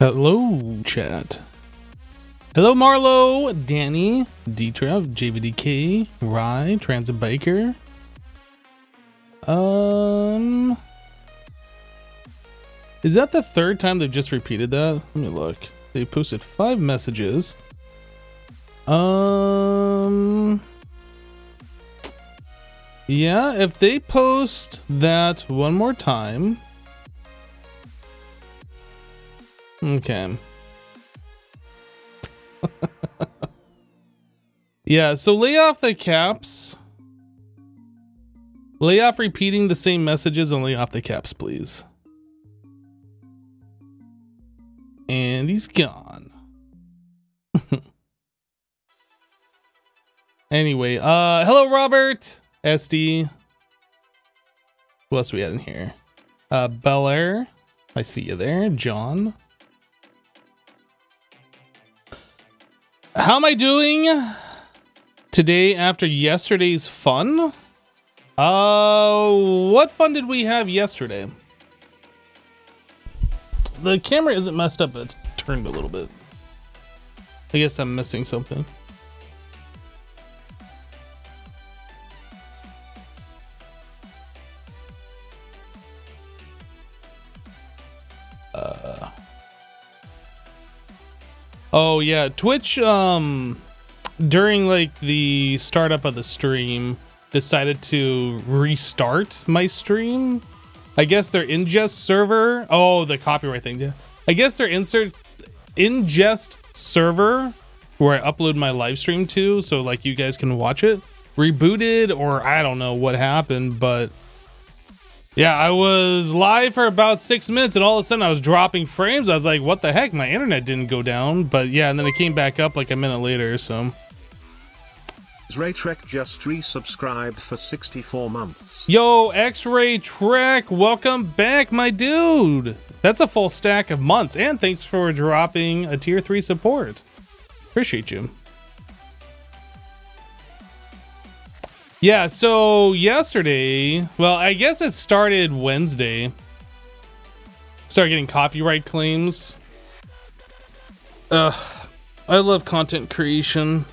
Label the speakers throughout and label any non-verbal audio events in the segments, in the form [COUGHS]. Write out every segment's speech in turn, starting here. Speaker 1: Hello, chat. Hello, Marlo, Danny, Dtrev, JVDK, Rye, Transit Biker. Um, is that the third time they've just repeated that? Let me look. They posted five messages. Um, yeah, if they post that one more time, Okay. [LAUGHS] yeah, so lay off the caps. Lay off repeating the same messages and lay off the caps, please. And he's gone. [LAUGHS] anyway, uh, hello, Robert. SD. Who else we had in here? Uh, Belair. Air. I see you there. John. How am I doing today after yesterday's fun? Uh, what fun did we have yesterday? The camera isn't messed up, it's turned a little bit. I guess I'm missing something. Oh yeah, Twitch um during like the startup of the stream decided to restart my stream. I guess their ingest server, oh the copyright thing. Yeah. I guess their insert ingest server where I upload my live stream to so like you guys can watch it rebooted or I don't know what happened, but yeah, I was live for about six minutes, and all of a sudden I was dropping frames. I was like, "What the heck? My internet didn't go down." But yeah, and then it came back up like a minute later. So.
Speaker 2: X-Ray Trek just resubscribed for 64 months.
Speaker 1: Yo, X-Ray Trek, welcome back, my dude. That's a full stack of months, and thanks for dropping a tier three support. Appreciate you. Yeah, so yesterday, well, I guess it started Wednesday. Started getting copyright claims. Ugh, I love content creation.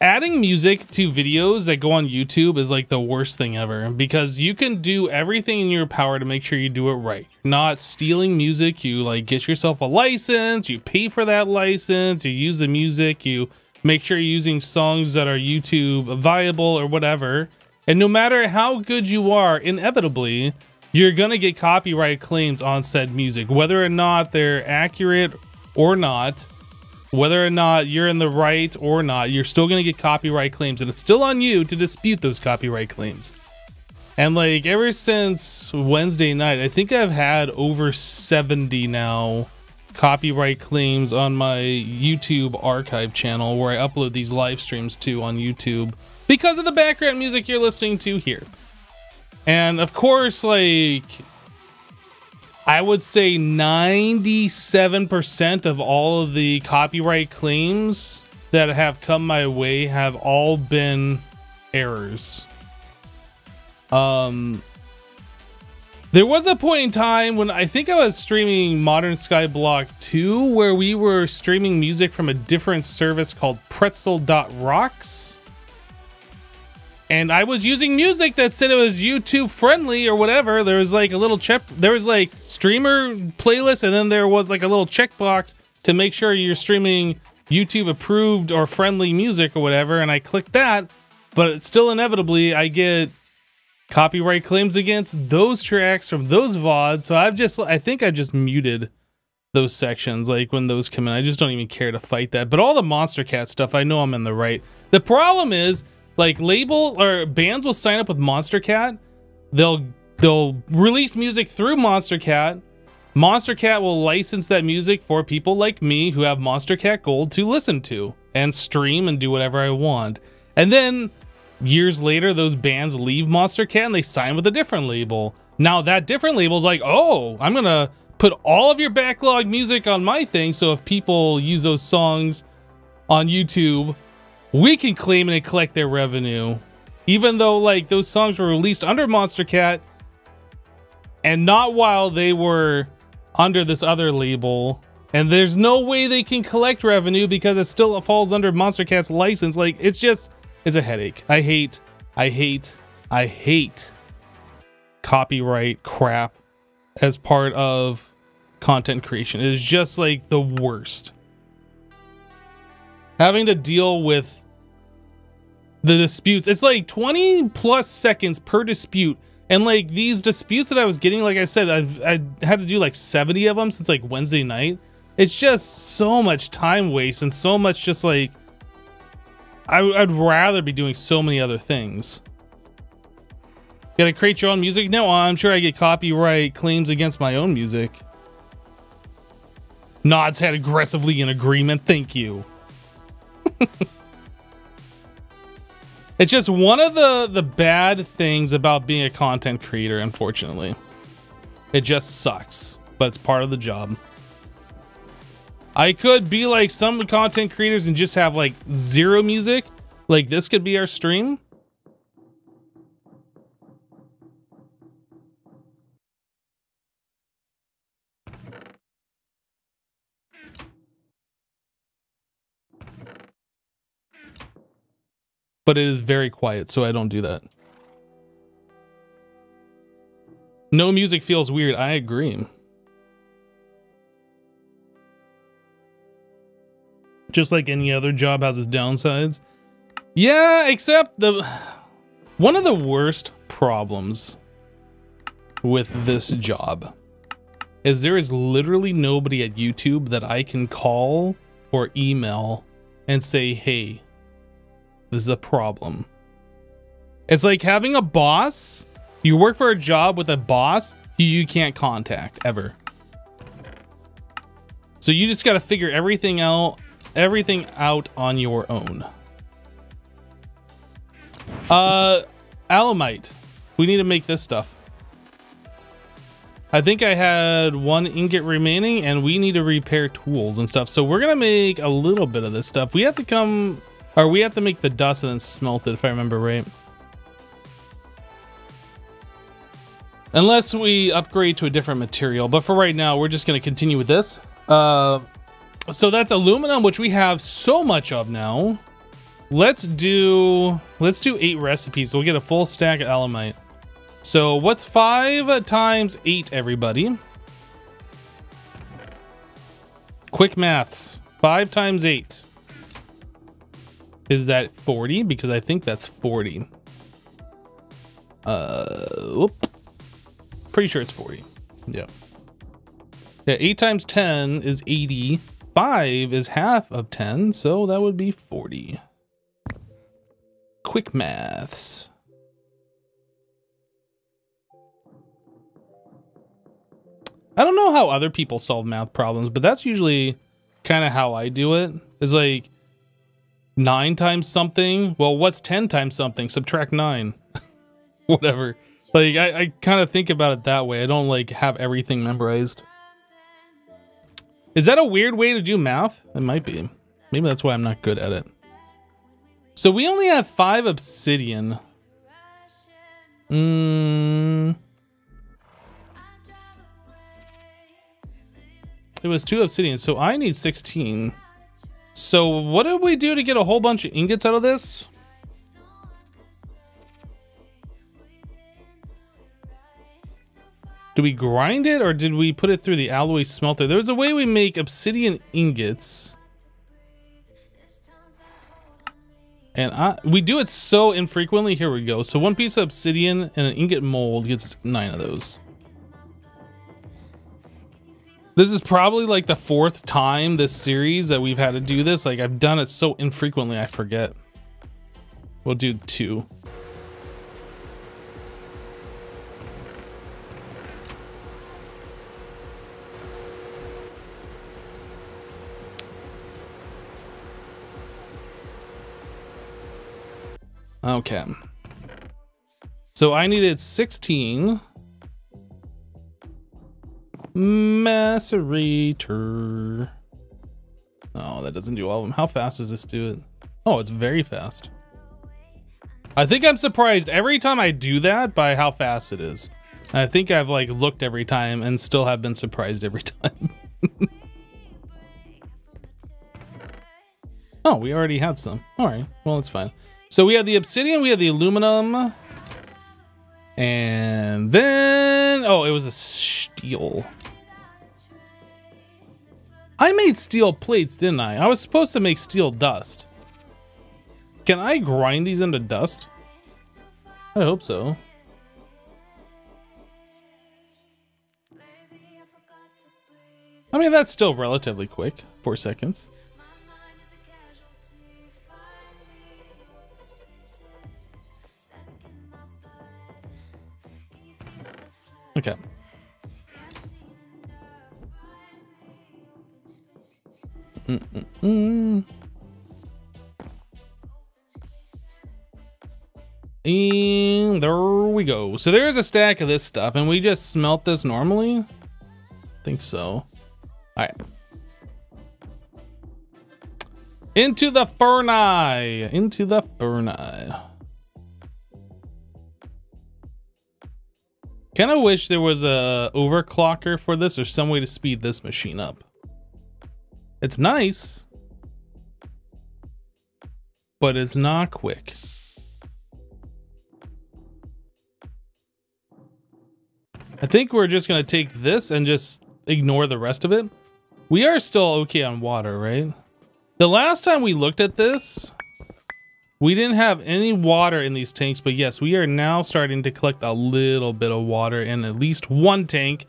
Speaker 1: Adding music to videos that go on YouTube is like the worst thing ever because you can do everything in your power to make sure you do it right. not stealing music, you like get yourself a license, you pay for that license, you use the music, you Make sure you're using songs that are YouTube viable or whatever. And no matter how good you are, inevitably, you're going to get copyright claims on said music, whether or not they're accurate or not, whether or not you're in the right or not, you're still going to get copyright claims. And it's still on you to dispute those copyright claims. And like ever since Wednesday night, I think I've had over 70 now copyright claims on my YouTube archive channel where I upload these live streams to on YouTube because of the background music you're listening to here. And of course, like, I would say 97% of all of the copyright claims that have come my way have all been errors. Um, there was a point in time when I think I was streaming Modern Skyblock 2 where we were streaming music from a different service called pretzel.rocks. And I was using music that said it was YouTube friendly or whatever. There was like a little check there was like streamer playlist and then there was like a little checkbox to make sure you're streaming YouTube approved or friendly music or whatever and I clicked that, but still inevitably I get copyright claims against those tracks from those VODs. So I've just, I think I just muted those sections like when those come in. I just don't even care to fight that. But all the Monstercat stuff, I know I'm in the right. The problem is like label or bands will sign up with Monstercat. They'll they'll release music through Monstercat. Monster Cat will license that music for people like me who have Monstercat Gold to listen to and stream and do whatever I want. And then years later, those bands leave Monstercat and they sign with a different label. Now that different label's like, oh, I'm gonna put all of your backlog music on my thing. So if people use those songs on YouTube, we can claim and collect their revenue. Even though like those songs were released under Monstercat and not while they were under this other label. And there's no way they can collect revenue because it still falls under Monstercat's license. Like it's just it's a headache. I hate, I hate, I hate copyright crap as part of content creation. It is just like the worst. Having to deal with the disputes, it's like 20 plus seconds per dispute. And like these disputes that I was getting, like I said, I've I had to do like 70 of them since like Wednesday night. It's just so much time waste and so much just like I, would rather be doing so many other things. Gotta create your own music? No, I'm sure I get copyright claims against my own music. Nods head aggressively in agreement. Thank you. [LAUGHS] it's just one of the, the bad things about being a content creator, unfortunately. It just sucks, but it's part of the job. I could be like some content creators and just have like zero music. Like this could be our stream. But it is very quiet, so I don't do that. No music feels weird. I agree. just like any other job has its downsides. Yeah, except the one of the worst problems with this job is there is literally nobody at YouTube that I can call or email and say, hey, this is a problem. It's like having a boss. You work for a job with a boss who you can't contact ever. So you just got to figure everything out everything out on your own. Uh, Alumite. We need to make this stuff. I think I had one ingot remaining and we need to repair tools and stuff. So we're going to make a little bit of this stuff. We have to come, or we have to make the dust and then smelt it if I remember right. Unless we upgrade to a different material. But for right now, we're just going to continue with this. Uh, so that's aluminum, which we have so much of now. Let's do, let's do eight recipes. So we'll get a full stack of alumite. So what's five times eight, everybody? Quick maths. Five times eight. Is that 40? Because I think that's 40. Uh, whoop. Pretty sure it's 40. Yeah. Yeah, 8 times 10 is 80. 5 is half of 10, so that would be 40. Quick maths. I don't know how other people solve math problems, but that's usually kind of how I do it. Is like 9 times something. Well, what's 10 times something? Subtract 9. [LAUGHS] Whatever. Like, I, I kind of think about it that way. I don't, like, have everything memorized. Is that a weird way to do math? It might be. Maybe that's why I'm not good at it. So we only have five obsidian. Mm. It was two obsidian, so I need 16. So what do we do to get a whole bunch of ingots out of this? Do we grind it or did we put it through the alloy smelter? There's a way we make obsidian ingots. And I, we do it so infrequently. Here we go. So one piece of obsidian and an ingot mold gets nine of those. This is probably like the fourth time this series that we've had to do this. Like I've done it so infrequently, I forget. We'll do two. Okay. So I needed 16 macerator. Oh, that doesn't do all of them. How fast does this do it? Oh, it's very fast. I think I'm surprised every time I do that by how fast it is. I think I've like looked every time and still have been surprised every [LAUGHS] time. oh, we already had some. All right. Well, it's fine. So we have the obsidian, we have the aluminum, and then, oh, it was a steel. I made steel plates, didn't I? I was supposed to make steel dust. Can I grind these into dust? I hope so. I mean, that's still relatively quick. Four seconds.
Speaker 3: Okay. Mm -mm -mm.
Speaker 1: And there we go. So there's a stack of this stuff, and we just smelt this normally? I think so. Alright. Into the furnace. Into the furnace. Kind of wish there was a overclocker for this or some way to speed this machine up. It's nice, but it's not quick. I think we're just going to take this and just ignore the rest of it. We are still okay on water, right? The last time we looked at this, we didn't have any water in these tanks, but yes, we are now starting to collect a little bit of water in at least one tank.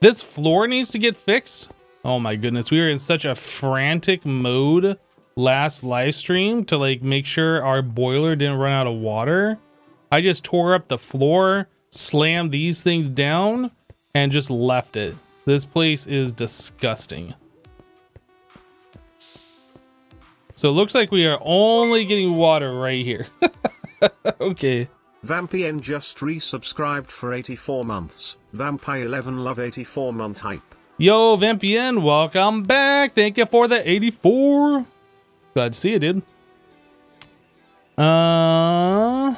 Speaker 1: This floor needs to get fixed. Oh my goodness, we were in such a frantic mode last live stream to like make sure our boiler didn't run out of water. I just tore up the floor, slammed these things down, and just left it. This place is disgusting. So it looks like we are only getting water right here.
Speaker 2: [LAUGHS] okay. Vampien just resubscribed for 84 months. Vampire 11 love 84 month hype. Yo, Vampien, welcome
Speaker 1: back. Thank you for the 84. Glad to see you, dude. Uh...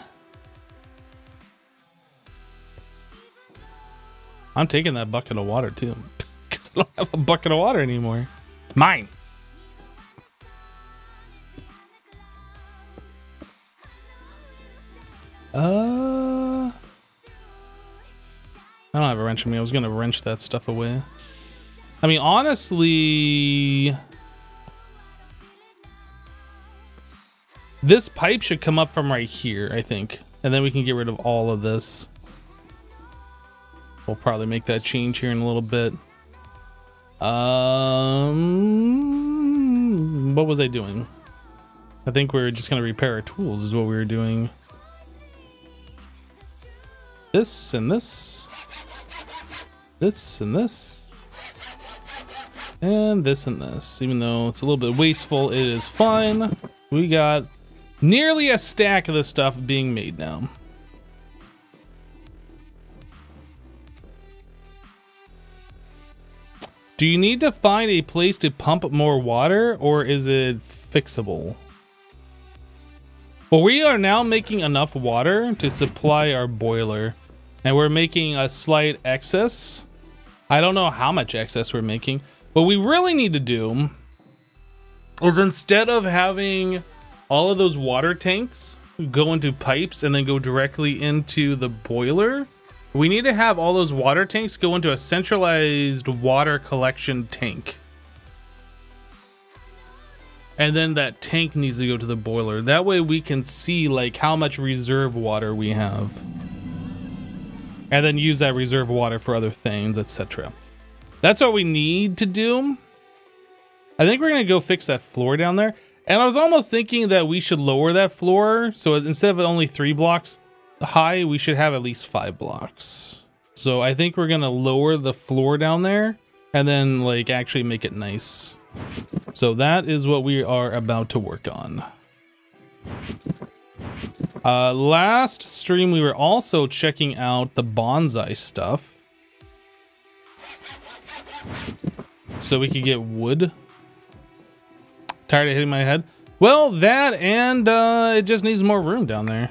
Speaker 1: I'm taking that bucket of water, too. Because [LAUGHS] I don't have a bucket of water anymore. It's mine. Uh, I don't have a wrench in me. I was gonna wrench that stuff away. I mean, honestly, this pipe should come up from right here, I think, and then we can get rid of all of this. We'll probably make that change here in a little bit. Um, what was I doing? I think we were just gonna repair our tools is what we were doing. This and this. This and this. And this and this. Even though it's a little bit wasteful, it is fine. We got nearly a stack of this stuff being made now. Do you need to find a place to pump more water or is it fixable? Well, we are now making enough water to supply our boiler. And we're making a slight excess. I don't know how much excess we're making. What we really need to do is instead of having all of those water tanks go into pipes and then go directly into the boiler, we need to have all those water tanks go into a centralized water collection tank and then that tank needs to go to the boiler. That way we can see like how much reserve water we have. And then use that reserve water for other things, etc. That's what we need to do. I think we're going to go fix that floor down there. And I was almost thinking that we should lower that floor. So instead of only three blocks high, we should have at least five blocks. So I think we're going to lower the floor down there and then like actually make it nice. So that is what we are about to work on. Uh, last stream, we were also checking out the bonsai stuff. So we could get wood. Tired of hitting my head. Well, that and uh, it just needs more room down there.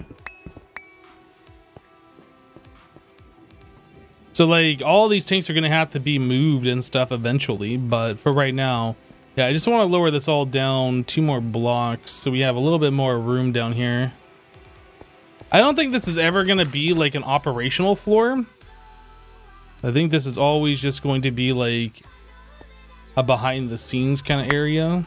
Speaker 1: So like all these tanks are going to have to be moved and stuff eventually. But for right now, yeah, I just want to lower this all down two more blocks so we have a little bit more room down here. I don't think this is ever going to be like an operational floor. I think this is always just going to be like a behind the scenes kind of area.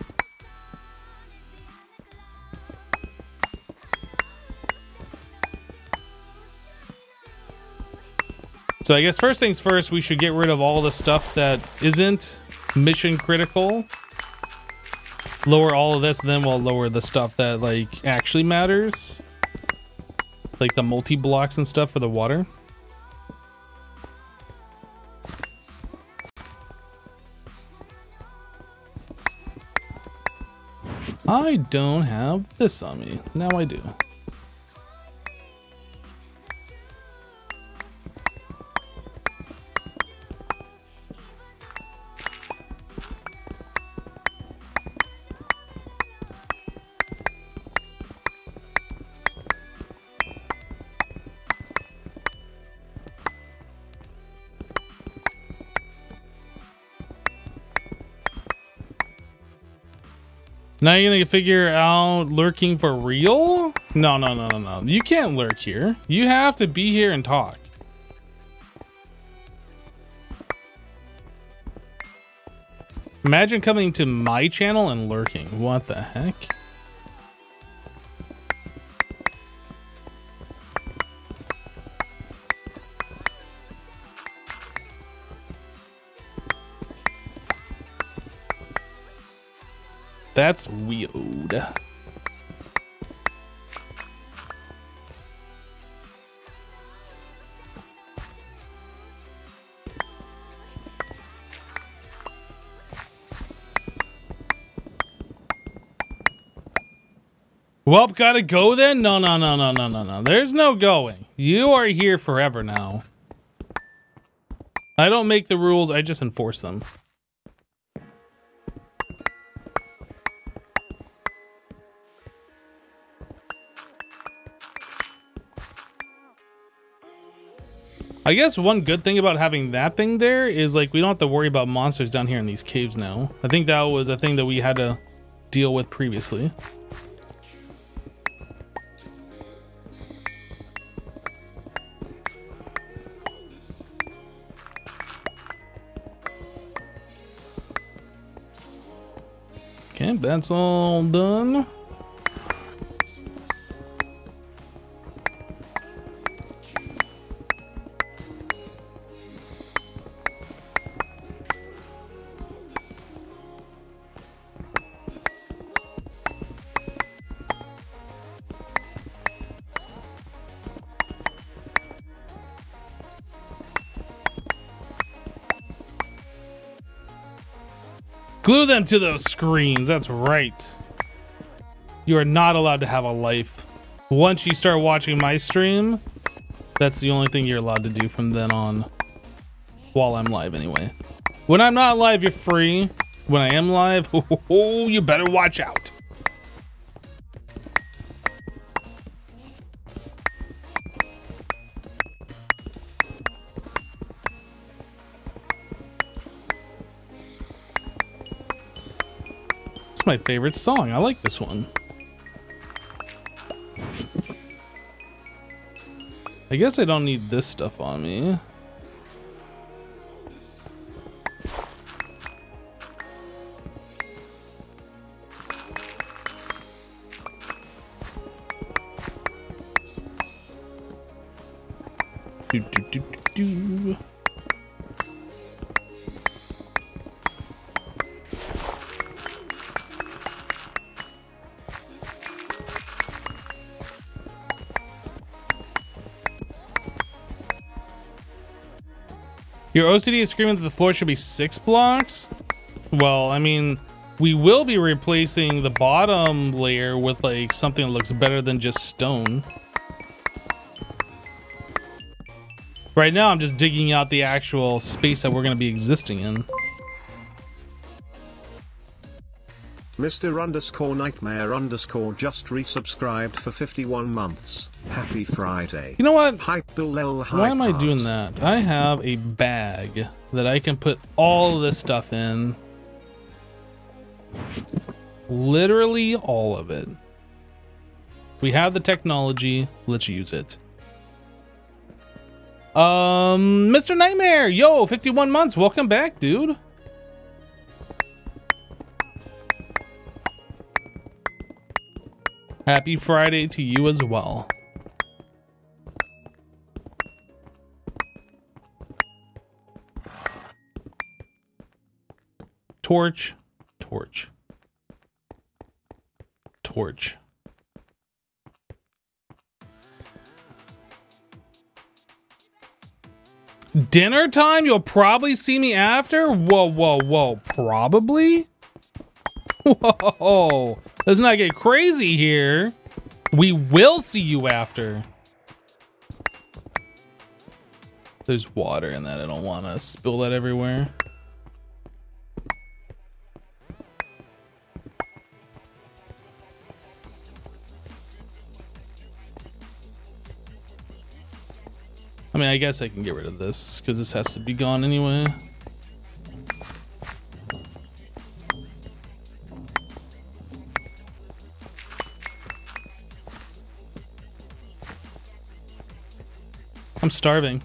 Speaker 1: So I guess first things first, we should get rid of all the stuff that isn't mission critical lower all of this, then we'll lower the stuff that like actually matters. Like the multi-blocks and stuff for the water. I don't have this on me. Now I do. Now you're gonna figure out lurking for real? No, no, no, no, no. You can't lurk here. You have to be here and talk. Imagine coming to my channel and lurking. What the heck? That's weird. Well, gotta go then? No, no, no, no, no, no, no. There's no going. You are here forever now. I don't make the rules, I just enforce them. I guess one good thing about having that thing there is like we don't have to worry about monsters down here in these caves now. I think that was a thing that we had to deal with previously. Okay, that's all done. Glue them to those screens. That's right. You are not allowed to have a life. Once you start watching my stream, that's the only thing you're allowed to do from then on. While I'm live, anyway. When I'm not live, you're free. When I am live, [LAUGHS] oh, you better watch out. my favorite song. I like this one. I guess I don't need this stuff on me.
Speaker 3: Do, do, do, do, do.
Speaker 1: Your OCD is screaming that the floor should be six blocks? Well, I mean, we will be replacing the bottom layer with like something that looks better than just stone. Right now, I'm just digging out the actual space that we're going to be existing in.
Speaker 2: Mr. Underscore Nightmare Underscore just resubscribed for 51 months. Happy Friday. You know what? Why am I doing that? I
Speaker 1: have a bag that I can put all this stuff in. Literally all of it. We have the technology. Let's use it. Um, Mr. Nightmare, yo, 51 months. Welcome back, dude. Happy Friday to you as well. Torch, torch, torch. Dinner time? You'll probably see me after? Whoa, whoa, whoa. Probably? [LAUGHS] Whoa. Let's not get crazy here. We will see you after. There's water in that. I don't want to spill that everywhere. I mean, I guess I can get rid of this because this has to be gone anyway. I'm starving.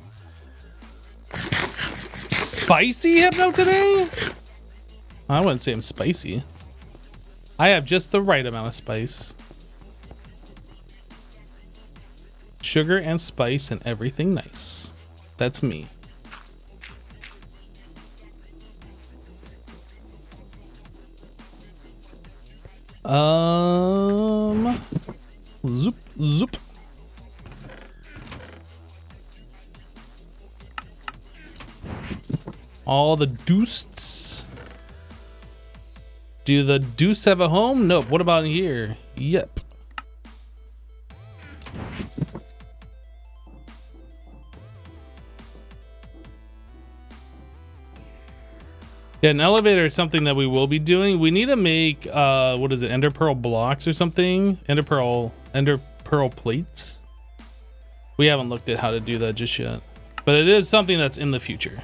Speaker 1: Spicy Hypno today? I wouldn't say I'm spicy. I have just the right amount of spice. Sugar and spice and everything nice. That's me. Um, zoop, zoop. All the deuce's. Do the deuce have a home? Nope. What about in here? Yep. Yeah, an elevator is something that we will be doing. We need to make, uh, what is it, ender pearl blocks or something? Ender pearl, ender pearl plates? We haven't looked at how to do that just yet. But it is something that's in the future.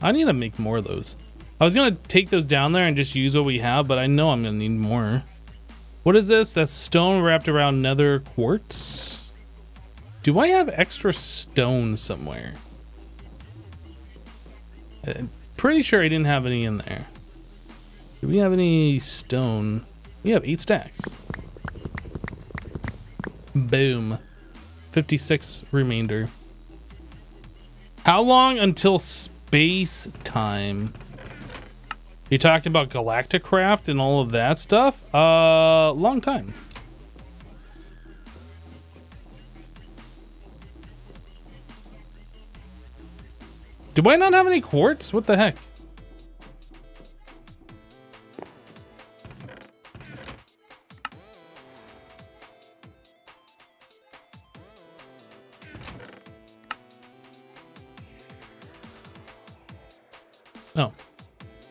Speaker 1: I need to make more of those. I was going to take those down there and just use what we have, but I know I'm going to need more. What is this? That's stone wrapped around nether quartz. Do I have extra stone somewhere? I'm uh, pretty sure I didn't have any in there. Do we have any stone? We have eight stacks. Boom. 56 remainder. How long until Space time. You talked about Galacticraft and all of that stuff? Uh, long time. Do I not have any quartz? What the heck?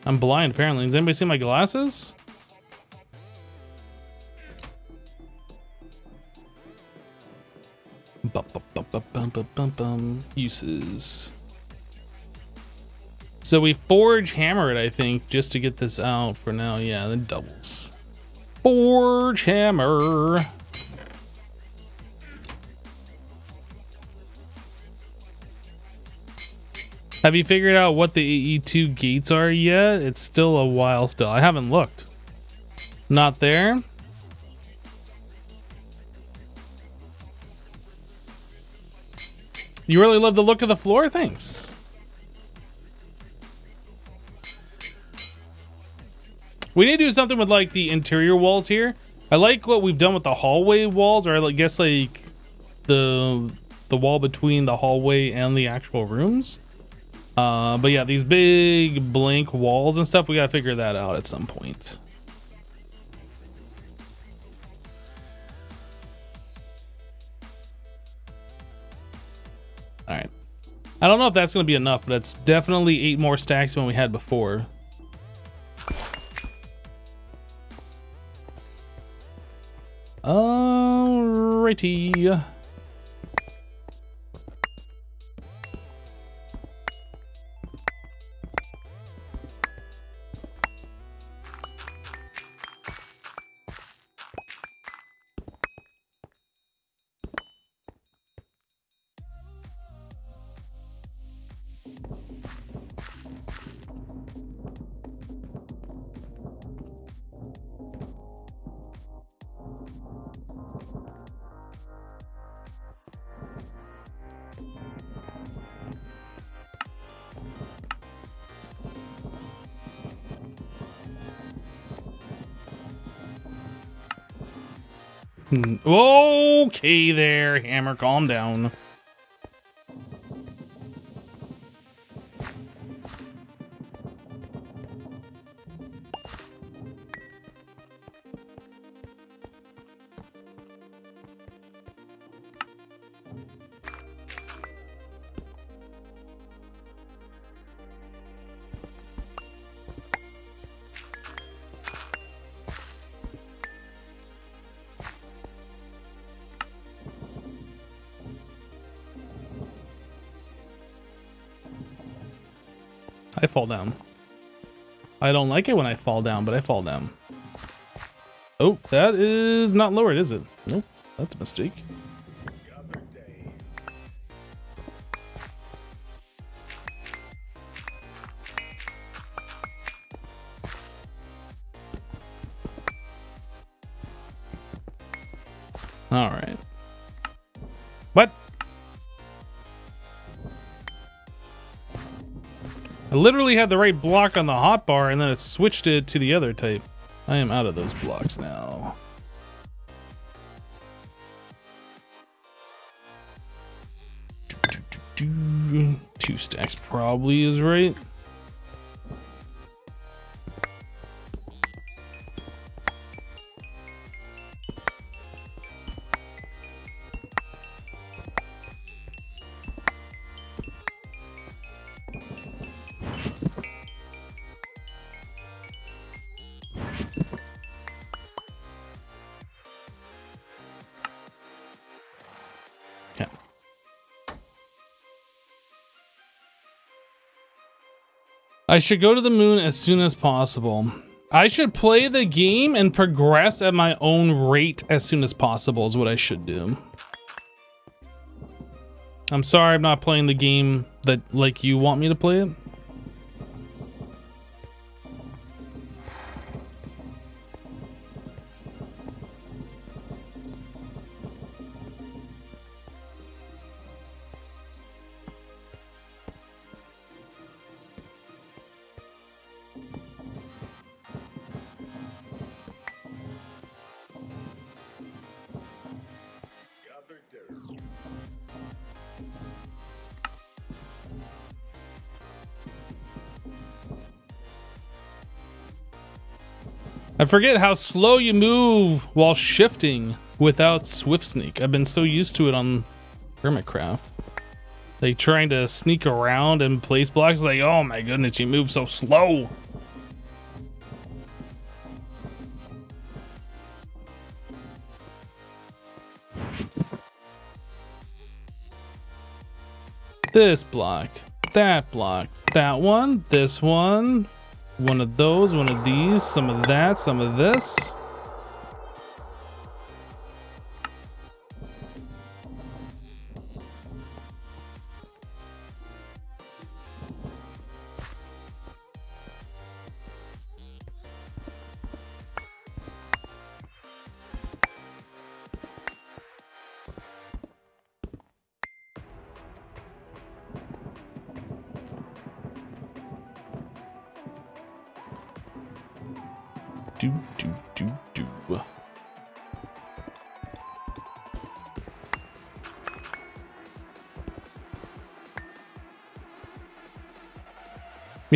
Speaker 1: I'm blind, apparently. Does anybody see my glasses? Bum, bum, bum, Uses. So we forge hammer it, I think, just to get this out for now. Yeah, then doubles. Forge hammer. Have you figured out what the AE2 gates are yet? It's still a while still. I haven't looked. Not there. You really love the look of the floor? Thanks. We need to do something with like the interior walls here. I like what we've done with the hallway walls, or I guess like the the wall between the hallway and the actual rooms. Uh, but yeah, these big blank walls and stuff, we gotta figure that out at some point. All right. I don't know if that's gonna be enough, but it's definitely eight more stacks than we had before. Alrighty. Okay there, Hammer, calm down. fall down. I don't like it when I fall down, but I fall down. Oh, that is not lowered, is it? Nope, that's a mistake. literally had the right block on the hotbar and then it switched it to the other type. I am out of those blocks now. Two stacks probably is right. I should go to the moon as soon as possible. I should play the game and progress at my own rate as soon as possible is what I should do. I'm sorry I'm not playing the game that like you want me to play it. forget how slow you move while shifting without swift sneak. I've been so used to it on Hermitcraft. They trying to sneak around and place blocks like, oh my goodness, you move so slow. This block, that block, that one, this one, one of those, one of these, some of that, some of this.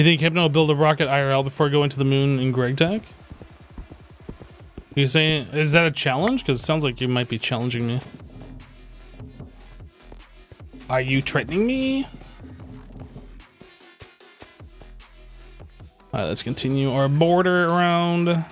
Speaker 1: You think Hypno will build a rocket IRL before going to the moon in GregTech? You saying is that a challenge? Because it sounds like you might be challenging me. Are you threatening me? All right, let's continue our border around.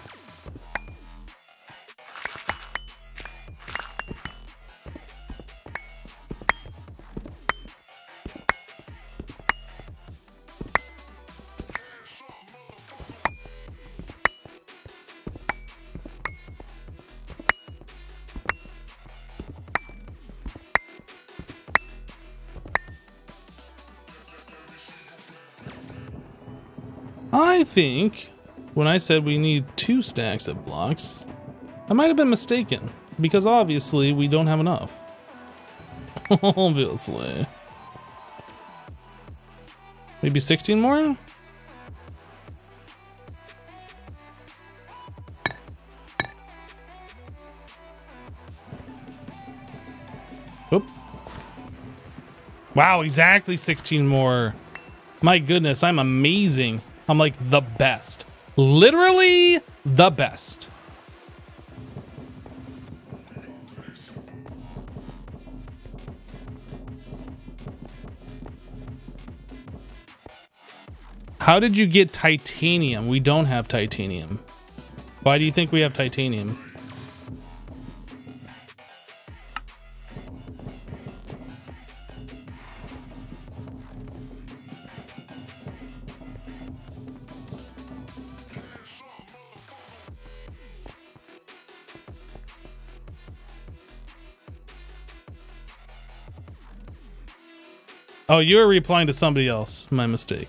Speaker 1: think when I said we need two stacks of blocks, I might have been mistaken, because obviously we don't have enough. [LAUGHS] obviously. Maybe 16 more? Oop. Wow, exactly 16 more. My goodness, I'm amazing. I'm like the best. Literally the best. How did you get titanium? We don't have titanium. Why do you think we have titanium? Oh, you're replying to somebody else. My mistake.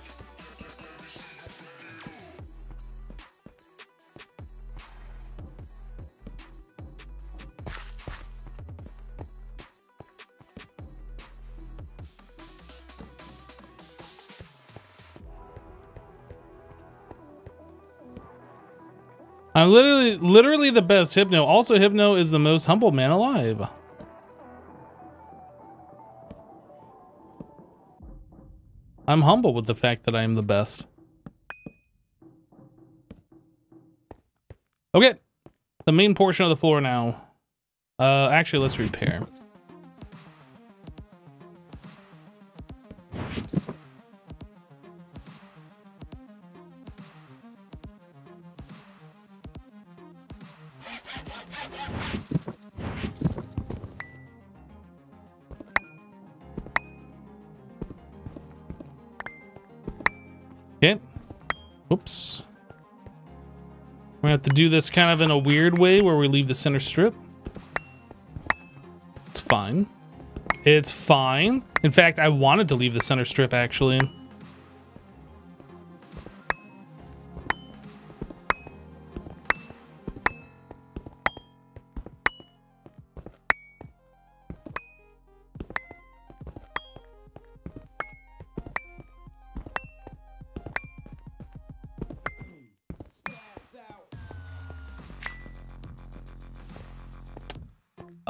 Speaker 1: I'm literally literally the best Hypno. Also, Hypno is the most humble man alive. I'm humble with the fact that I am the best. Okay. The main portion of the floor now. Uh, actually, let's repair. gonna have to do this kind of in a weird way where we leave the center strip. It's fine. It's fine. In fact, I wanted to leave the center strip, actually.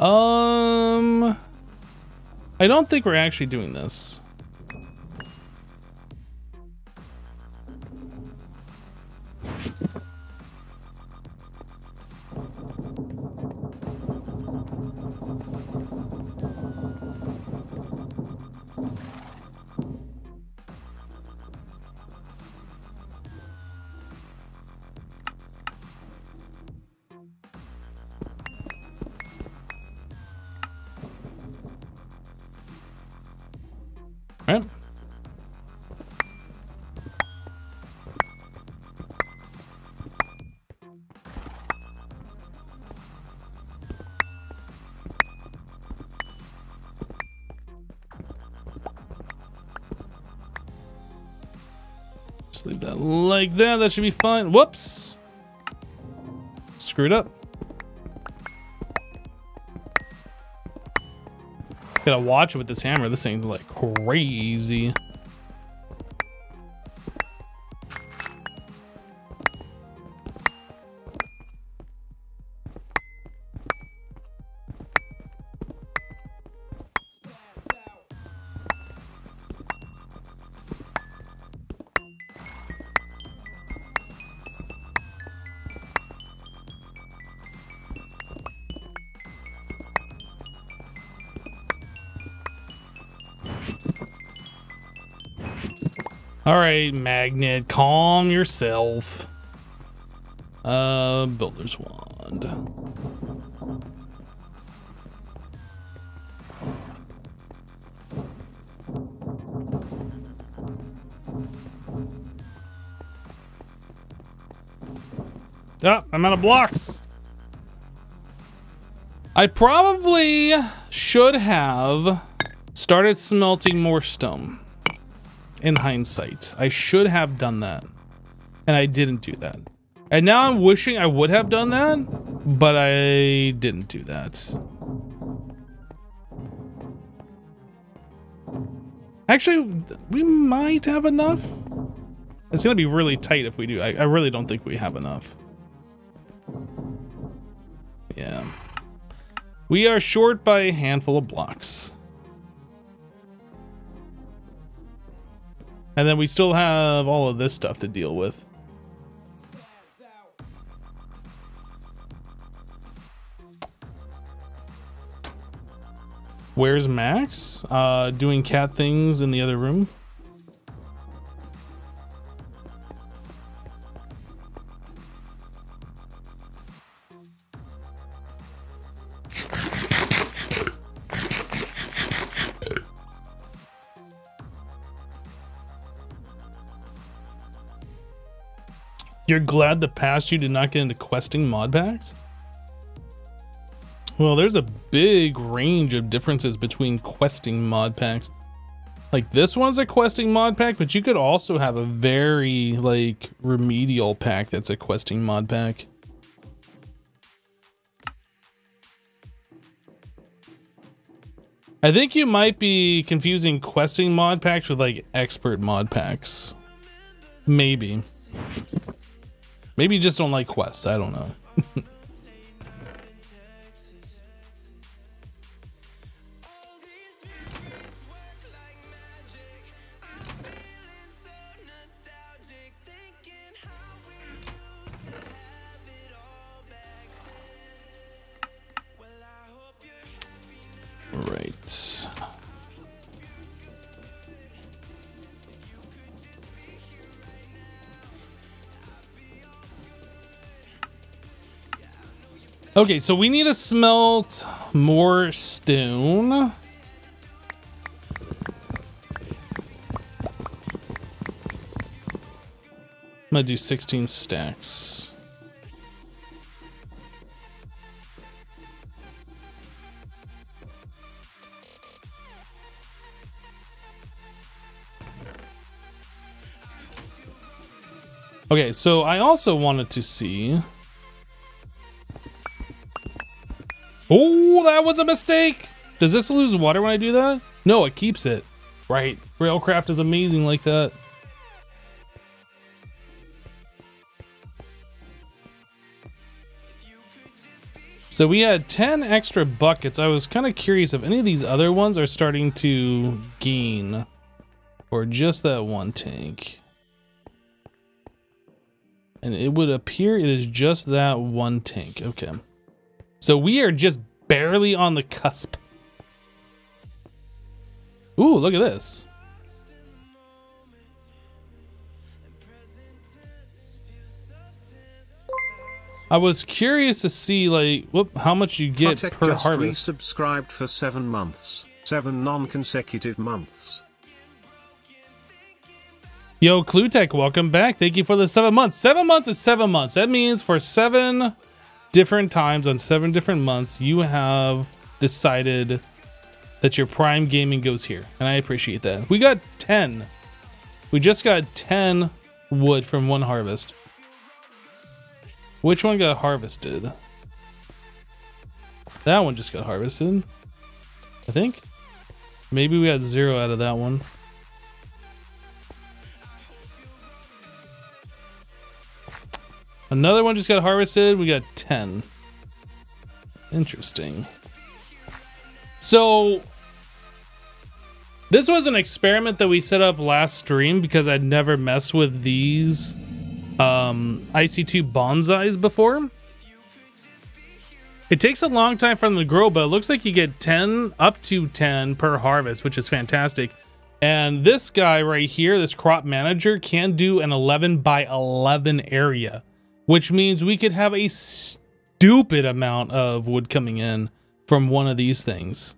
Speaker 3: Um,
Speaker 1: I don't think we're actually doing this. like that. That should be fine. Whoops. Screwed up. Gotta watch with this hammer. This thing's like crazy. magnet. Calm yourself. Uh, builder's wand. Ah, I'm out of blocks. I probably should have started smelting more stone in hindsight. I should have done that. And I didn't do that. And now I'm wishing I would have done that, but I didn't do that. Actually, we might have enough. It's going to be really tight if we do. I, I really don't think we have enough. Yeah. We are short by a handful of blocks. And then we still have all of this stuff to deal with. Where's Max? Uh, doing cat things in the other room. You're glad the past you did not get into questing mod packs? Well, there's a big range of differences between questing mod packs. Like this one's a questing mod pack, but you could also have a very like remedial pack that's a questing mod pack. I think you might be confusing questing mod packs with like expert mod packs. Maybe. Maybe you just don't like quests. I don't know. [LAUGHS] Okay, so we need to smelt more stone. I'm gonna do 16 stacks. Okay, so I also wanted to see that was a mistake. Does this lose water when I do that? No, it keeps it. Right. Railcraft is amazing like that. So we had 10 extra buckets. I was kind of curious if any of these other ones are starting to gain or just that one tank. And it would appear it is just that one tank. Okay. So we are just barely on the cusp. Ooh, look at this. I was curious to see like whoop, how much you get Protect per just harvest.
Speaker 2: Subscribed for seven months, seven non-consecutive months.
Speaker 1: Yo, Clutech, welcome back. Thank you for the seven months. Seven months is seven months. That means for seven different times on seven different months, you have decided that your prime gaming goes here. And I appreciate that. We got 10. We just got 10 wood from one harvest. Which one got harvested? That one just got harvested. I think. Maybe we got zero out of that one. Another one just got harvested. We got 10. Interesting. So this was an experiment that we set up last stream because I'd never messed with these um, IC2 bonsais before. It takes a long time for them to grow, but it looks like you get 10 up to 10 per harvest, which is fantastic. And this guy right here, this crop manager, can do an 11 by 11 area which means we could have a stupid amount of wood coming in from one of these things.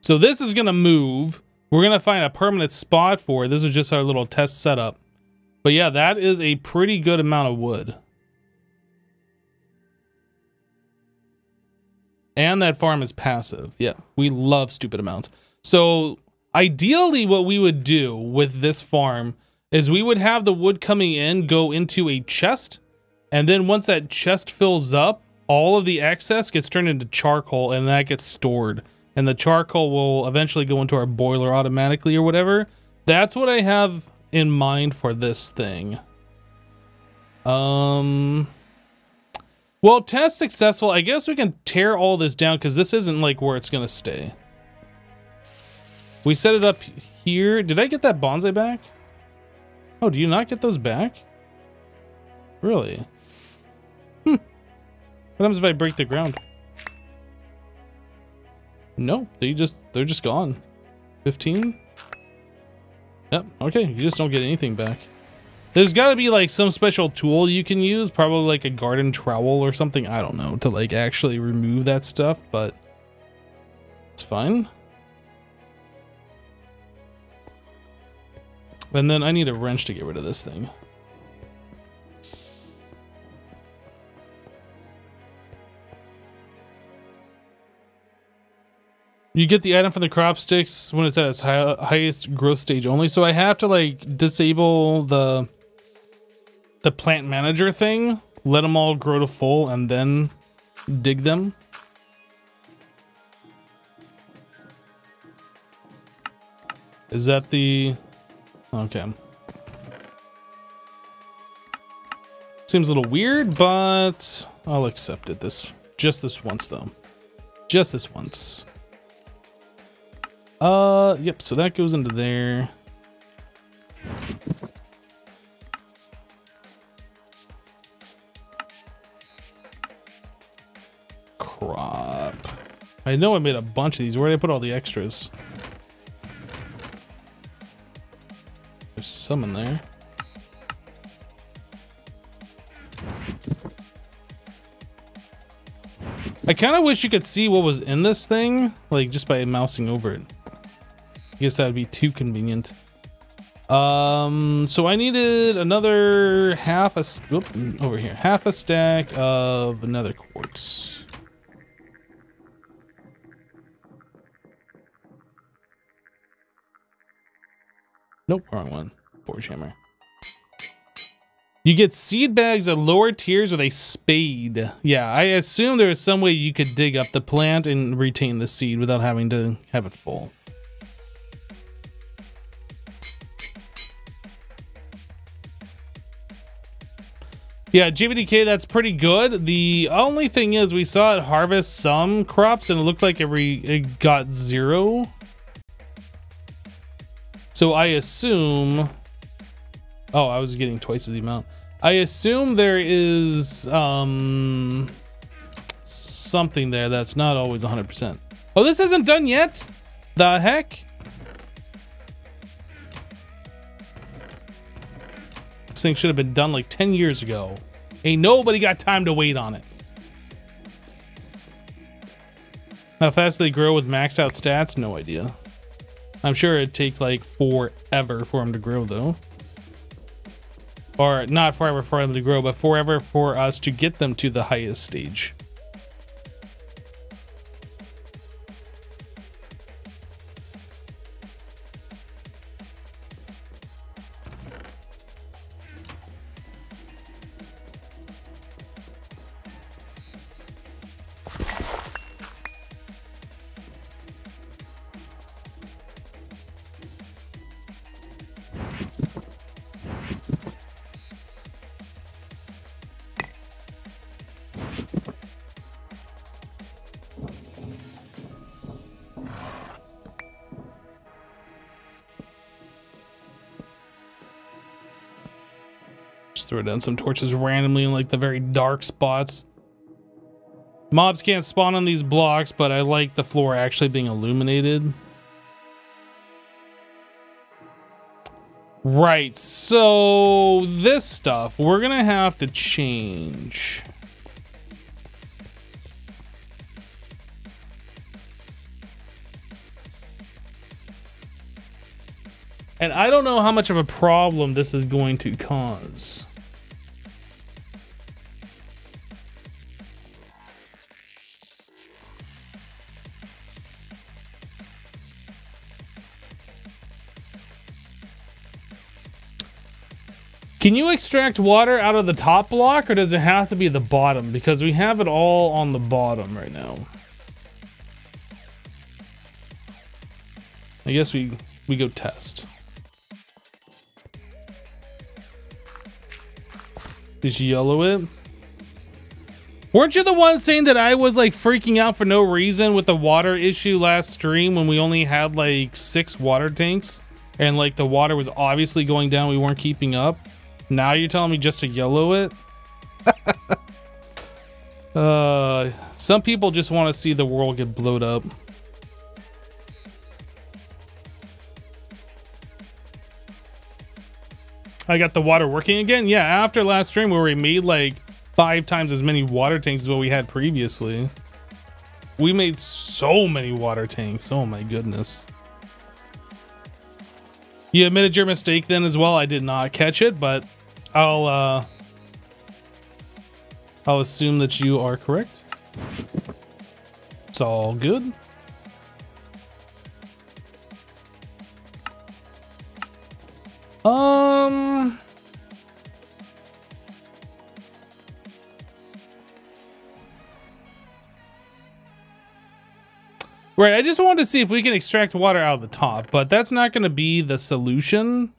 Speaker 1: So this is going to move. We're going to find a permanent spot for it. This is just our little test setup. But yeah, that is a pretty good amount of wood. And that farm is passive. Yeah, we love stupid amounts. So ideally what we would do with this farm is we would have the wood coming in go into a chest and then once that chest fills up, all of the excess gets turned into charcoal and that gets stored. And the charcoal will eventually go into our boiler automatically or whatever. That's what I have in mind for this thing. Um, well, test successful. I guess we can tear all this down because this isn't like where it's going to stay. We set it up here. Did I get that bonsai back? Oh, do you not get those back? Really? What happens if I break the ground? No, they just, they're just gone. 15? Yep, okay, you just don't get anything back. There's gotta be like some special tool you can use, probably like a garden trowel or something, I don't know, to like actually remove that stuff, but it's fine. And then I need a wrench to get rid of this thing. You get the item from the crop sticks when it's at its high, highest growth stage only. So I have to like disable the the plant manager thing, let them all grow to full, and then dig them. Is that the... Okay. Seems a little weird, but I'll accept it this just this once, though. Just this once. Uh, yep, so that goes into there. Crop. I know I made a bunch of these. Where did I put all the extras? There's some in there. I kind of wish you could see what was in this thing, like just by mousing over it. I guess that'd be too convenient. Um, so I needed another half a, whoop, over here, half a stack of another quartz. Nope, wrong one. Forge hammer. You get seed bags at lower tiers with a spade. Yeah, I assume there is some way you could dig up the plant and retain the seed without having to have it full. Yeah, GBDK, that's pretty good. The only thing is we saw it harvest some crops and it looked like it, it got zero. So I assume... Oh, I was getting twice the amount. I assume there is um, something there that's not always 100%. Oh, this isn't done yet? The heck? This thing should have been done like 10 years ago. Ain't nobody got time to wait on it. How fast they grow with maxed out stats? No idea. I'm sure it'd take like forever for them to grow though. Or not forever for them to grow, but forever for us to get them to the highest stage. Throw down some torches randomly in like the very dark spots. Mobs can't spawn on these blocks, but I like the floor actually being illuminated. Right, so this stuff, we're gonna have to change. And I don't know how much of a problem this is going to cause. Can you extract water out of the top block or does it have to be the bottom? Because we have it all on the bottom right now. I guess we, we go test. Did YOLO it? Weren't you the one saying that I was like freaking out for no reason with the water issue last stream when we only had like six water tanks and like the water was obviously going down, we weren't keeping up? Now you're telling me just to YOLO it? [LAUGHS] uh, some people just want to see the world get blowed up. I got the water working again. Yeah, after last stream where we made like five times as many water tanks as what we had previously. We made so many water tanks. Oh my goodness. You admitted your mistake then as well. I did not catch it, but I'll uh, I'll assume that you are correct. It's all good. Um. Right, I just wanted to see if we can extract water out of the top, but that's not going to be the solution.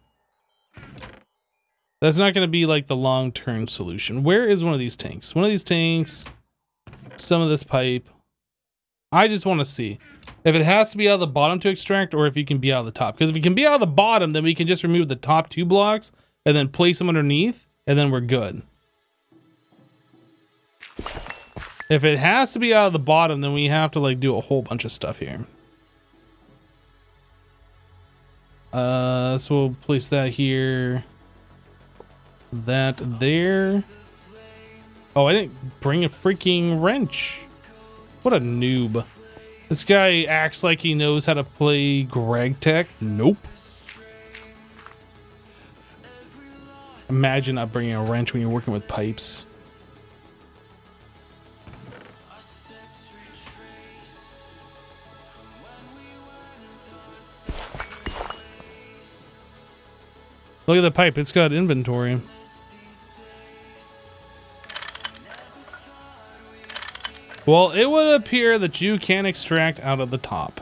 Speaker 1: That's not going to be like the long-term solution. Where is one of these tanks? One of these tanks, some of this pipe. I just want to see if it has to be out of the bottom to extract or if you can be out of the top. Because if it can be out of the bottom, then we can just remove the top two blocks and then place them underneath and then we're good. If it has to be out of the bottom, then we have to like do a whole bunch of stuff here. Uh, so we'll place that here that there. Oh, I didn't bring a freaking wrench. What a noob. This guy acts like he knows how to play GregTech. Nope. Imagine not bringing a wrench when you're working with pipes. Look at the pipe. It's got inventory. Well, it would appear that you can extract out of the top.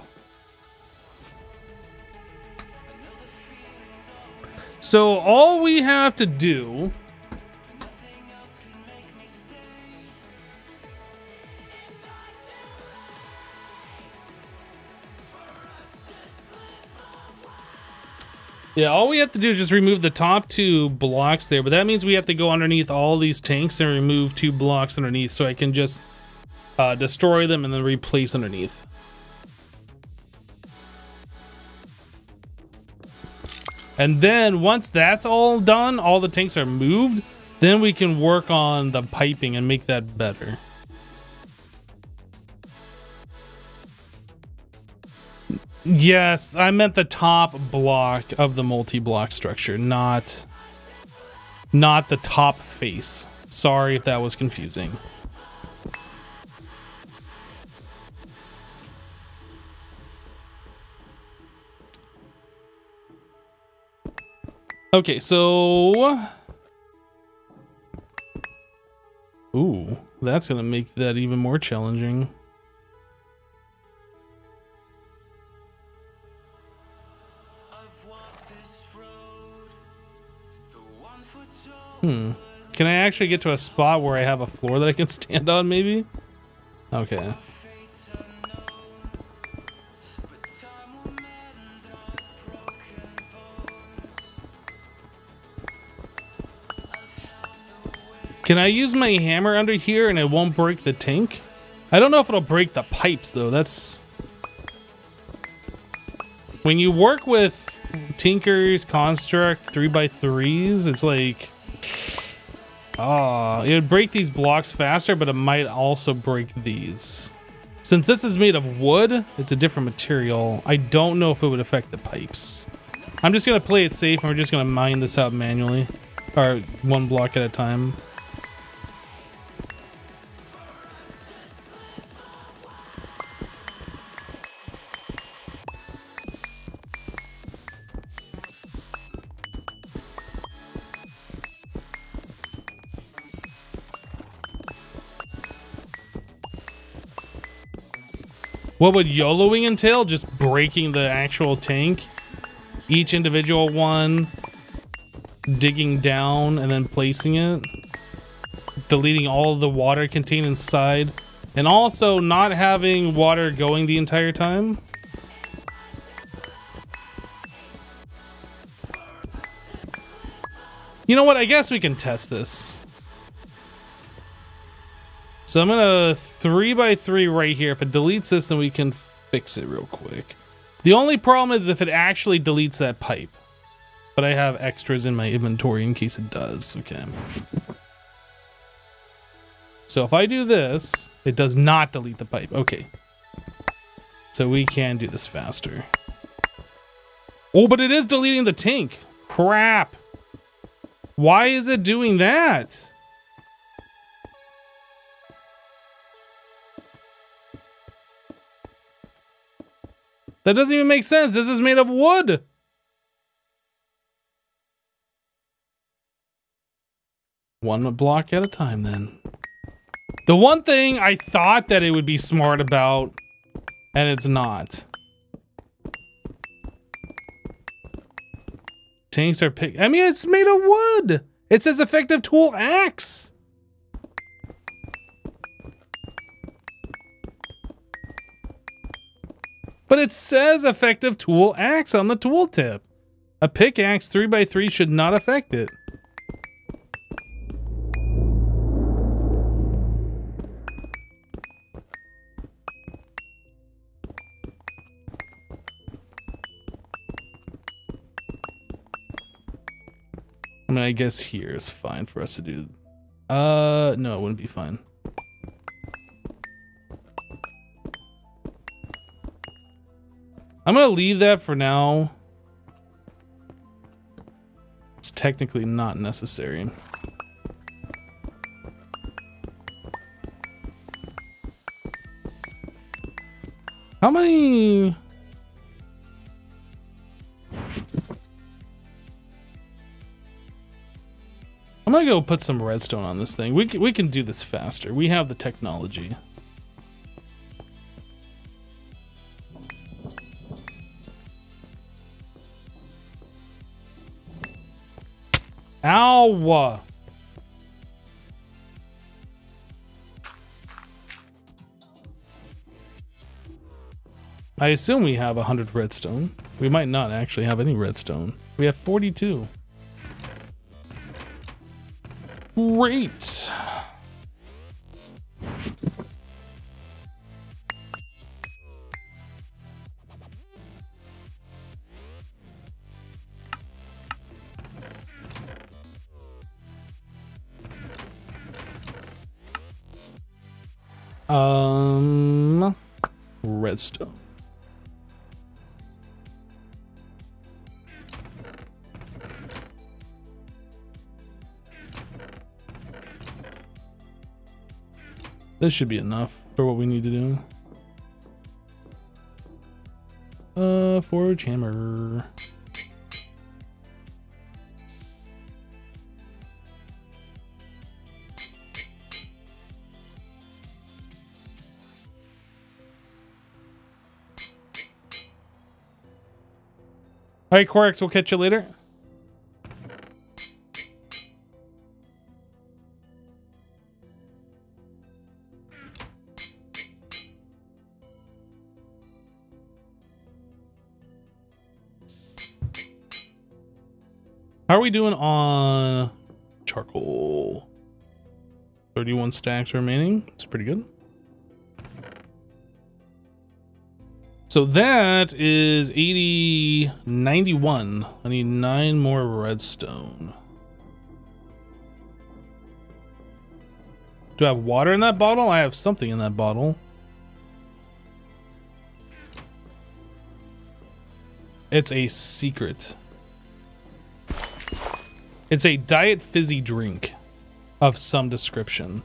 Speaker 1: So all we have to do Yeah, all we have to do is just remove the top two blocks there, but that means we have to go underneath all these tanks and remove two blocks underneath so I can just uh, destroy them, and then replace underneath. And then once that's all done, all the tanks are moved, then we can work on the piping and make that better. Yes, I meant the top block of the multi-block structure, not not the top face. Sorry if that was confusing. Okay, so... Ooh, that's going to make that even more challenging. Hmm. Can I actually get to a spot where I have a floor that I can [LAUGHS] stand on, maybe? Okay. Can I use my hammer under here and it won't break the tank? I don't know if it'll break the pipes though. That's when you work with Tinkers' Construct, three by threes, it's like, ah, oh, it would break these blocks faster, but it might also break these. Since this is made of wood, it's a different material. I don't know if it would affect the pipes. I'm just gonna play it safe and we're just gonna mine this out manually or one block at a time. What would YOLOing entail? Just breaking the actual tank? Each individual one, digging down and then placing it, deleting all the water contained inside, and also not having water going the entire time. You know what? I guess we can test this. So I'm gonna three by three right here. If it deletes this, then we can fix it real quick. The only problem is if it actually deletes that pipe. But I have extras in my inventory in case it does, okay. So if I do this, it does not delete the pipe, okay. So we can do this faster. Oh, but it is deleting the tank. Crap. Why is it doing that? That doesn't even make sense. This is made of wood. One block at a time then. The one thing I thought that it would be smart about, and it's not. Tanks are pick. I mean, it's made of wood. It says effective tool axe. But it says effective tool axe on the tooltip. A pickaxe 3x3 should not affect it. I mean, I guess here is fine for us to do. Uh, no, it wouldn't be fine. I'm going to leave that for now. It's technically not necessary. How many... I'm gonna go put some redstone on this thing. We can, we can do this faster. We have the technology. Ow! I assume we have 100 redstone. We might not actually have any redstone. We have 42. Great! Um, redstone. This should be enough for what we need to do. Uh, forge hammer. All right, Quirks, we'll catch you later. How are we doing on charcoal? 31 stacks remaining. It's pretty good. So that is 80, 91. I need nine more redstone. Do I have water in that bottle? I have something in that bottle. It's a secret. It's a diet fizzy drink of some description.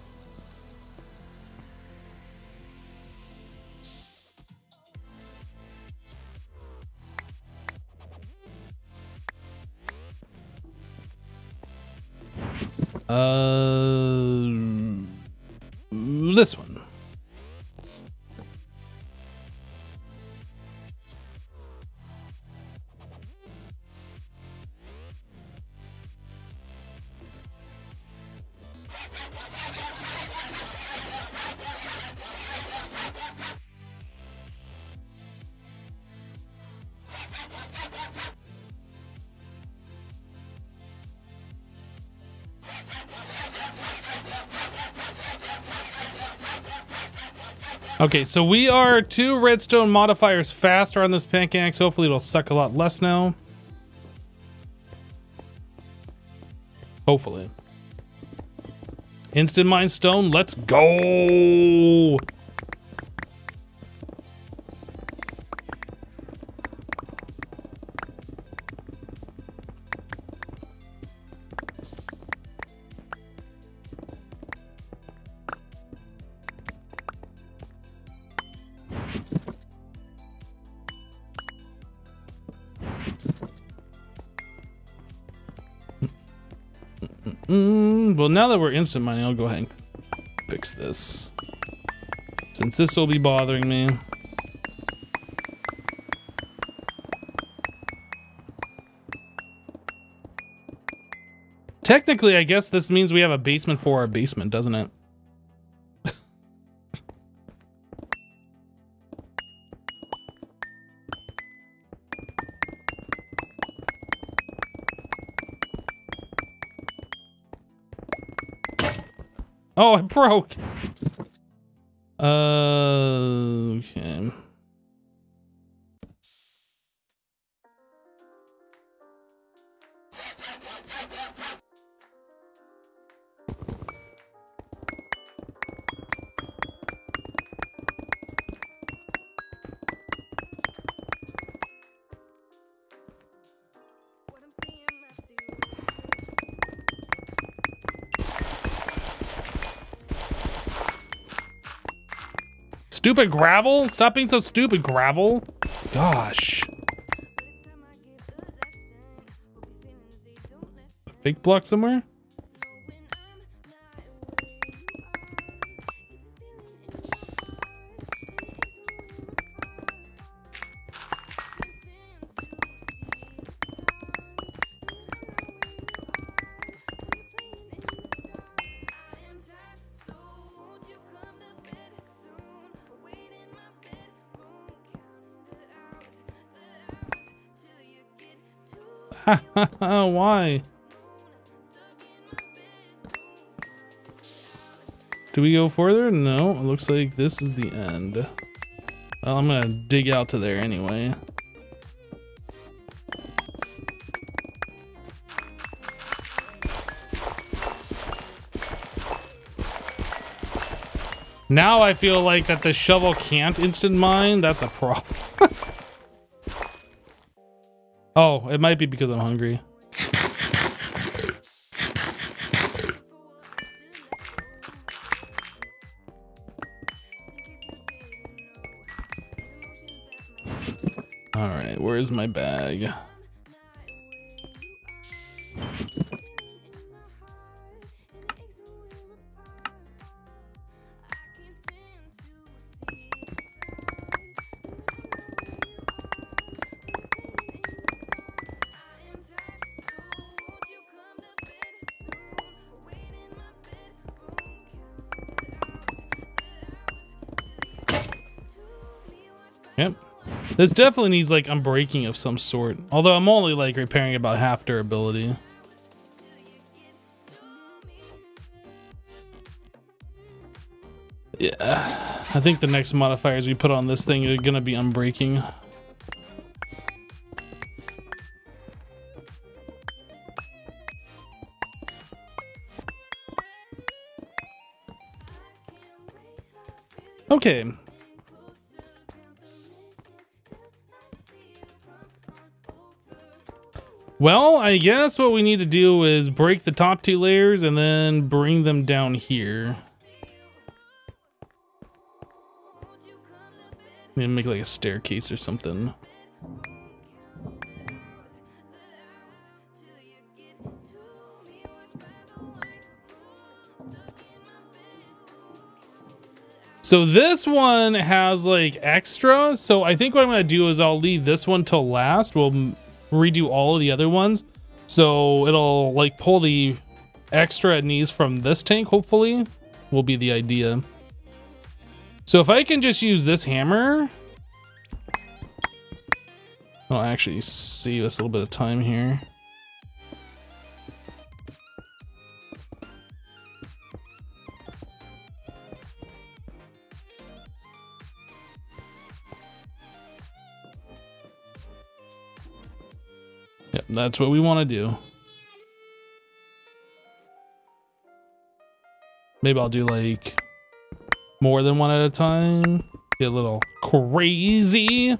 Speaker 1: Uh, this one. Okay, so we are two redstone modifiers faster on this pancake. Hopefully it'll suck a lot less now. Hopefully. Instant mine stone, let's go! now that we're instant mining, I'll go ahead and fix this. Since this will be bothering me. Technically, I guess this means we have a basement for our basement, doesn't it? broke. Uh, okay. stupid gravel. Stop being so stupid, gravel. Gosh. fake block somewhere? we go further? No, it looks like this is the end. Well, I'm gonna dig out to there anyway. Now I feel like that the shovel can't instant mine. That's a problem. [LAUGHS] oh, it might be because I'm hungry. my bag. This definitely needs like unbreaking of some sort. Although I'm only like repairing about half durability. Yeah, I think the next modifiers we put on this thing are gonna be unbreaking. Okay, Well, I guess what we need to do is break the top two layers and then bring them down here. Maybe make like a staircase or something. So this one has like extra. So I think what I'm going to do is I'll leave this one till last. We'll redo all of the other ones. So it'll like pull the extra knees needs from this tank, hopefully, will be the idea. So if I can just use this hammer, I'll actually save us a little bit of time here. That's what we want to do. Maybe I'll do like more than one at a time. Get a little crazy.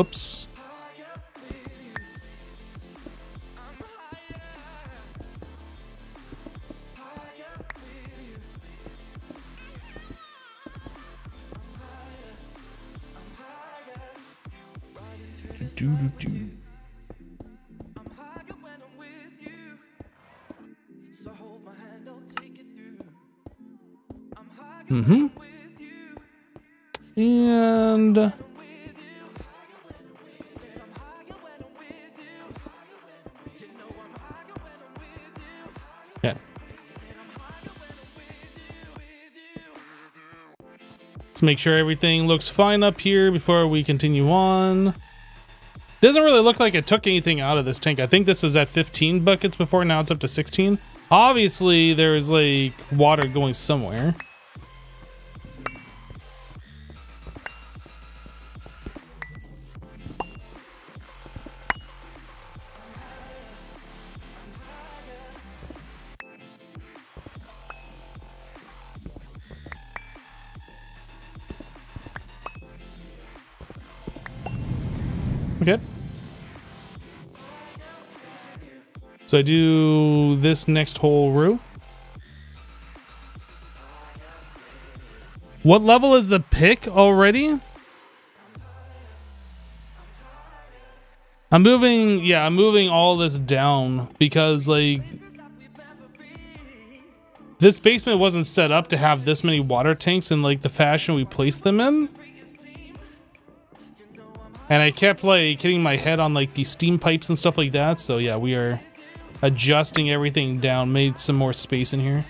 Speaker 1: Oops. make sure everything looks fine up here before we continue on. Doesn't really look like it took anything out of this tank. I think this was at 15 buckets before, now it's up to 16. Obviously, there's like water going somewhere. I do this next whole row? What level is the pick already? I'm moving, yeah, I'm moving all this down because, like, this basement wasn't set up to have this many water tanks in, like, the fashion we placed them in. And I kept, like, hitting my head on, like, the steam pipes and stuff like that, so yeah, we are adjusting everything down made some more space in here.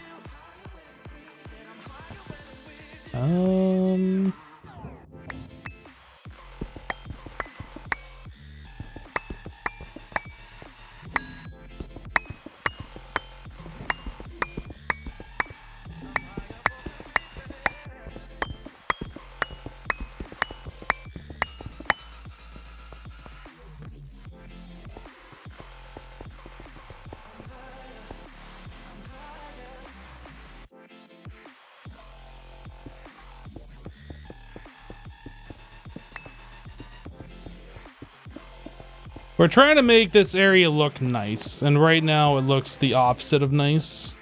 Speaker 1: We're trying to make this area look nice, and right now it looks the opposite of nice.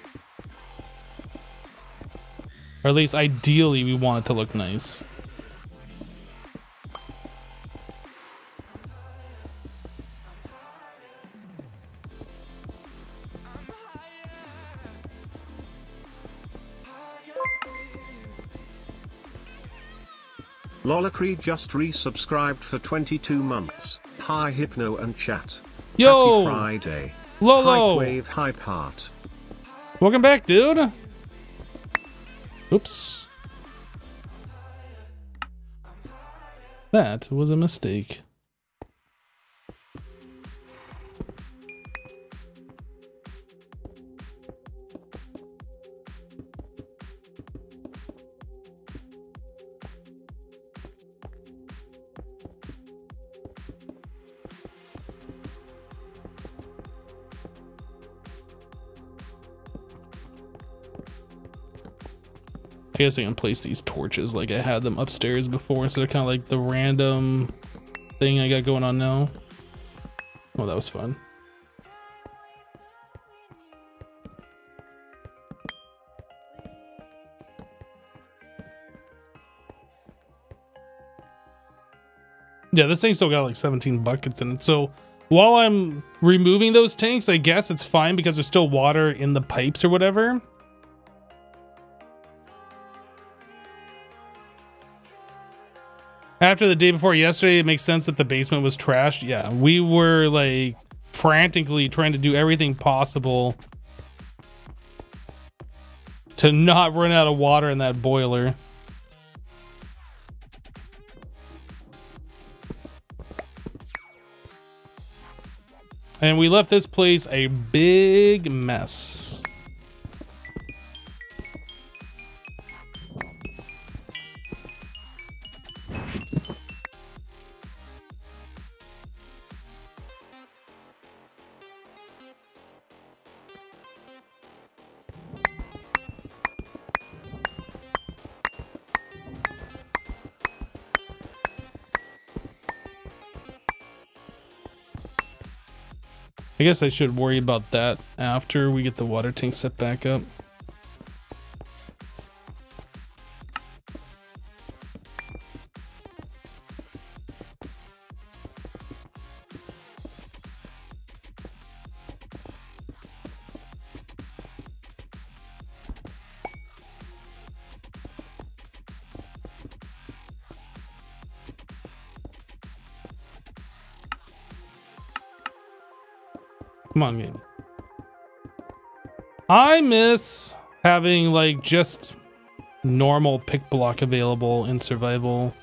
Speaker 1: Or at least ideally we want it to look nice.
Speaker 2: Lola just resubscribed for 22 months hi Hypno and chat. Yo! Happy Friday. Lolo! Hype wave, hype heart. Welcome back, dude. Oops.
Speaker 1: That was a mistake. I guess I can place these torches like I had them upstairs before instead of kind of like the random thing I got going on now. Well, that was fun. Yeah, this thing still got like 17 buckets in it. So while I'm removing those tanks, I guess it's fine because there's still water in the pipes or whatever. after the day before yesterday, it makes sense that the basement was trashed. Yeah, we were like frantically trying to do everything possible to not run out of water in that boiler. And we left this place a big mess. I guess I should worry about that after we get the water tank set back up. miss having like just normal pick block available in survival.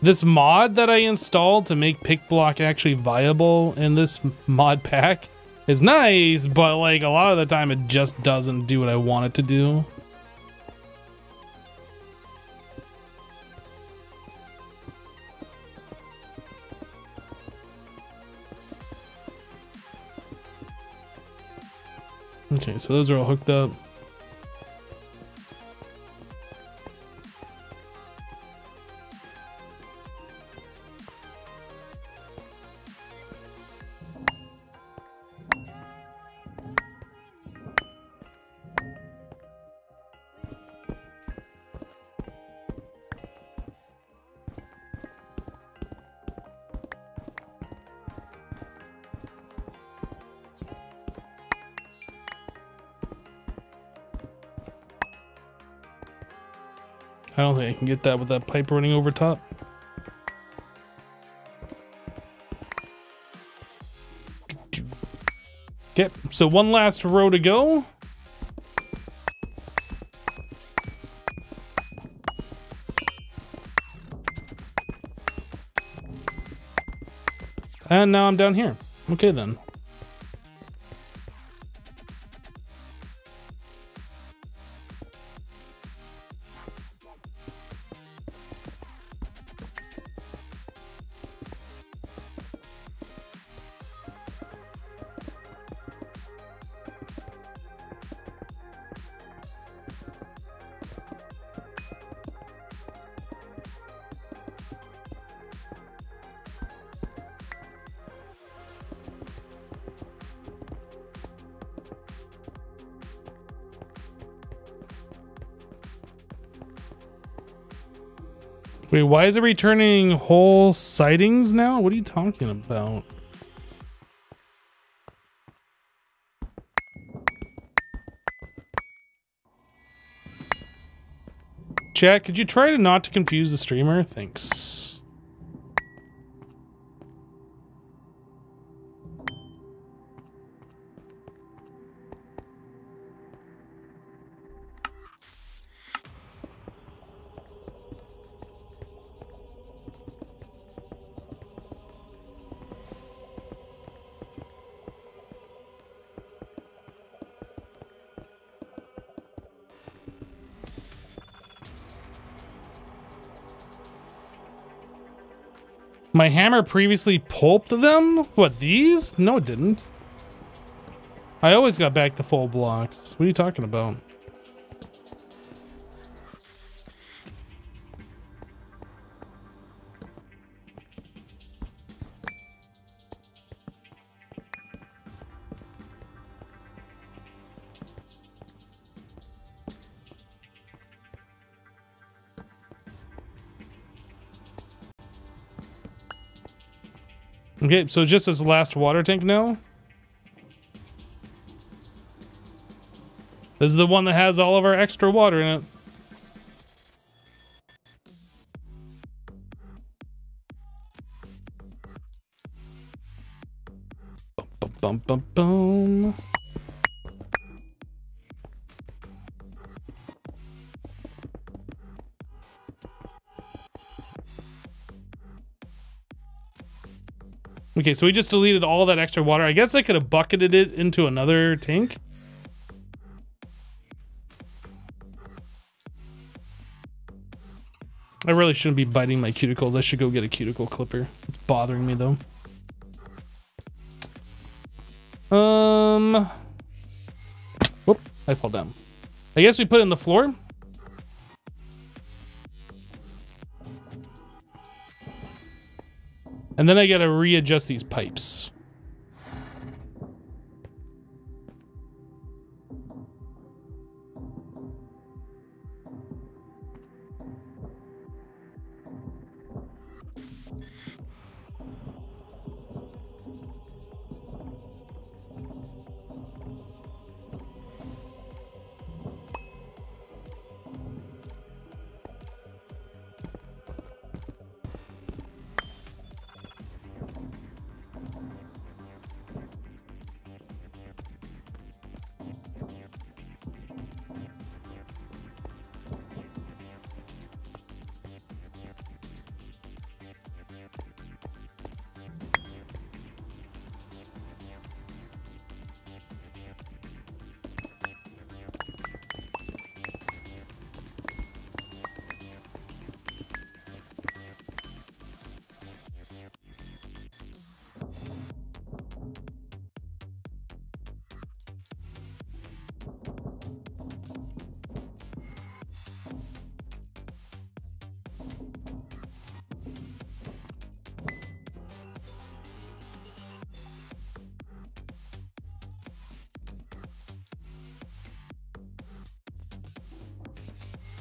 Speaker 1: This mod that I installed to make pick block actually viable in this mod pack is nice, but like a lot of the time it just doesn't do what I want it to do. So those are all hooked up. can get that with that pipe running over top. Okay, so one last row to go. And now I'm down here. Okay then. why is it returning whole sightings now? What are you talking about? Chat, could you try to not to confuse the streamer? Thanks. hammer previously pulped them? What, these? No, it didn't. I always got back to full blocks. What are you talking about? Okay, so just this last water tank now? This is the one that has all of our extra water in it. bum, bum, bum, bum. Okay, so we just deleted all that extra water. I guess I could have bucketed it into another tank. I really shouldn't be biting my cuticles. I should go get a cuticle clipper. It's bothering me though. Um, whoop, I fall down. I guess we put in the floor. And then I gotta readjust these pipes.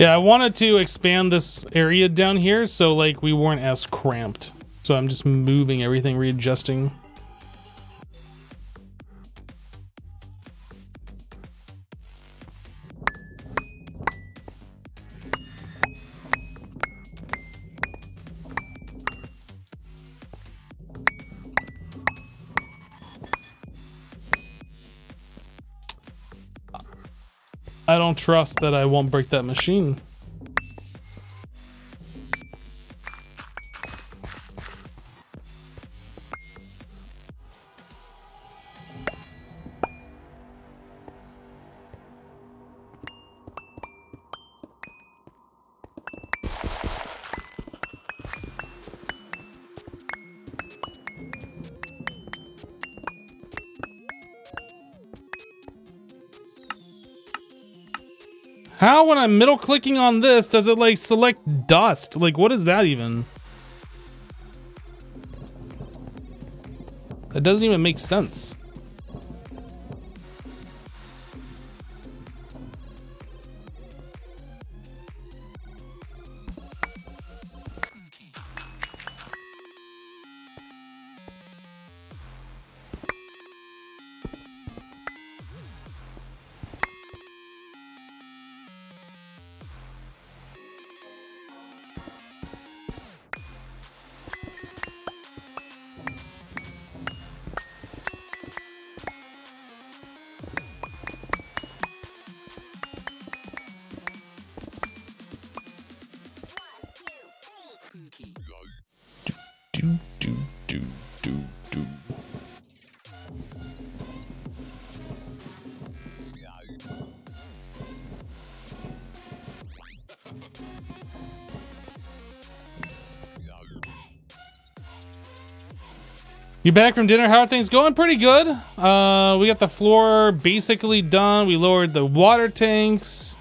Speaker 1: Yeah, I wanted to expand this area down here so like we weren't as cramped. So I'm just moving everything, readjusting. trust that I won't break that machine. middle clicking on this, does it like select dust? Like what is that even? That doesn't even make sense. You back from dinner? How are things going? Pretty good. Uh, we got the floor basically done. We lowered the water tanks.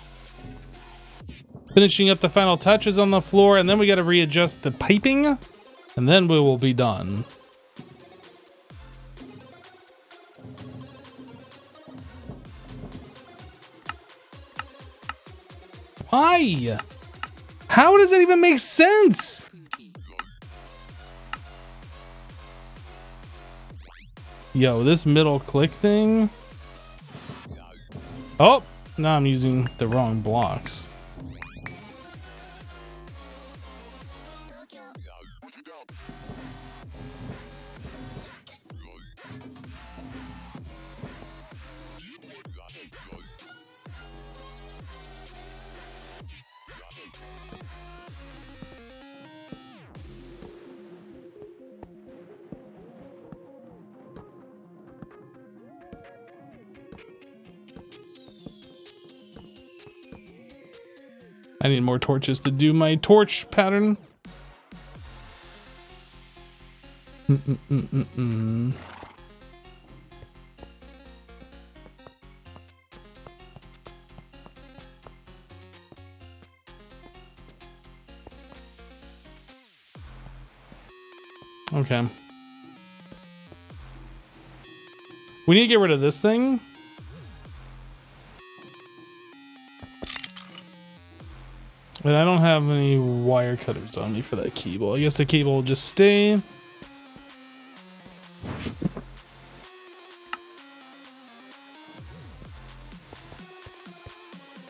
Speaker 1: Finishing up the final touches on the floor. And then we got to readjust the piping. And then we will be done. Why? How does that even make sense? Yo, this middle click thing. Oh, now I'm using the wrong blocks. more torches to do my torch pattern.
Speaker 3: Mm -mm -mm
Speaker 1: okay. We need to get rid of this thing. And I don't have any wire cutters on me for that cable. I guess the cable will just stay.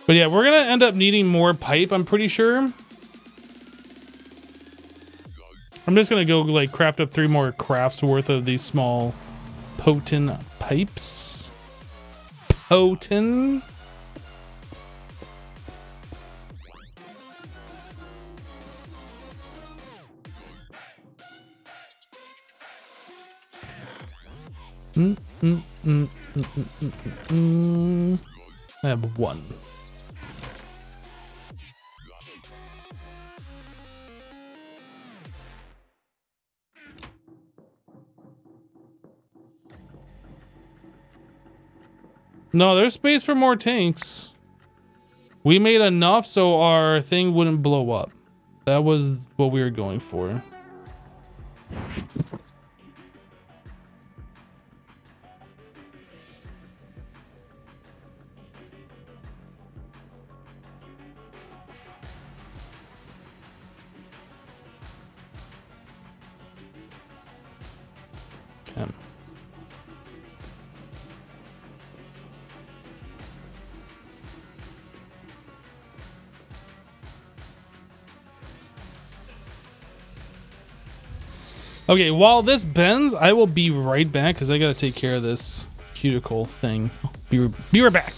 Speaker 1: But yeah, we're going to end up needing more pipe, I'm pretty sure. I'm just going to go like craft up three more crafts worth of these small Potin pipes. Potin. I have one. No, there's space for more tanks. We made enough so our thing wouldn't blow up. That was what we were going for. Okay, while this bends, I will be right back because I got to take care of this cuticle thing. Be, be right back.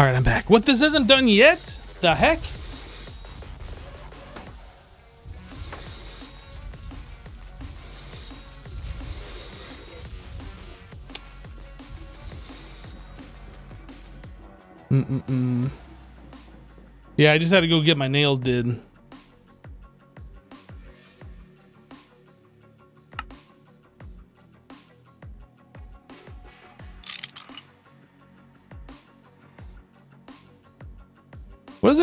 Speaker 1: All right, I'm back. What, this isn't done yet? The heck?
Speaker 3: Mm-mm-mm.
Speaker 1: Yeah, I just had to go get my nails did.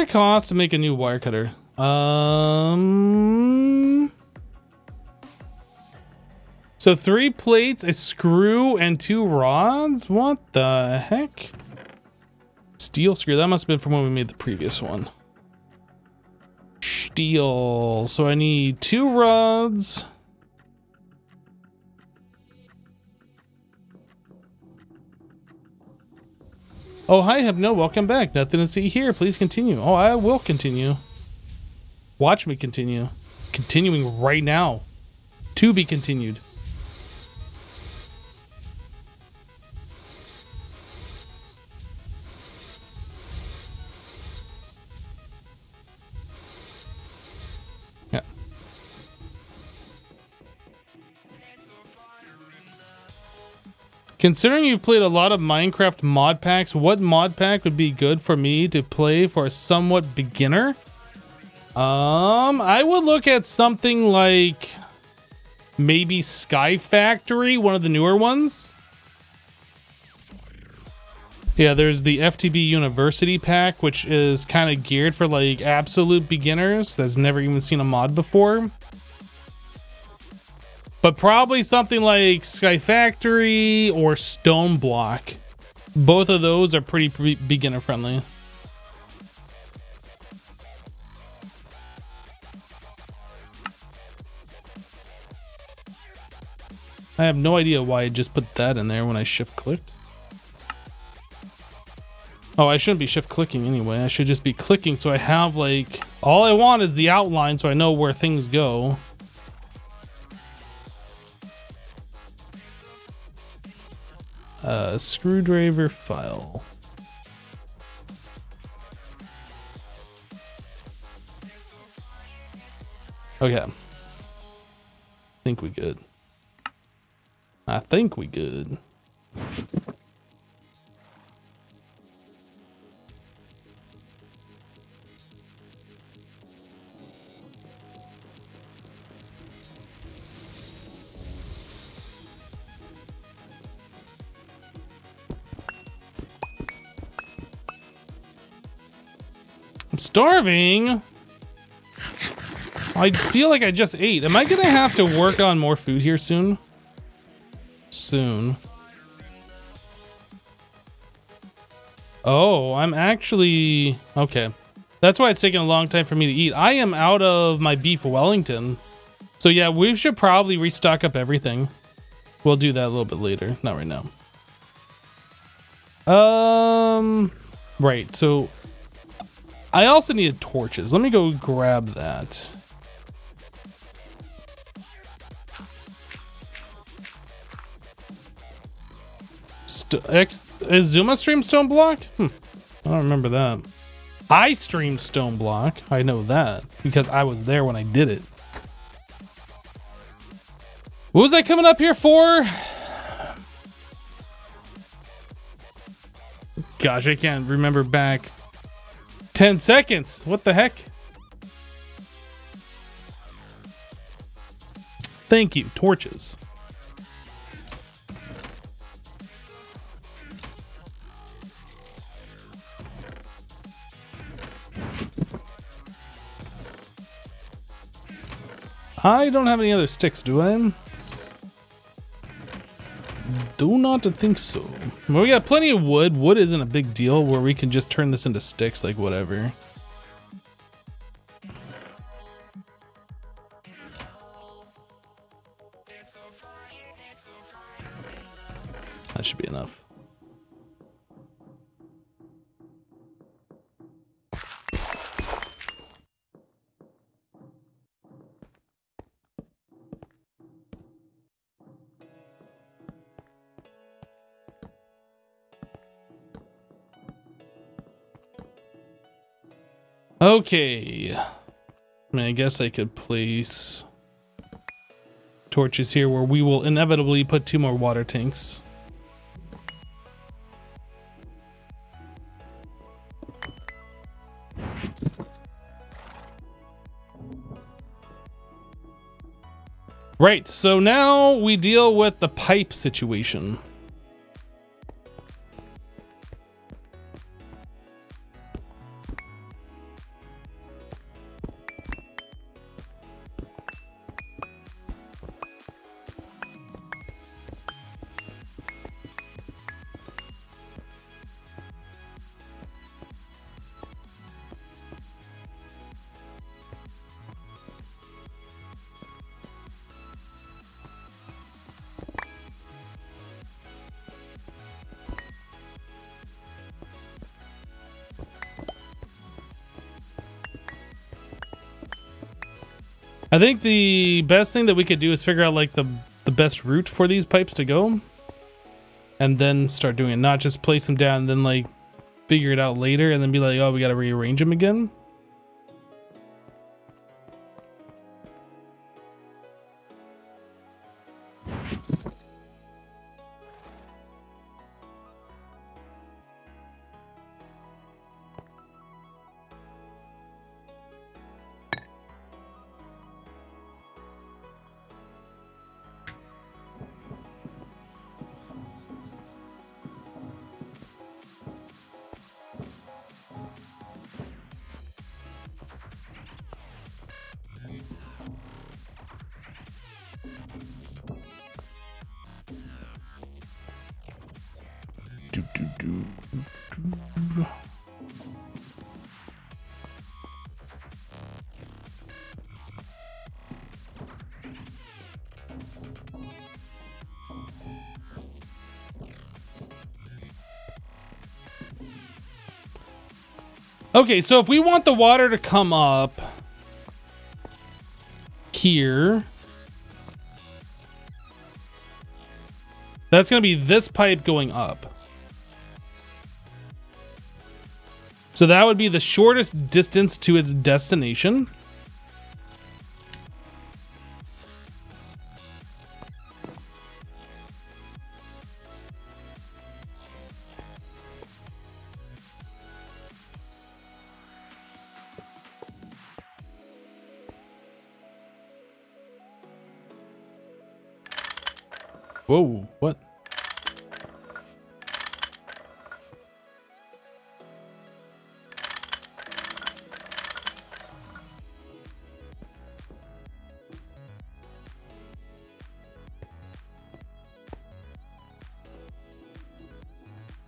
Speaker 1: it cost to make a new wire cutter? Um... So three plates, a screw, and two rods? What the heck? Steel screw. That must have been from when we made the previous one. Steel. So I need two rods. Oh, hi, No, Welcome back. Nothing to see here. Please continue. Oh, I will continue. Watch me continue. Continuing right now. To be continued. Considering you've played a lot of Minecraft mod packs, what mod pack would be good for me to play for a somewhat beginner? Um, I would look at something like maybe Sky Factory, one of the newer ones. Yeah, there's the FTB University pack, which is kind of geared for like absolute beginners that's never even seen a mod before but probably something like Sky Factory or Stone Block. Both of those are pretty, pretty beginner friendly. I have no idea why I just put that in there when I shift clicked. Oh, I shouldn't be shift clicking anyway. I should just be clicking so I have like, all I want is the outline so I know where things go. Uh, screwdriver file. Okay. I think we good. I think we good. I'm starving. I feel like I just ate. Am I gonna have to work on more food here soon? Soon. Oh, I'm actually... Okay. That's why it's taking a long time for me to eat. I am out of my beef Wellington. So yeah, we should probably restock up everything. We'll do that a little bit later. Not right now. Um, right. So I also needed torches. Let me go grab that. St X is Zuma stream stone block? Hmm. I don't remember that. I streamed stone block. I know that because I was there when I did it. What was I coming up here for? Gosh, I can't remember back. 10 seconds. What the heck? Thank you, torches. I don't have any other sticks, do I? do not think so. Well, we got plenty of wood. Wood isn't a big deal where we can just turn this into sticks, like whatever. That should be enough. Okay. I mean, I guess I could place torches here where we will inevitably put two more water tanks. Right, so now we deal with the pipe situation. I think the best thing that we could do is figure out like the, the best route for these pipes to go and then start doing it, not just place them down and then like figure it out later and then be like, oh, we got to rearrange them again. Okay, so if we want the water to come up here, that's going to be this pipe going up. So that would be the shortest distance to its destination. Whoa, what?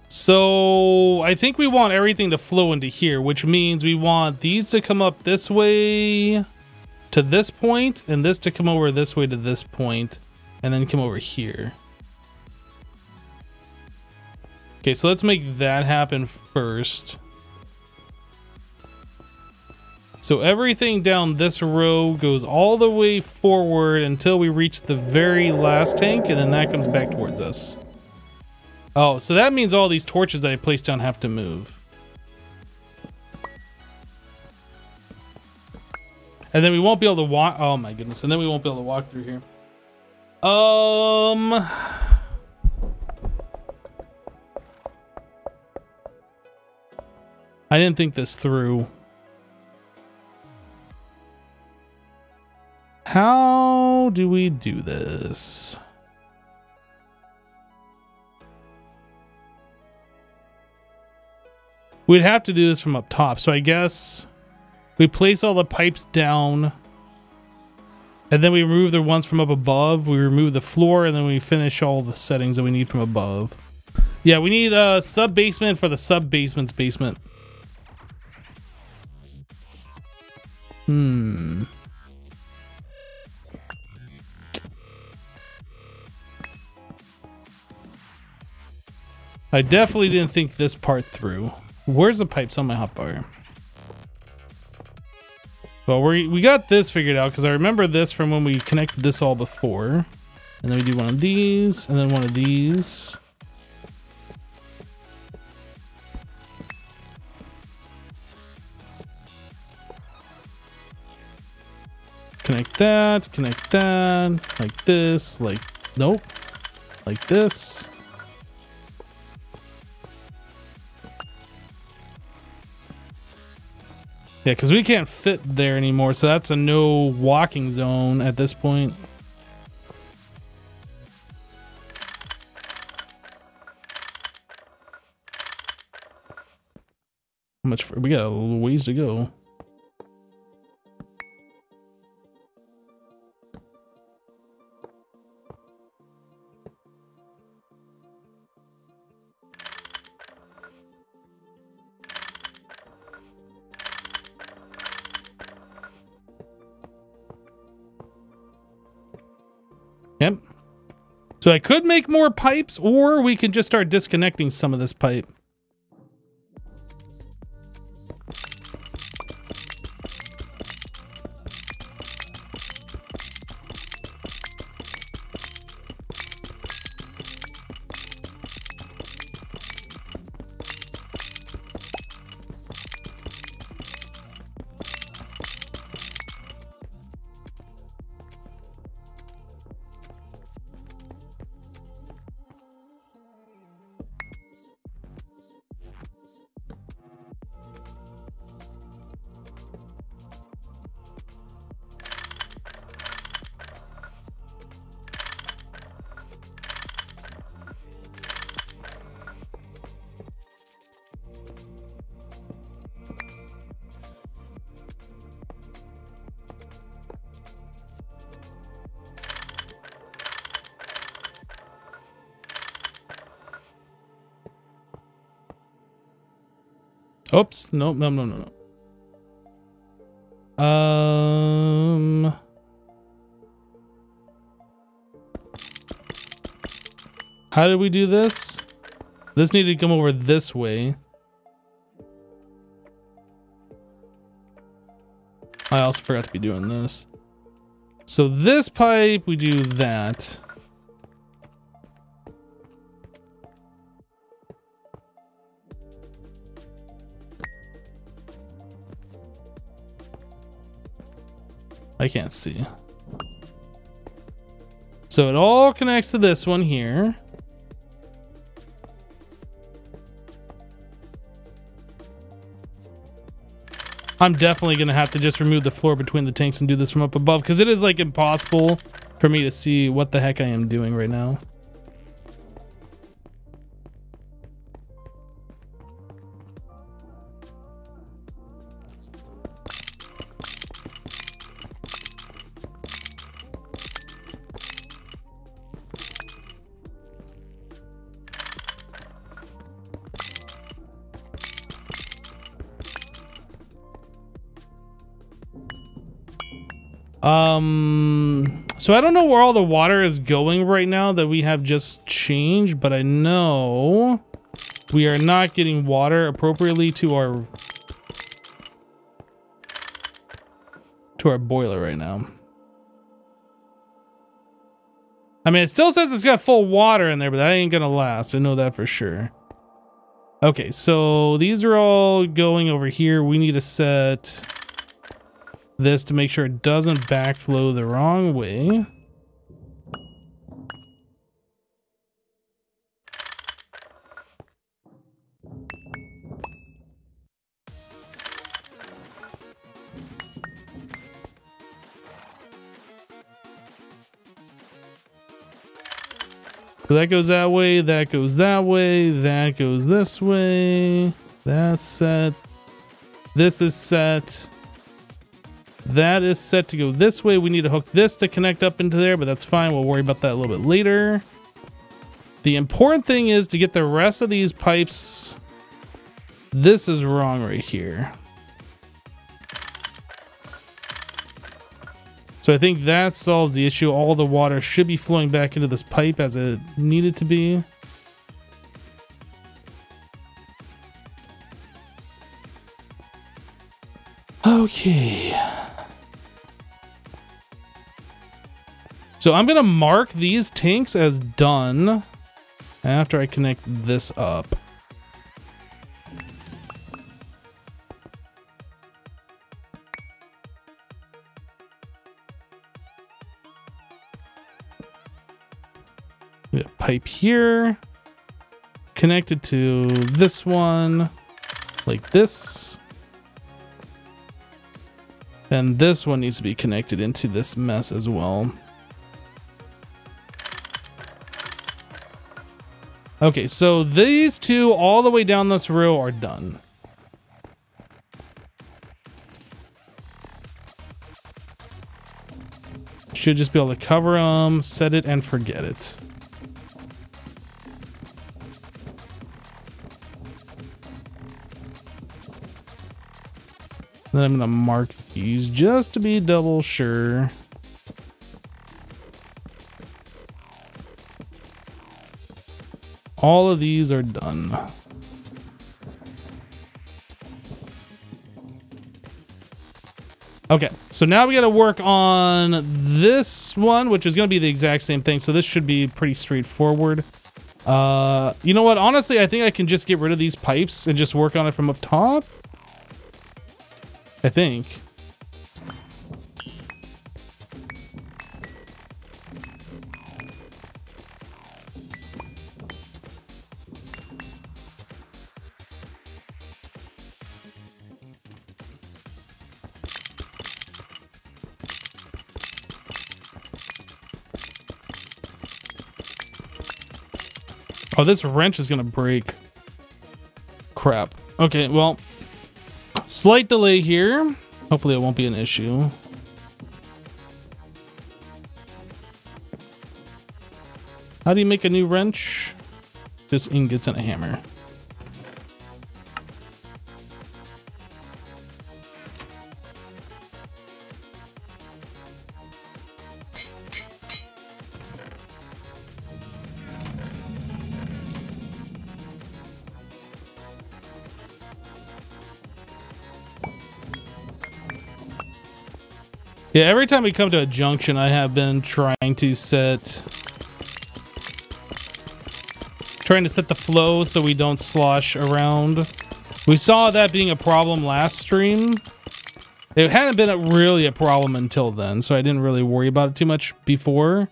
Speaker 1: So I think we want everything to flow into here, which means we want these to come up this way to this point and this to come over this way to this point and then come over here. Okay, so let's make that happen first. So everything down this row goes all the way forward until we reach the very last tank, and then that comes back towards us. Oh, so that means all these torches that I placed down have to move. And then we won't be able to walk. Oh my goodness. And then we won't be able to walk through here. Um... I didn't think this through. How do we do this? We'd have to do this from up top, so I guess we place all the pipes down... And then we remove the ones from up above. We remove the floor, and then we finish all the settings that we need from above. Yeah, we need a uh, sub-basement for the sub-basement's basement.
Speaker 3: Hmm.
Speaker 1: I definitely didn't think this part through. Where's the pipes on my hot bar? Well, we, we got this figured out because I remember this from when we connected this all before. And then we do one of these, and then one of these. Connect that, connect that, like this, like, nope, like this. Yeah, because we can't fit there anymore, so that's a no walking zone at this point. How much? For, we got a ways to go. So I could make more pipes, or we can just start disconnecting some of this pipe. Oops. No, no, no, no, no. Um... How did we do this? This needed to come over this way. I also forgot to be doing this. So this pipe, we do that. can't see. So it all connects to this one here. I'm definitely going to have to just remove the floor between the tanks and do this from up above because it is like impossible for me to see what the heck I am doing right now. Um, so I don't know where all the water is going right now that we have just changed, but I know we are not getting water appropriately to our to our boiler right now. I mean, it still says it's got full water in there, but that ain't gonna last. I know that for sure. Okay, so these are all going over here. We need to set this to make sure it doesn't backflow the wrong way. So that goes that way, that goes that way, that goes this way. That's set. This is set. That is set to go this way. We need to hook this to connect up into there, but that's fine. We'll worry about that a little bit later. The important thing is to get the rest of these pipes. This is wrong right here. So I think that solves the issue. All the water should be flowing back into this pipe as it needed to be. Okay. So I'm going to mark these tanks as done after I connect this up. pipe here connected to this one like this and this one needs to be connected into this mess as well Okay, so these two all the way down this row are done. Should just be able to cover them, set it, and forget it. Then I'm going to mark these just to be double sure. All of these are done. Okay, so now we got to work on this one, which is going to be the exact same thing. So this should be pretty straightforward. Uh, you know what? Honestly, I think I can just get rid of these pipes and just work on it from up top. I think. Oh, this wrench is going to break. Crap. Okay, well, slight delay here. Hopefully it won't be an issue. How do you make a new wrench? Just ingots and a hammer. Yeah, every time we come to a junction, I have been trying to set... Trying to set the flow so we don't slosh around. We saw that being a problem last stream. It hadn't been a, really a problem until then, so I didn't really worry about it too much before.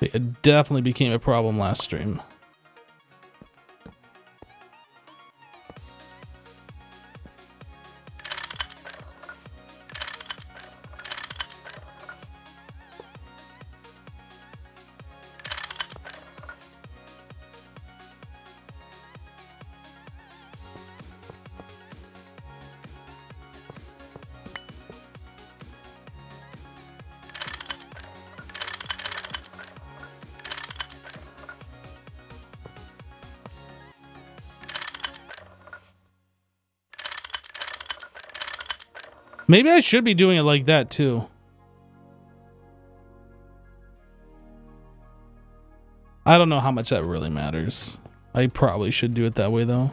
Speaker 1: It definitely became a problem last stream. Maybe I should be doing it like that too. I don't know how much that really matters. I probably should do it that way though.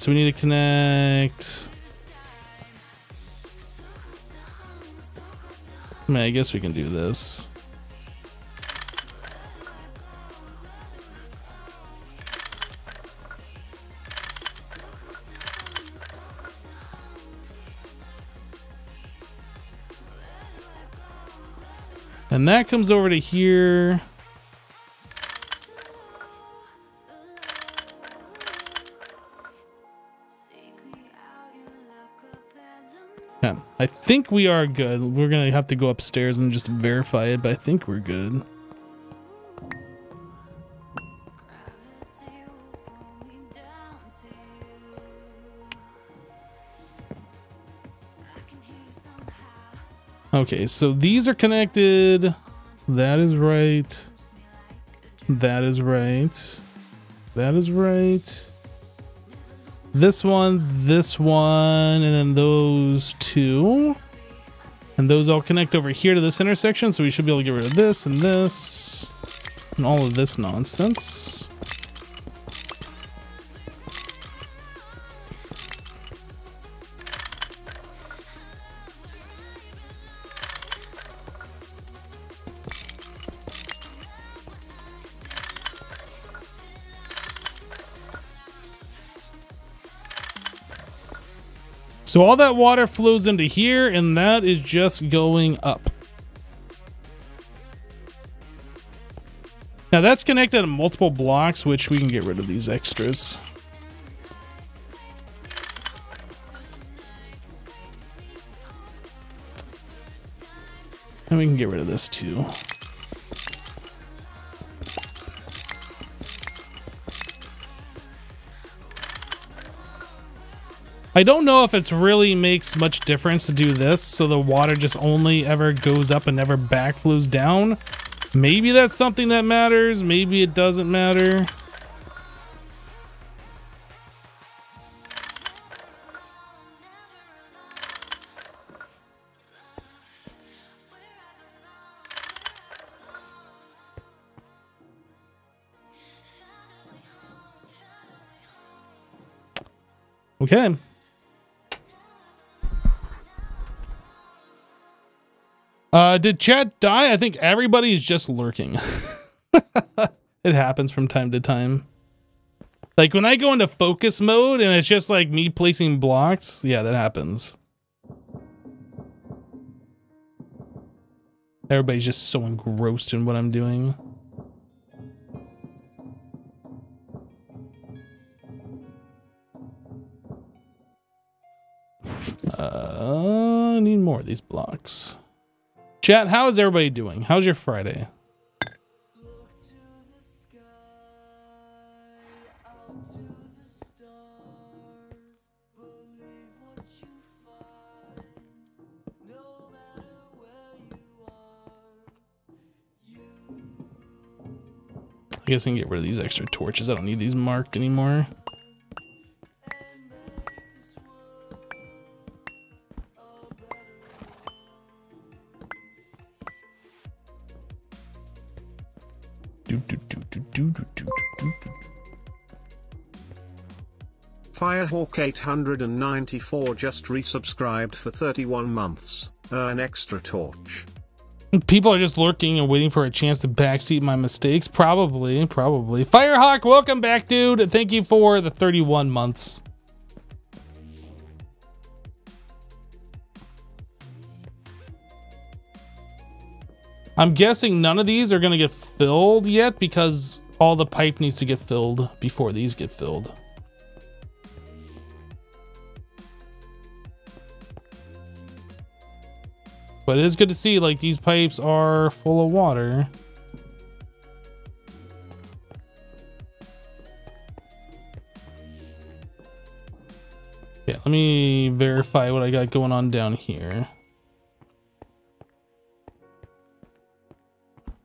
Speaker 1: so we need to connect... I, mean, I guess we can do this. And that comes over to here. think we are good. We're going to have to go upstairs and just verify it, but I think we're good. Okay, so these are connected. That is right. That is right. That is right. This one, this one, and then those two. And those all connect over here to this intersection, so we should be able to get rid of this and this and all of this nonsense. So all that water flows into here and that is just going up. Now that's connected to multiple blocks, which we can get rid of these extras. And we can get rid of this too. I don't know if it really makes much difference to do this so the water just only ever goes up and never backflows down. Maybe that's something that matters. Maybe it doesn't matter. Okay. Uh, did chat die? I think everybody is just lurking. [LAUGHS] it happens from time to time. Like when I go into focus mode and it's just like me placing blocks, yeah, that happens. Everybody's just so engrossed in what I'm doing. Uh, I need more of these blocks. Chat, how is everybody doing? How's your Friday? I guess I can get rid of these extra torches. I don't need these marked anymore.
Speaker 2: Hawk 894 just resubscribed for 31 months. Uh, an extra torch.
Speaker 1: People are just lurking and waiting for a chance to backseat my mistakes. Probably, probably. Firehawk,
Speaker 2: welcome back,
Speaker 1: dude. Thank you for the 31 months. I'm guessing none of these are going to get filled yet because all the pipe needs to get filled before these get filled. but it is good to see like these pipes are full of water. Yeah, let me verify what I got going on down here.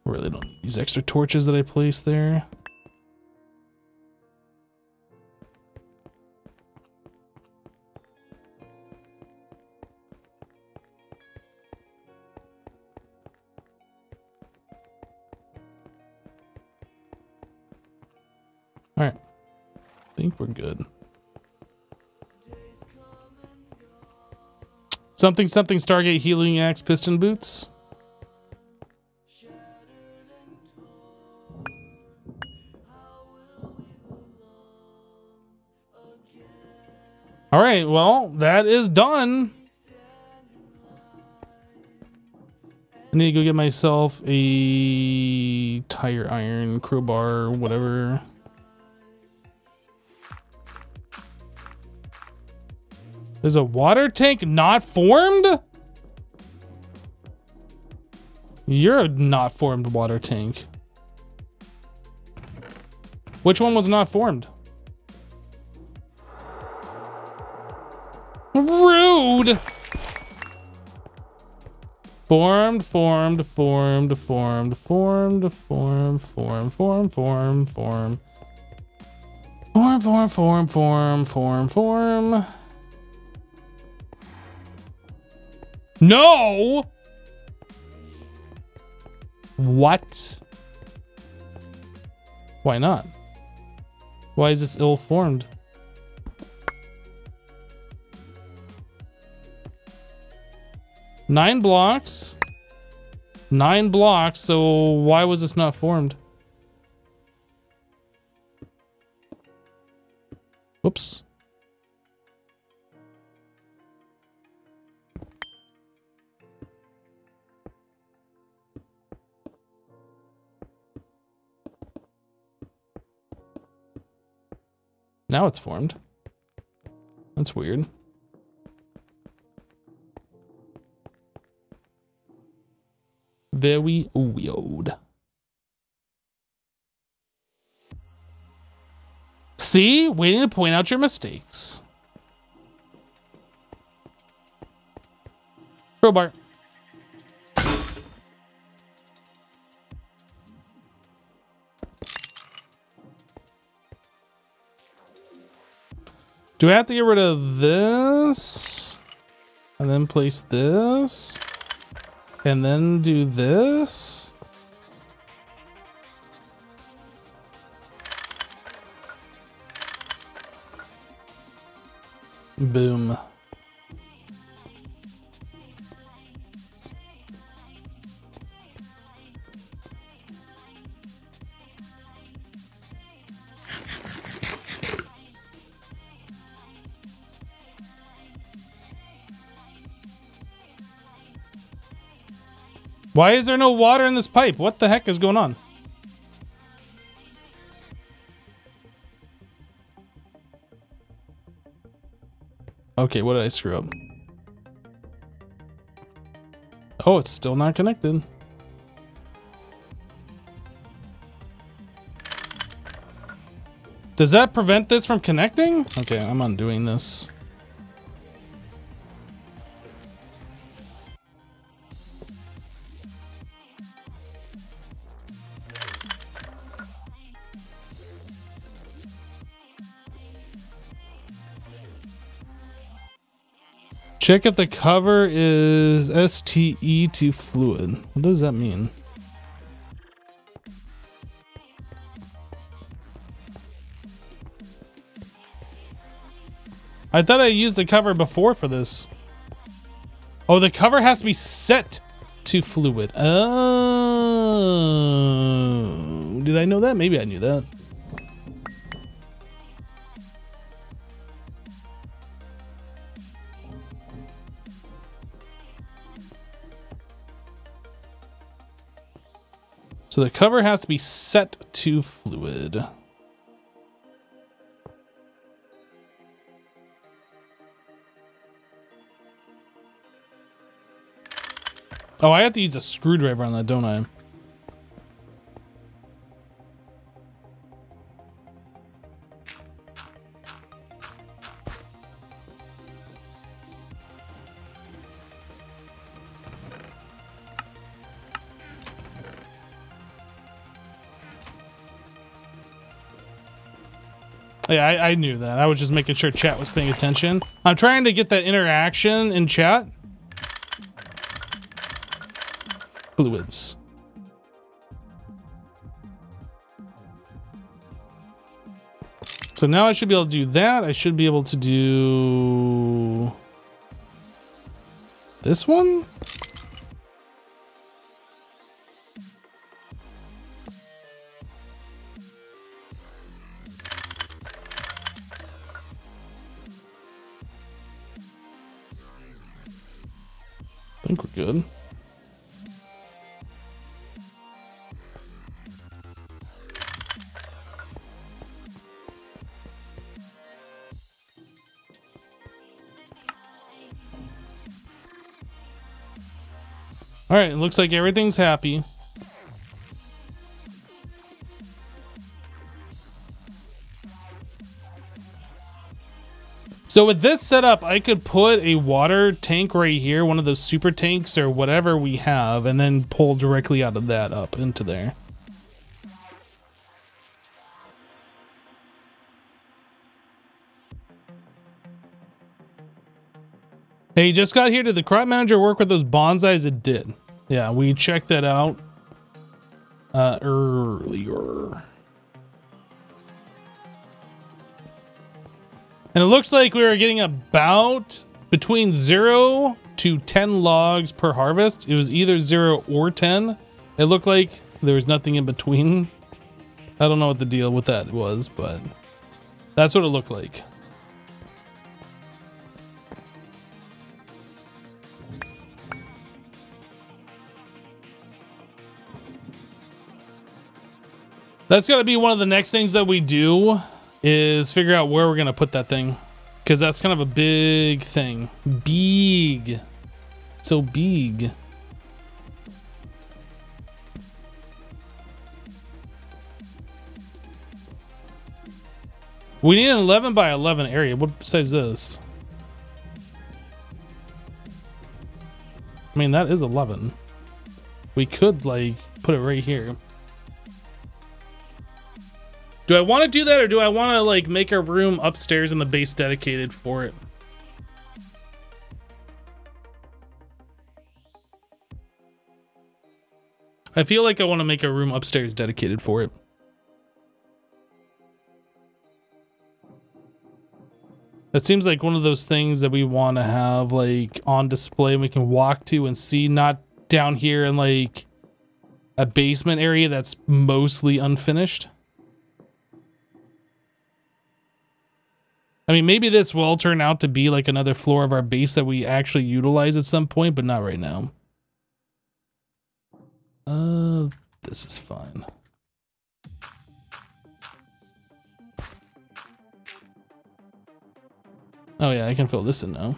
Speaker 1: Really don't need these extra torches that I placed there. think we're good. Something, something, Stargate Healing Axe Piston Boots. All right, well, that is done. I need to go get myself a tire iron, crowbar, whatever. There's a water tank not formed? You're a not formed water tank. Which one was not formed? Rude! Formed, formed, formed, formed, formed, form, form, form, form, form. Form, form, form, form, form, form. No! What? Why not? Why is this ill-formed? Nine blocks? Nine blocks, so why was this not formed? Oops. Now it's formed. That's weird. Very weird. See? Waiting to point out your mistakes. Crowbar. Do I have to get rid of this? And then place this? And then do this? Boom. Why is there no water in this pipe? What the heck is going on? Okay, what did I screw up? Oh, it's still not connected. Does that prevent this from connecting? Okay, I'm undoing this. Check if the cover is STE to fluid. What does that mean? I thought I used the cover before for this. Oh, the cover has to be set to fluid. Oh, did I know that? Maybe I knew that. So the cover has to be set to fluid. Oh, I have to use a screwdriver on that, don't I? Yeah, I, I knew that. I was just making sure chat was paying attention. I'm trying to get that interaction in chat. Fluids. So now I should be able to do that. I should be able to do this one. Alright, it looks like everything's happy. So with this setup, I could put a water tank right here, one of those super tanks or whatever we have, and then pull directly out of that up into there. Hey, just got here. Did the crop manager work with those bonsais? It did. Yeah, we checked that out uh, earlier. And it looks like we were getting about between zero to 10 logs per harvest. It was either zero or 10. It looked like there was nothing in between. I don't know what the deal with that was, but that's what it looked like. That's going to be one of the next things that we do is figure out where we're going to put that thing. Because that's kind of a big thing. Big. So big. We need an 11 by 11 area. What size is this? I mean, that is 11. We could, like, put it right here. Do I want to do that or do I want to like make a room upstairs in the base dedicated for it? I feel like I want to make a room upstairs dedicated for it. That seems like one of those things that we want to have like on display and we can walk to and see not down here in like a basement area that's mostly unfinished. I mean, maybe this will turn out to be like another floor of our base that we actually utilize at some point, but not right now. Uh, this is fine. Oh yeah, I can fill this in now.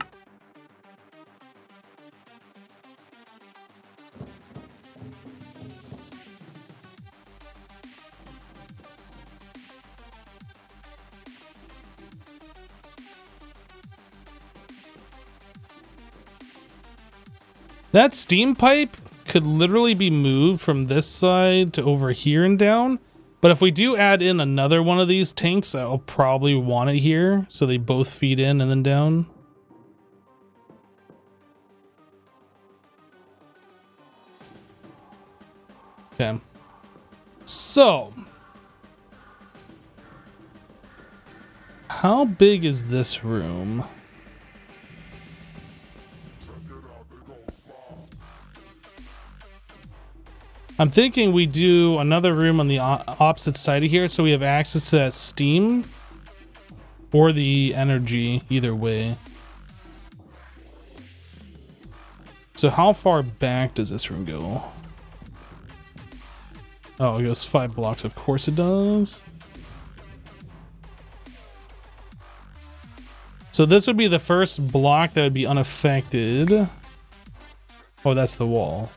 Speaker 1: That steam pipe could literally be moved from this side to over here and down. But if we do add in another one of these tanks, I'll probably want it here. So they both feed in and then down. Okay. So. How big is this room? I'm thinking we do another room on the opposite side of here so we have access to that steam or the energy, either way. So how far back does this room go? Oh, it goes five blocks. Of course it does. So this would be the first block that would be unaffected. Oh, that's the wall.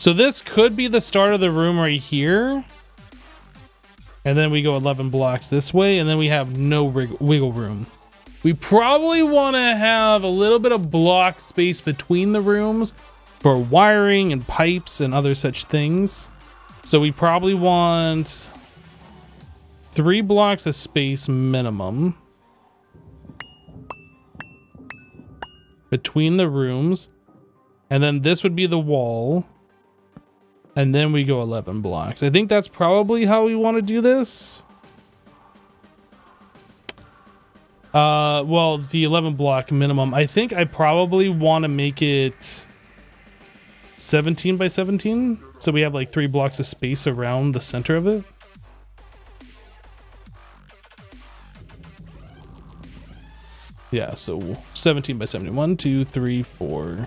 Speaker 1: So this could be the start of the room right here. And then we go 11 blocks this way, and then we have no wiggle room. We probably want to have a little bit of block space between the rooms for wiring and pipes and other such things. So we probably want three blocks of space minimum between the rooms. And then this would be the wall. And then we go 11 blocks. I think that's probably how we want to do this. Uh, well, the 11 block minimum. I think I probably want to make it 17 by 17. So we have like three blocks of space around the center of it. Yeah, so 17 by 71, 2, 3, 4,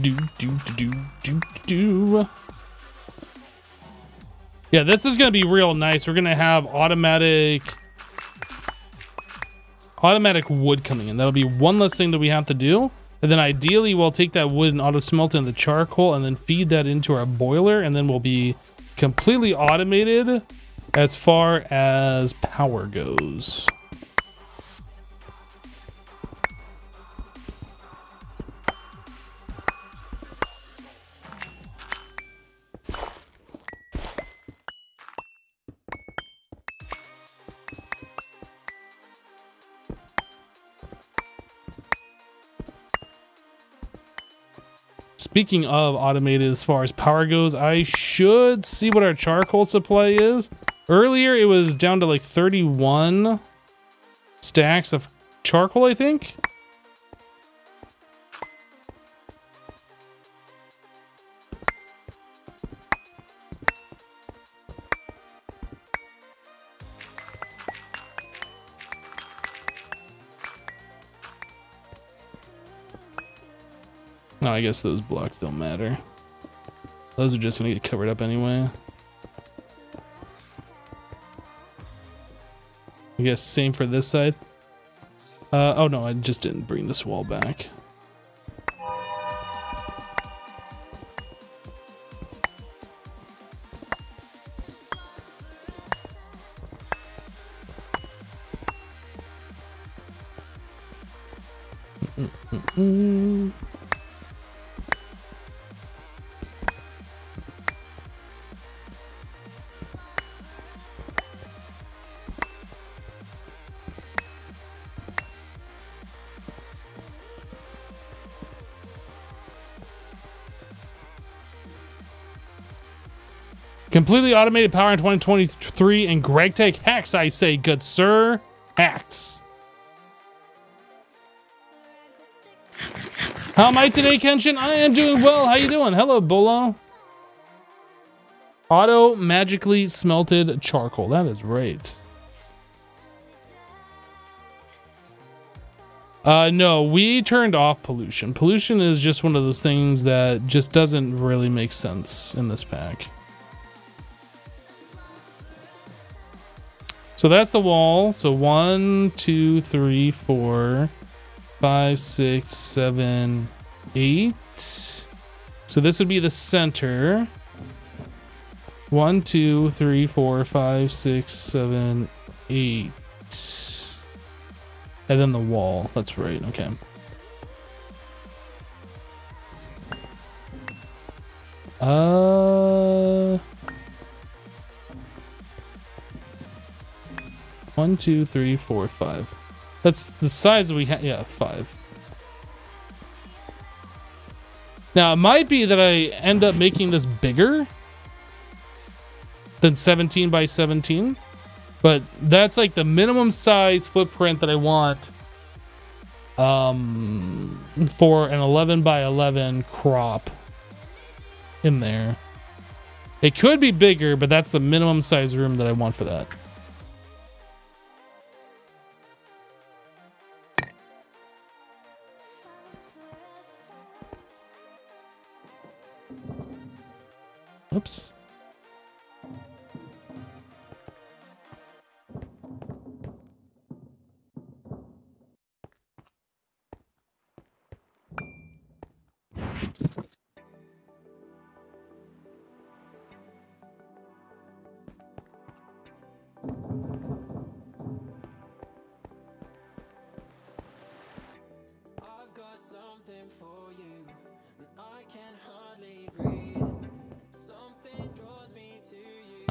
Speaker 1: Do, do, do, do, do, do. Yeah, this is going to be real nice. We're going to have automatic automatic wood coming in. That'll be one less thing that we have to do. And then ideally, we'll take that wood and auto-smelt in the charcoal and then feed that into our boiler. And then we'll be completely automated as far as power goes. Speaking of automated, as far as power goes, I should see what our charcoal supply is. Earlier, it was down to like 31 stacks of charcoal, I think. No, I guess those blocks don't matter. Those are just gonna get covered up anyway. I guess same for this side. Uh, oh no, I just didn't bring this wall back.
Speaker 3: Mm, mm, mm, mm.
Speaker 1: Completely automated power in 2023, and GregTech hacks, I say, good sir. Hacks. How am I today, Kenshin? I am doing well. How you doing? Hello, Bolo. Auto magically smelted charcoal. That is right. Uh, no, we turned off pollution. Pollution is just one of those things that just doesn't really make sense in this pack. So that's the wall. So one, two, three, four, five, six, seven, eight. So this would be the center. One, two, three, four, five, six, seven, eight. And then the wall. That's right. Okay. Uh... One, two, three, four, five. That's the size we have. Yeah, five. Now, it might be that I end up making this bigger than 17 by 17, but that's like the minimum size footprint that I want um, for an 11 by 11 crop in there. It could be bigger, but that's the minimum size room that I want for that.
Speaker 3: Oops.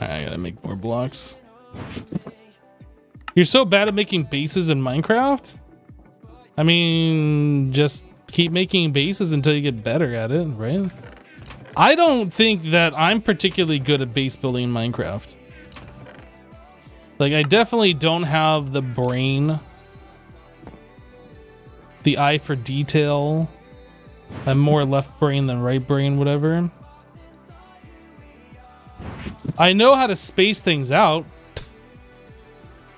Speaker 3: I gotta make
Speaker 1: more blocks. You're so bad at making bases in Minecraft? I mean, just keep making bases until you get better at it, right? I don't think that I'm particularly good at base building in Minecraft. Like, I definitely don't have the brain, the eye for detail. I'm more left brain than right brain, whatever. I know how to space things out.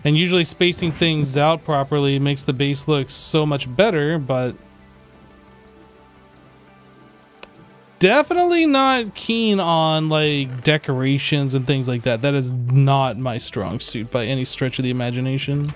Speaker 1: And usually spacing things out properly makes the base look so much better, but... Definitely not keen on, like, decorations and things like that. That is not my strong suit by any stretch of the imagination.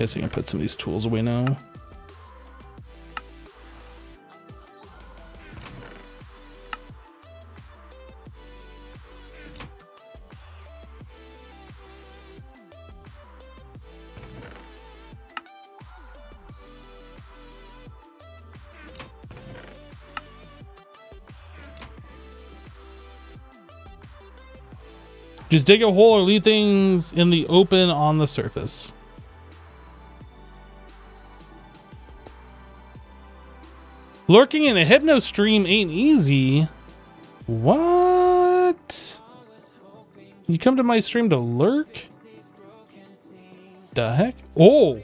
Speaker 1: guess I can put some of these tools away now. Just dig a hole or leave things in the open on the surface. Lurking in a hypno stream ain't easy. What? You come to my stream to lurk? The heck? Oh!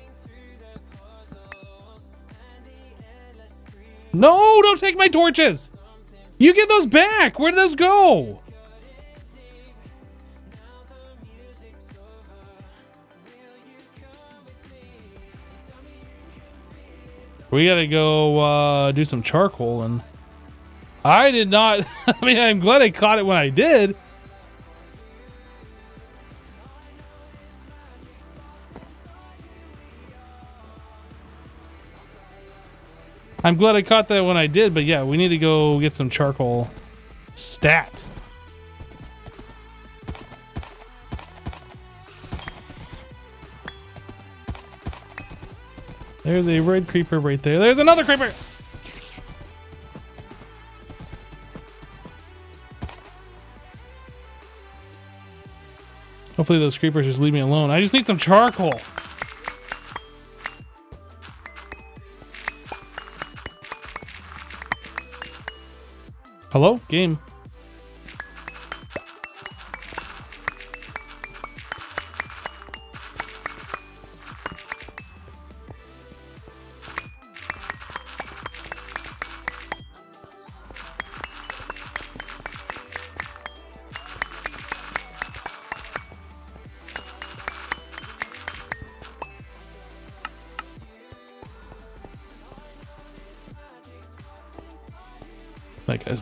Speaker 1: No, don't take my torches! You get those back! Where did those go? We got to go uh, do some charcoal. And I did not. [LAUGHS] I mean, I'm glad I caught it when I did. I'm glad I caught that when I did, but yeah, we need to go get some charcoal stat. There's a red creeper right there. There's another creeper! Hopefully those creepers just leave me alone. I just need some charcoal. Hello? Game.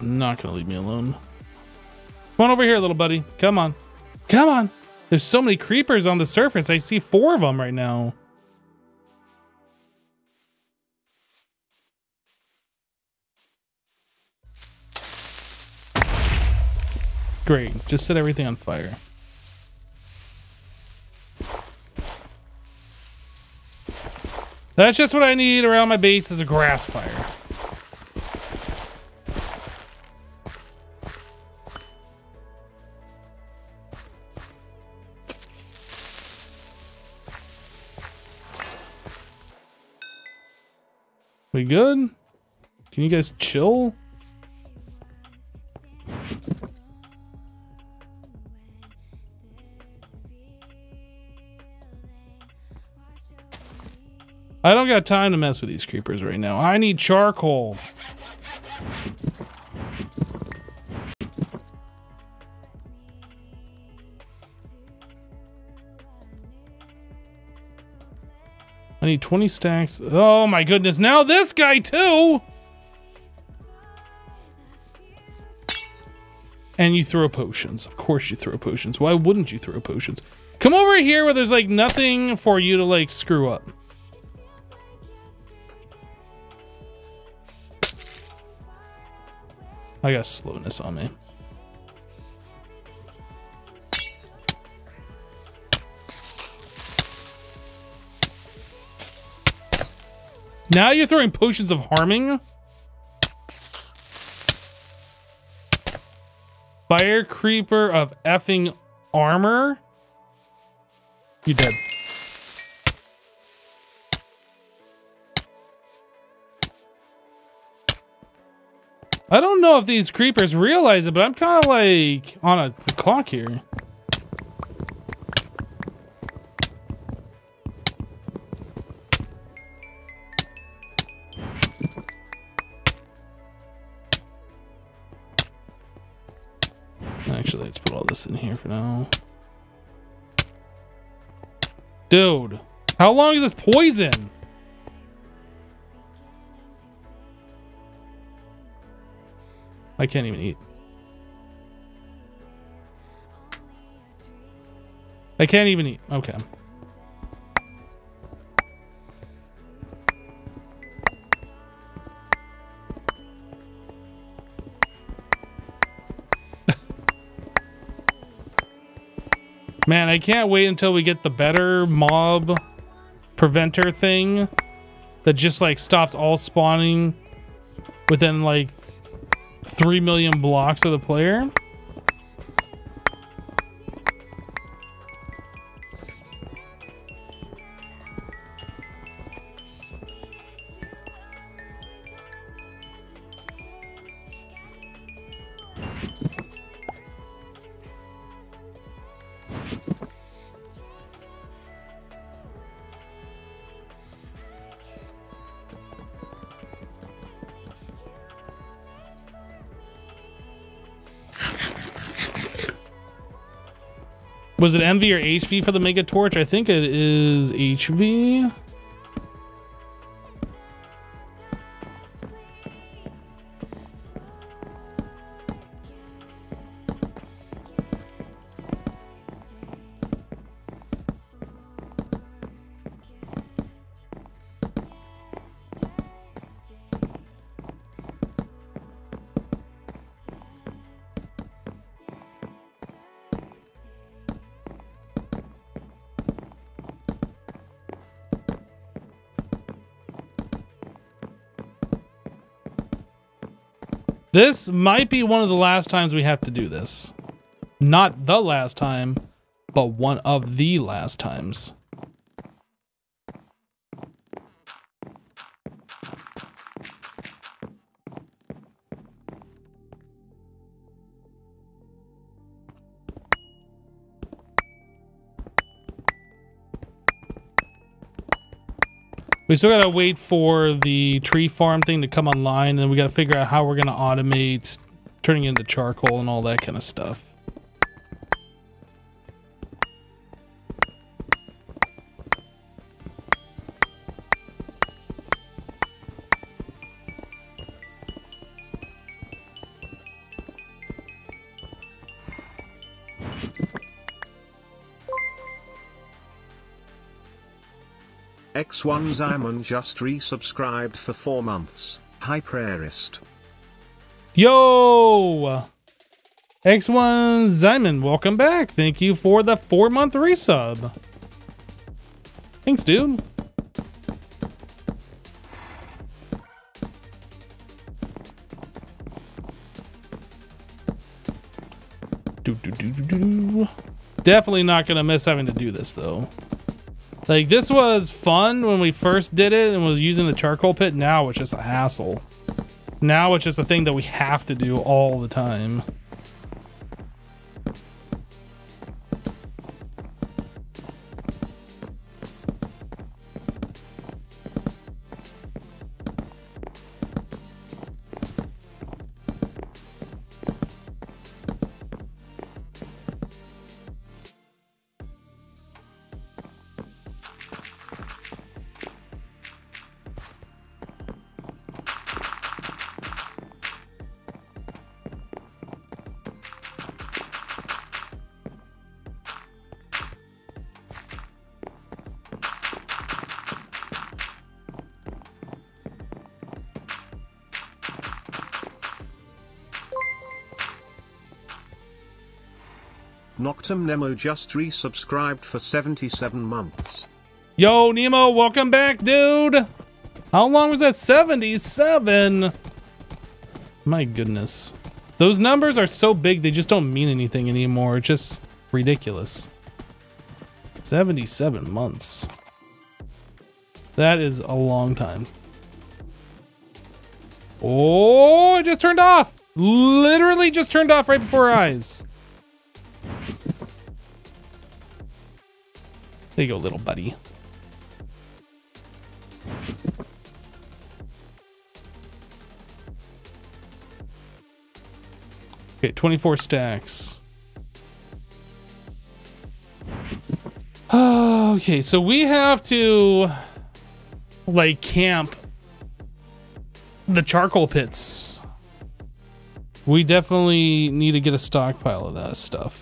Speaker 1: not going to leave me alone. Come on over here, little buddy. Come on. Come on. There's so many creepers on the surface. I see four of them right now. Great. Just set everything on fire. That's just what I need around my base is a grass fire. We good? Can you guys chill? I don't got time to mess with these creepers right now. I need charcoal. I need 20 stacks. Oh my goodness, now this guy too! And you throw potions. Of course you throw potions. Why wouldn't you throw potions? Come over here where there's like nothing for you to like screw up. I got slowness on me. Now you're throwing potions of harming? Fire creeper of effing armor? You dead. I don't know if these creepers realize it, but I'm kind of like on a clock here. in here for now. Dude, how long is this poison? I can't even eat. I can't even eat. Okay. Man, I can't wait until we get the better mob preventer thing that just like stops all spawning within like 3 million blocks of the player. Was it MV or HV for the Mega Torch? I think it is HV. This might be one of the last times we have to do this. Not the last time, but one of the last times. We still gotta wait for the tree farm thing to come online, and we gotta figure out how we're gonna automate turning into charcoal and all that kind of stuff.
Speaker 2: X1 Zaman just resubscribed for 4 months. Hi Prayerist. Yo!
Speaker 1: X1 Simon, welcome back. Thank you for the four month resub. Thanks, dude. Do, do, do, do, do. Definitely not going to miss having to do this, though. Like, this was fun when we first did it and was using the charcoal pit. Now it's just a hassle. Now it's just a thing that we have to do all the time.
Speaker 2: Nemo just resubscribed for 77 months. Yo, Nemo, welcome back, dude! How long was that?
Speaker 1: 77! My goodness. Those numbers are so big, they just don't mean anything anymore. It's just ridiculous. 77 months. That is a long time. Oh, it just turned off! Literally just turned off right before our eyes. There you go, little buddy. Okay, 24 stacks. Oh, okay, so we have to like camp the charcoal pits. We definitely need to get a stockpile of that stuff.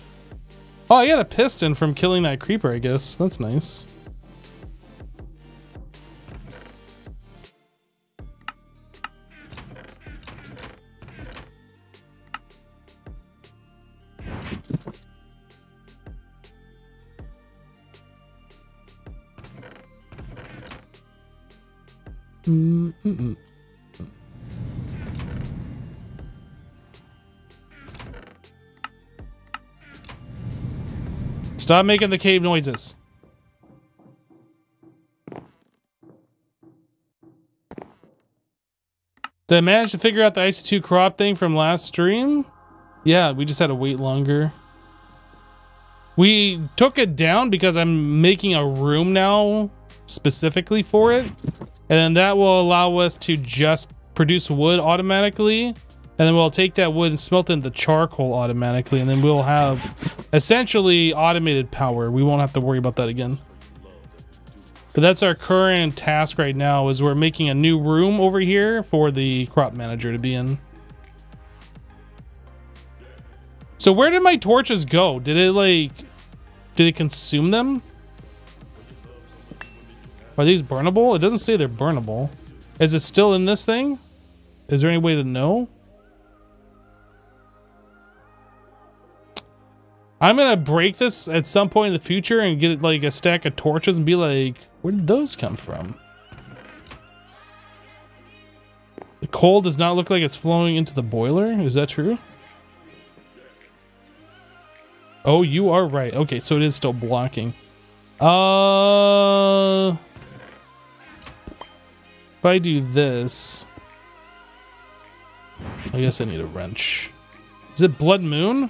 Speaker 1: Oh, I got a piston from killing that creeper, I guess. That's nice. Stop making the cave noises. Did I manage to figure out the IC2 crop thing from last stream? Yeah, we just had to wait longer. We took it down because I'm making a room now specifically for it. And that will allow us to just produce wood automatically and then we'll take that wood and smelt it into charcoal automatically, and then we'll have essentially automated power. We won't have to worry about that again. But that's our current task right now is we're making a new room over here for the crop manager to be in. So where did my torches go? Did it like, did it consume them? Are these burnable? It doesn't say they're burnable. Is it still in this thing? Is there any way to know? I'm gonna break this at some point in the future and get like a stack of torches and be like, where did those come from? The coal does not look like it's flowing into the boiler. Is that true? Oh, you are right. Okay, so it is still blocking. Uh, if I do this, I guess I need a wrench. Is it Blood Moon?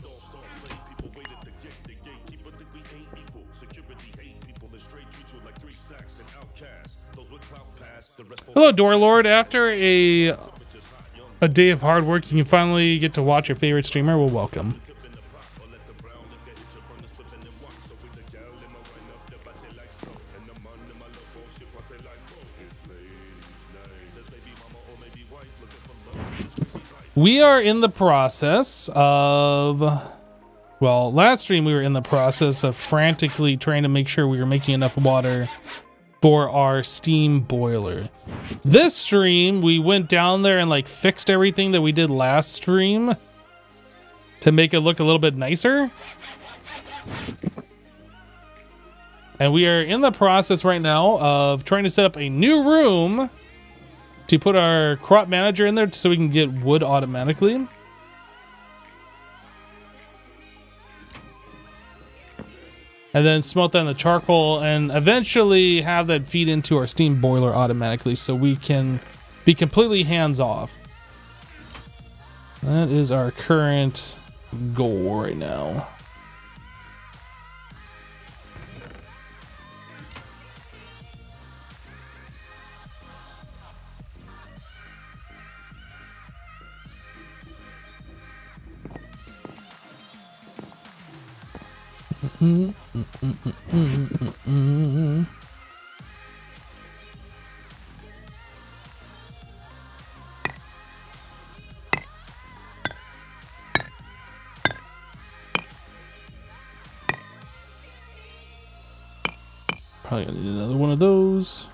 Speaker 1: Hello, Door Lord. After a a day of hard work, you can finally get to watch your favorite streamer. Well, welcome. We are in the process of. Well, last stream we were in the process of frantically trying to make sure we were making enough water for our steam boiler. This stream, we went down there and like fixed everything that we did last stream to make it look a little bit nicer. And we are in the process right now of trying to set up a new room to put our crop manager in there so we can get wood automatically. and then smelt that the charcoal and eventually have that feed into our steam boiler automatically so we can be completely hands off. That is our current goal right now.
Speaker 3: Mm-hmm mm,
Speaker 1: need another one of those.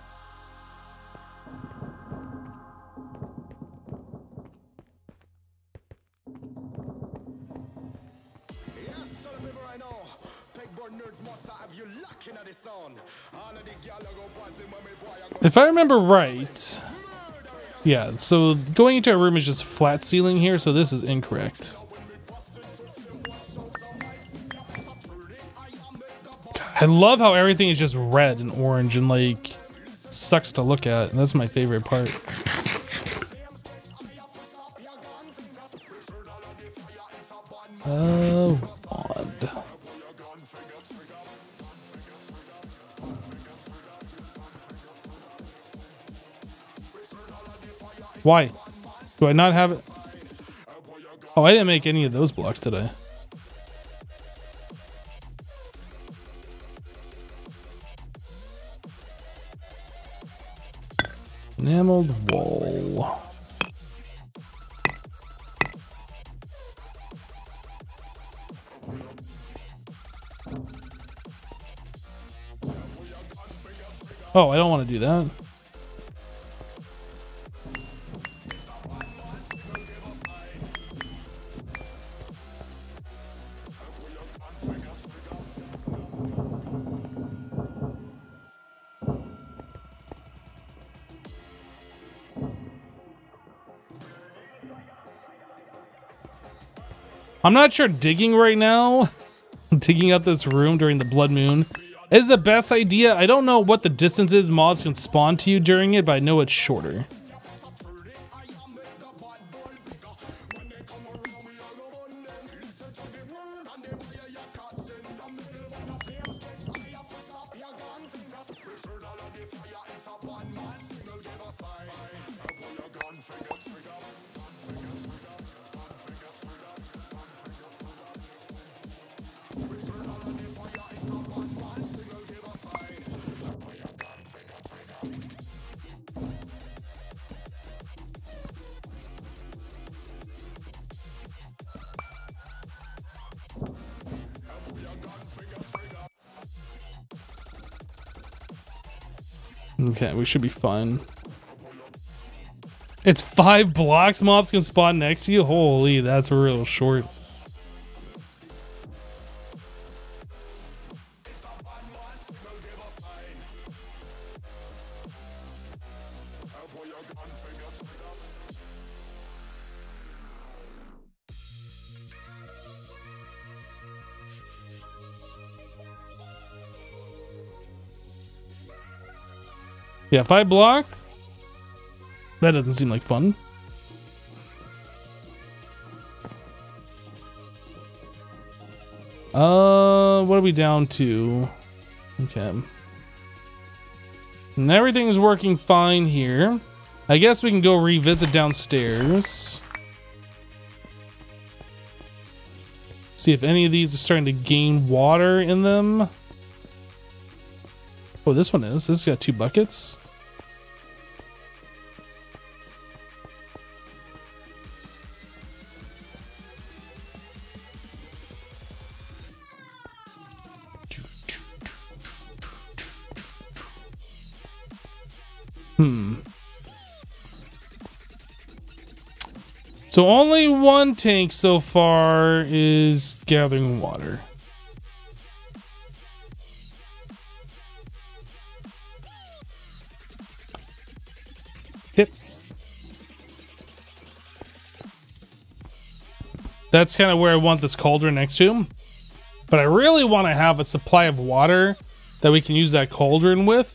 Speaker 1: If I remember right, yeah, so going into a room is just flat ceiling here, so this is incorrect. I love how everything is just red and orange and like sucks to look at. That's my favorite part. Oh, odd. Why? Do I not have it? Oh, I didn't make any of those blocks, today. Enameled wall. Oh, I don't want to do that. I'm not sure digging right now, [LAUGHS] digging up this room during the blood moon is the best idea. I don't know what the distance is mobs can spawn to you during it, but I know it's shorter. Okay, we should be fine. It's five blocks mobs can spawn next to you? Holy, that's real short. Yeah, five blocks? That doesn't seem like fun. Uh, what are we down to? Okay. And everything's working fine here. I guess we can go revisit downstairs. See if any of these are starting to gain water in them. Oh, this one is. This has got two buckets. Hmm. So only one tank so far is gathering water. That's kind of where I want this cauldron next to him. But I really want to have a supply of water that we can use that cauldron with.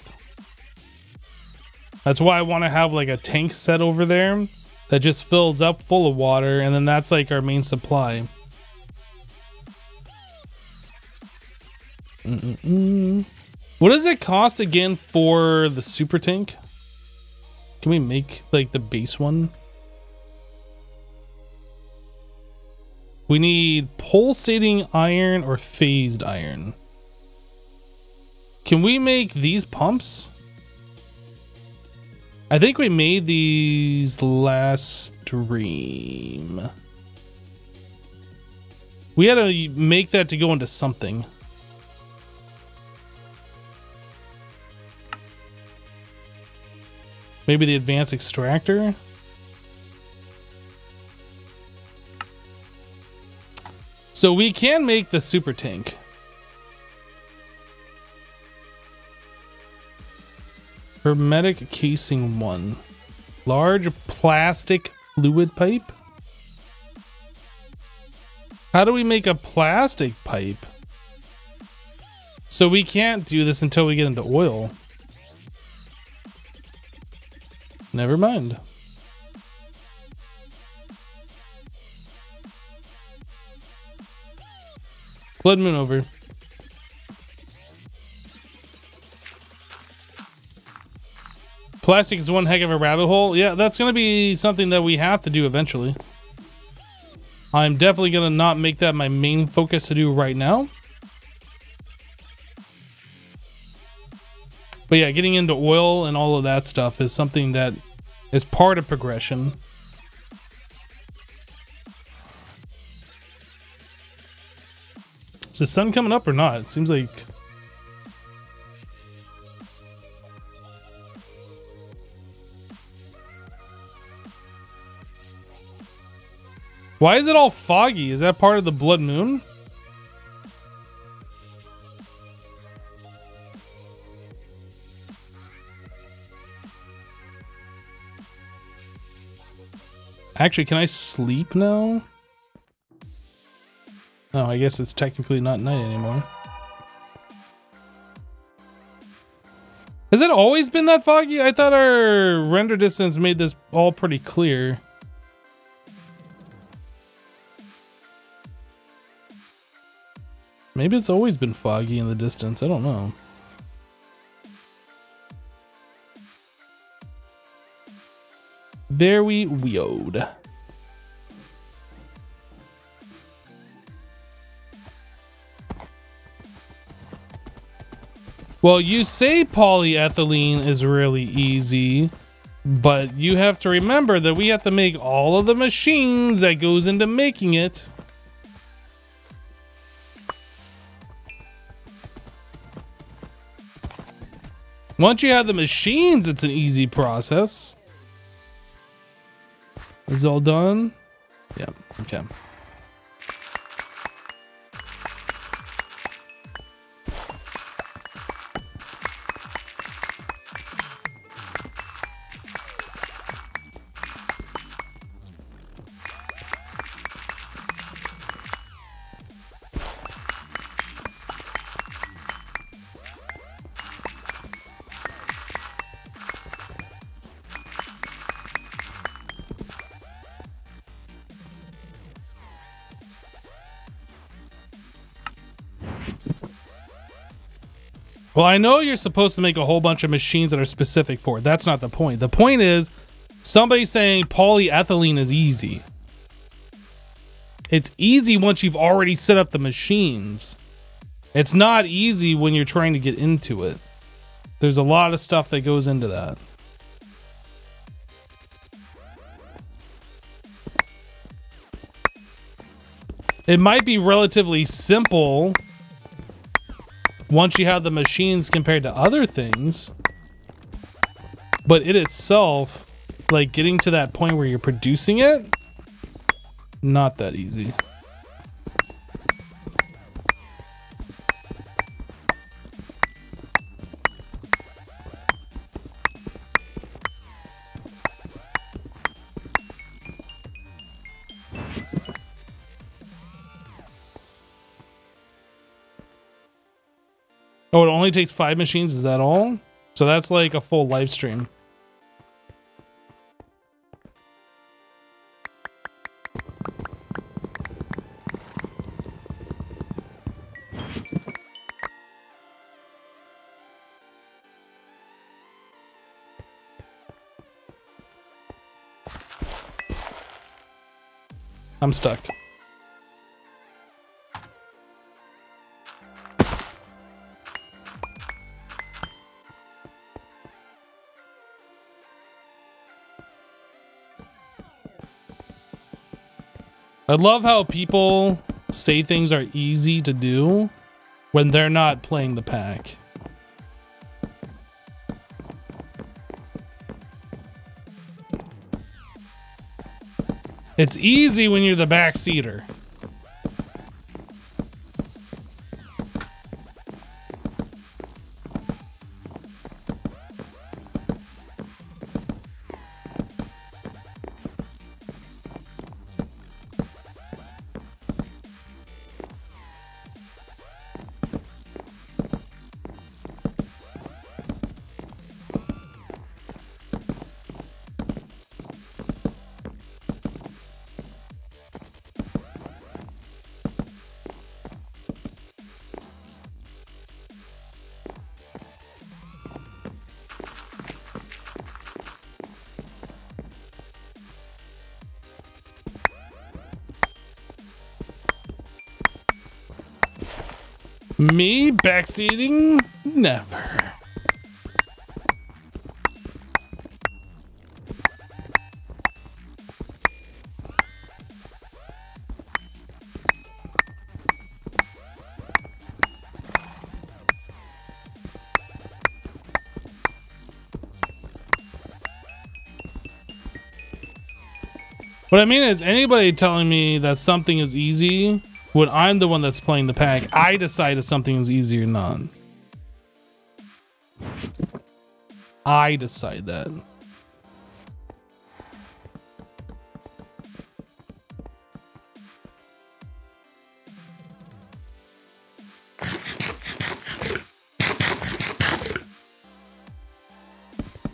Speaker 1: That's why I want to have like a tank set over there that just fills up full of water and then that's like our main supply. Mm -mm -mm. What does it cost again for the super tank? Can we make like the base one? We need pulsating iron or phased iron. Can we make these pumps? I think we made these last stream. We had to make that to go into something. Maybe the advanced extractor? So we can make the super tank. Hermetic casing one. Large plastic fluid pipe. How do we make a plastic pipe? So we can't do this until we get into oil. Never mind. Blood Moon over. Plastic is one heck of a rabbit hole. Yeah, that's going to be something that we have to do eventually. I'm definitely going to not make that my main focus to do right now. But yeah, getting into oil and all of that stuff is something that is part of progression. Is the sun coming up or not? It seems like... Why is it all foggy? Is that part of the blood moon? Actually, can I sleep now? Oh, I guess it's technically not night anymore. Has it always been that foggy? I thought our render distance made this all pretty clear. Maybe it's always been foggy in the distance. I don't know. There we weod. Well, you say polyethylene is really easy, but you have to remember that we have to make all of the machines that goes into making it. Once you have the machines, it's an easy process. This is all done? Yeah, okay. Well, I know you're supposed to make a whole bunch of machines that are specific for it. That's not the point. The point is somebody saying polyethylene is easy. It's easy once you've already set up the machines. It's not easy when you're trying to get into it. There's a lot of stuff that goes into that. It might be relatively simple once you have the machines compared to other things. But it itself, like getting to that point where you're producing it, not that easy. Oh, it only takes five machines. Is that all? So that's like a full live stream. I'm stuck. I love how people say things are easy to do when they're not playing the pack. It's easy when you're the backseater. Backseating? Never. What I mean is anybody telling me that something is easy when I'm the one that's playing the pack, I decide if something is easy or not. I decide that.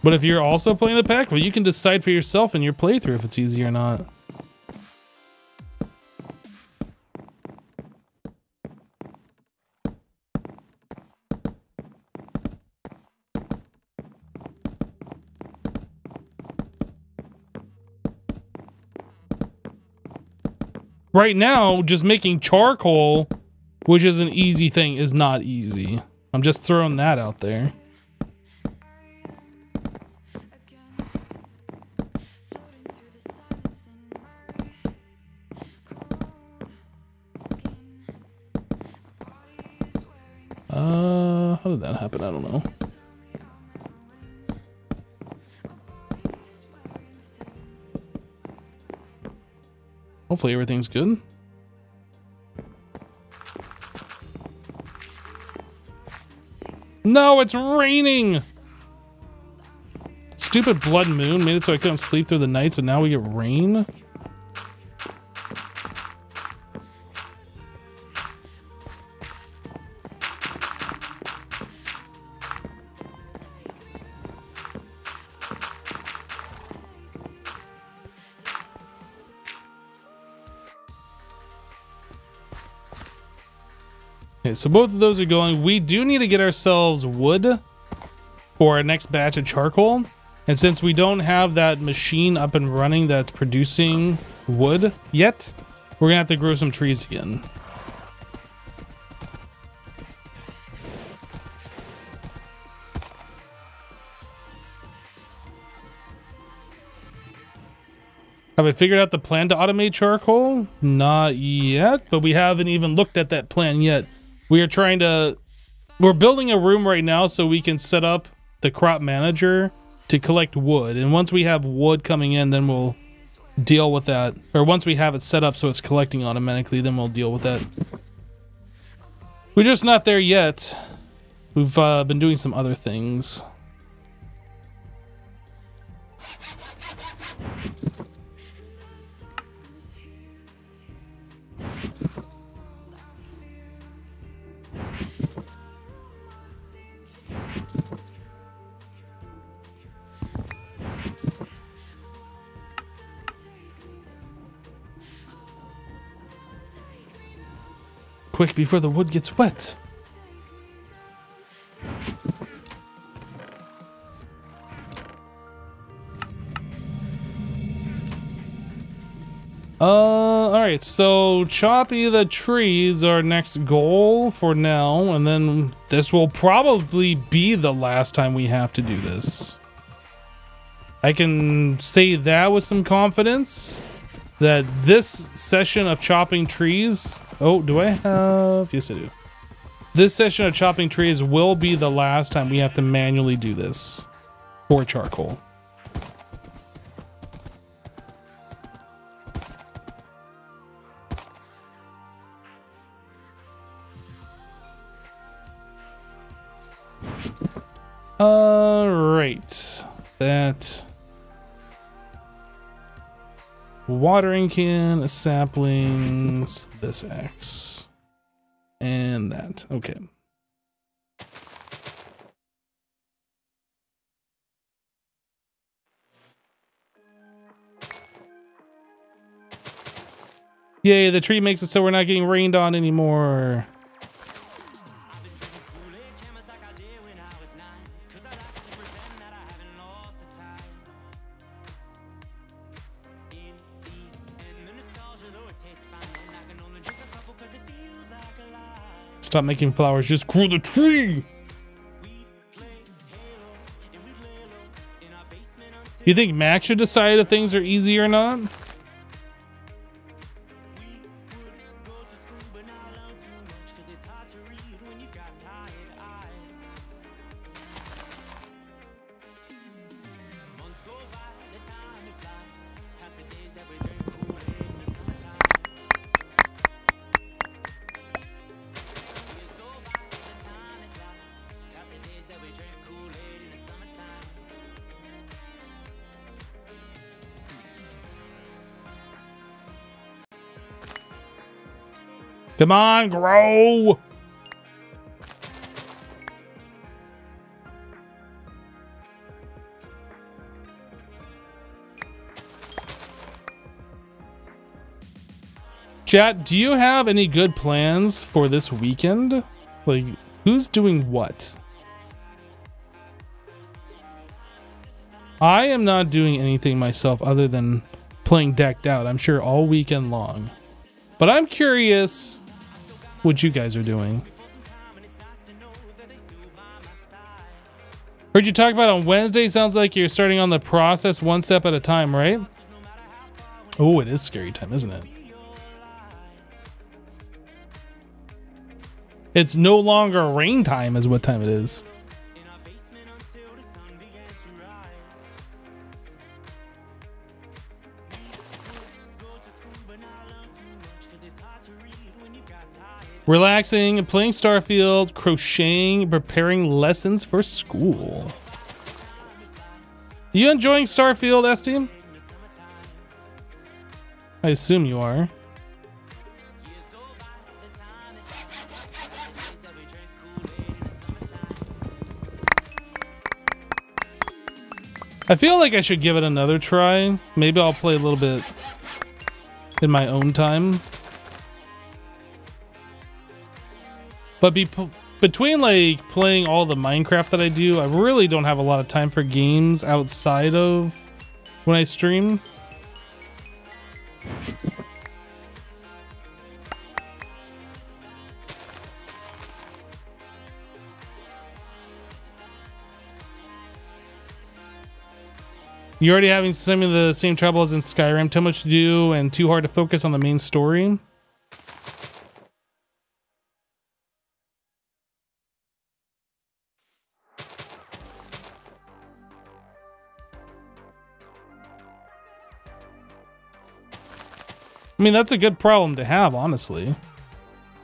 Speaker 1: But if you're also playing the pack, well, you can decide for yourself in your playthrough if it's easy or not. right now, just making charcoal, which is an easy thing, is not easy. I'm just throwing that out there. Hopefully everything's good. No, it's raining! Stupid blood moon made it so I couldn't sleep through the night, so now we get rain? so both of those are going. We do need to get ourselves wood for our next batch of charcoal. And since we don't have that machine up and running that's producing wood yet, we're gonna have to grow some trees again. Have I figured out the plan to automate charcoal? Not yet, but we haven't even looked at that plan yet. We are trying to, we're building a room right now so we can set up the crop manager to collect wood. And once we have wood coming in, then we'll deal with that. Or once we have it set up so it's collecting automatically, then we'll deal with that. We're just not there yet. We've uh, been doing some other things. quick before the wood gets wet. Uh, alright, so choppy the tree is our next goal for now, and then this will probably be the last time we have to do this. I can say that with some confidence that this session of chopping trees. Oh, do I have? Yes, I do. This session of chopping trees will be the last time we have to manually do this for charcoal. All right. That watering can, saplings, this axe, and that. Okay. Yay, the tree makes it so we're not getting rained on anymore. Stop making flowers. Just grow the tree. You think Max should decide if things are easy or not? Come on, grow! Chat, do you have any good plans for this weekend? Like, who's doing what? I am not doing anything myself other than playing decked out, I'm sure, all weekend long. But I'm curious what you guys are doing. Heard you talk about on Wednesday. Sounds like you're starting on the process one step at a time, right? Oh, it is scary time, isn't it? It's no longer rain time, is what time it is. relaxing, playing Starfield, crocheting, preparing lessons for school. You enjoying Starfield, Esteem? I assume you are. I feel like I should give it another try. Maybe I'll play a little bit in my own time. But be between like playing all the Minecraft that I do, I really don't have a lot of time for games outside of when I stream. You're already having some of the same trouble as in Skyrim. Too much to do and too hard to focus on the main story. I mean, that's a good problem to have, honestly.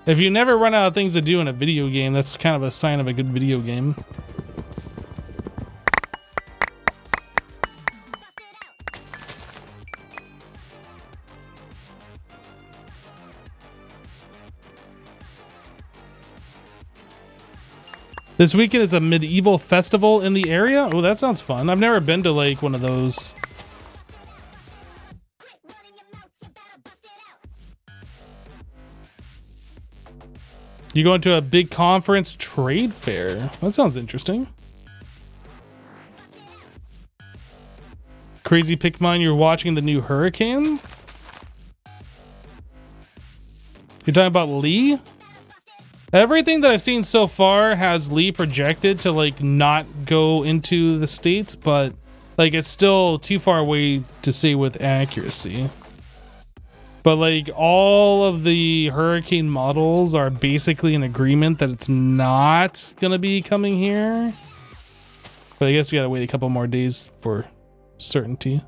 Speaker 1: If you never run out of things to do in a video game, that's kind of a sign of a good video game. This weekend is a medieval festival in the area. Oh, that sounds fun. I've never been to like one of those. You going to a big conference trade fair? That sounds interesting. Crazy Pikmin, you're watching the new Hurricane? You're talking about Lee? Everything that I've seen so far has Lee projected to like not go into the states, but like it's still too far away to say with accuracy. But like all of the hurricane models are basically in agreement that it's not gonna be coming here. But I guess we gotta wait a couple more days for certainty.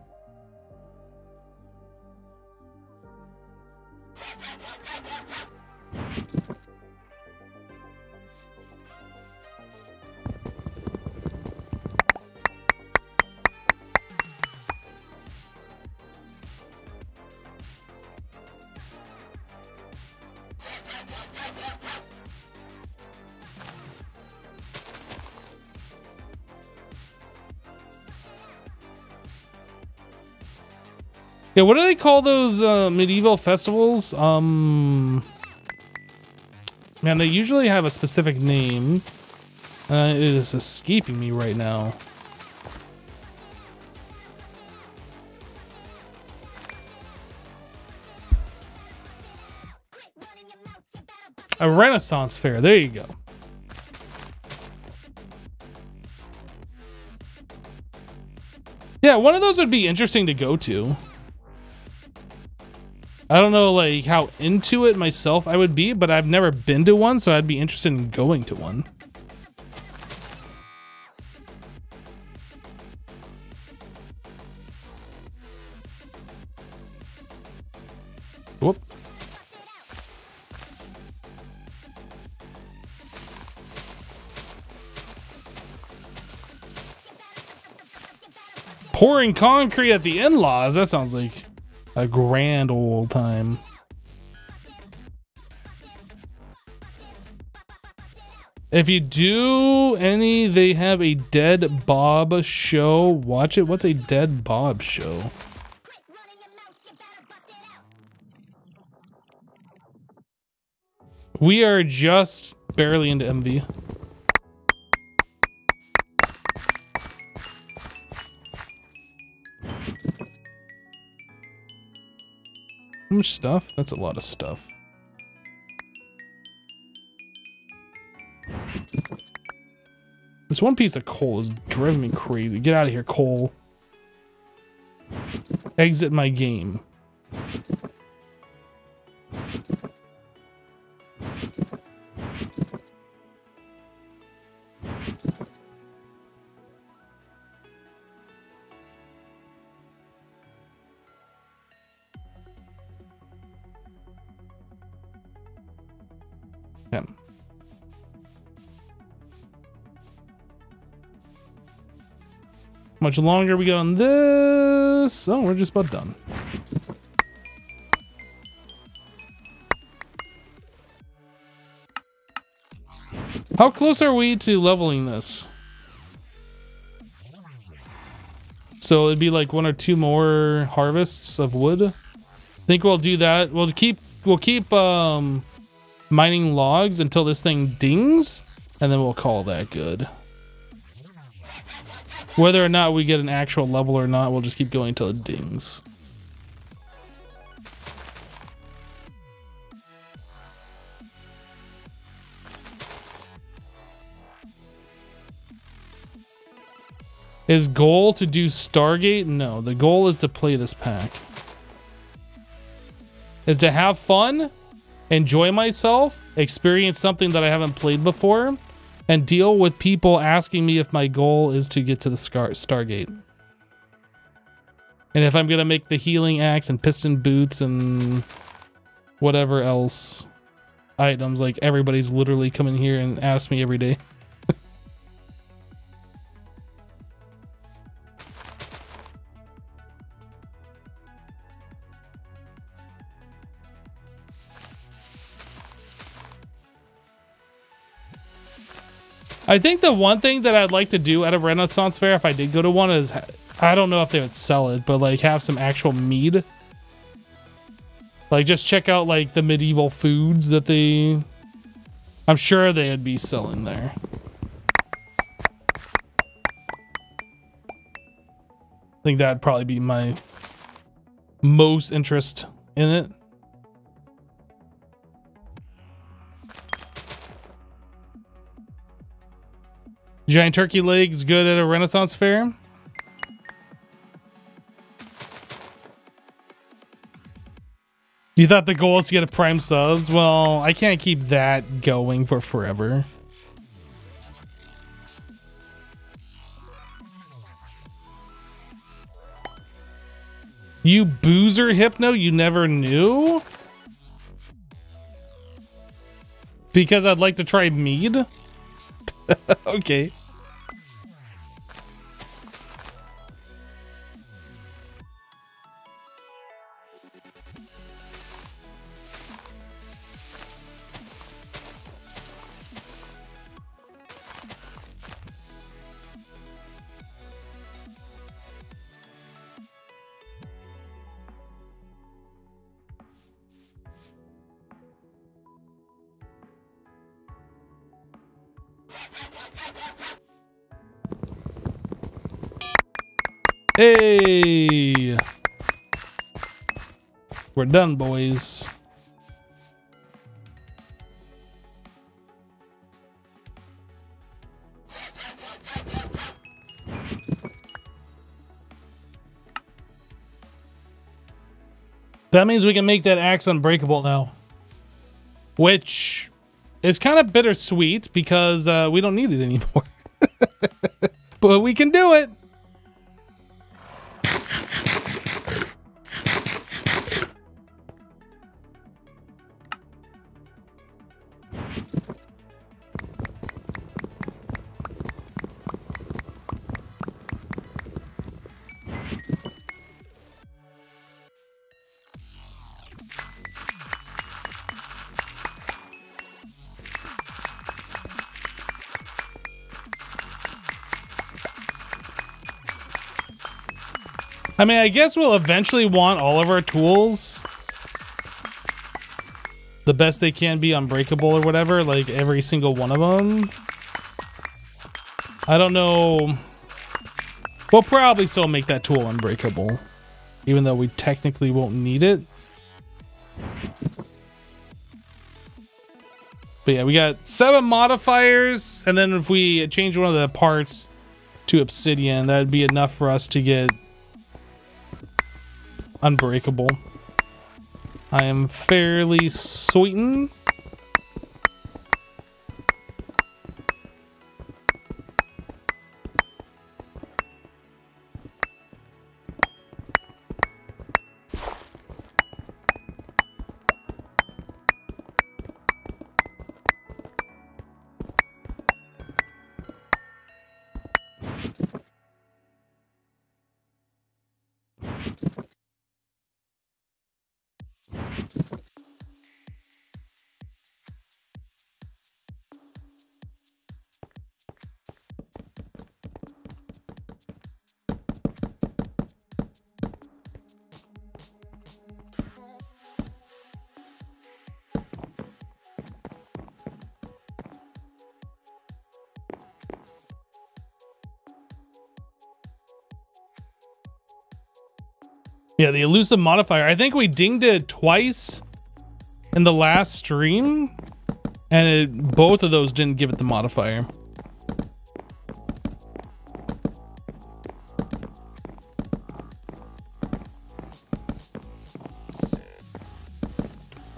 Speaker 1: Yeah, what do they call those uh, medieval festivals? Um, man, they usually have a specific name. Uh, it is escaping me right now. A Renaissance fair. There you go. Yeah, one of those would be interesting to go to. I don't know like how into it myself I would be, but I've never been to one, so I'd be interested in going to one. Whoop. Pouring concrete at the in-laws, that sounds like a grand old time. If you do any, they have a Dead Bob show. Watch it. What's a Dead Bob show? We are just barely into MV. much stuff? That's a lot of stuff. This one piece of coal is driving me crazy. Get out of here, coal. Exit my game. him. much longer we got on this? Oh, we're just about done. How close are we to leveling this? So it'd be like one or two more harvests of wood. I think we'll do that. We'll keep we'll keep um mining logs until this thing dings, and then we'll call that good. Whether or not we get an actual level or not, we'll just keep going until it dings. Is goal to do Stargate? No, the goal is to play this pack. Is to have fun? enjoy myself, experience something that I haven't played before, and deal with people asking me if my goal is to get to the Stargate. And if I'm going to make the healing axe and piston boots and whatever else items, like everybody's literally coming here and ask me every day. I think the one thing that I'd like to do at a Renaissance fair, if I did go to one, is I don't know if they would sell it, but like have some actual mead. Like just check out like the medieval foods that they. I'm sure they'd be selling there. I think that'd probably be my most interest in it. Giant turkey legs good at a Renaissance fair? You thought the goal was to get a prime subs? Well, I can't keep that going for forever. You boozer hypno, you never knew? Because I'd like to try mead? [LAUGHS] okay. Hey! We're done, boys. That means we can make that axe unbreakable now. Which is kind of bittersweet because uh, we don't need it anymore. [LAUGHS] but we can do it. mean, I guess we'll eventually want all of our tools the best they can be unbreakable or whatever, like every single one of them. I don't know. We'll probably still make that tool unbreakable, even though we technically won't need it. But yeah, we got seven modifiers, and then if we change one of the parts to obsidian, that'd be enough for us to get unbreakable. I am fairly sweetened. Yeah, the elusive modifier. I think we dinged it twice in the last stream, and it, both of those didn't give it the modifier.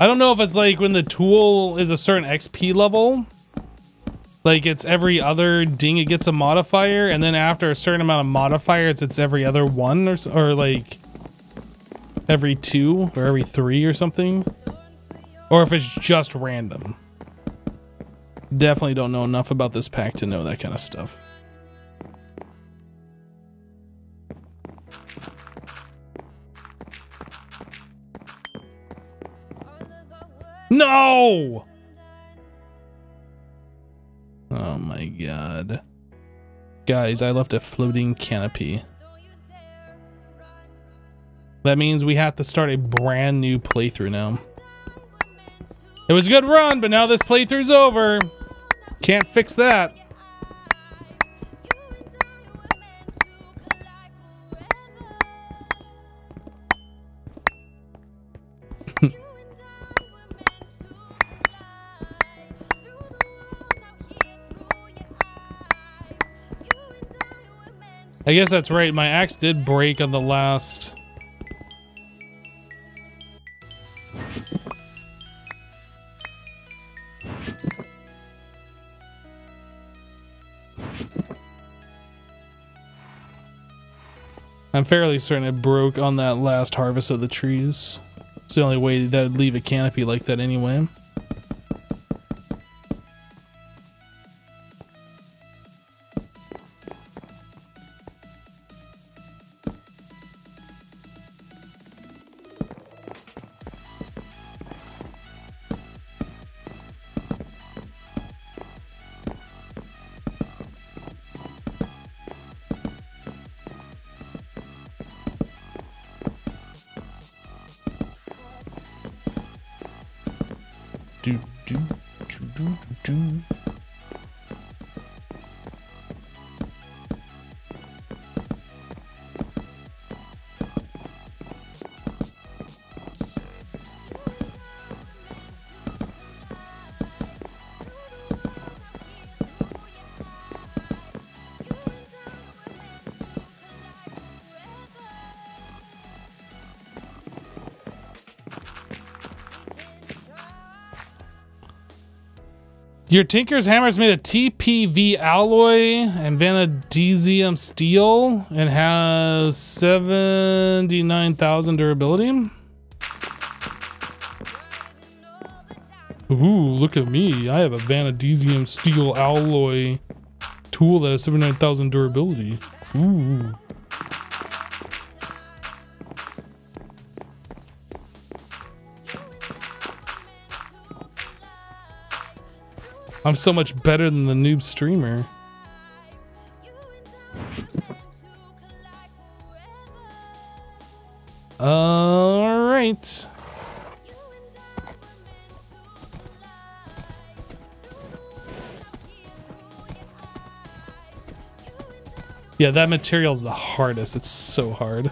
Speaker 1: I don't know if it's like when the tool is a certain XP level, like it's every other ding it gets a modifier, and then after a certain amount of modifiers, it's every other one or or like every two or every three or something. Or if it's just random. Definitely don't know enough about this pack to know that kind of stuff. No! Oh my god. Guys, I left a floating canopy. That means we have to start a brand new playthrough now. It was a good run, but now this playthrough's over. Can't fix that. [LAUGHS] I guess that's right. My axe did break on the last I'm fairly certain it broke on that last harvest of the trees. It's the only way that would leave a canopy like that anyway. Your Tinker's Hammer's made of TPV alloy and vanadium steel and has 79,000 durability. Ooh, look at me. I have a vanadium steel alloy tool that has 79,000 durability. Ooh. I'm so much better than the noob streamer. All right. Yeah, that material is the hardest. It's so hard.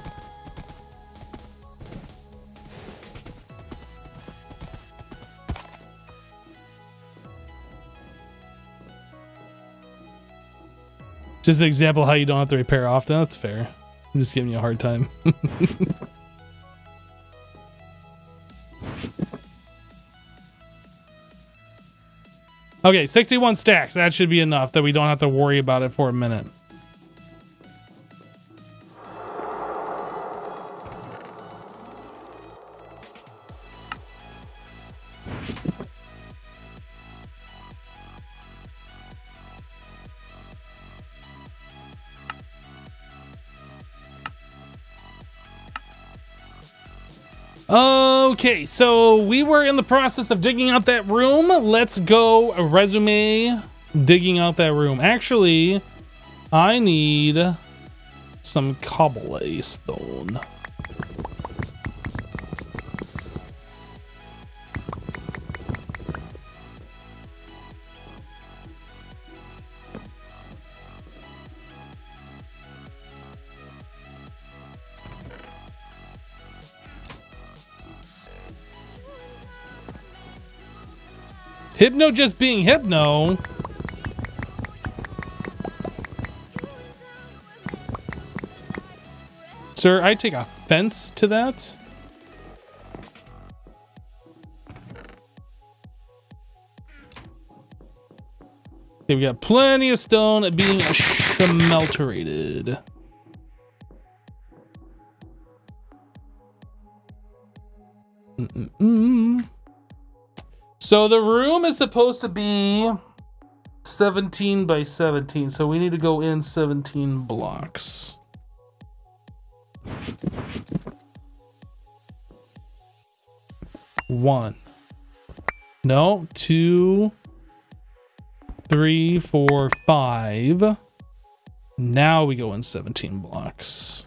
Speaker 1: Just an example how you don't have to repair often. That's fair. I'm just giving you a hard time. [LAUGHS] okay, 61 stacks. That should be enough that we don't have to worry about it for a minute. Okay, so we were in the process of digging out that room. Let's go resume digging out that room. Actually, I need some cobblestone. stone. Hypno just being Hypno. Sir, I take offense to that. Okay, we got plenty of stone being smelterated. Mm -mm -mm. So the room is supposed to be 17 by 17. So we need to go in 17 blocks. One. No, two, three, four, five. Now we go in 17 blocks.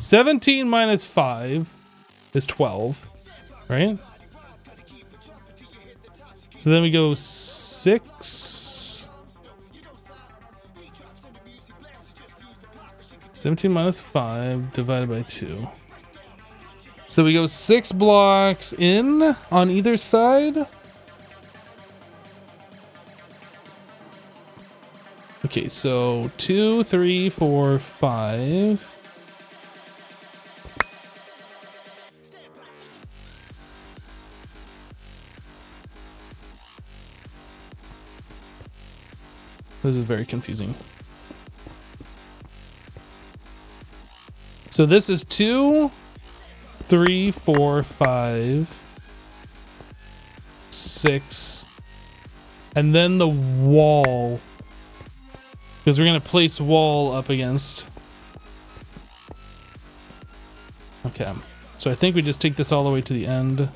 Speaker 1: 17 minus 5 is 12, right? So then we go 6. 17 minus 5 divided by 2. So we go 6 blocks in on either side. Okay, so two, three, four, five. This is very confusing. So this is two, three, four, five, six, and then the wall. Because we're going to place wall up against. Okay. So I think we just take this all the way to the end.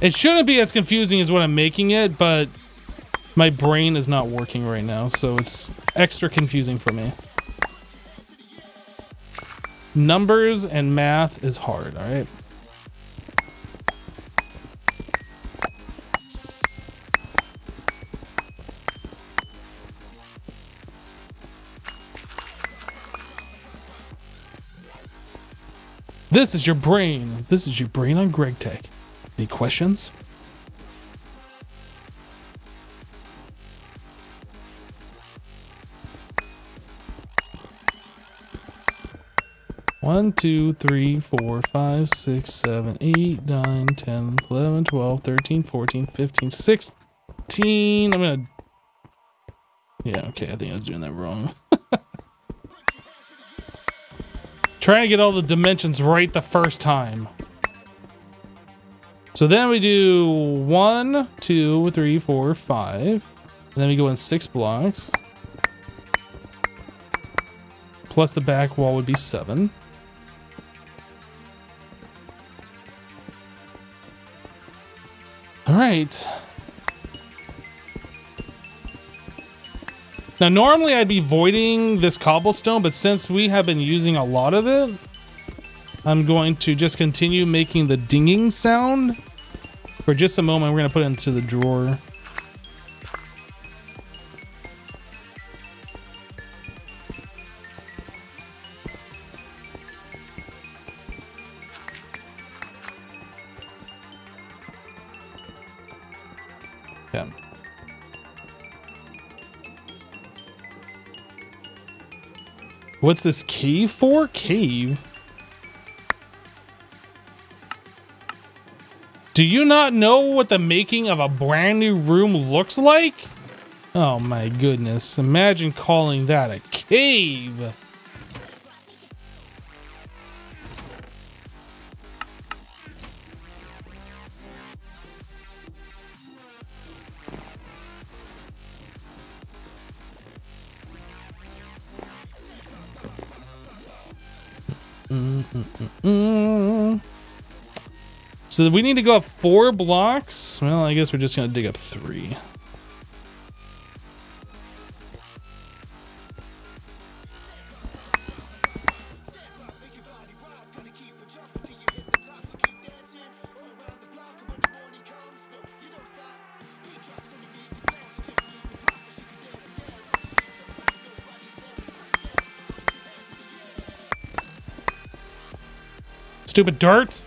Speaker 1: It shouldn't be as confusing as what I'm making it, but my brain is not working right now, so it's extra confusing for me. Numbers and math is hard, all right? This is your brain. This is your brain on GregTech. Any questions? One, two, three, four, five, six, seven, eight, nine, 10, 11, 12, 13, 14, 15, 16. I'm gonna. Yeah, okay, I think I was doing that wrong. [LAUGHS] Trying to get all the dimensions right the first time. So then we do one, two, three, four, five. And then we go in six blocks. Plus the back wall would be seven. All right. Now, normally I'd be voiding this cobblestone, but since we have been using a lot of it, I'm going to just continue making the dinging sound for just a moment. We're going to put it into the drawer. Yeah. What's this cave for? Cave? Do you not know what the making of a brand new room looks like? Oh my goodness, imagine calling that a cave. Mm -mm -mm, mm. So we need to go up four blocks. Well, I guess we're just going to dig up three. Stupid dirt.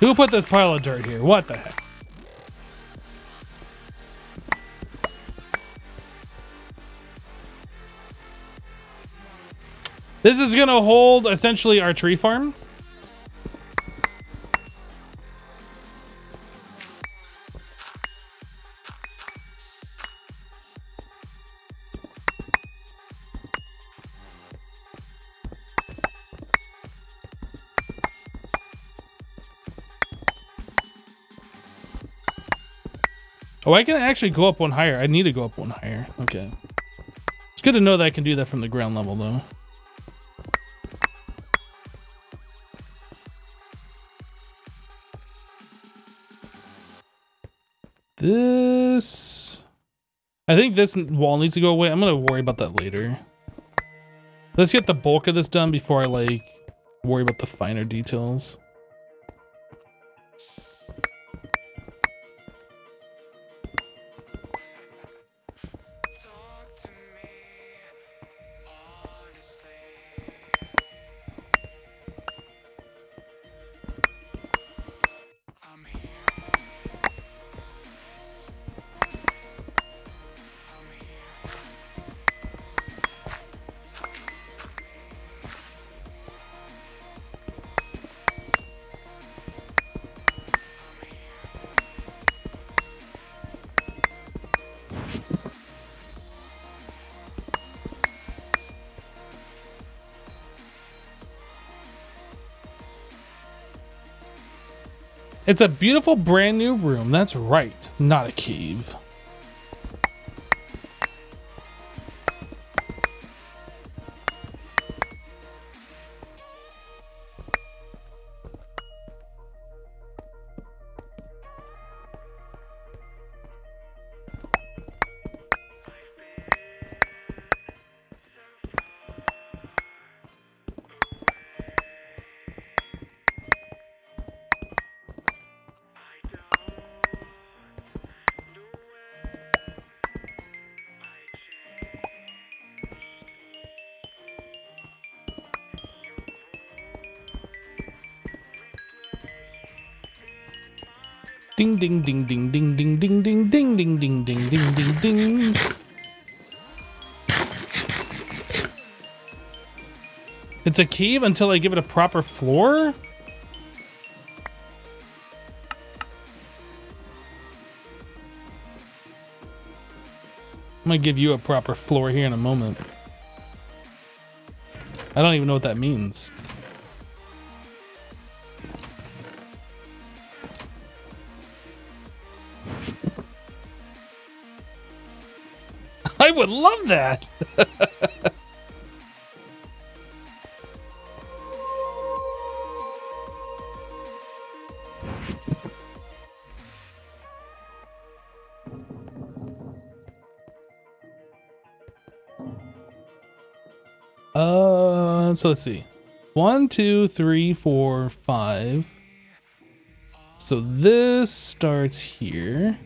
Speaker 1: Who put this pile of dirt here? What the heck? This is going to hold essentially our tree farm. Oh, I can actually go up one higher. I need to go up one higher. Okay. It's good to know that I can do that from the ground level, though. This... I think this wall needs to go away. I'm going to worry about that later. Let's get the bulk of this done before I, like, worry about the finer details. It's a beautiful brand new room. That's right, not a cave. ding ding ding ding ding ding ding ding ding ding ding ding ding ding. It's a cave until I give it a proper floor? I'm gonna give you a proper floor here in a moment. I don't even know what that means. would love that. [LAUGHS] uh, so let's see. One, two, three, four, five. So this starts here.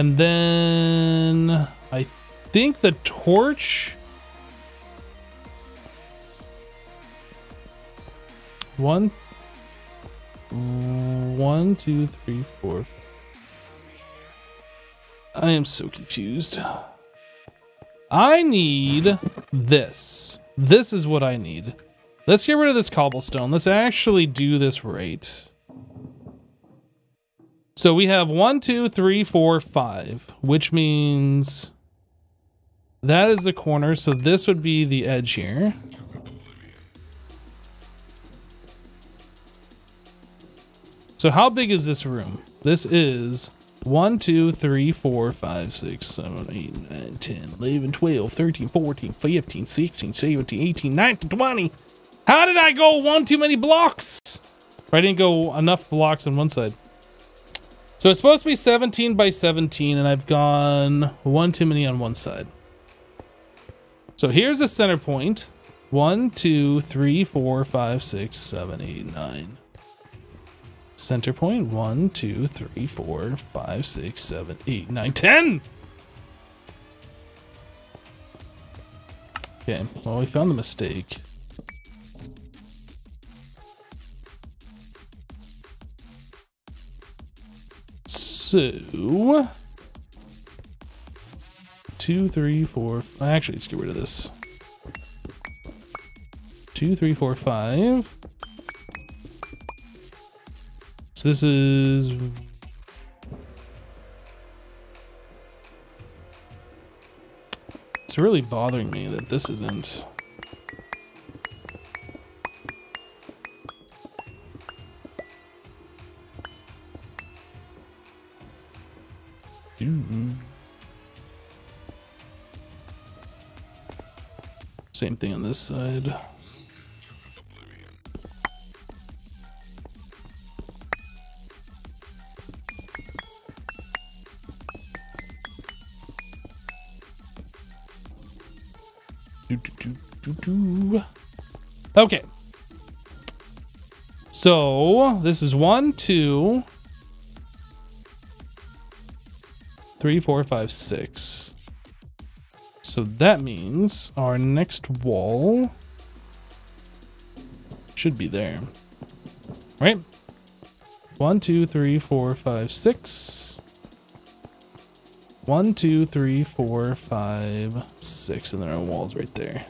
Speaker 1: And then I think the torch. One, one, two, three, four. I am so confused. I need this. This is what I need. Let's get rid of this cobblestone. Let's actually do this right. So we have one, two, three, four, five, which means that is the corner. So this would be the edge here. So how big is this room? This is 1, 2, 3, 4, 5, 6, 7, 8, 9, 10, 11, 12, 13, 14, 15, 16, 17, 18, 19, 20. How did I go one too many blocks? I didn't go enough blocks on one side. So it's supposed to be 17 by 17, and I've gone one too many on one side. So here's the center point. One, two, three, four, five, six, seven, eight, nine. Center point. One, two, three, four, five, six, seven, eight, nine, ten. Okay. Well, we found the mistake. So, two, three, four. Actually, let's get rid of this. Two, three, four, five. So this is. It's really bothering me that this isn't. Mm. Same thing on this side. Okay. So this is one, two, three, four, five, six. So that means our next wall should be there, right? One, two, three, four, five, six. One, two, three, four, five, six, and there are wall's right there.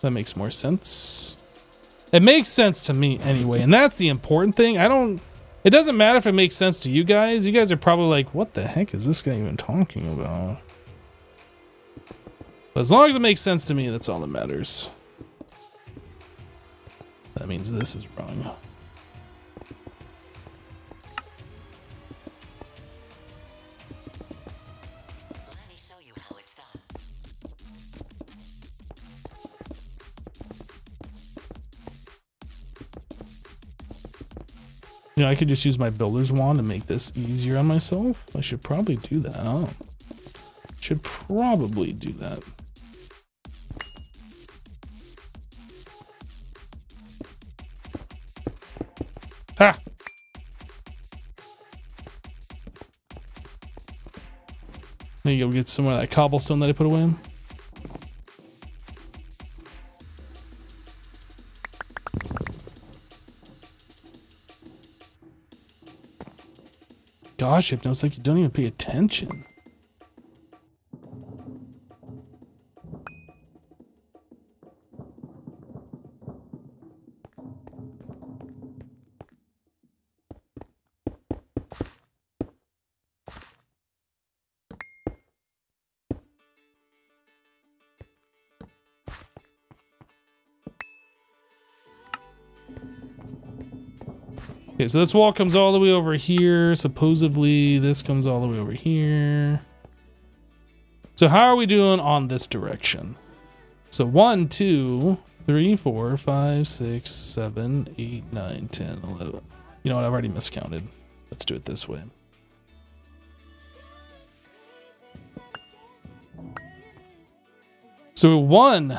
Speaker 1: That makes more sense. It makes sense to me anyway, and that's the important thing. I don't it doesn't matter if it makes sense to you guys. You guys are probably like, what the heck is this guy even talking about? But as long as it makes sense to me, that's all that matters. That means this is wrong. You know, I could just use my builder's wand to make this easier on myself. I should probably do that. Oh, should probably do that. Ha! There you go, get some of that cobblestone that I put away. In. gosh hypnosis like you don't even pay attention. Okay, so this wall comes all the way over here. Supposedly, this comes all the way over here. So how are we doing on this direction? So one, two, three, four, five, six, seven, eight, nine, ten, eleven. You know what? I've already miscounted. Let's do it this way. So one,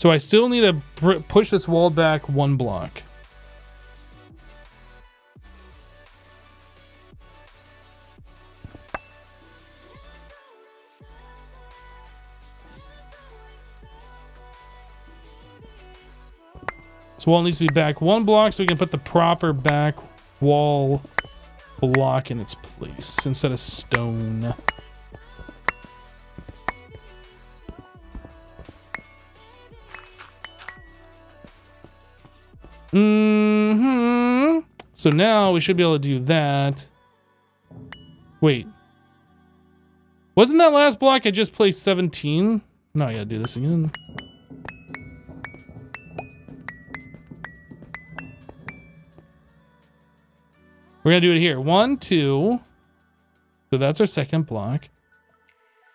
Speaker 1: So I still need to push this wall back one block. This wall needs to be back one block so we can put the proper back wall block in its place instead of stone. Mm hmm So now we should be able to do that. Wait. Wasn't that last block I just placed 17? No, I gotta do this again. We're gonna do it here. One, two. So that's our second block.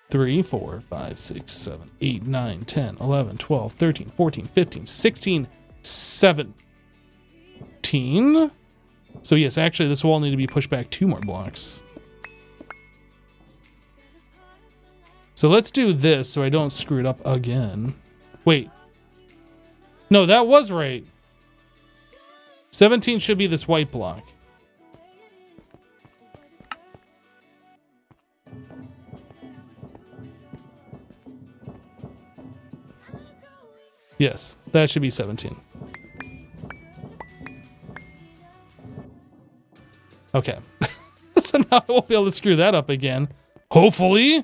Speaker 1: Three, four, five, six, seven, eight, nine, ten, eleven, twelve, thirteen, fourteen, fifteen, sixteen, seven. 10, 11, 12, 13, 14, 15, 16, 17. So yes, actually this wall need to be pushed back two more blocks. So let's do this so I don't screw it up again. Wait. No, that was right. 17 should be this white block. Yes, that should be 17. Okay. [LAUGHS] so now I won't be able to screw that up again. Hopefully.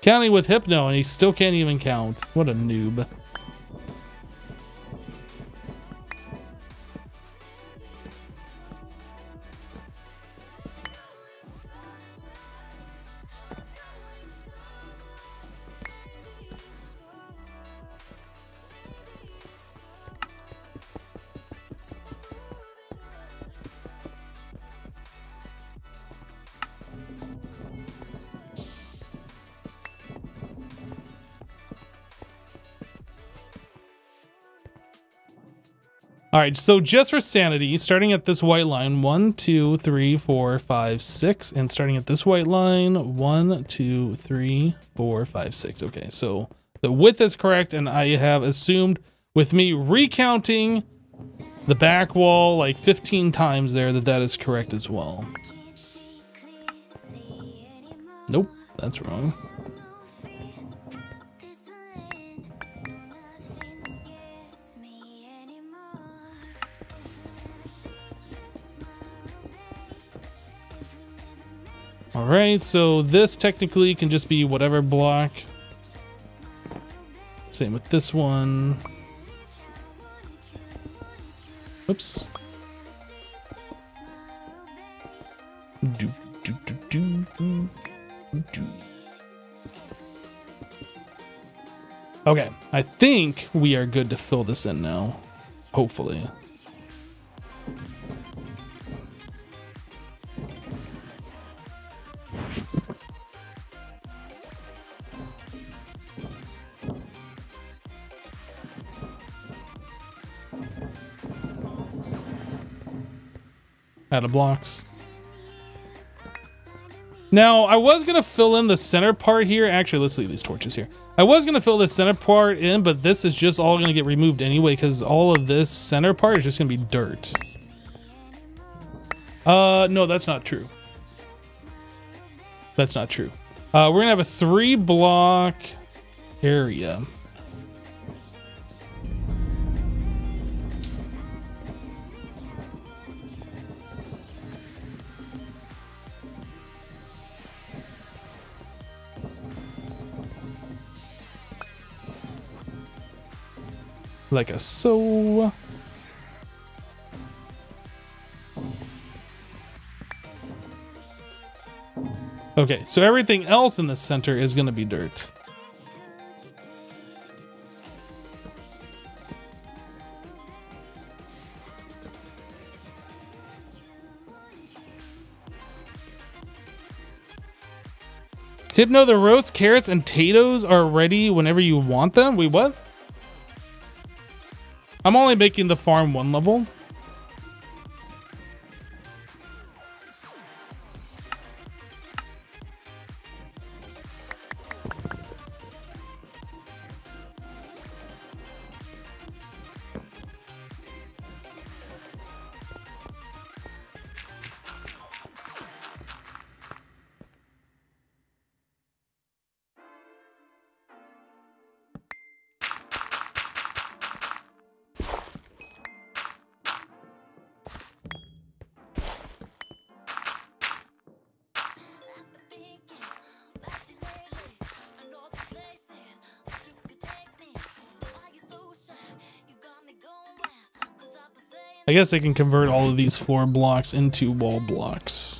Speaker 1: Counting with Hypno, and he still can't even count. What a noob. All right, so just for sanity, starting at this white line, one, two, three, four, five, six, and starting at this white line, one, two, three, four, five, six. Okay, so the width is correct, and I have assumed with me recounting the back wall like 15 times there that that is correct as well. Nope, that's wrong. Alright, so this technically can just be whatever block. Same with this one.
Speaker 2: Oops. Do, do, do, do, do, do.
Speaker 1: Okay, I think we are good to fill this in now. Hopefully. out of blocks. Now, I was going to fill in the center part here. Actually, let's leave these torches here. I was going to fill the center part in, but this is just all going to get removed anyway because all of this center part is just going to be dirt. Uh, no, that's not true. That's not true. Uh, we're going to have a three block area. like a so. Okay, so everything else in the center is going to be dirt. Hypno, the roast carrots and potatoes are ready whenever you want them? Wait, what? I'm only making the farm one level. I guess I can convert all of these floor blocks into wall
Speaker 3: blocks.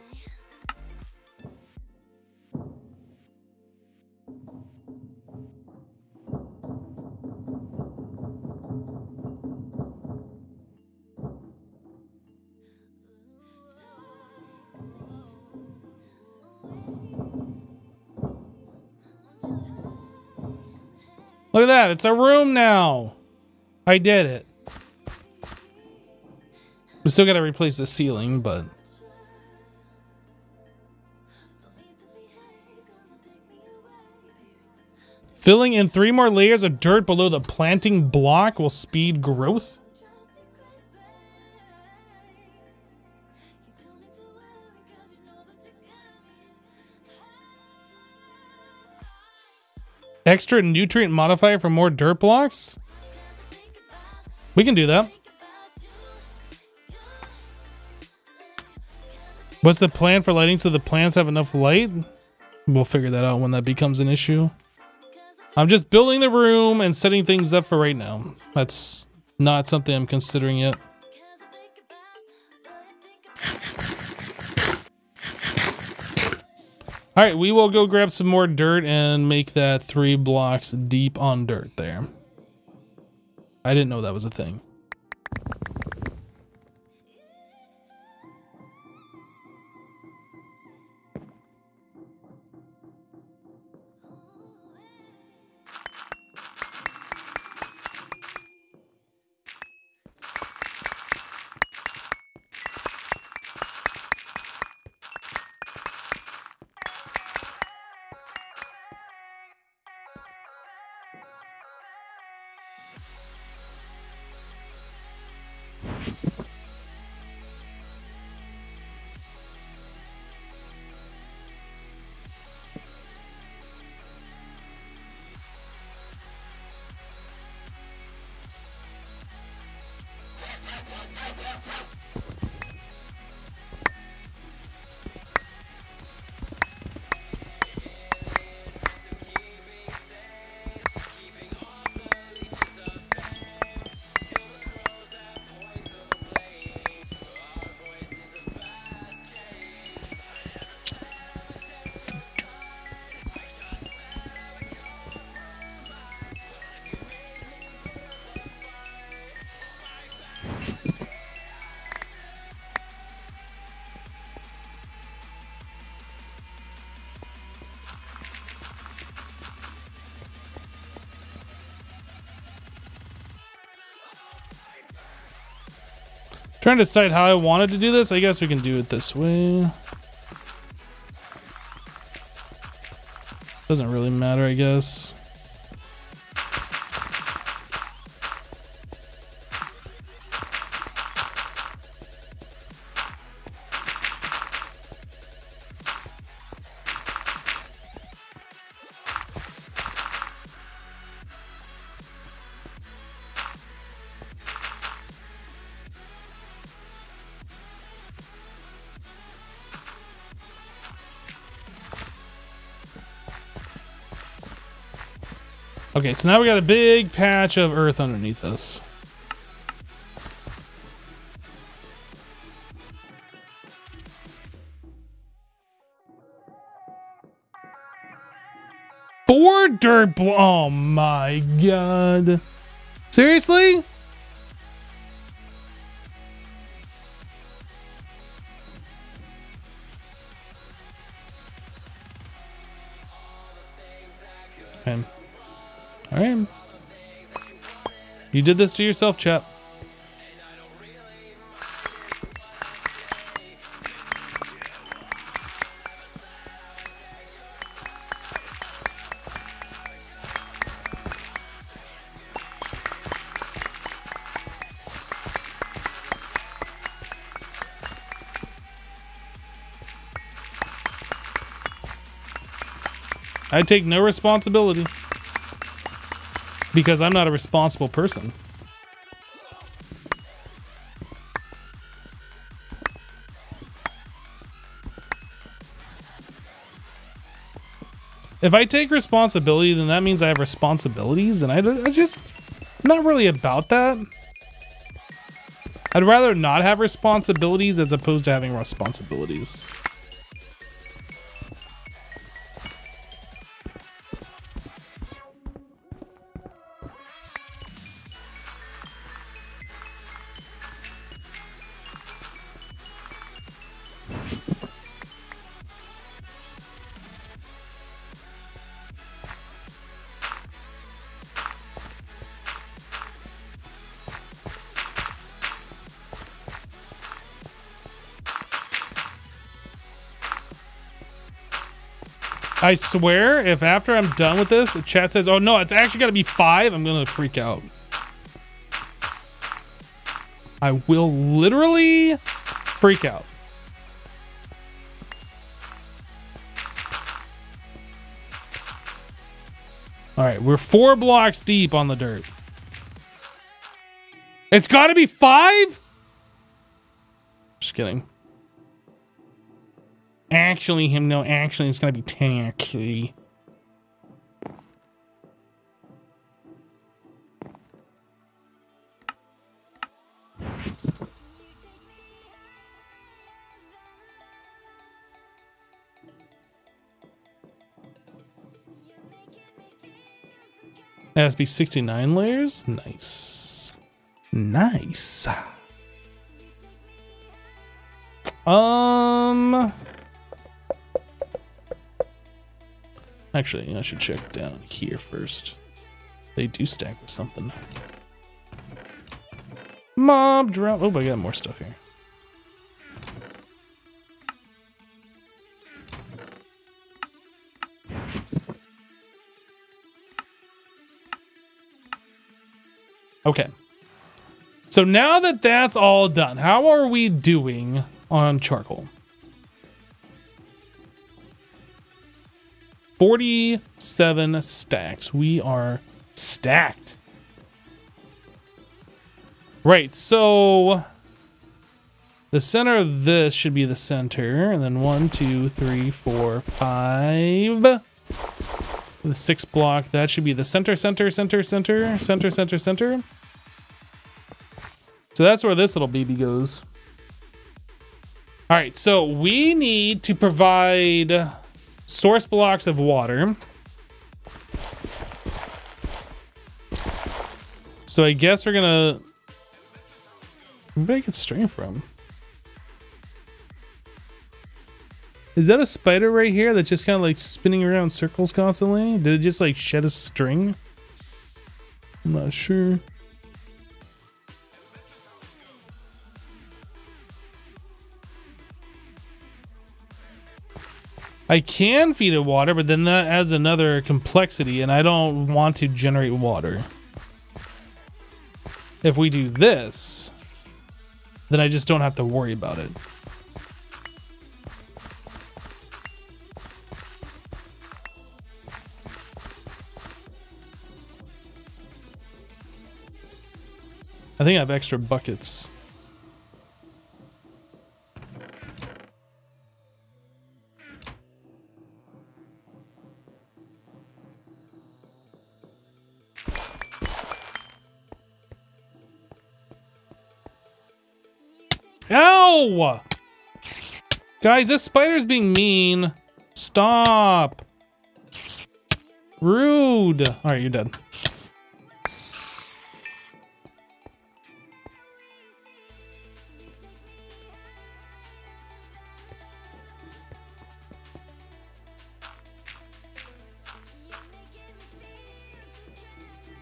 Speaker 1: it's a room now. I did it. We still gotta replace the ceiling, but... Filling in three more layers of dirt below the planting block will speed growth? Extra nutrient modifier for more dirt blocks? We can do that. What's the plan for lighting so the plants have enough light? We'll figure that out when that becomes an issue. I'm just building the room and setting things up for right now. That's not something I'm considering yet. All right, we will go grab some more dirt and make that three blocks deep on dirt there. I didn't know that was a thing. Trying to decide how I wanted to do this. I guess we can do it this way. Doesn't really matter, I guess. Okay, so now we got a big patch of earth underneath us. Four dirt blo- Oh my god. Seriously? You did this to yourself, chap. I take no responsibility. Because I'm not a responsible person. If I take responsibility, then that means I have responsibilities, and I, I just I'm not really about that. I'd rather not have responsibilities as opposed to having responsibilities. I swear, if after I'm done with this, the chat says, oh no, it's actually got to be five, I'm going to freak out. I will literally freak out. All right, we're four blocks deep on the dirt. It's got to be five? Just kidding actually him. No, actually, it's going to be taxi. That has to be 69 layers? Nice. Nice. Um... Actually, I should check down here first. They do stack with something. Mob drop. Oh, I got more stuff here. Okay. So now that that's all done, how are we doing on charcoal? 47 stacks. We are stacked. Right, so the center of this should be the center, and then one, two, three, four, five. The six block, that should be the center, center, center, center, center, center, center. So that's where this little baby goes. All right, so we need to provide source blocks of water. So I guess we're gonna... Where did I get string from? Is that a spider right here that's just kind of like spinning around circles constantly? Did it just like shed a string? I'm not sure. I can feed it water, but then that adds another complexity, and I don't want to generate water. If we do this, then I just don't have to worry about it. I think I have extra buckets. Guys, this spider's being mean. Stop. Rude. All right, you're dead.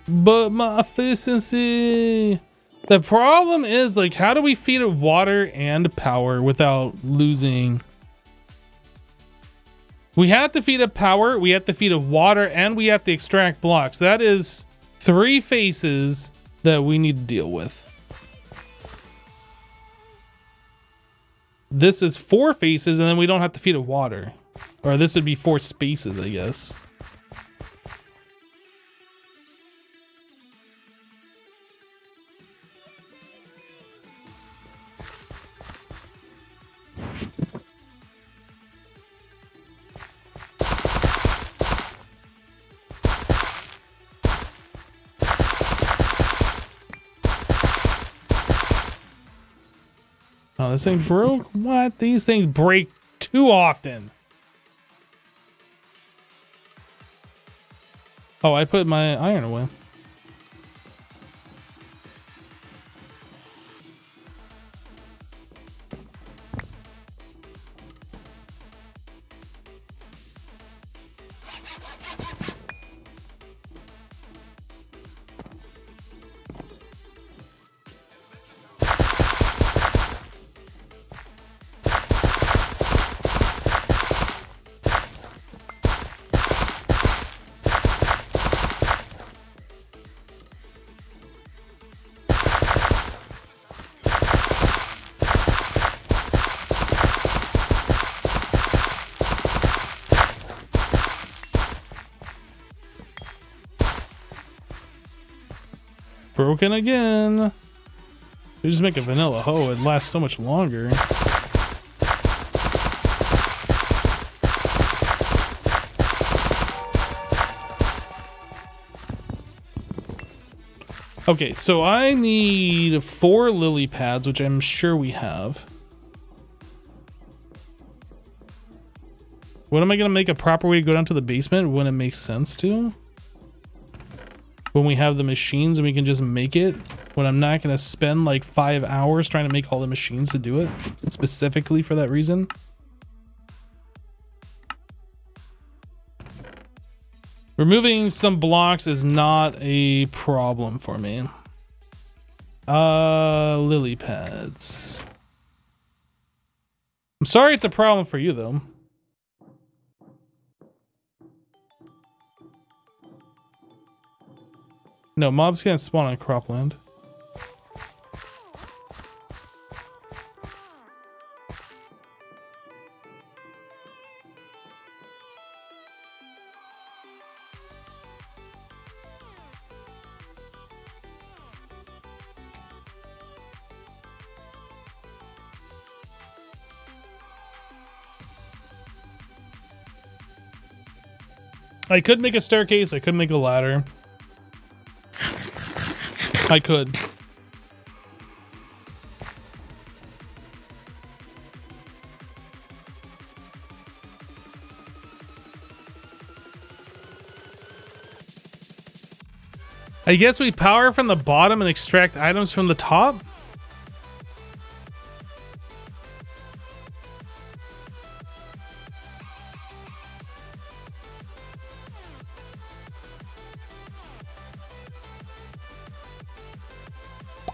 Speaker 1: But my efficiency... The problem is like, how do we feed it water and power without losing? We have to feed it power, we have to feed it water, and we have to extract blocks. That is three faces that we need to deal with. This is four faces, and then we don't have to feed it water. Or this would be four spaces, I guess. Oh, this thing broke? What? These things break too often. Oh, I put my iron away. broken again. We just make a vanilla hoe, it lasts so much longer. Okay, so I need four lily pads, which I'm sure we have. What am I going to make a proper way to go down to the basement when it makes sense to? when we have the machines and we can just make it when I'm not going to spend like five hours trying to make all the machines to do it specifically for that reason. Removing some blocks is not a problem for me. Uh, lily pads. I'm sorry it's a problem for you though. No, mobs can't spawn on cropland. I could make a staircase, I could make a ladder. I could. I guess we power from the bottom and extract items from the top?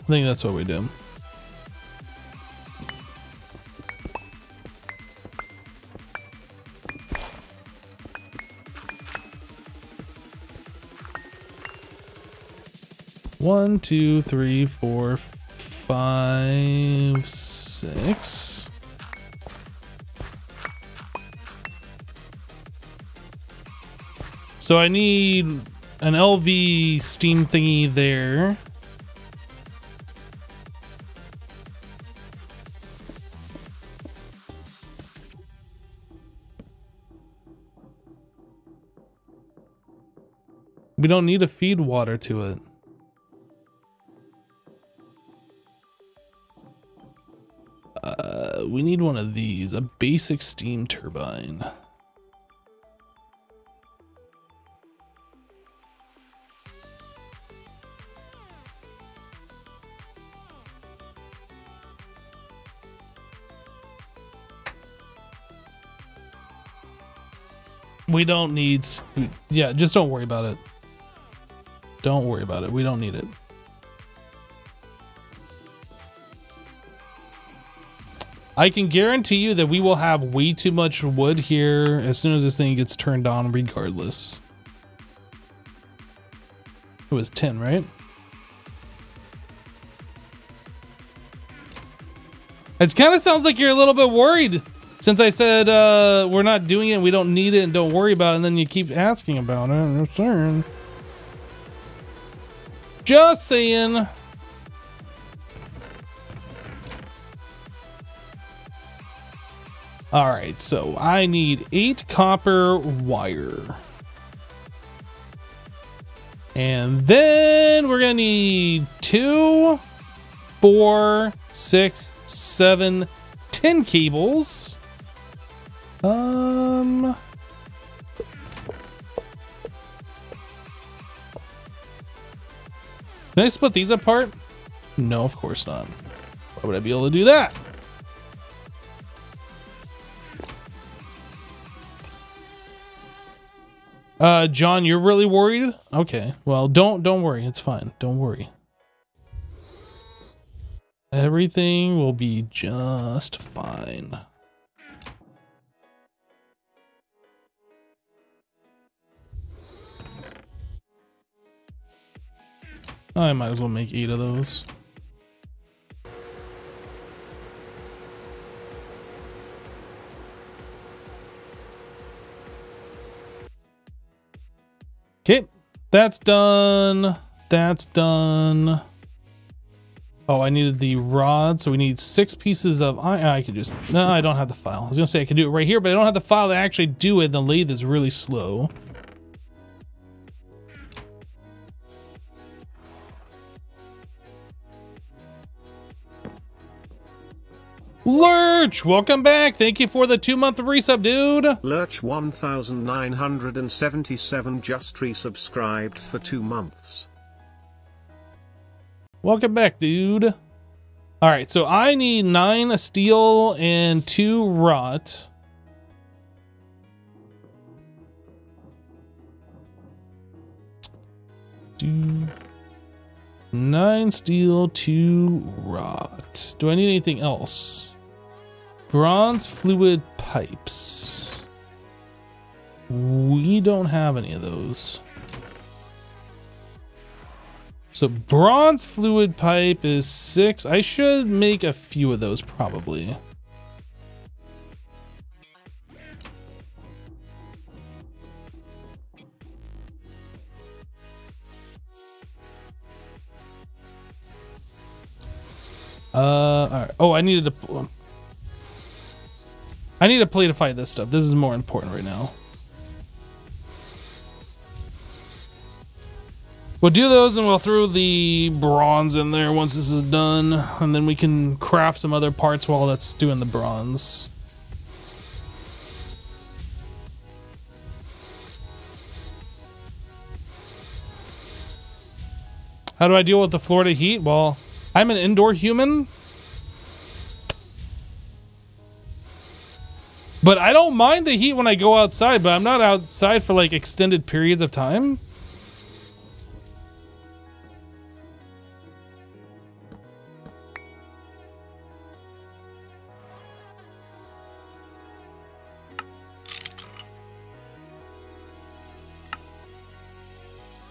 Speaker 1: I think that's what we do. One, two, three, four, five, six. So I need an LV steam thingy there. We don't need to feed water to it. Uh, we need one of these, a basic steam turbine. We don't need, yeah, just don't worry about it. Don't worry about it. We don't need it. I can guarantee you that we will have way too much wood here as soon as this thing gets turned on regardless. It was 10, right? It kind of sounds like you're a little bit worried since I said uh, we're not doing it, we don't need it, and don't worry about it, and then you keep asking about it. I'm just saying. All right, so I need eight copper wire. And then we're gonna need two, four, six, seven, ten cables. Um, Can I split these apart? No, of course not. Why would I be able to do that? Uh, John, you're really worried? Okay. Well, don't don't worry. It's fine. Don't worry. Everything will be just fine. I might as well make eight of those. Okay, that's done. That's done. Oh, I needed the rod, so we need six pieces of I, I could just... No, I don't have the file. I was going to say I could do it right here, but I don't have the file to actually do it. The lathe is really slow. Lurch,
Speaker 2: welcome back. Thank you for the two month resub, dude. Lurch 1977 just resubscribed for two months. Welcome back, dude. All right, so I need nine steel and
Speaker 1: two rot. nine steel, two rot. Do I need anything else? Bronze fluid pipes. We don't have any of those. So bronze fluid pipe is six. I should make a few of those probably. Uh, oh, I needed to. I need to play to fight this stuff. This is more important right now. We'll do those and we'll throw the bronze in there once this is done. And then we can craft some other parts while that's doing the bronze. How do I deal with the Florida heat? Well, I'm an indoor human. But I don't mind the heat when I go outside, but I'm not outside for like extended periods of time.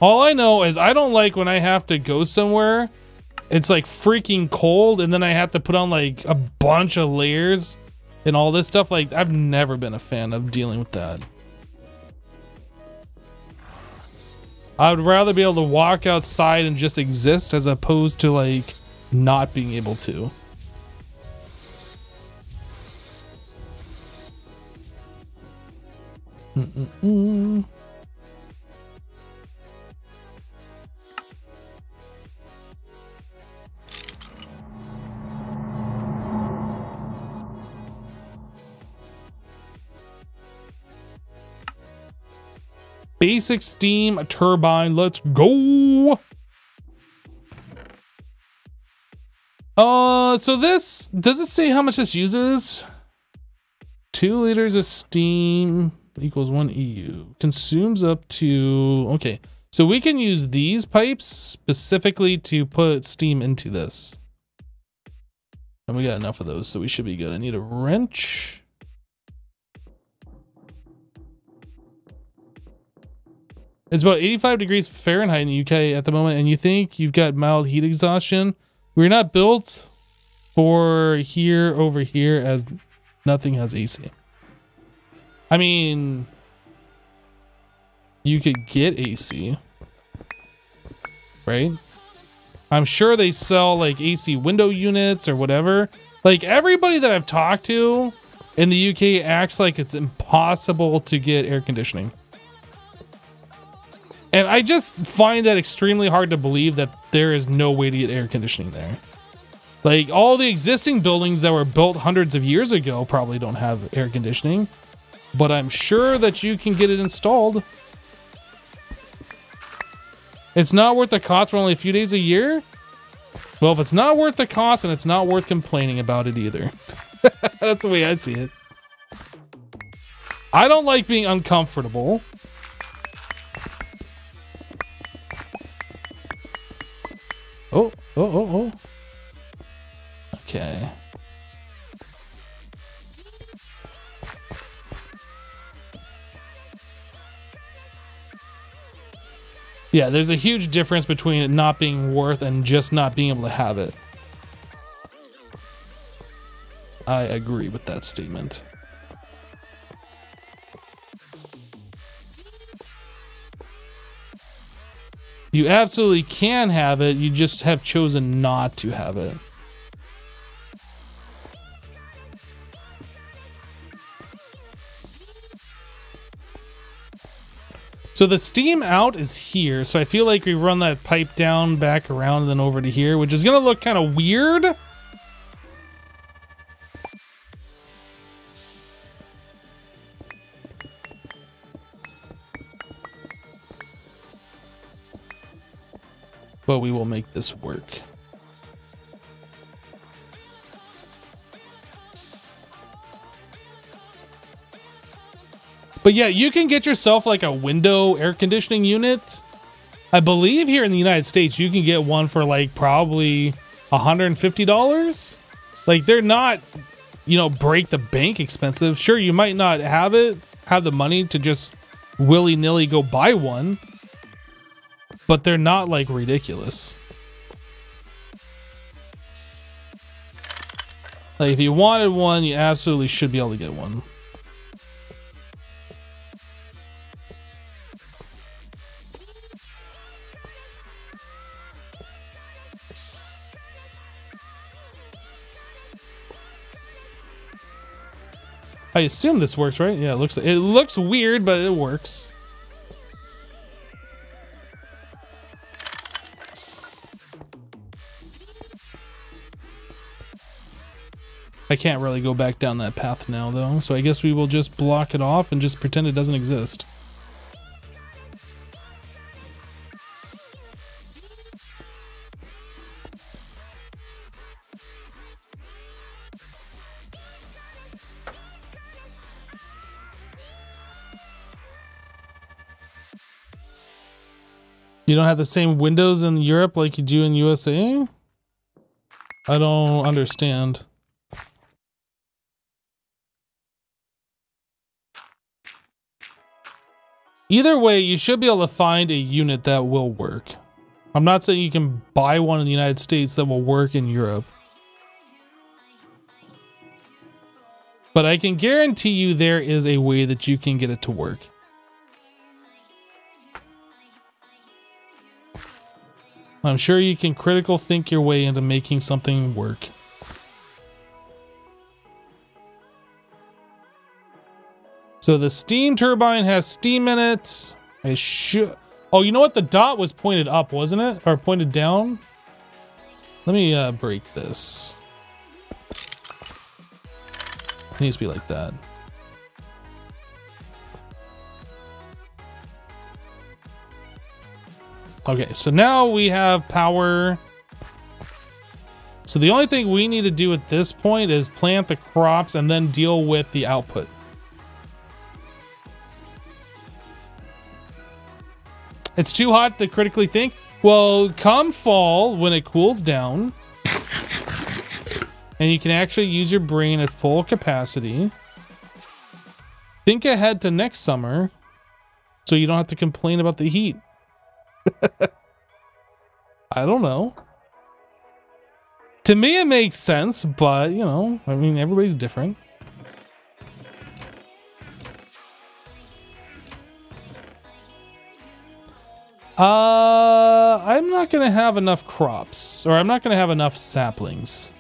Speaker 1: All I know is I don't like when I have to go somewhere. It's like freaking cold and then I have to put on like a bunch of layers and all this stuff. Like, I've never been a fan of dealing with that. I would rather be able to walk outside and just exist as opposed to like not being able to.
Speaker 3: Mm -mm -mm.
Speaker 1: Basic steam turbine. Let's go. Uh, so this, does it say how much this uses? Two liters of steam equals one EU. Consumes up to, okay. So we can use these pipes specifically to put steam into this. And we got enough of those, so we should be good. I need a wrench. It's about 85 degrees Fahrenheit in the UK at the moment, and you think you've got mild heat exhaustion. We're not built for here over here as nothing has AC. I mean, you could get AC, right? I'm sure they sell like AC window units or whatever. Like everybody that I've talked to in the UK acts like it's impossible to get air conditioning. And I just find that extremely hard to believe that there is no way to get air conditioning there. Like all the existing buildings that were built hundreds of years ago probably don't have air conditioning, but I'm sure that you can get it installed. It's not worth the cost for only a few days a year. Well, if it's not worth the cost and it's not worth complaining about it either. [LAUGHS] That's the way I see it. I don't like being uncomfortable. Oh,
Speaker 3: oh, oh, oh.
Speaker 1: Okay. Yeah, there's a huge difference between it not being worth and just not being able to have it. I agree with that statement. You absolutely can have it, you just have chosen not to have it. So the steam out is here. So I feel like we run that pipe down, back around, and then over to here, which is going to look kind of weird. But we will make this work. But yeah, you can get yourself like a window air conditioning unit. I believe here in the United States, you can get one for like probably $150. Like they're not, you know, break the bank expensive. Sure, you might not have it, have the money to just willy nilly go buy one, but they're not like ridiculous. Like if you wanted one, you absolutely should be able to get one. I assume this works, right? Yeah, it looks it looks weird, but it works. I can't really go back down that path now, though, so I guess we will just block it off and just pretend it doesn't exist. You don't have the same windows in Europe like you do in USA? I don't understand. Either way, you should be able to find a unit that will work. I'm not saying you can buy one in the United States that will work in Europe. But I can guarantee you there is a way that you can get it to work. I'm sure you can critical think your way into making something work. So the steam turbine has steam in it. It should... Oh, you know what? The dot was pointed up, wasn't it? Or pointed down? Let me uh, break this. It needs to be like that. Okay, so now we have power. So the only thing we need to do at this point is plant the crops and then deal with the output. It's too hot to critically think. Well, come fall when it cools down, and you can actually use your brain at full capacity. Think ahead to next summer so you don't have to complain about the heat. [LAUGHS] I don't know. To me, it makes sense, but you know, I mean, everybody's different. Uh, I'm not going to have enough crops, or I'm not going to have enough saplings.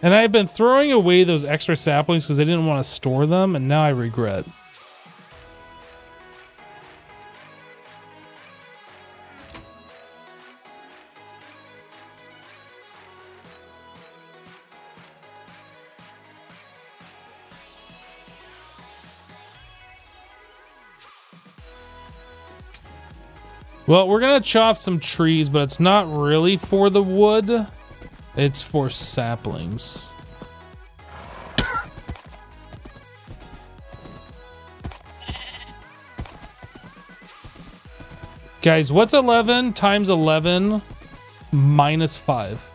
Speaker 1: And I've been throwing away those extra saplings because I didn't want to store them, and now I regret. Well, we're going to chop some trees, but it's not really for the wood. It's for saplings. Guys, what's 11 times 11 minus 5?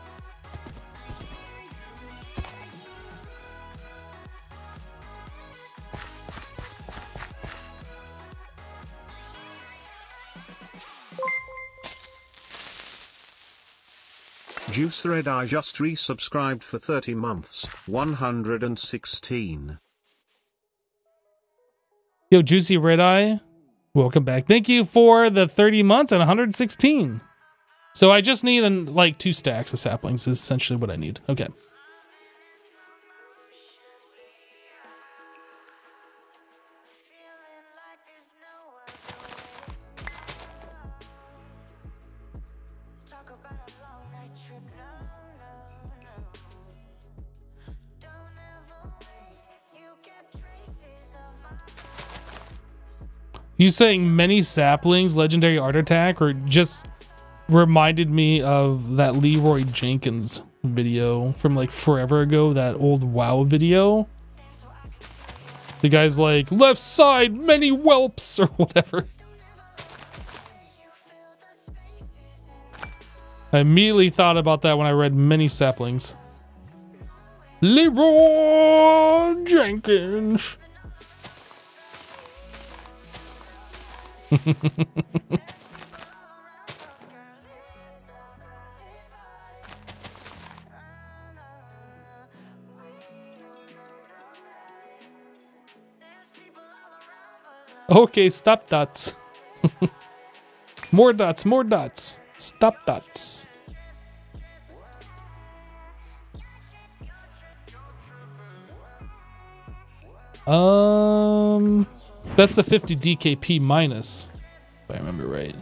Speaker 2: Juicered I just resubscribed for 30 months, 116.
Speaker 1: Yo, Juicy Red Eye, welcome back. Thank you for the 30 months and 116. So I just need an, like two stacks of saplings is essentially what I need. Okay. You saying many saplings, legendary art attack, or just reminded me of that Leroy Jenkins video from like forever ago, that old WoW video. The guy's like, left side, many whelps, [LAUGHS] or whatever. I immediately thought about that when I read Many Saplings. Leroy Jenkins. okay, stop dots. [LAUGHS] more dots, more dots. Stop dots. Um... That's the 50 DKP minus, if I remember right.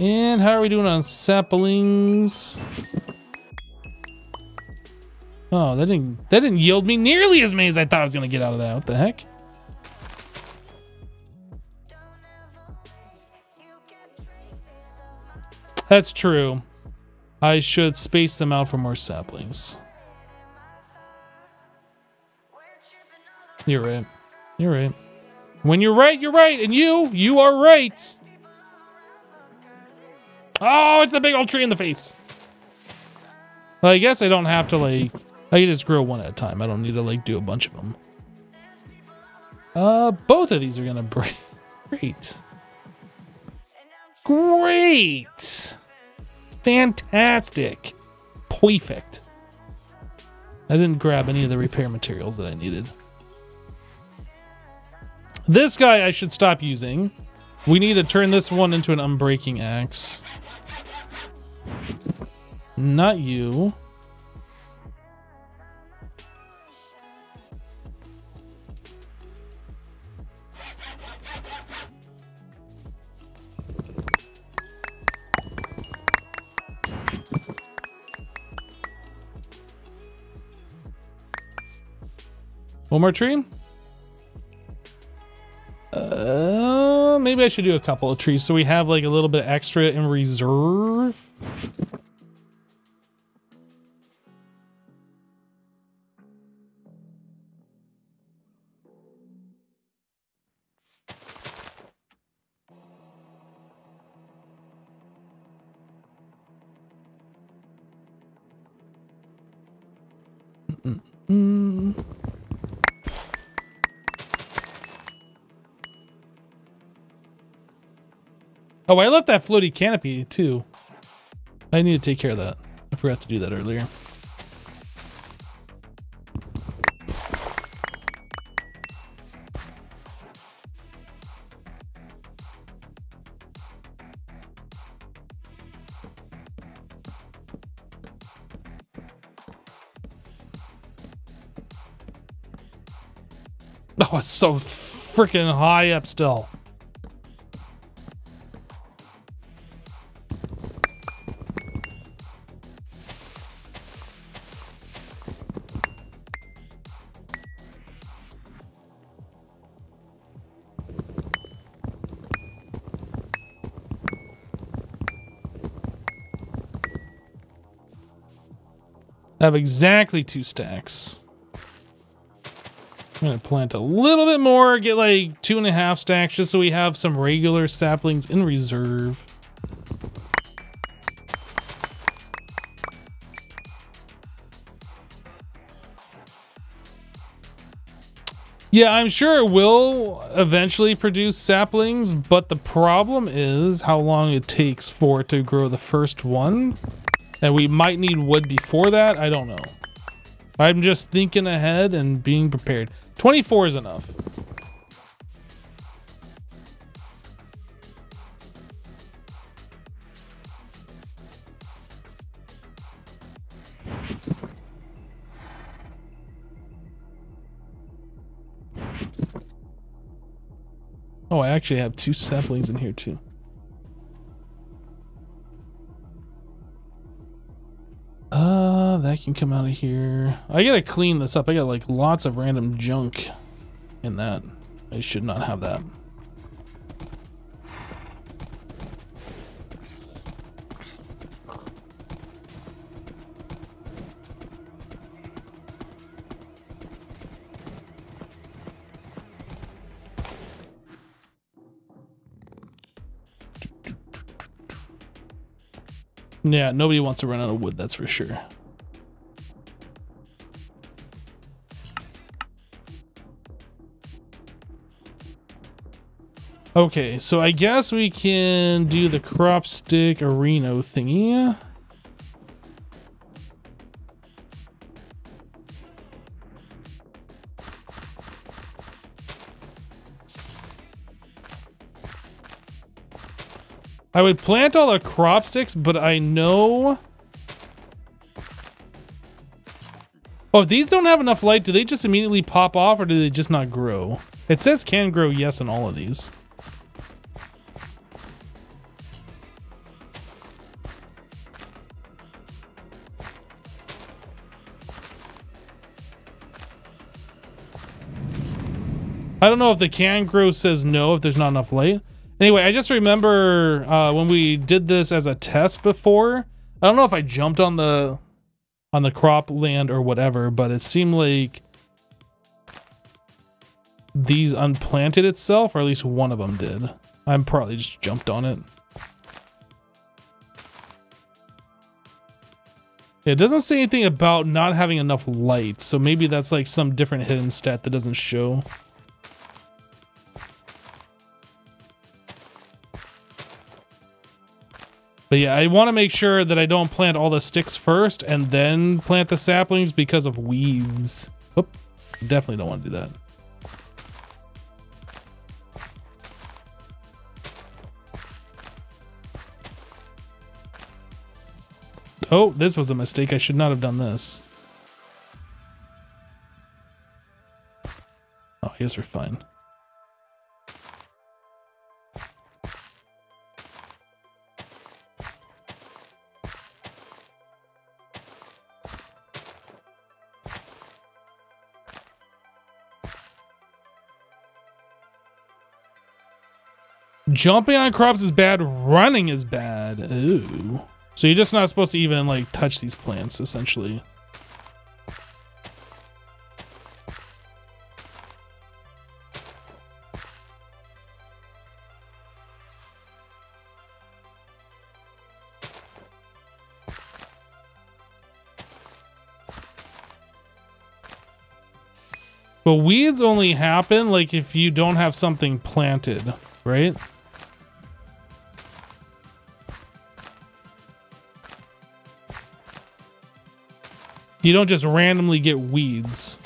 Speaker 1: And how are we doing on saplings? Oh, that didn't that didn't yield me nearly as many as I thought I was gonna get out of that. What the heck? That's true. I should space them out for more saplings. You're right. You're right. When you're right, you're right. And you, you are right. Oh, it's the big old tree in the face. Well, I guess I don't have to, like... I can just grow one at a time. I don't need to, like, do a bunch of them. Uh, both of these are gonna break. [LAUGHS] Great. Great! Fantastic. Perfect. I didn't grab any of the repair materials that I needed. This guy I should stop using. We need to turn this one into an unbreaking axe. Not you. One more tree. Uh, maybe I should do a couple of trees so we have like a little bit extra in reserve.
Speaker 3: Mm, mm, mm.
Speaker 1: Oh, I left that floaty canopy too. I need to take care of that. I forgot to do that earlier. Oh, it's so freaking high up still. have exactly two stacks. I'm gonna plant a little bit more, get like two and a half stacks just so we have some regular saplings in reserve. Yeah, I'm sure it will eventually produce saplings, but the problem is how long it takes for it to grow the first one. And we might need wood before that. I don't know. I'm just thinking ahead and being prepared. 24 is enough. Oh, I actually have two saplings in here too. can come out of here. I gotta clean this up. I got like lots of random junk in that. I should not have that. Yeah, nobody wants to run out of wood, that's for sure. Okay, so I guess we can do the crop stick arena thingy. I would plant all the crop sticks, but I know... Oh, these don't have enough light. Do they just immediately pop off or do they just not grow? It says can grow yes in all of these. I don't know if the can grow says no if there's not enough light. Anyway, I just remember uh, when we did this as a test before. I don't know if I jumped on the on the crop land or whatever, but it seemed like these unplanted itself, or at least one of them did. I'm probably just jumped on it. It doesn't say anything about not having enough light, so maybe that's like some different hidden stat that doesn't show. But yeah, I want to make sure that I don't plant all the sticks first and then plant the saplings because of weeds. Oop, definitely don't want to do that. Oh, this was a mistake. I should not have done this. Oh, I guess we're fine. Jumping on crops is bad. Running is bad. Ooh. So you're just not supposed to even like touch these plants, essentially. But weeds only happen like if you don't have something planted, right? You don't just randomly get weeds.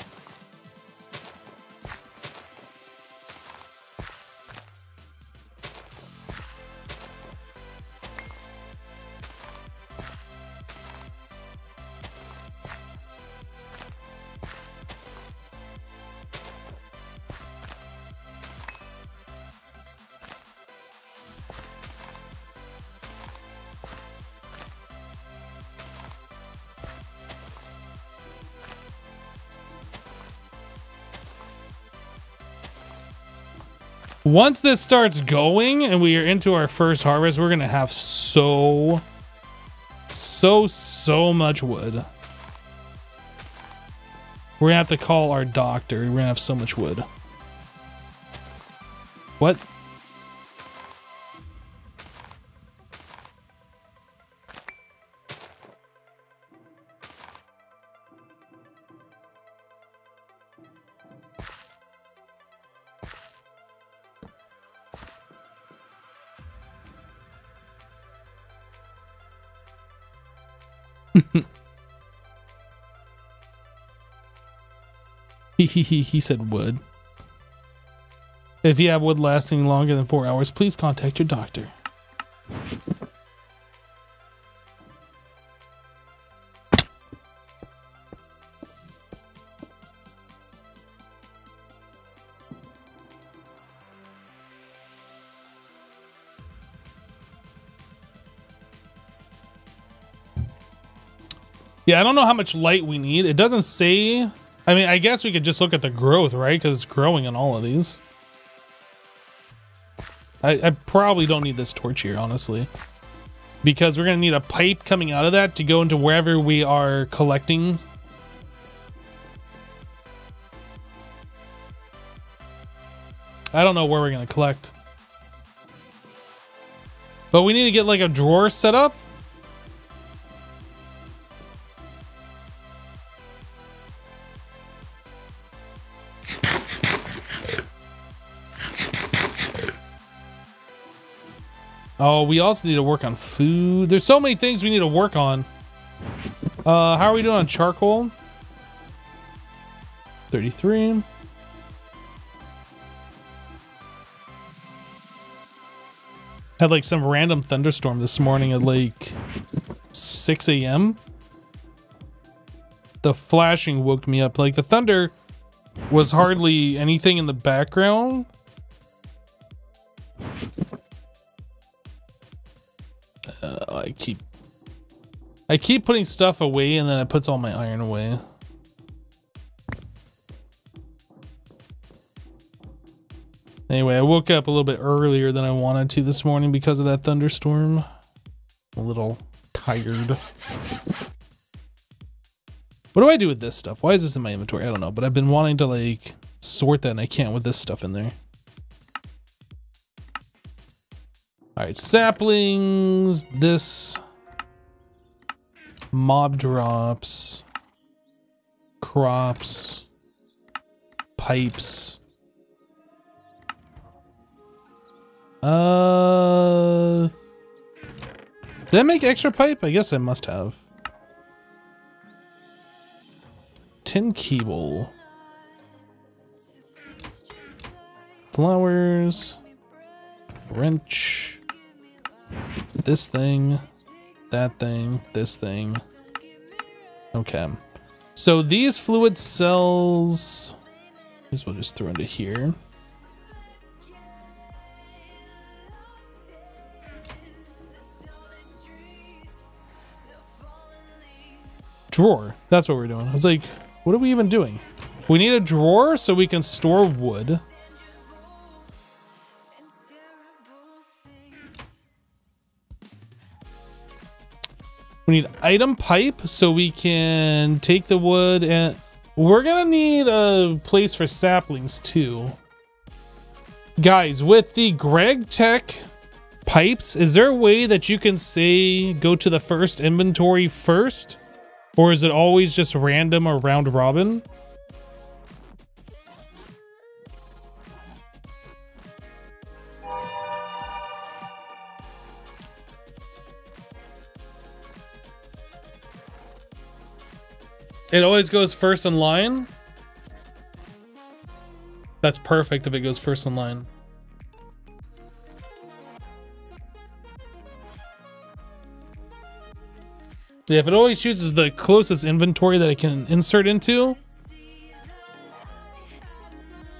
Speaker 1: Once this starts going and we are into our first harvest, we're going to have so, so, so much wood. We're going to have to call our doctor. We're going to have so much wood. What? He he he said wood. If you have wood lasting longer than four hours, please contact your doctor. Yeah, I don't know how much light we need. It doesn't say I mean, I guess we could just look at the growth, right? Because it's growing in all of these. I, I probably don't need this torch here, honestly. Because we're going to need a pipe coming out of that to go into wherever we are collecting I don't know where we're going to collect. But we need to get like a drawer set up Oh, we also need to work on food. There's so many things we need to work on. Uh, how are we doing on charcoal? 33. Had like some random thunderstorm this morning at like 6 a.m. The flashing woke me up. Like the thunder was hardly anything in the background. keep I keep putting stuff away and then it puts all my iron away. Anyway, I woke up a little bit earlier than I wanted to this morning because of that thunderstorm. I'm a little tired. What do I do with this stuff? Why is this in my inventory? I don't know, but I've been wanting to like sort that and I can't with this stuff in there. All right, saplings, this, mob drops, crops, pipes. Uh, did I make extra pipe? I guess I must have. Tin cable. Flowers. Wrench. This thing, that thing, this thing. Okay. So these fluid cells, As well, just throw into here. Drawer. That's what we're doing. I was like, what are we even doing? We need a drawer so we can store wood. We need item pipe so we can take the wood and we're gonna need a place for saplings too. Guys, with the GregTech pipes, is there a way that you can say go to the first inventory first? Or is it always just random or round robin? It always goes first in line. That's perfect if it goes first in line. Yeah, if it always chooses the closest inventory that it can insert into,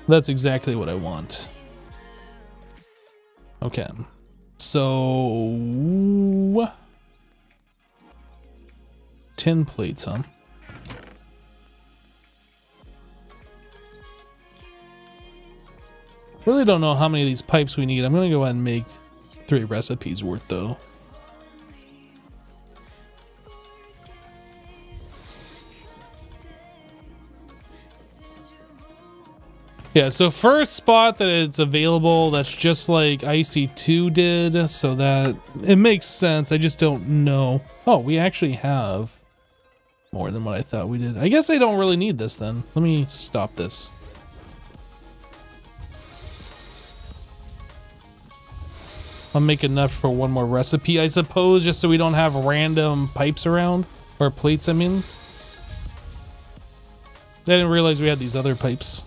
Speaker 1: that's exactly what I want. Okay. So... 10 plates, huh? Really don't know how many of these pipes we need. I'm going to go ahead and make three recipes worth, though. Yeah, so first spot that it's available, that's just like IC2 did, so that it makes sense. I just don't know. Oh, we actually have more than what I thought we did. I guess I don't really need this then. Let me stop this. I'll make enough for one more recipe, I suppose, just so we don't have random pipes around. Or plates, I mean. I didn't realize we had these other pipes.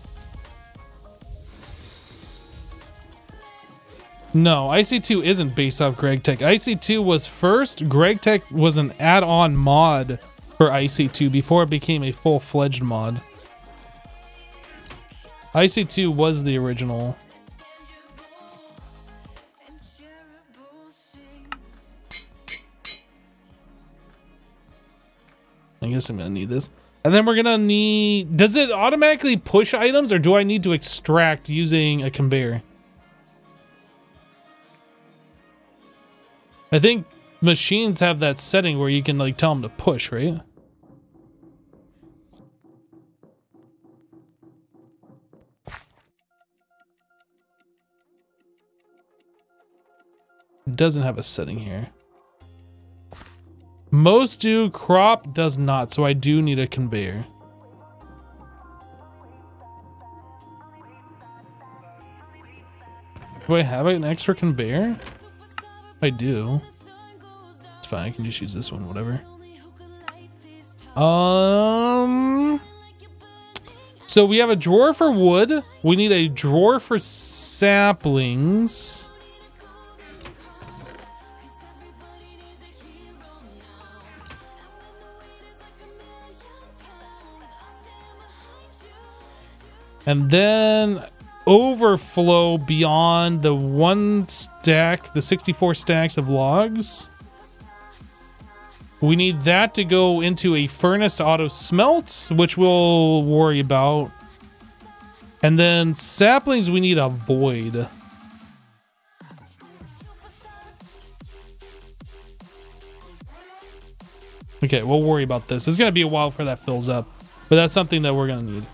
Speaker 1: No, IC2 isn't based off GregTech. IC2 was first. GregTech was an add-on mod for IC2 before it became a full-fledged mod. IC2 was the original I guess I'm gonna need this. And then we're gonna need, does it automatically push items or do I need to extract using a conveyor? I think machines have that setting where you can like tell them to push, right? doesn't have a setting here. Most do, crop does not, so I do need a conveyor. Do I have an extra conveyor? I do. It's fine, I can just use this one, whatever. Um... So we have a drawer for wood. We need a drawer for saplings. And then overflow beyond the one stack, the 64 stacks of logs. We need that to go into a furnace to auto smelt, which we'll worry about. And then saplings, we need a void. Okay, we'll worry about this. It's going to be a while before that fills up, but that's something that we're going to need.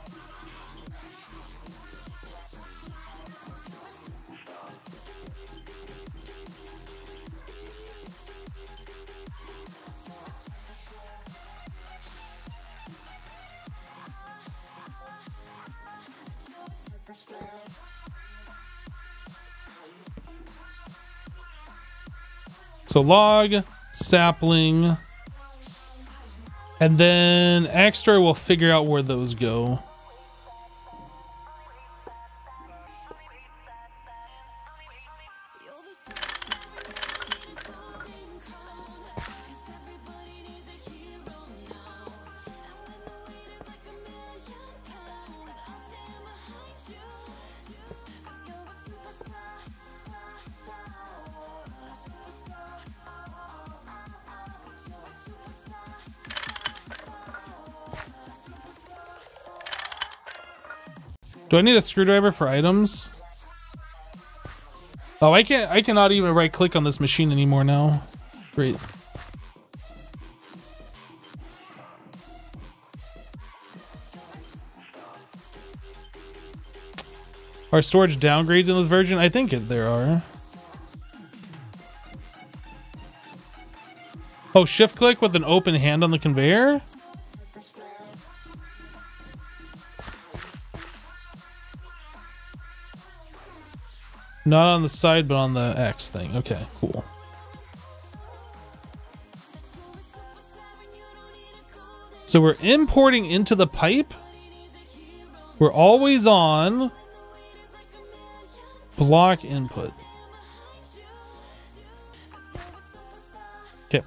Speaker 1: So log, sapling, and then Extra will figure out where those go. Do I need a screwdriver for items? Oh, I can't, I cannot even right click on this machine anymore now. Great. Are storage downgrades in this version? I think it, there are. Oh, shift click with an open hand on the conveyor? Not on the side, but on the X thing. Okay, cool. So we're importing into the pipe. We're always on block input. Okay.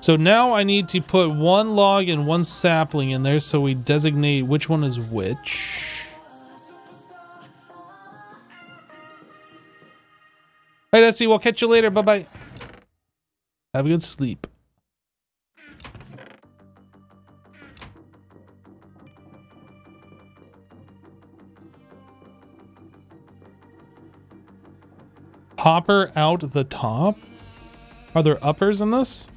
Speaker 1: So now I need to put one log and one sapling in there so we designate which one is which. All right, Essie, we'll catch you later. Bye-bye. Have a good sleep. Hopper out the top? Are there uppers in this?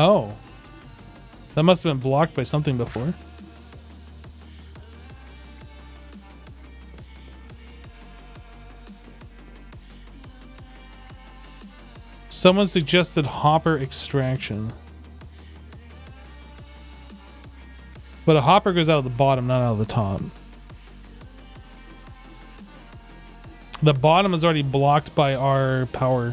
Speaker 1: Oh. That must have been blocked by something before. Someone suggested hopper extraction. But a hopper goes out of the bottom, not out of the top. The bottom is already blocked by our power.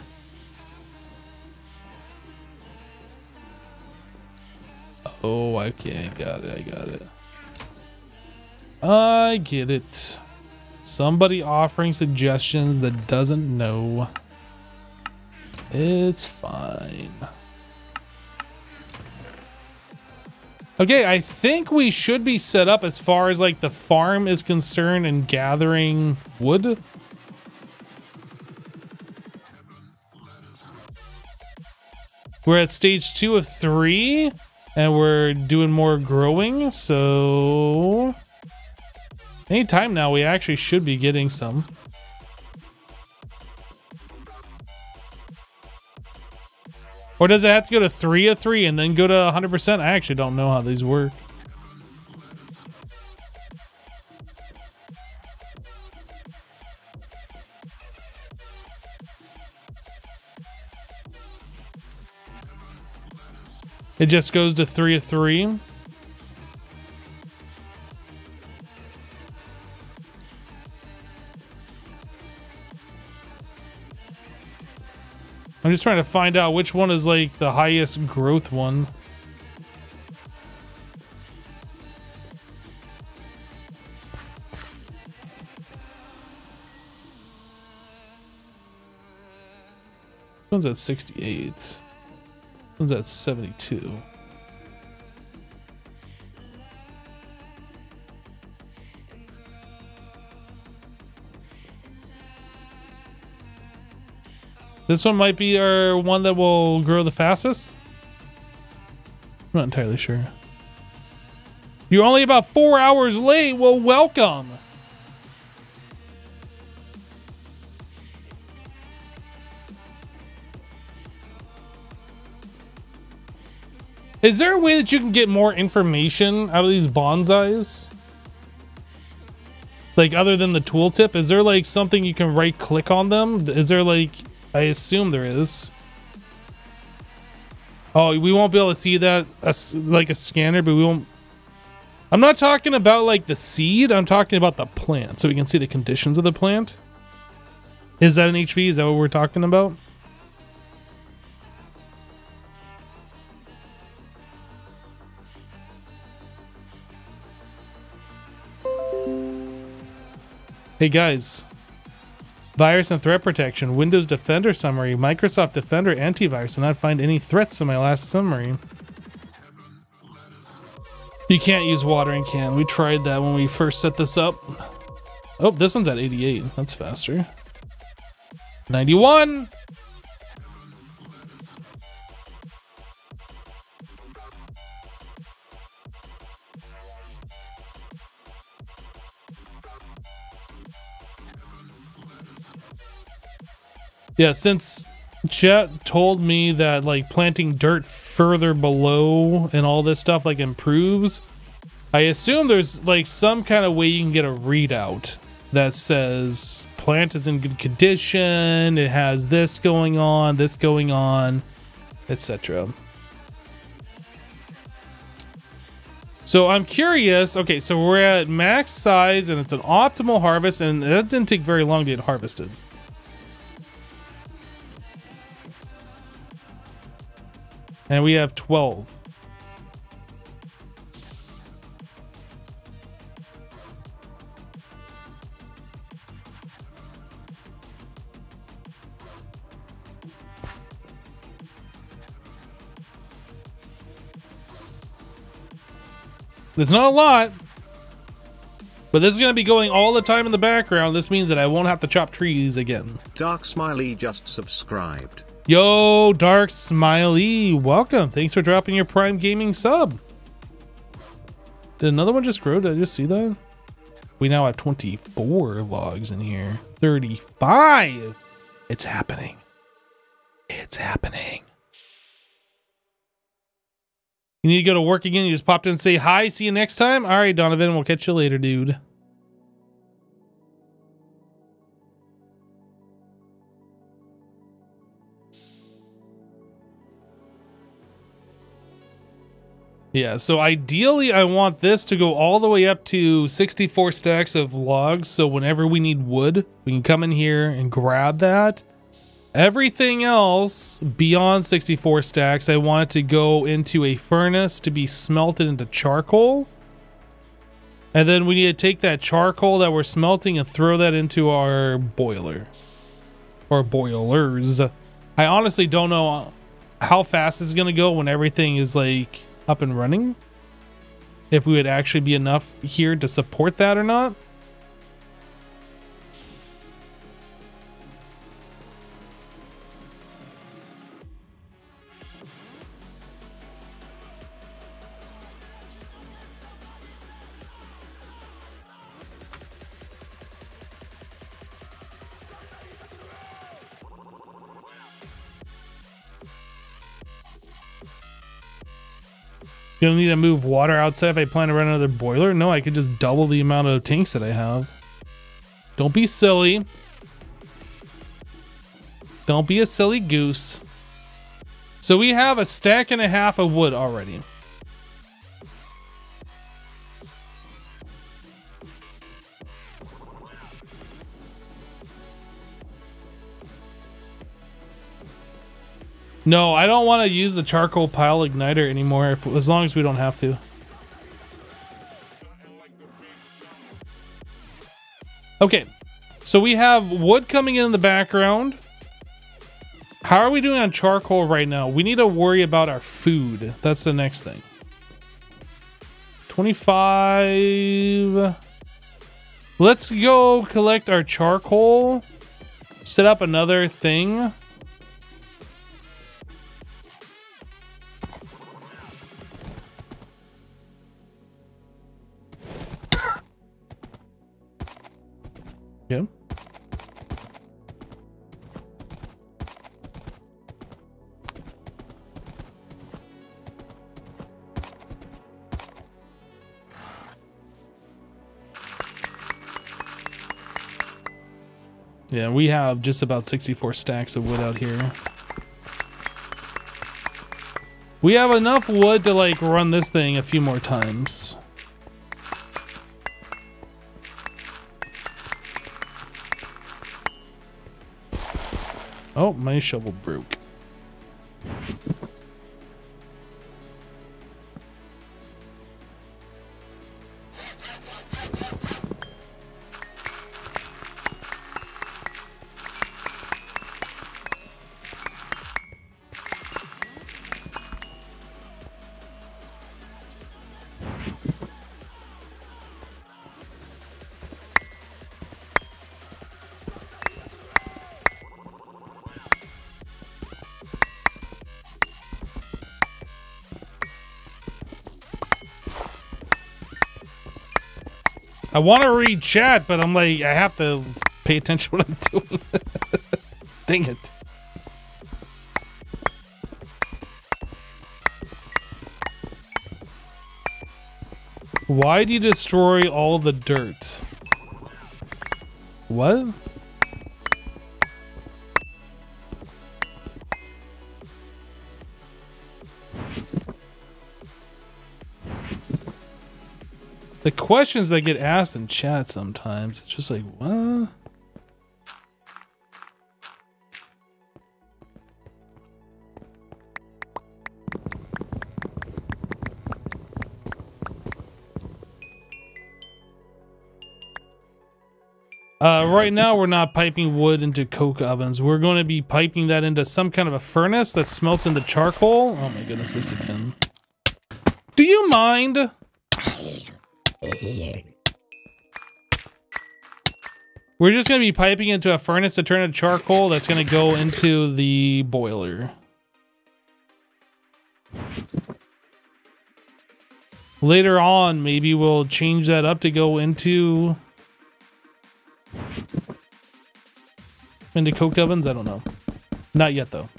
Speaker 1: Oh, okay, I got it, I got it. I get it. Somebody offering suggestions that doesn't know. It's fine. Okay, I think we should be set up as far as like the farm is concerned and gathering wood. We're at stage two of three and we're doing more growing, so anytime now we actually should be getting some. Or does it have to go to 3 of 3 and then go to 100%? I actually don't know how these work. It just goes to three of three. I'm just trying to find out which one is like the highest growth one. This one's at 68. One's at 72. This one might be our one that will grow the fastest. I'm not entirely sure. You're only about four hours late. Well, welcome. Is there a way that you can get more information out of these bonsais? Like other than the tooltip, is there like something you can right click on them? Is there like, I assume there is. Oh, we won't be able to see that as, like a scanner, but we won't. I'm not talking about like the seed. I'm talking about the plant so we can see the conditions of the plant. Is that an HV? Is that what we're talking about? Hey guys, virus and threat protection, Windows Defender summary, Microsoft Defender antivirus did not find any threats in my last summary. You can't use watering can. We tried that when we first set this up. Oh, this one's at 88. That's faster. 91! Yeah, since Chet told me that like planting dirt further below and all this stuff like improves, I assume there's like some kind of way you can get a readout that says plant is in good condition, it has this going on, this going on, etc. So I'm curious. Okay, so we're at max size and it's an optimal harvest, and that didn't take very long to get harvested. And we have 12. It's not a lot, but this is going to be going all the time in the background. This means that I won't have to chop trees again.
Speaker 2: Dark Smiley just subscribed.
Speaker 1: Yo, Dark Smiley, welcome. Thanks for dropping your Prime Gaming sub. Did another one just grow? Did I just see that? We now have 24 logs in here. 35! It's happening. It's happening. You need to go to work again. You just popped in and say hi. See you next time. All right, Donovan. We'll catch you later, dude. Yeah, so ideally I want this to go all the way up to 64 stacks of logs, so whenever we need wood, we can come in here and grab that. Everything else beyond 64 stacks, I want it to go into a furnace to be smelted into charcoal. And then we need to take that charcoal that we're smelting and throw that into our boiler. Or boilers. I honestly don't know how fast this is going to go when everything is like up and running. If we would actually be enough here to support that or not. Gonna need to move water outside if I plan to run another boiler? No, I could just double the amount of tanks that I have. Don't be silly. Don't be a silly goose. So we have a stack and a half of wood already. No, I don't want to use the charcoal pile igniter anymore if, as long as we don't have to. Okay, so we have wood coming in, in the background. How are we doing on charcoal right now? We need to worry about our food. That's the next thing. 25. Let's go collect our charcoal. Set up another thing. Yeah. Yeah, we have just about 64 stacks of wood out here. We have enough wood to like run this thing a few more times. Oh, my shovel broke. I want to read chat, but I'm like, I have to pay attention what I'm doing. [LAUGHS] Dang it. Why do you destroy all the dirt? What? the questions that get asked in chat sometimes, it's just like, what? Uh, right now, we're not piping wood into coke ovens. We're going to be piping that into some kind of a furnace that smelts into charcoal. Oh my goodness, this again. Do you mind? We're just going to be piping into a furnace to turn to charcoal that's going to go into the boiler. Later on, maybe we'll change that up to go into... Into coke ovens? I don't know. Not yet, though.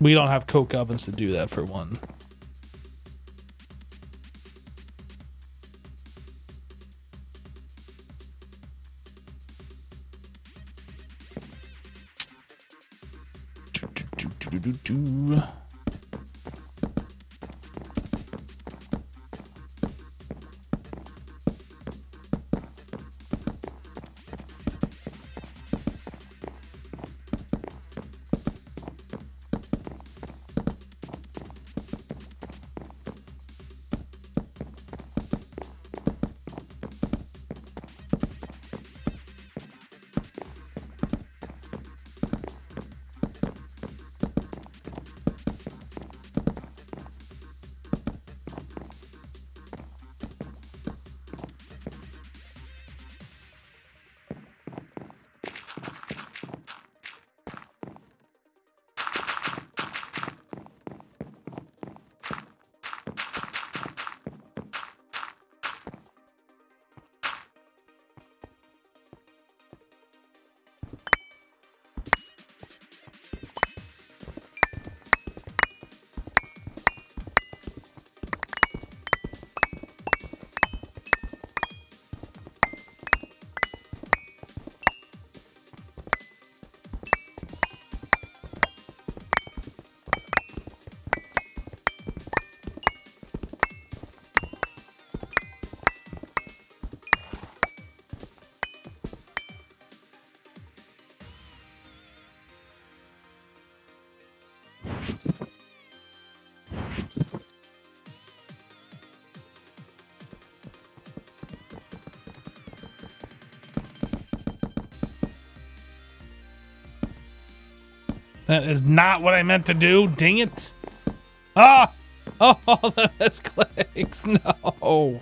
Speaker 1: We don't have coke ovens to do that for one.
Speaker 3: do do do do do do
Speaker 1: That is not what I meant to do. Dang it. Ah! [LAUGHS] Oh, [LAUGHS] that's clicks. No.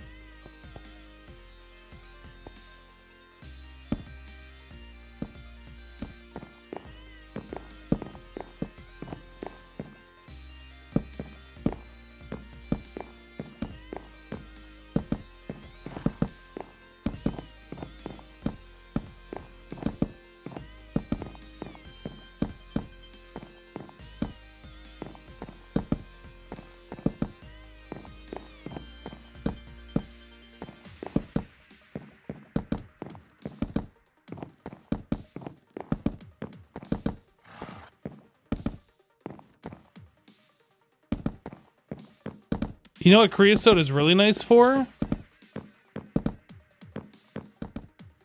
Speaker 1: You know what creosote is really nice for?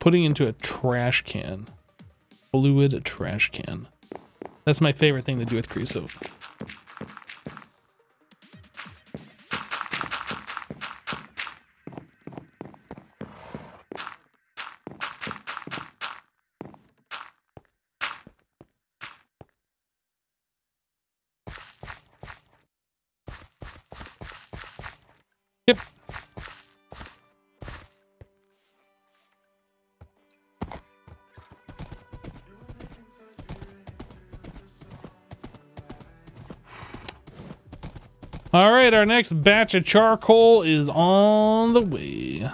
Speaker 1: Putting into a trash can. Fluid trash can. That's my favorite thing to do with creosote. our next batch of charcoal is on the way.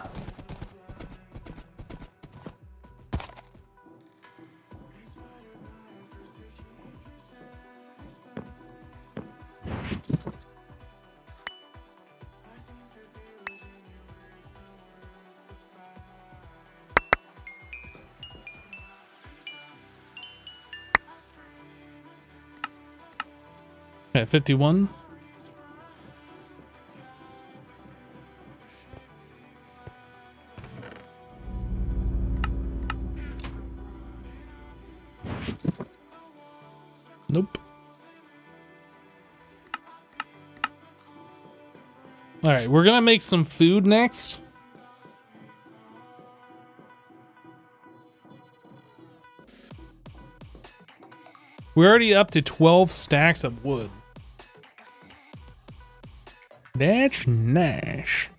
Speaker 1: At 51. I make some food next? We're already up to 12 stacks of wood. That's Nash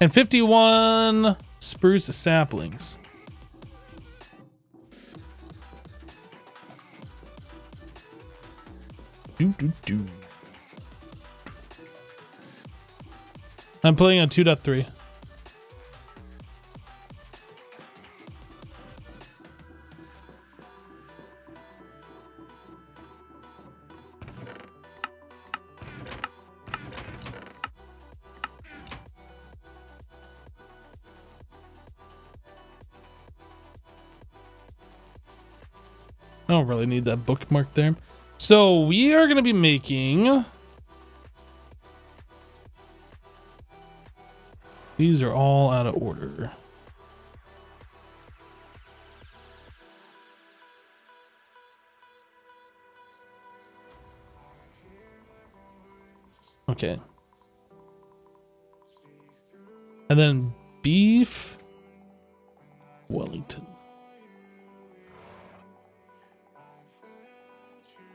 Speaker 1: And 51 spruce saplings. Do, do, do. I'm playing on 2.3. I don't really need that bookmark there. So we are going to be making These are all out of order. Okay. And then beef Wellington.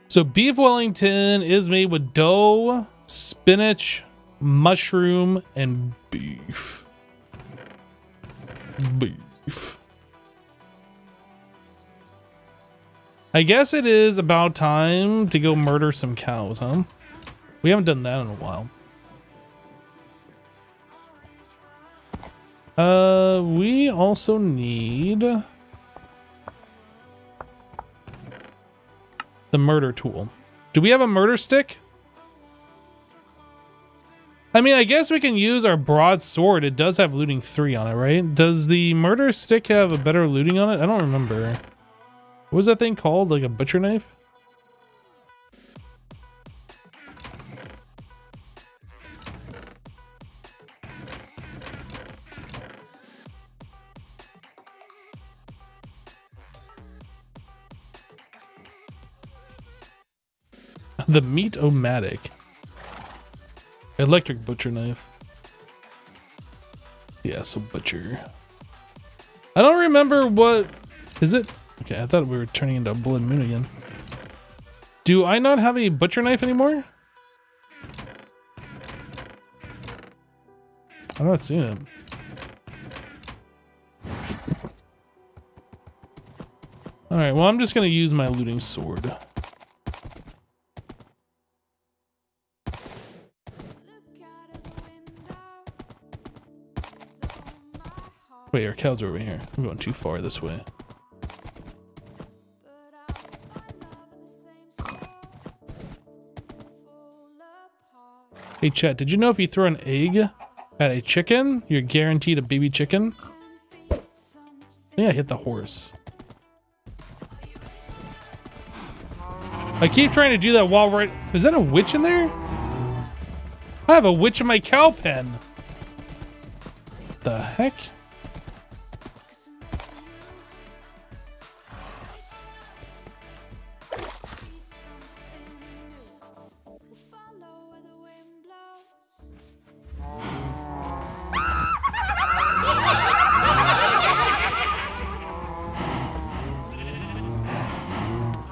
Speaker 1: So beef Wellington is made with dough, spinach, mushroom, and Beef. Beef. I guess it is about time to go murder some cows, huh? We haven't done that in a while. Uh, we also need the murder tool. Do we have a murder stick? I mean, I guess we can use our broadsword. It does have looting 3 on it, right? Does the murder stick have a better looting on it? I don't remember. What was that thing called? Like a butcher knife? [LAUGHS] the meat-o-matic. Electric butcher knife. Yeah, so butcher. I don't remember what... Is it? Okay, I thought we were turning into a Blood Moon again. Do I not have a butcher knife anymore? I'm not seeing it. Alright, well I'm just gonna use my looting sword. Wait, our cows are over here. I'm going too far this way. Hey, Chet, did you know if you throw an egg at a chicken, you're guaranteed a baby chicken? I think I hit the horse. I keep trying to do that while right... Is that a witch in there? I have a witch in my cow pen. The heck?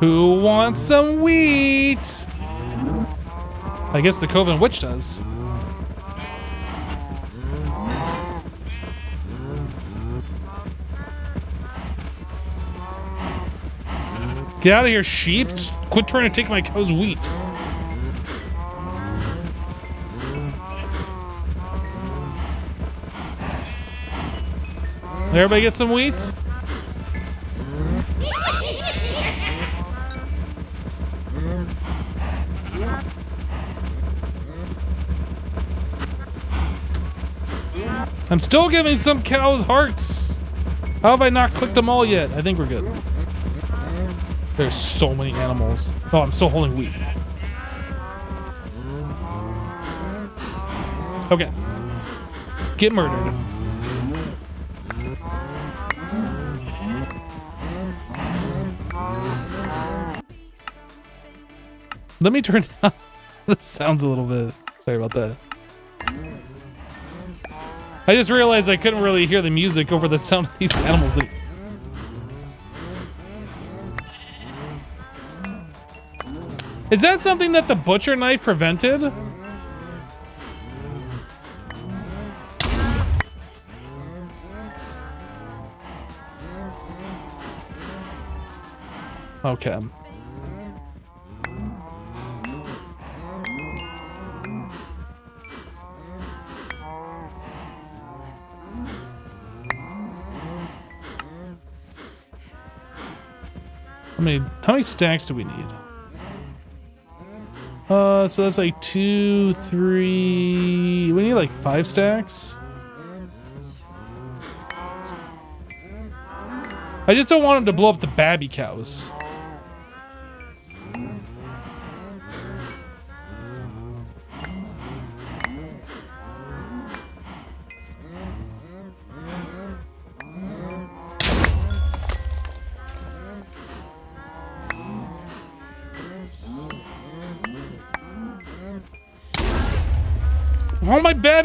Speaker 1: Who wants some wheat? I guess the Coven Witch does. Get out of here, sheep. Just quit trying to take my cow's wheat. Everybody get some wheat? I'm still giving some cows hearts. How have I not clicked them all yet? I think we're good. There's so many animals. Oh, I'm still holding wheat. Okay. Get murdered. Let me turn down [LAUGHS] the sounds a little bit. Sorry about that. I just realized I couldn't really hear the music over the sound of these [LAUGHS] animals. Is that something that the butcher knife prevented? Okay. How many stacks do we need? Uh, so that's like two, three... We need like five stacks? I just don't want him to blow up the babby cows.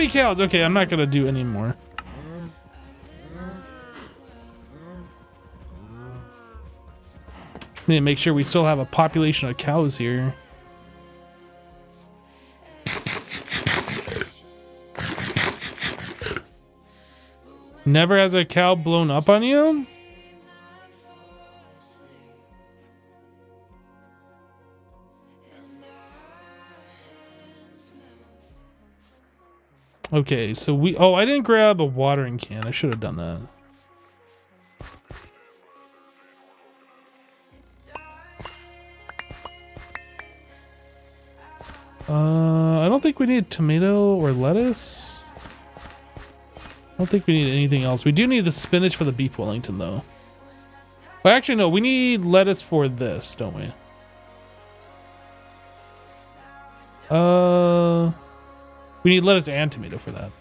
Speaker 1: Howdy cows. Okay, I'm not going to do any more. Need to make sure we still have a population of cows here. Never has a cow blown up on you? Okay, so we... Oh, I didn't grab a watering can. I should have done that. Uh, I don't think we need tomato or lettuce. I don't think we need anything else. We do need the spinach for the beef wellington, though. Well, actually, no. We need lettuce for this, don't we? Uh... We need lettuce and tomato for that.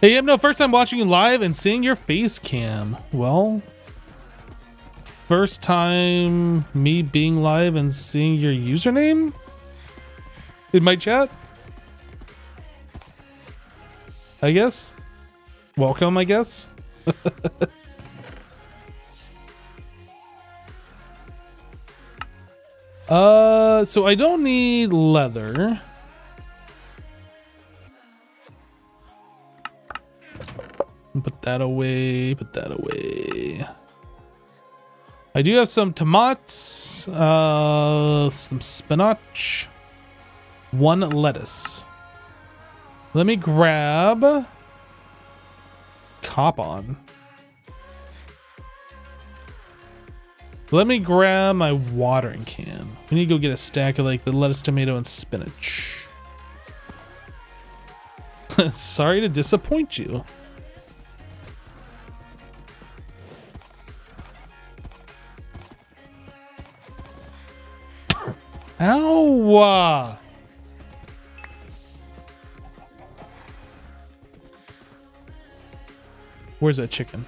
Speaker 1: Hey, I'm no first time watching you live and seeing your face cam. Well, first time me being live and seeing your username in my chat. I guess. Welcome, I guess. [LAUGHS] uh, so I don't need leather. Put that away, put that away. I do have some tomatoes, uh, some spinach, one lettuce. Let me grab cop on. Let me grab my watering can. We need to go get a stack of like the lettuce, tomato, and spinach. [LAUGHS] Sorry to disappoint you. Ow! Where's that chicken?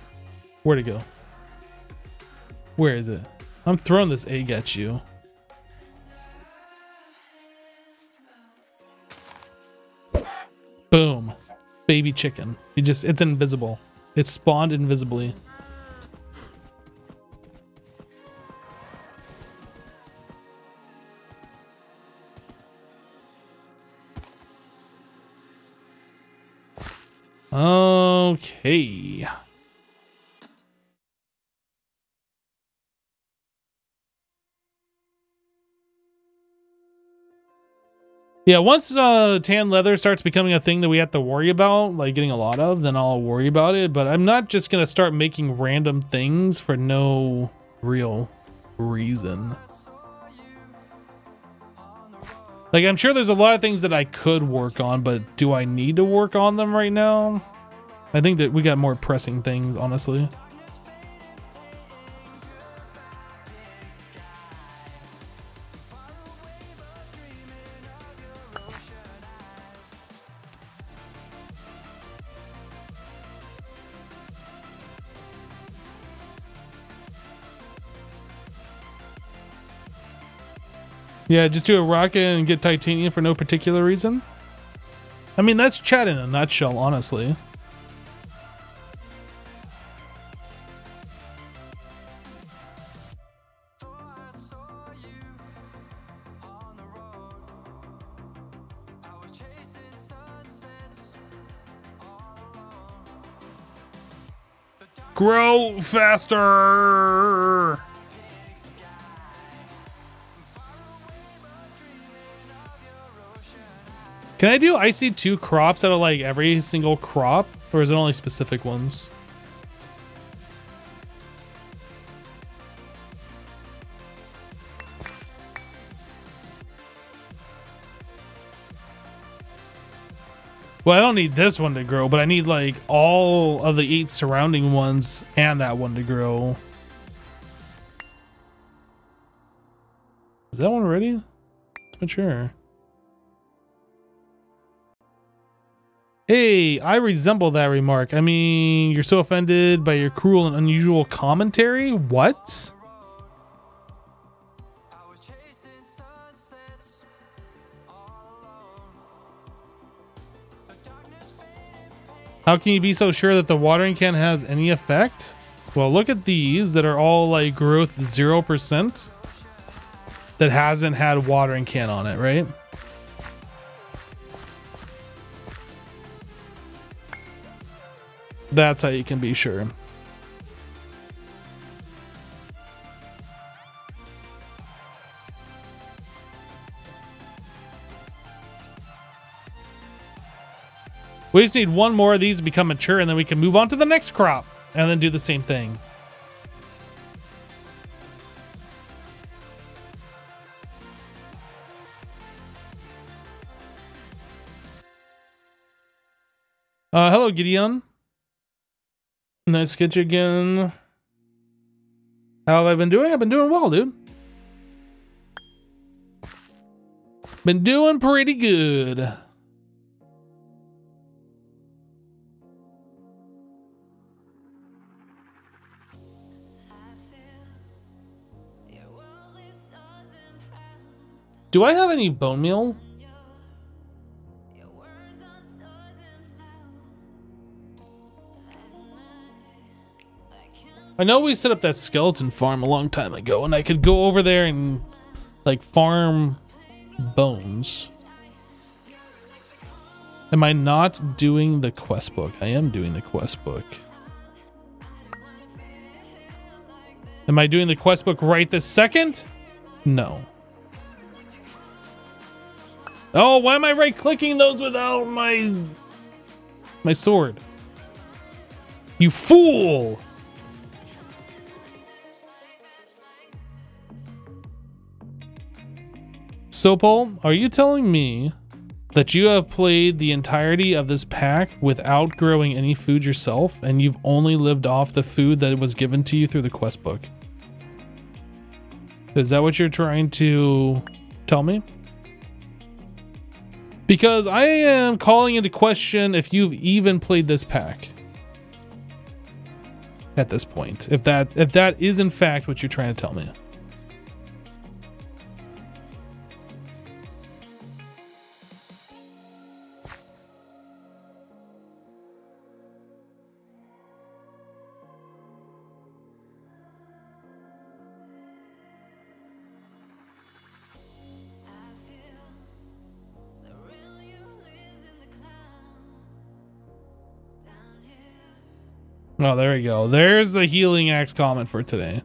Speaker 1: Where'd it go? Where is it? I'm throwing this egg at you. Boom. Baby chicken. You just, it's invisible. It spawned invisibly. Okay. Yeah, once uh, tan leather starts becoming a thing that we have to worry about, like getting a lot of, then I'll worry about it. But I'm not just going to start making random things for no real reason. Like, I'm sure there's a lot of things that I could work on, but do I need to work on them right now? I think that we got more pressing things, honestly. Yeah, just do a rocket and get titanium for no particular reason. I mean, that's chat in a nutshell, honestly. Grow faster! Can I do IC2 crops out of like every single crop? Or is it only specific ones? Well, I don't need this one to grow, but I need like all of the eight surrounding ones and that one to grow. Is that one ready? mature. Hey, I resemble that remark. I mean, you're so offended by your cruel and unusual commentary? What? How can you be so sure that the watering can has any effect? Well, look at these that are all like growth 0% that hasn't had watering can on it, right? That's how you can be sure. We just need one more of these to become mature and then we can move on to the next crop and then do the same thing. Uh, hello, Gideon. Nice to get you again. How have I been doing? I've been doing well, dude. Been doing pretty good. Do I have any bone meal? I know we set up that skeleton farm a long time ago, and I could go over there and, like, farm bones. Am I not doing the quest book? I am doing the quest book. Am I doing the quest book right this second? No. Oh, why am I right clicking those without my my sword? You fool! So, Paul, are you telling me that you have played the entirety of this pack without growing any food yourself and you've only lived off the food that was given to you through the quest book? Is that what you're trying to tell me? Because I am calling into question if you've even played this pack at this point. If that if that is in fact what you're trying to tell me. Oh, there we go. There's the healing axe comment for today.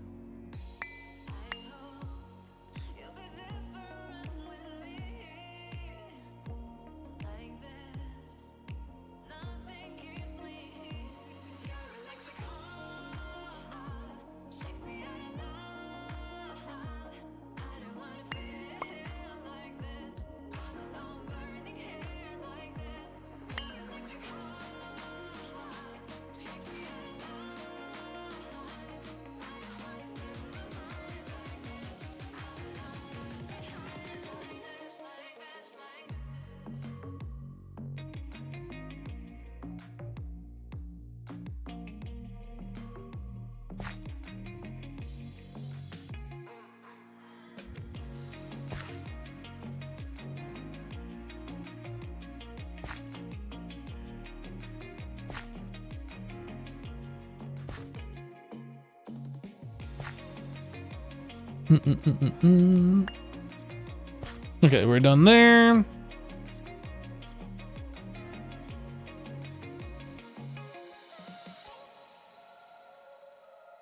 Speaker 1: okay, we're done there.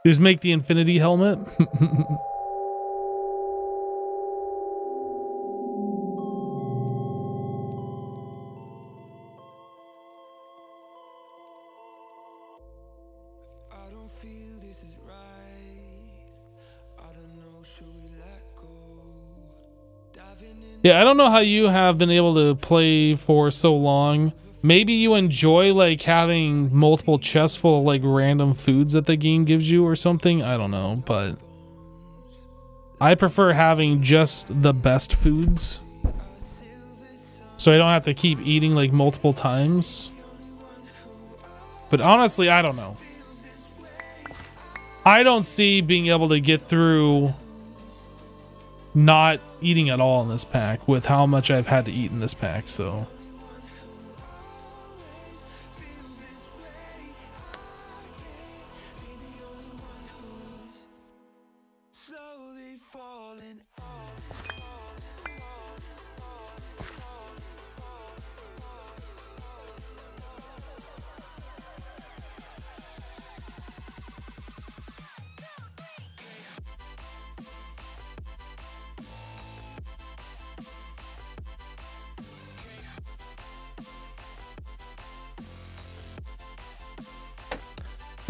Speaker 1: Just make the infinity helmet. [LAUGHS] Yeah, I don't know how you have been able to play for so long. Maybe you enjoy like having multiple chests full of like random foods that the game gives you or something. I don't know, but I prefer having just the best foods. So I don't have to keep eating like multiple times. But honestly, I don't know. I don't see being able to get through not eating at all in this pack with how much I've had to eat in this pack, so.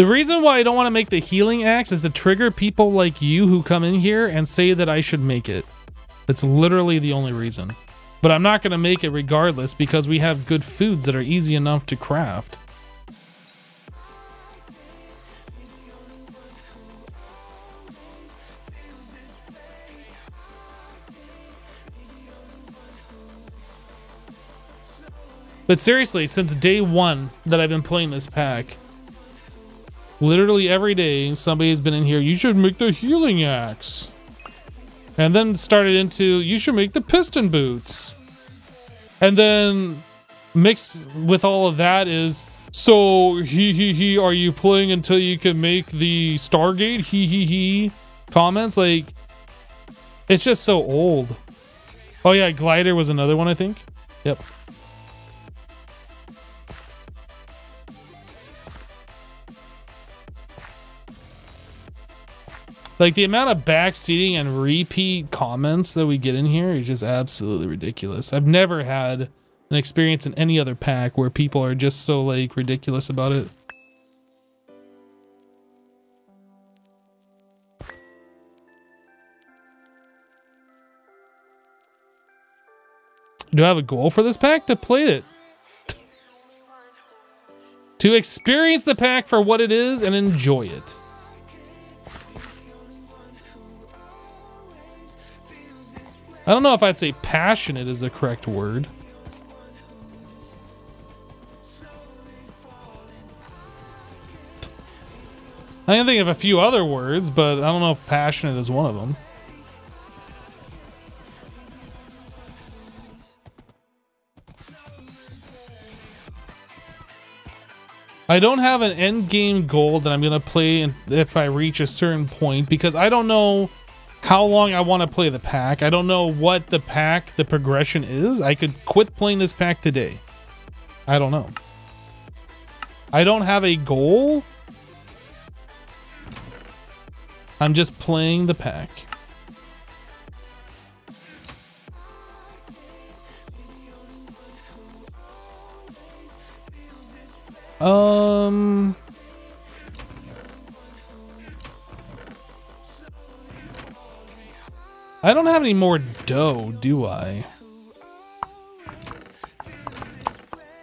Speaker 1: The reason why I don't want to make the healing axe is to trigger people like you who come in here and say that I should make it. That's literally the only reason. But I'm not going to make it regardless because we have good foods that are easy enough to craft. But seriously, since day one that I've been playing this pack, Literally every day, somebody's been in here, you should make the healing axe. And then started into, you should make the piston boots. And then mixed with all of that is, so he he he, are you playing until you can make the Stargate? He he he comments. Like, it's just so old. Oh yeah, Glider was another one, I think. Yep. Like the amount of backseating and repeat comments that we get in here is just absolutely ridiculous. I've never had an experience in any other pack where people are just so like ridiculous about it. Do I have a goal for this pack? To play it. [LAUGHS] To experience the pack for what it is and enjoy it. I don't know if I'd say passionate is the correct word. I can think of a few other words, but I don't know if passionate is one of them. I don't have an end game goal that I'm going to play if I reach a certain point because I don't know how long I want to play the pack. I don't know what the pack, the progression is. I could quit playing this pack today. I don't know. I don't have a goal. I'm just playing the pack. Um... I don't have any more dough, do I?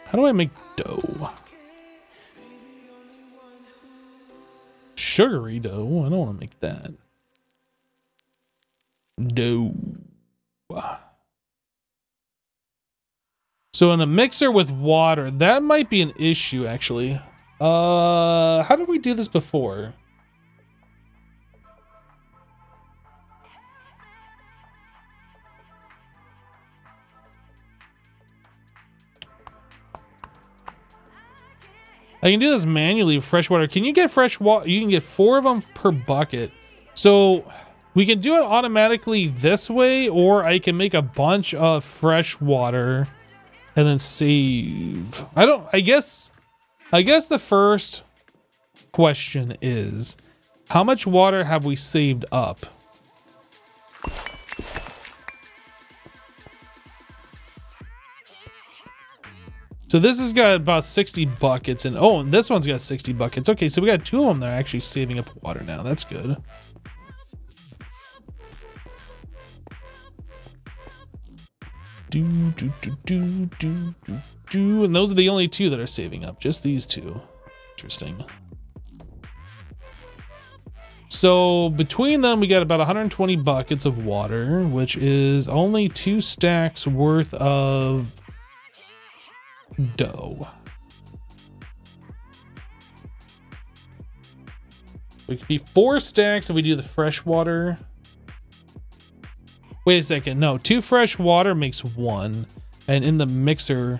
Speaker 1: How do I make dough? Sugary dough. I don't want to make that. Dough. So in a mixer with water, that might be an issue, actually. Uh, how did we do this before? I can do this manually with fresh water. Can you get fresh water? You can get four of them per bucket. So we can do it automatically this way, or I can make a bunch of fresh water and then save. I don't, I guess, I guess the first question is, how much water have we saved up? So this has got about 60 buckets, and oh, and this one's got 60 buckets. Okay, so we got two of them that are actually saving up water now. That's good.
Speaker 3: Do, do, do, do, do, do,
Speaker 1: do. And those are the only two that are saving up, just these two. Interesting. So between them, we got about 120 buckets of water, which is only two stacks worth of dough. We could be four stacks if we do the fresh water. Wait a second. No, two fresh water makes one. And in the mixer...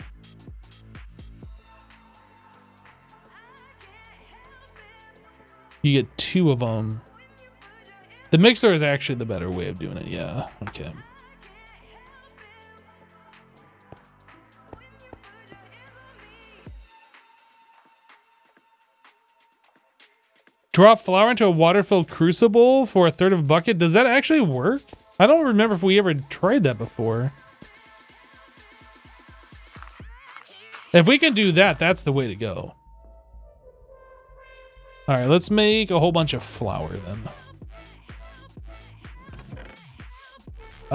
Speaker 1: You get two of them. The mixer is actually the better way of doing it. Yeah. Okay. Drop flour into a water-filled crucible for a third of a bucket. Does that actually work? I don't remember if we ever tried that before. If we can do that, that's the way to go. All right, let's make a whole bunch of flour then.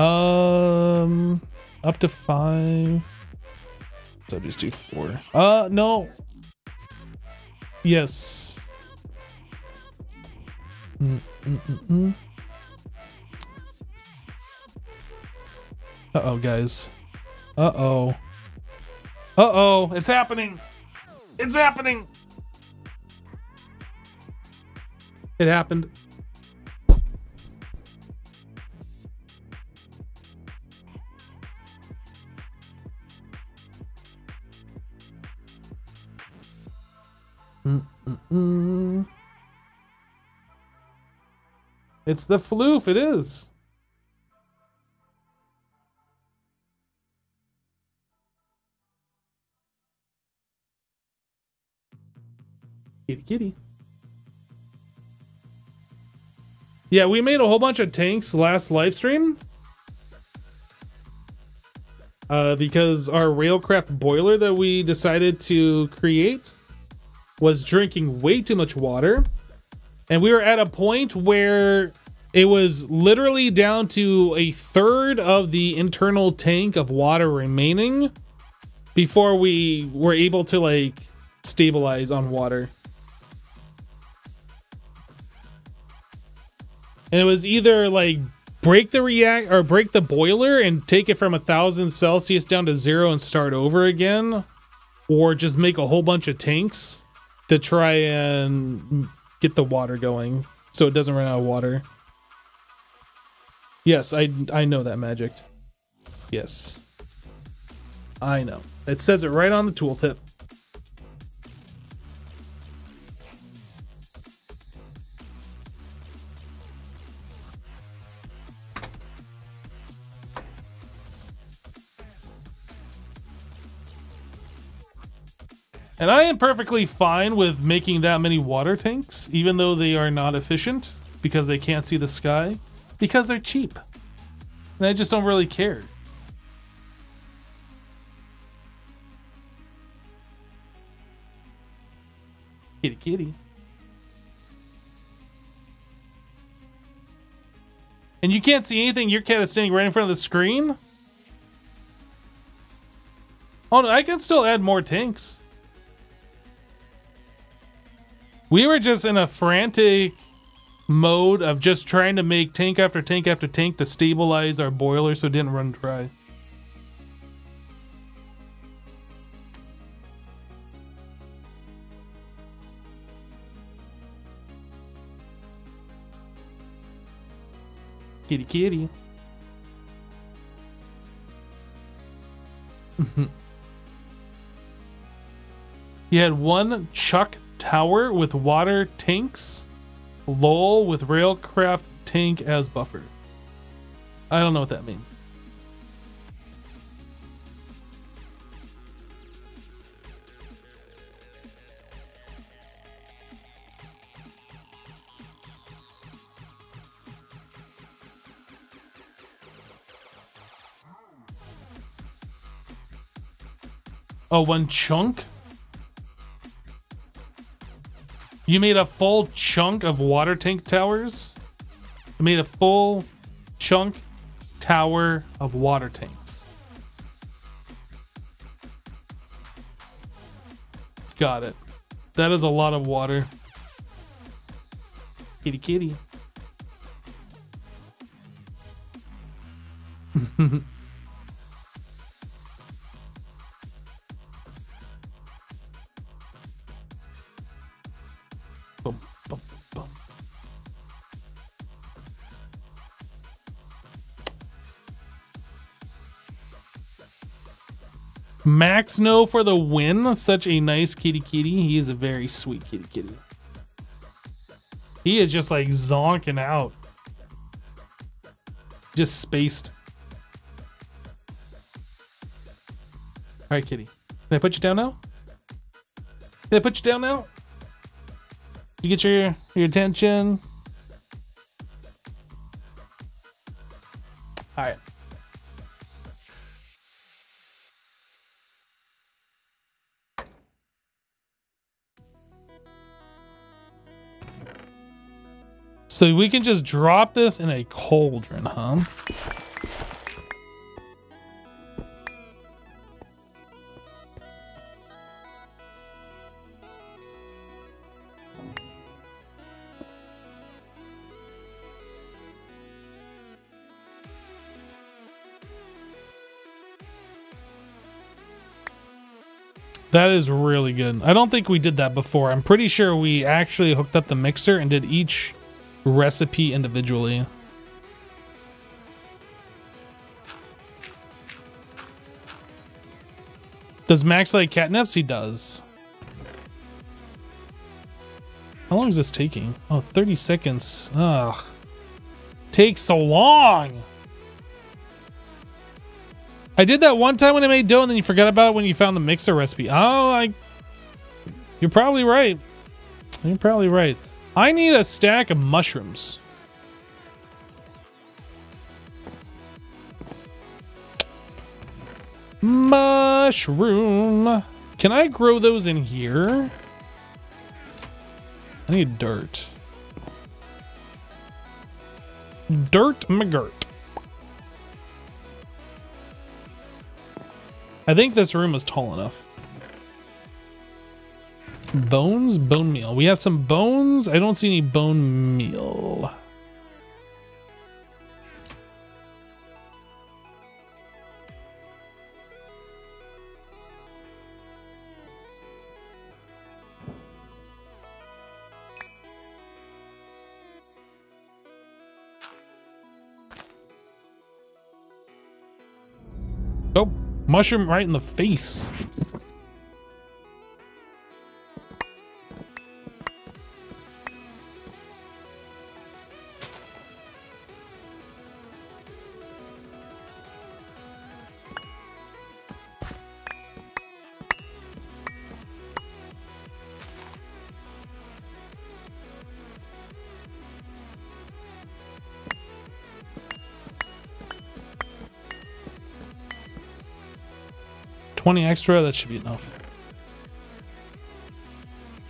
Speaker 1: Um, up to five. So just do four. Uh, no. Yes. Mm -mm -mm uh oh, guys. Uh oh. Uh oh, it's happening. It's happening. It happened.
Speaker 3: Mm-mm-mm.
Speaker 1: It's the floof, it is. Kitty kitty. Yeah, we made a whole bunch of tanks last live stream. Uh, because our railcraft boiler that we decided to create was drinking way too much water. And we were at a point where it was literally down to a third of the internal tank of water remaining before we were able to like stabilize on water. And it was either like break the react or break the boiler and take it from a thousand Celsius down to zero and start over again, or just make a whole bunch of tanks to try and get the water going so it doesn't run out of water. Yes, I, I know that magic. Yes. I know. It says it right on the tooltip. And I am perfectly fine with making that many water tanks, even though they are not efficient because they can't see the sky, because they're cheap. And I just don't really care. Kitty kitty. And you can't see anything, your cat is standing right in front of the screen? Oh no, I can still add more tanks we were just in a frantic mode of just trying to make tank after tank after tank to stabilize our boiler so it didn't run dry. Kitty kitty. you [LAUGHS] had one chuck Tower with water tanks. Lol with railcraft tank as buffer. I don't know what that means. Oh, one chunk? You made a full chunk of water tank towers? I made a full chunk tower of water tanks. Got it. That is a lot of water. Kitty kitty. [LAUGHS] Snow for the win. Such a nice kitty kitty. He is a very sweet kitty kitty. He is just like zonking out. Just spaced. All right, kitty. Can I put you down now? Can I put you down now? You get your your attention. So we can just drop this in a cauldron, huh? That is really good. I don't think we did that before. I'm pretty sure we actually hooked up the mixer and did each recipe individually. Does Max like catnips? He does. How long is this taking? Oh, 30 seconds. Ugh. Takes so long! I did that one time when I made dough and then you forgot about it when you found the mixer recipe. Oh, I... You're probably right. You're probably right. I need a stack of mushrooms. Mushroom. Can I grow those in here? I need dirt. Dirt McGirt. I think this room is tall enough. Bones? Bone meal. We have some bones. I don't see any bone meal. Oh, mushroom right in the face. 20 extra. That should be enough.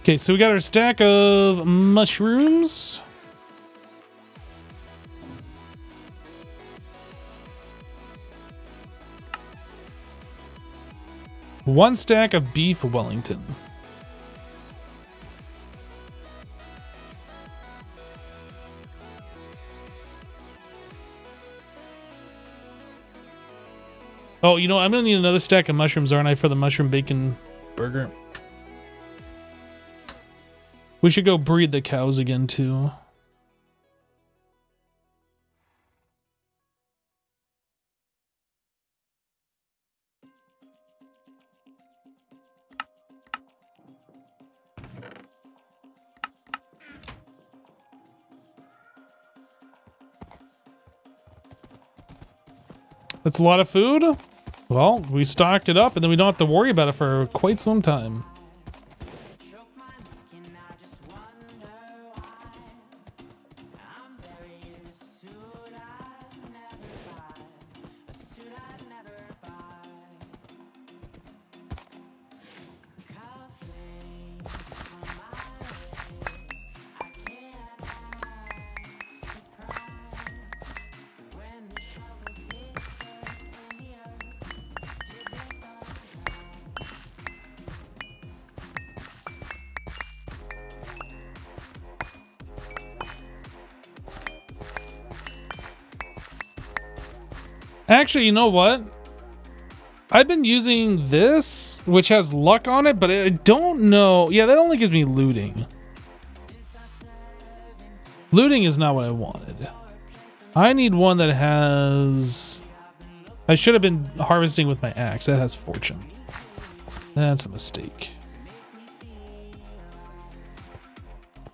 Speaker 1: Okay, so we got our stack of mushrooms. One stack of beef Wellington. Oh, you know, I'm going to need another stack of mushrooms, aren't I, for the mushroom bacon burger? We should go breed the cows again, too. That's a lot of food. Well, we stocked it up and then we don't have to worry about it for quite some time. Actually, you know what? I've been using this, which has luck on it, but I don't know. Yeah, that only gives me looting. Looting is not what I wanted. I need one that has... I should have been harvesting with my axe. That has fortune. That's a mistake.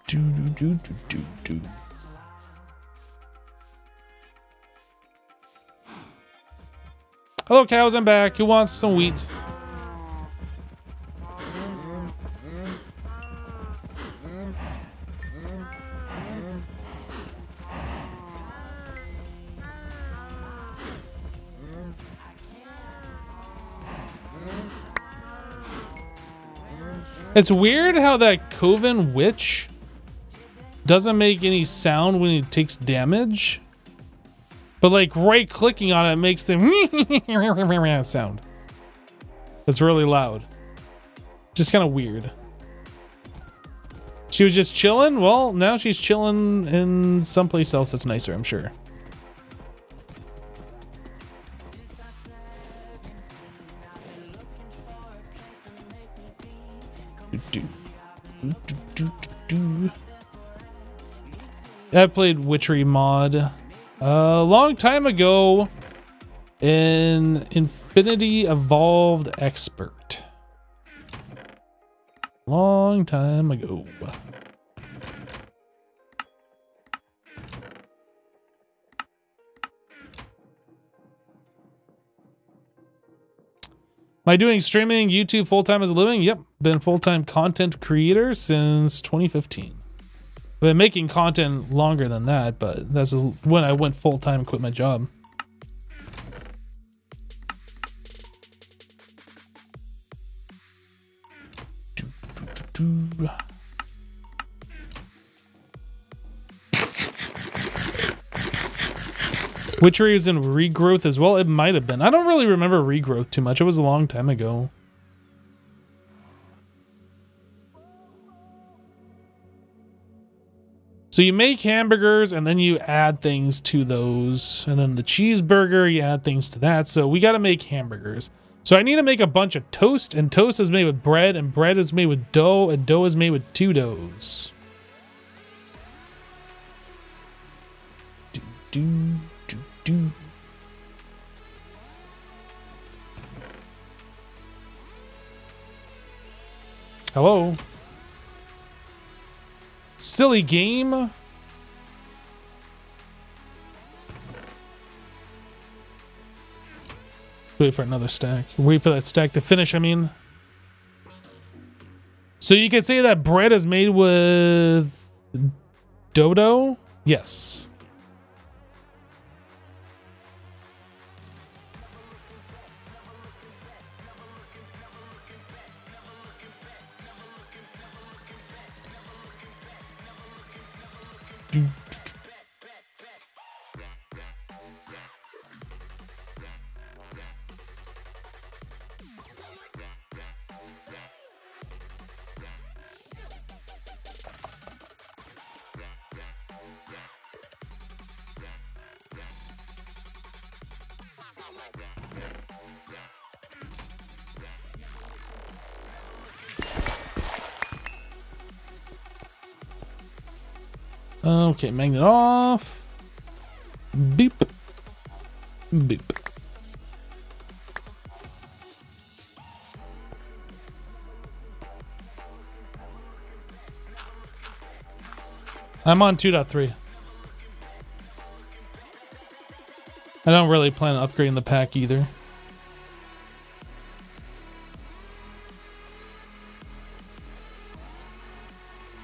Speaker 1: Do, do, do, do, do, do. Hello, cows, I'm back. Who wants some wheat? It's weird how that Coven Witch doesn't make any sound when it takes damage. But like right clicking on it makes the [LAUGHS] sound. That's really loud. Just kind of weird. She was just chilling. Well, now she's chilling in someplace else that's nicer, I'm sure. I played Witchery mod a long time ago, an Infinity Evolved Expert. Long time ago. Am I doing streaming YouTube full time as a living? Yep. Been full time content creator since 2015. I've been making content longer than that, but that's when I went full time and quit my job. Witchery is in regrowth as well. It might have been. I don't really remember regrowth too much. It was a long time ago. So you make hamburgers and then you add things to those. And then the cheeseburger, you add things to that. So we got to make hamburgers. So I need to make a bunch of toast and toast is made with bread and bread is made with dough and dough is made with two doughs.
Speaker 2: Do, do, do, do.
Speaker 1: Hello? Silly game. Wait for another stack. Wait for that stack to finish, I mean. So you can say that bread is made with dodo? Yes. Okay, magnet off. Beep. Beep. I'm on 2.3. I don't really plan on upgrading the pack either.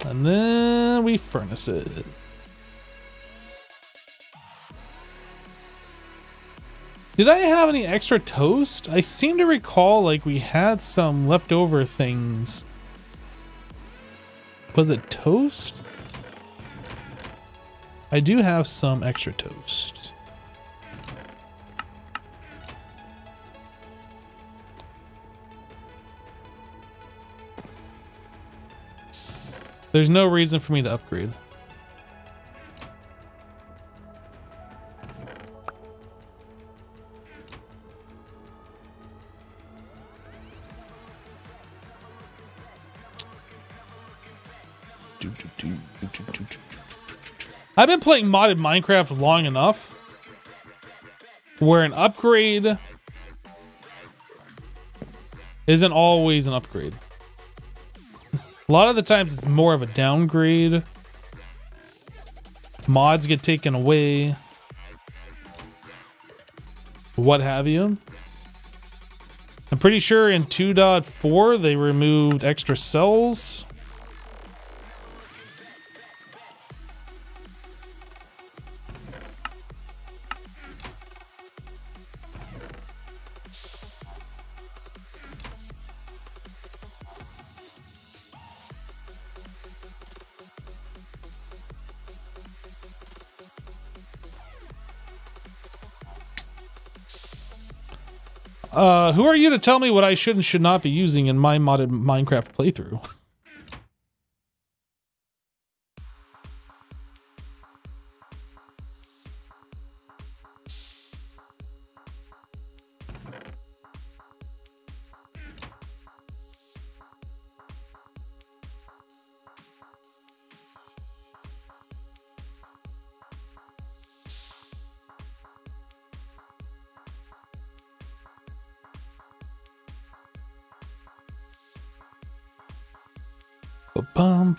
Speaker 1: And then we furnace it. Did I have any extra toast? I seem to recall like we had some leftover things. Was it toast? I do have some extra toast. There's no reason for me to upgrade. I've been playing modded Minecraft long enough where an upgrade isn't always an upgrade. A lot of the times it's more of a downgrade. Mods get taken away. What have you. I'm pretty sure in 2.4 they removed extra cells. who are you to tell me what I should and should not be using in my modded Minecraft playthrough? [LAUGHS]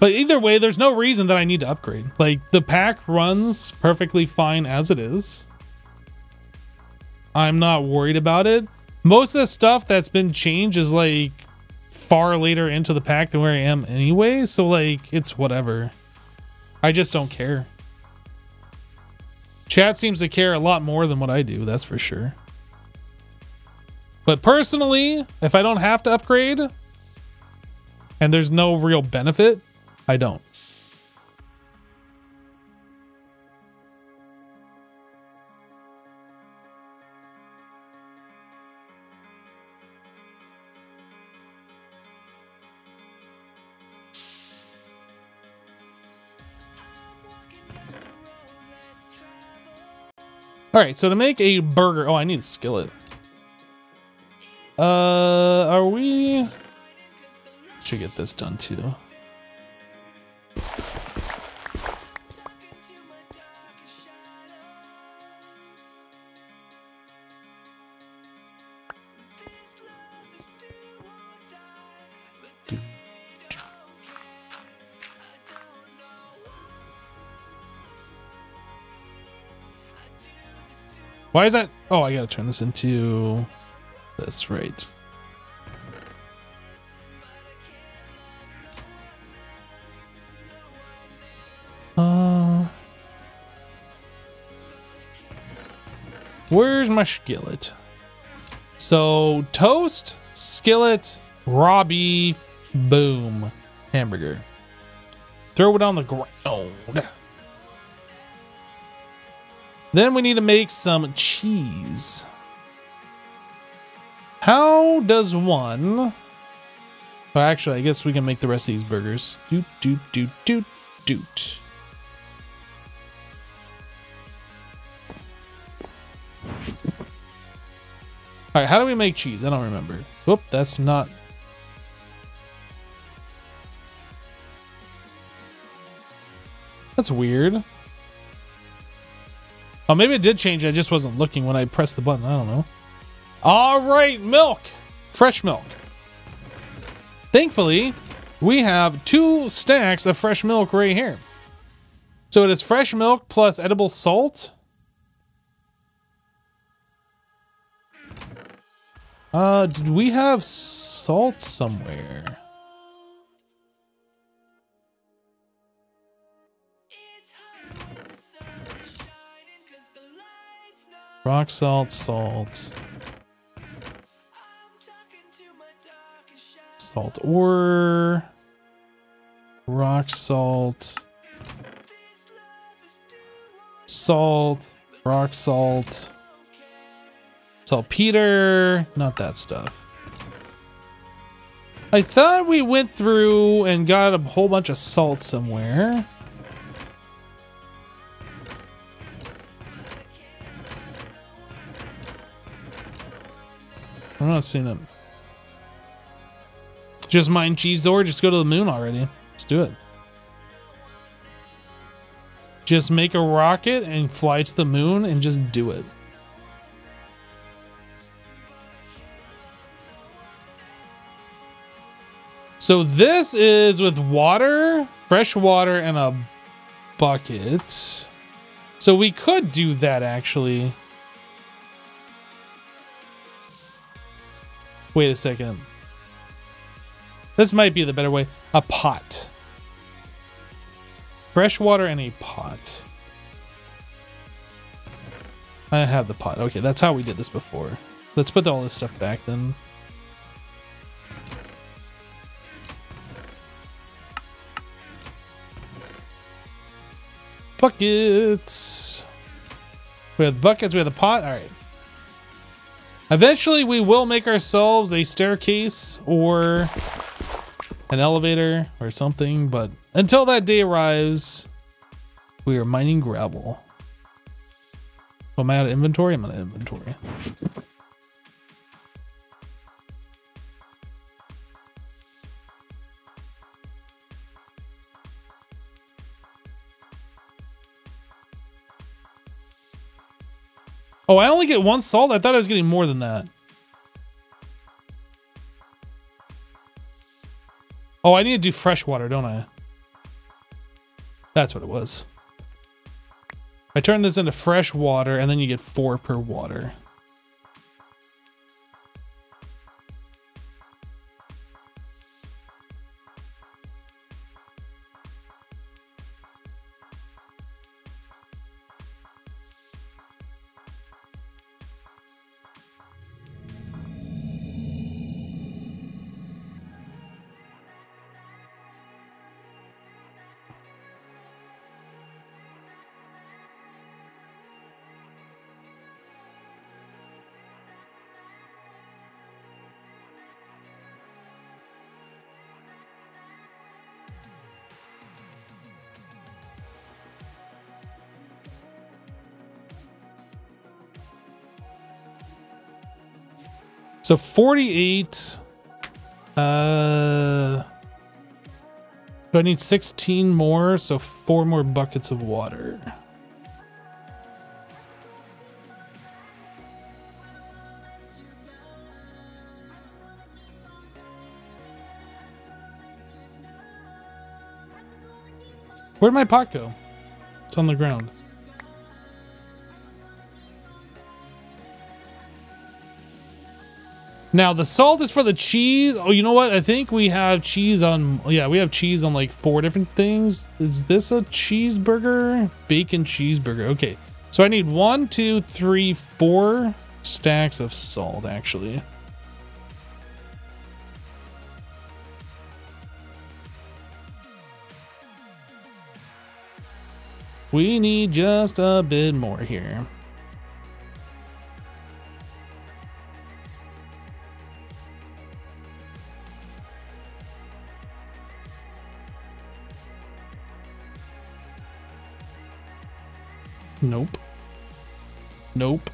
Speaker 1: But either way, there's no reason that I need to upgrade. Like, the pack runs perfectly fine as it is. I'm not worried about it. Most of the stuff that's been changed is, like, far later into the pack than where I am anyway. So, like, it's whatever. I just don't care. Chat seems to care a lot more than what I do, that's for sure. But personally, if I don't have to upgrade, and there's no real benefit, I don't. All right, so to make a burger, oh, I need a skillet. Uh, are we? Should get this done too. Why is that? Oh, I gotta turn this into this, right?
Speaker 3: Uh,
Speaker 1: where's my skillet? So toast, skillet, Robbie, boom, hamburger. Throw it on the
Speaker 2: ground.
Speaker 1: Then we need to make some cheese. How does one... Well, actually, I guess we can make the rest of these burgers. Doot, doot, doot, doot, doot. All right, how do we make cheese? I don't remember. Whoop, that's not... That's weird. Oh, maybe it did change. I just wasn't looking when I pressed the button. I don't know. All right, milk. Fresh milk. Thankfully, we have two stacks of fresh milk right here. So it is fresh milk plus edible salt. Uh, did we have salt somewhere? Rock salt, salt. Salt ore. Rock salt. Salt. Rock salt. Saltpeter. Not that stuff. I thought we went through and got a whole bunch of salt somewhere. I'm not seeing it. Just mine cheese ore. Just go to the moon already. Let's do it. Just make a rocket and fly to the moon and just do it. So this is with water, fresh water, and a bucket. So we could do that actually. Wait a second. This might be the better way. A pot. Fresh water in a pot. I have the pot. Okay, that's how we did this before. Let's put all this stuff back then. Buckets. We have buckets, we have the pot. All right. Eventually, we will make ourselves a staircase or an elevator or something, but until that day arrives, we are mining gravel. I'm out of inventory, I'm out of inventory. Oh, I only get one salt? I thought I was getting more than that. Oh, I need to do fresh water, don't I? That's what it was. I turn this into fresh water, and then you get four per water. So 48. Uh, I need 16 more, so four more buckets of water. Where'd my pot go? It's on the ground. Now the salt is for the cheese. Oh, you know what? I think we have cheese on. Yeah, we have cheese on like four different things. Is this a cheeseburger? Bacon cheeseburger. Okay. So I need one, two, three, four stacks of salt actually. We need just a bit more here. Nope. Nope.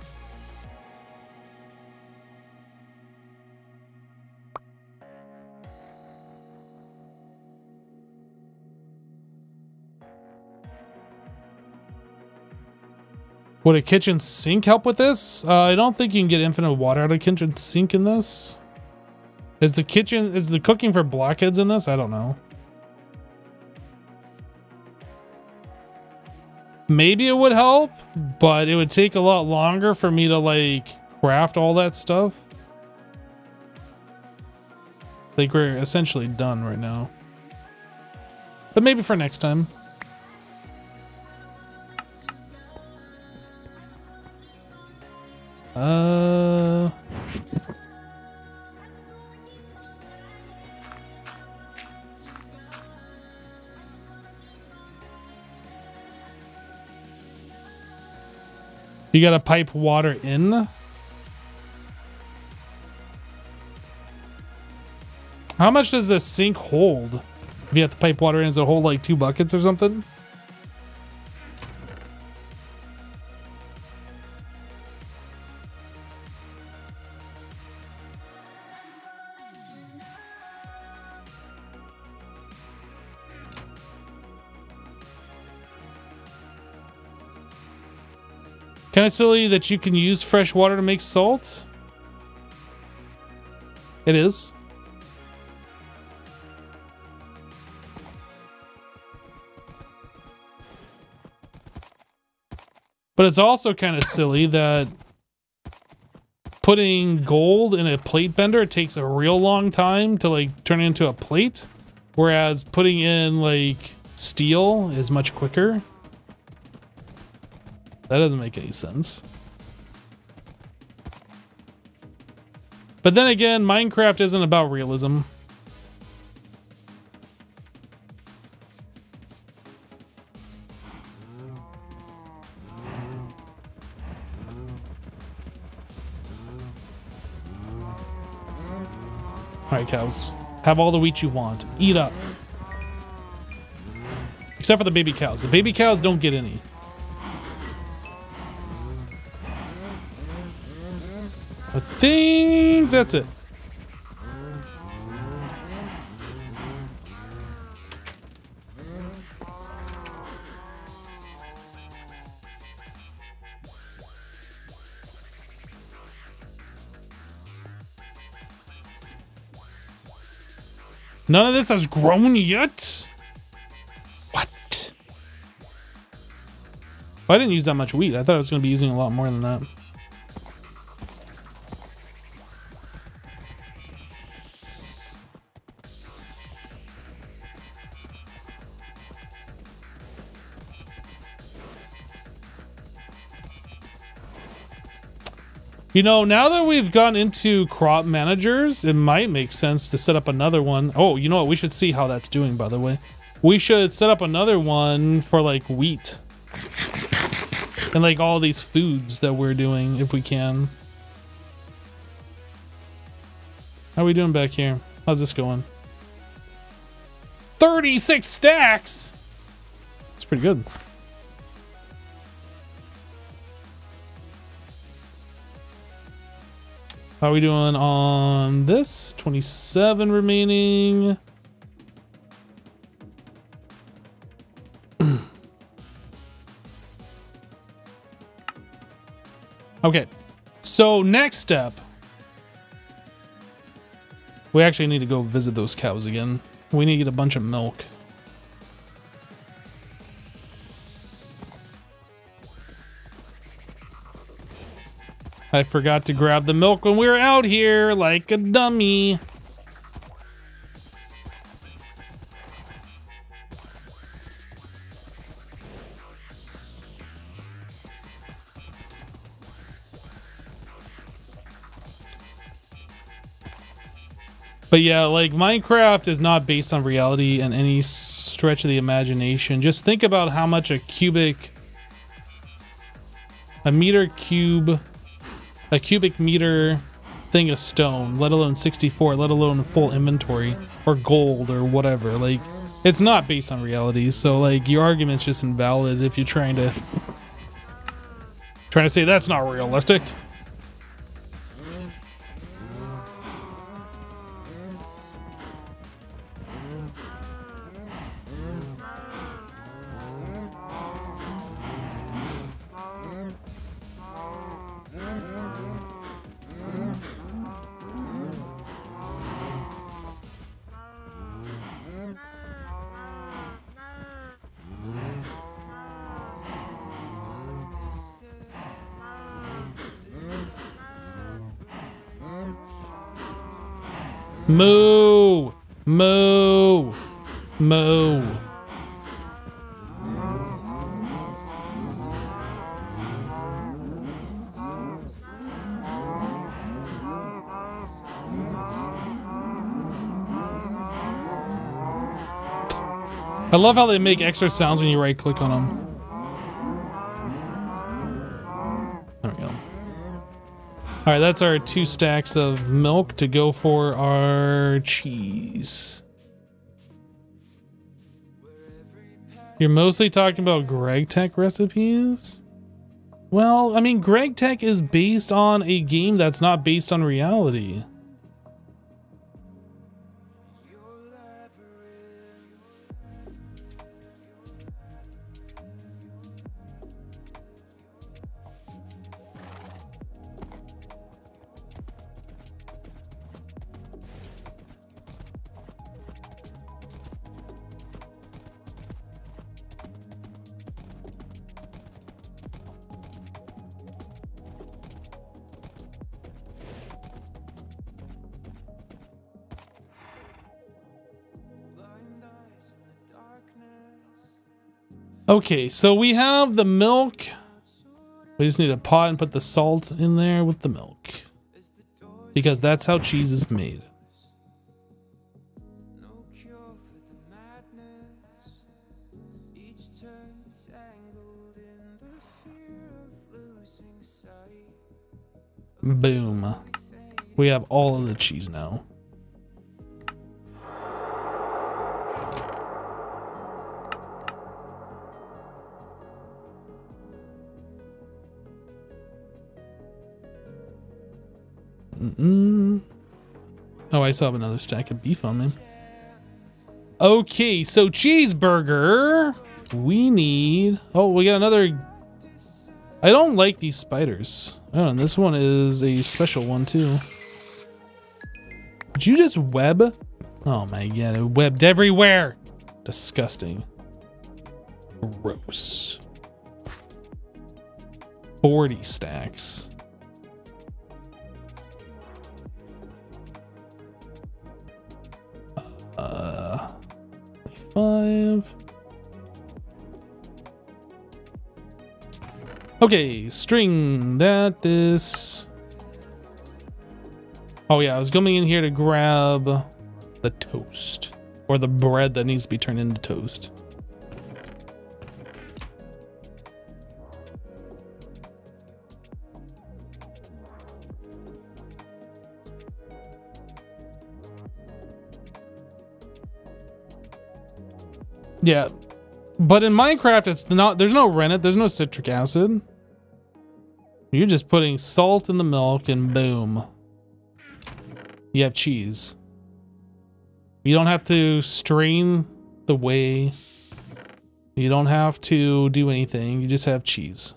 Speaker 1: Would a kitchen sink help with this? Uh, I don't think you can get infinite water out of kitchen sink in this. Is the kitchen, is the cooking for blockheads in this? I don't know. maybe it would help, but it would take a lot longer for me to like craft all that stuff. Like we're essentially done right now. But maybe for next time. Uh You got to pipe water in. How much does this sink hold? If you have to pipe water in, does it hold like two buckets or something? Kind of silly that you can use fresh water to make salt. It is. But it's also kind of silly that putting gold in a plate bender takes a real long time to like turn it into a plate, whereas putting in like steel is much quicker. That doesn't make any sense. But then again, Minecraft isn't about realism. Alright, cows. Have all the wheat you want. Eat up. Except for the baby cows. The baby cows don't get any. think that's it. None of this has grown yet? What? Well, I didn't use that much wheat. I thought I was going to be using a lot more than that. You know, now that we've gotten into crop managers, it might make sense to set up another one. Oh, you know what? We should see how that's doing, by the way. We should set up another one for like wheat and like all these foods that we're doing if we can. How are we doing back here? How's this going? 36 stacks! It's pretty good. How are we doing on this? 27 remaining. [CLEARS THROAT] okay. So next step. We actually need to go visit those cows again. We need to get a bunch of milk. I forgot to grab the milk when we were out here like a dummy. But yeah, like Minecraft is not based on reality in any stretch of the imagination. Just think about how much a cubic, a meter cube a cubic meter thing of stone, let alone 64, let alone full inventory or gold or whatever. Like, it's not based on reality. So, like, your argument's just invalid if you're trying to trying to say that's not realistic. Moo! Moo! Moo! I love how they make extra sounds when you right click on them. All right, that's our two stacks of milk to go for our cheese. You're mostly talking about GregTech recipes? Well, I mean, GregTech is based on a game that's not based on reality. Okay, so we have the milk. We just need a pot and put the salt in there with the milk. Because that's how cheese is made. Boom. We have all of the cheese now. Mm -mm. Oh, I still have another stack of beef on me. Okay, so cheeseburger. We need... Oh, we got another... I don't like these spiders. Oh, and this one is a special one, too. Did you just web? Oh, my God. It webbed everywhere. Disgusting. Gross. 40 stacks. Uh, 25. Okay, string that this. Oh yeah, I was coming in here to grab the toast or the bread that needs to be turned into toast. Yeah. But in Minecraft, it's not, there's no rennet, there's no citric acid. You're just putting salt in the milk and boom. You have cheese. You don't have to strain the whey. You don't have to do anything. You just have cheese.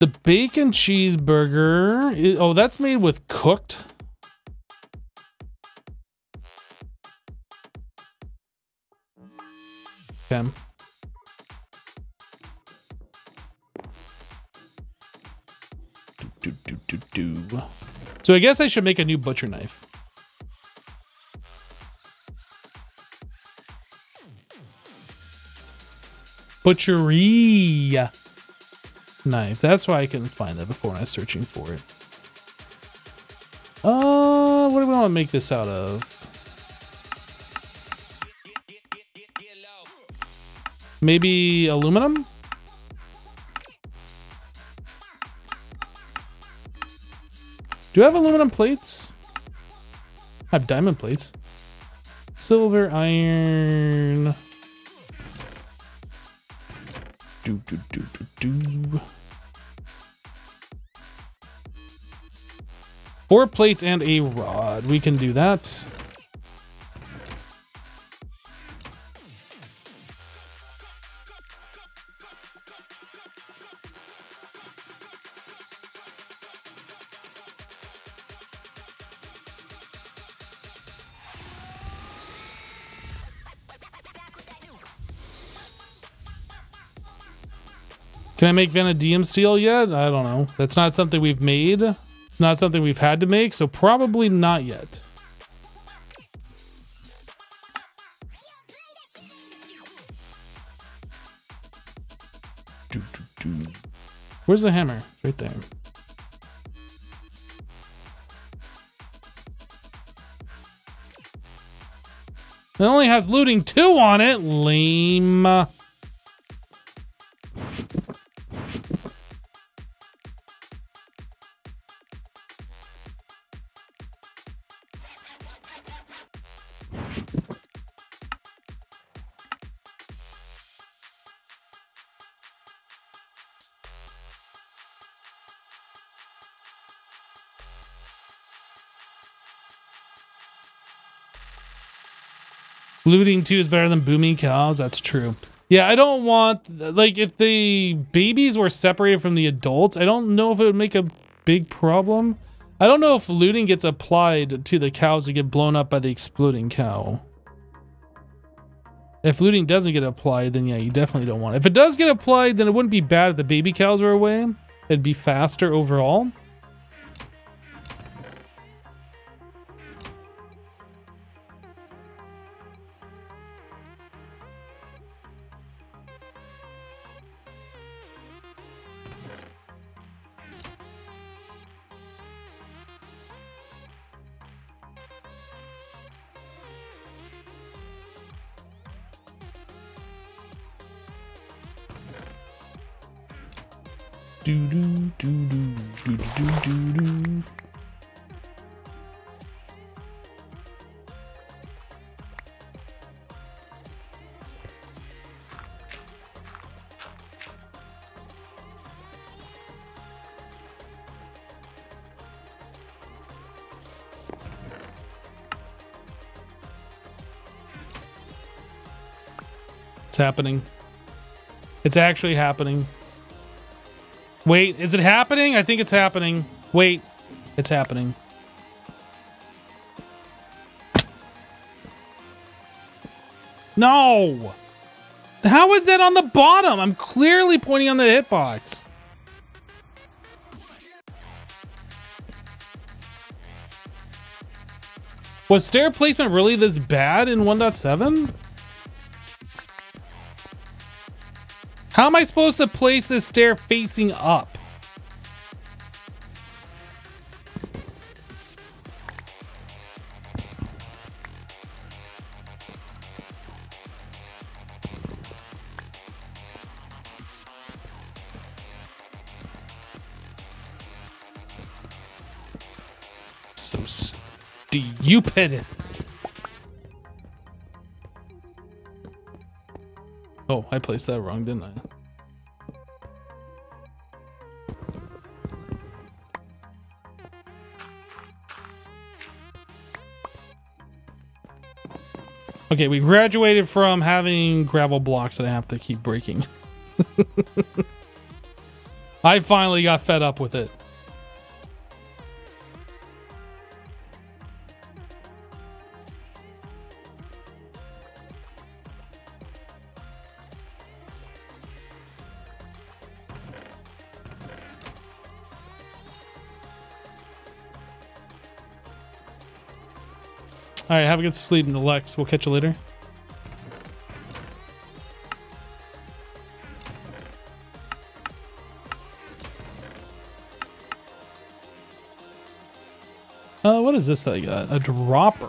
Speaker 1: The bacon cheeseburger. Is, oh, that's made with cooked. Ten. Do, do, do, do, So I guess I should make a new butcher knife. Butchery knife. That's why I couldn't find that before when I was searching for it. Uh, what do we want to make this out of? Maybe aluminum? Do I have aluminum plates? I have diamond plates. Silver, iron do do do do do. Four plates and a rod. We can do that. Can I make Vanadium steel yet? I don't know. That's not something we've made. not something we've had to make, so probably not yet. Where's the hammer? Right there. It only has looting two on it. Lame. Looting too is better than booming cows. That's true. Yeah, I don't want like if the babies were separated from the adults, I don't know if it would make a big problem. I don't know if looting gets applied to the cows that get blown up by the exploding cow. If looting doesn't get applied, then yeah, you definitely don't want it. If it does get applied, then it wouldn't be bad if the baby cows were away. It'd be faster overall. happening. It's actually happening. Wait, is it happening? I think it's happening. Wait, it's happening. No! How is that on the bottom? I'm clearly pointing on the hitbox. Was stair placement really this bad in 1.7? How am I supposed to place this stair facing up? pin it? Oh, I placed that wrong, didn't I? Okay, we graduated from having gravel blocks that I have to keep breaking. [LAUGHS] I finally got fed up with it. All right, have a good sleep, Lex. We'll catch you later. Uh, what is this that I got? A drop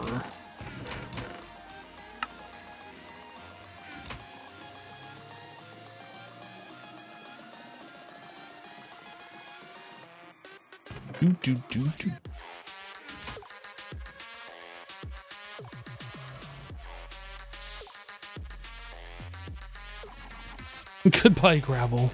Speaker 1: Goodbye, gravel.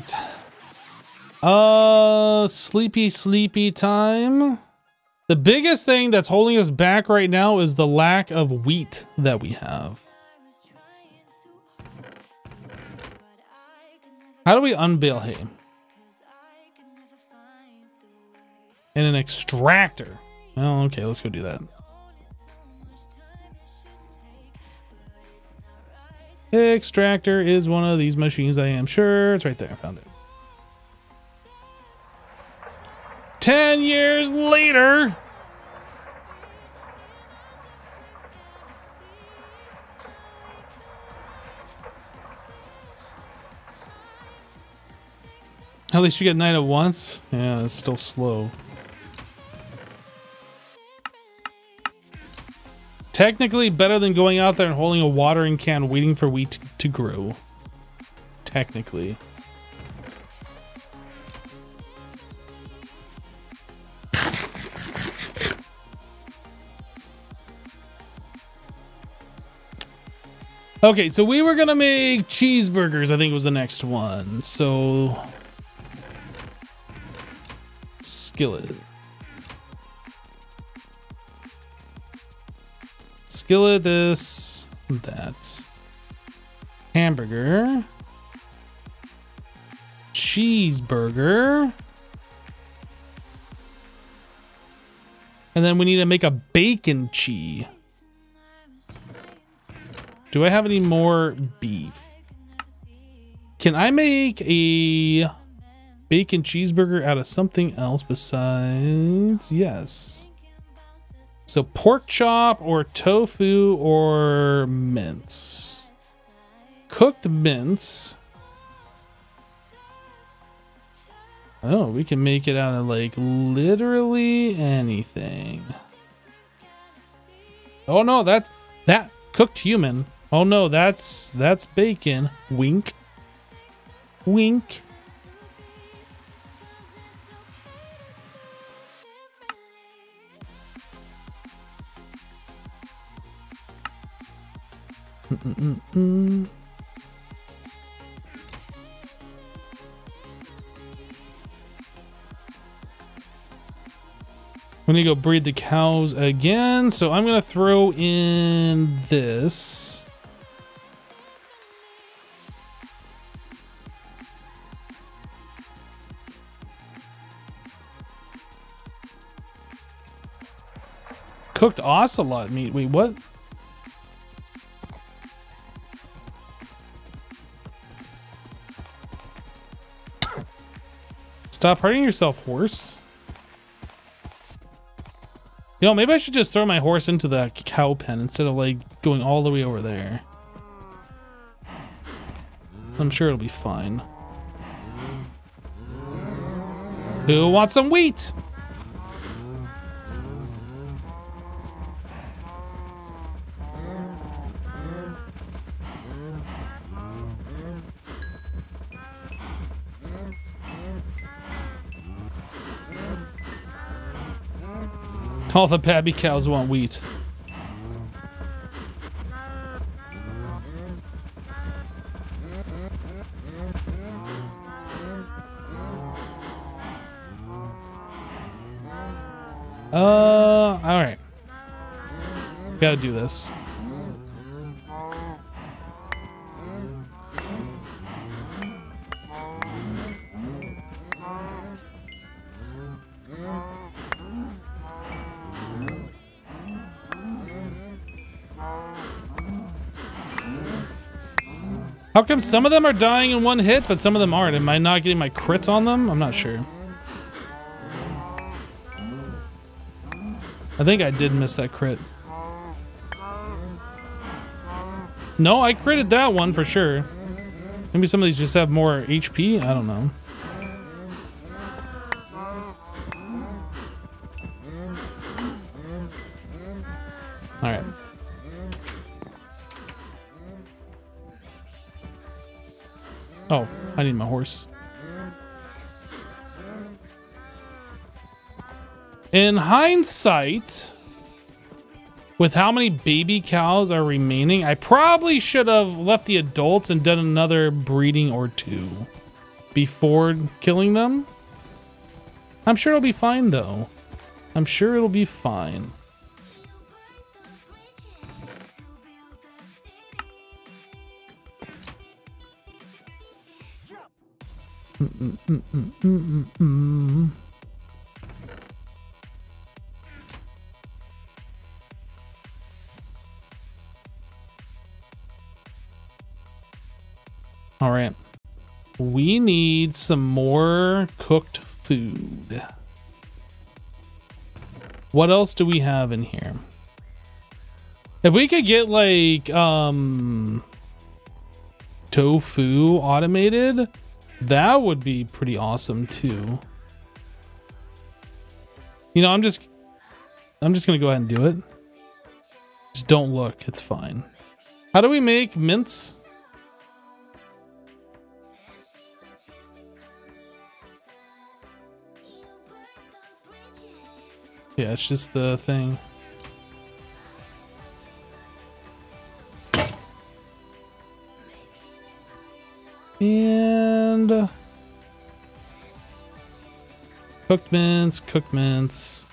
Speaker 1: right. Uh, sleepy, sleepy time. The biggest thing that's holding us back right now is the lack of wheat that we have. How do we unbale hay? In an extractor. Oh, okay, let's go do that. extractor is one of these machines, I am sure. It's right there. I found it. Ten years later... At least you get nine at once. Yeah, it's still slow. Technically better than going out there and holding a watering can waiting for wheat to grow. Technically. Okay, so we were gonna make cheeseburgers, I think was the next one. So skillet. skillet this, that. Hamburger. Cheeseburger. And then we need to make a bacon cheese. Do I have any more beef? Can I make a bacon cheeseburger out of something else besides? Yes. So pork chop or tofu or mince. Cooked mince. Oh, we can make it out of like literally anything. Oh no, that's that cooked human. Oh no, that's that's bacon. Wink.
Speaker 3: Wink. Mm -mm going
Speaker 1: We need to go breed the cows again. So I'm going to throw in this. Cooked ocelot meat. Wait, what? Stop hurting yourself, horse. You know, maybe I should just throw my horse into the cow pen instead of like going all the way over there. I'm sure it'll be fine. Who wants some wheat? All the babby cows want wheat. Uh, all right. Gotta do this. How come some of them are dying in one hit, but some of them aren't? Am I not getting my crits on them? I'm not sure. I think I did miss that crit. No, I critted that one for sure. Maybe some of these just have more HP? I don't know. I need my horse. In hindsight, with how many baby cows are remaining, I probably should have left the adults and done another breeding or two before killing them. I'm sure it'll be fine, though. I'm sure it'll be fine. All right. We need some more cooked food. What else do we have in here? If we could get like um tofu automated, that would be pretty awesome too. You know, I'm just I'm just gonna go ahead and do it. Just don't look, it's fine. How do we make mince? Yeah, it's just the thing. And... Uh, cooked mince, cooked mince.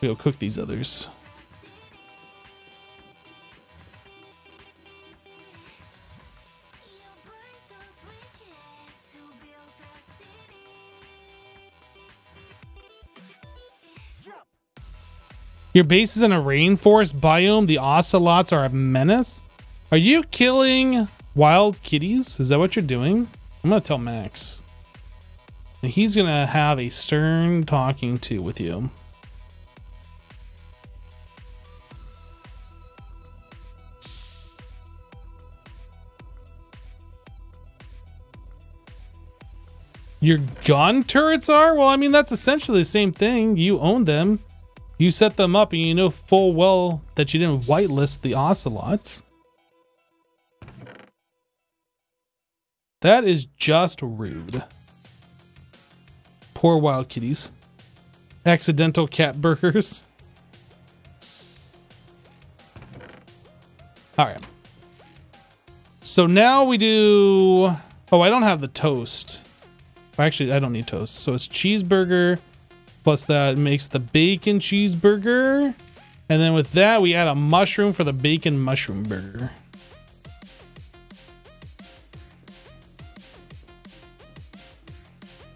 Speaker 1: We'll cook these others. Your base is in a rainforest biome. The ocelots are a menace. Are you killing Wild kitties? Is that what you're doing? I'm gonna tell Max. And he's gonna have a stern talking to with you. Your gun turrets are? Well, I mean, that's essentially the same thing. You own them. You set them up and you know full well that you didn't whitelist the ocelots. That is just rude. Poor wild kitties. Accidental cat burgers. All right. So now we do... Oh, I don't have the toast. Actually, I don't need toast. So it's cheeseburger plus that makes the bacon cheeseburger. And then with that, we add a mushroom for the bacon mushroom burger.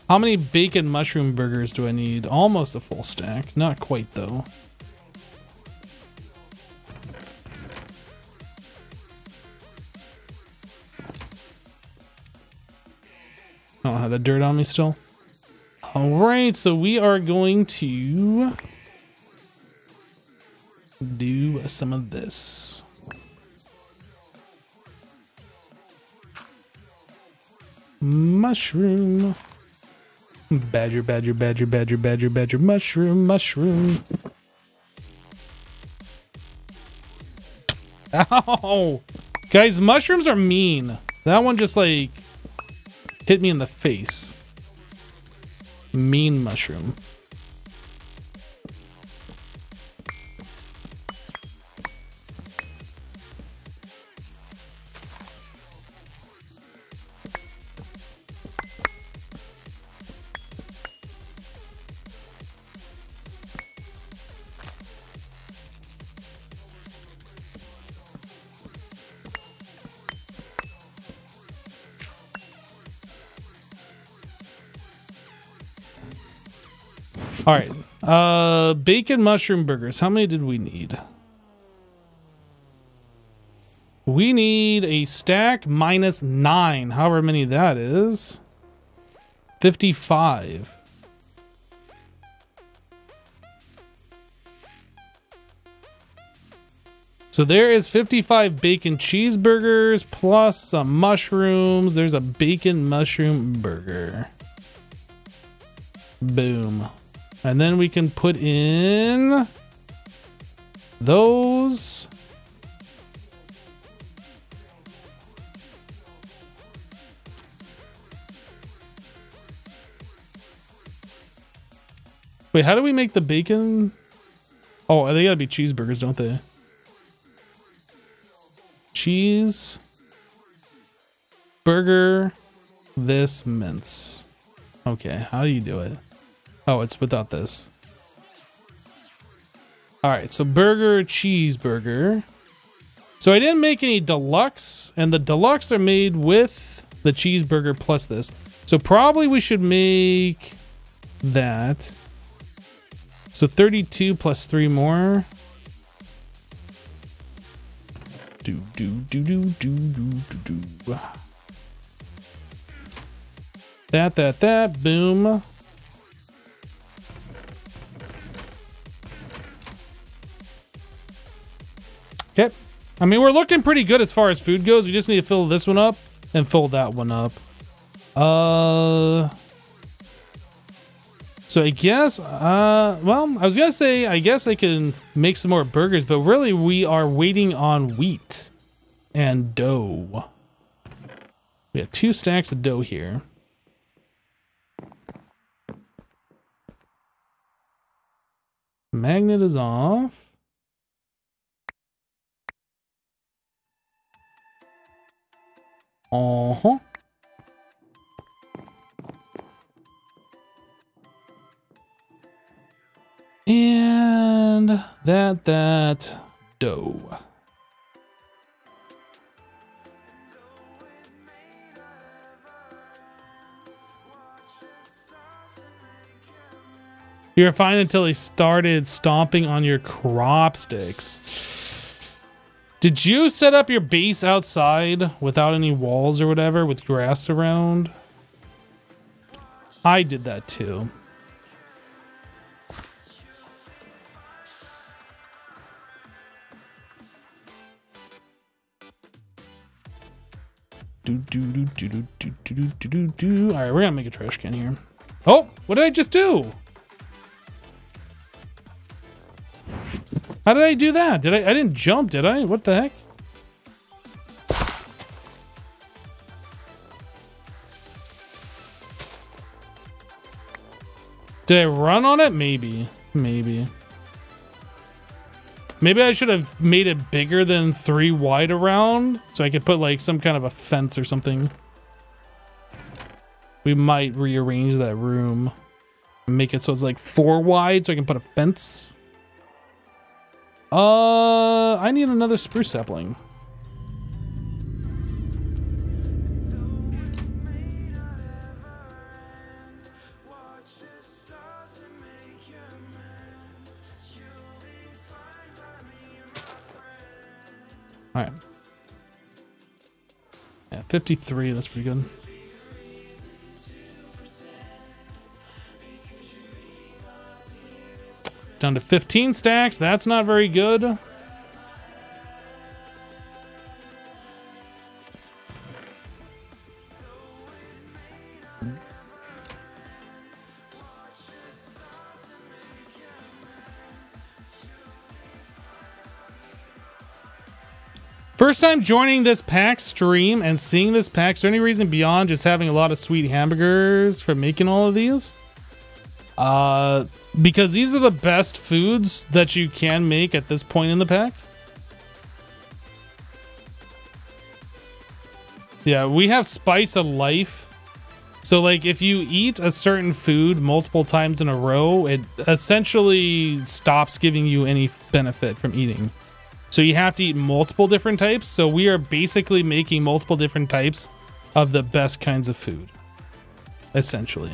Speaker 1: How many bacon mushroom burgers do I need? Almost a full stack. Not quite, though. I oh, don't have the dirt on me still. Alright, so we are going to do some of this. Mushroom. Badger, badger, badger, badger, badger, badger, mushroom, mushroom. Ow! Guys, mushrooms are mean. That one just, like, hit me in the face. Mean mushroom. All right. Uh, bacon mushroom burgers. How many did we need? We need a stack minus nine, however many that is. 55. So there is 55 bacon cheeseburgers plus some mushrooms. There's a bacon mushroom burger. Boom. And then we can put in those. Wait, how do we make the bacon? Oh, they gotta be cheeseburgers, don't they? Cheese. Burger. This mince. Okay, how do you do it? Oh, it's without this. All right, so burger, cheeseburger. So I didn't make any deluxe, and the deluxe are made with the cheeseburger plus this. So probably we should make that. So 32 plus three more. Do, do, do, do, do, do, do, do. That, that, that, boom. Okay. I mean, we're looking pretty good as far as food goes. We just need to fill this one up and fill that one up. Uh, so I guess, uh, well, I was gonna say, I guess I can make some more burgers, but really we are waiting on wheat and dough. We have two stacks of dough here. Magnet is off.
Speaker 3: Uh-huh.
Speaker 1: And that, that, dough. You were fine until he started stomping on your crop sticks. Did you set up your base outside without any walls or whatever with grass around? I did that too. Do, do, do, do, do, do, do, do, do. All right, we're gonna make a trash can here. Oh, what did I just do? How did I do that? Did I? I didn't jump, did I? What the heck? Did I run on it? Maybe. Maybe. Maybe I should have made it bigger than three wide around so I could put like some kind of a fence or something. We might rearrange that room. Make it so it's like four wide so I can put a fence. Uh, I need another spruce sapling. All right. Yeah, 53, that's pretty good. Down to 15 stacks. That's not very good. First time joining this pack stream and seeing this pack, is there any reason beyond just having a lot of sweet hamburgers for making all of these? Uh, because these are the best foods that you can make at this point in the pack. Yeah, we have spice of life. So like if you eat a certain food multiple times in a row, it essentially stops giving you any benefit from eating. So you have to eat multiple different types. So we are basically making multiple different types of the best kinds of food, essentially.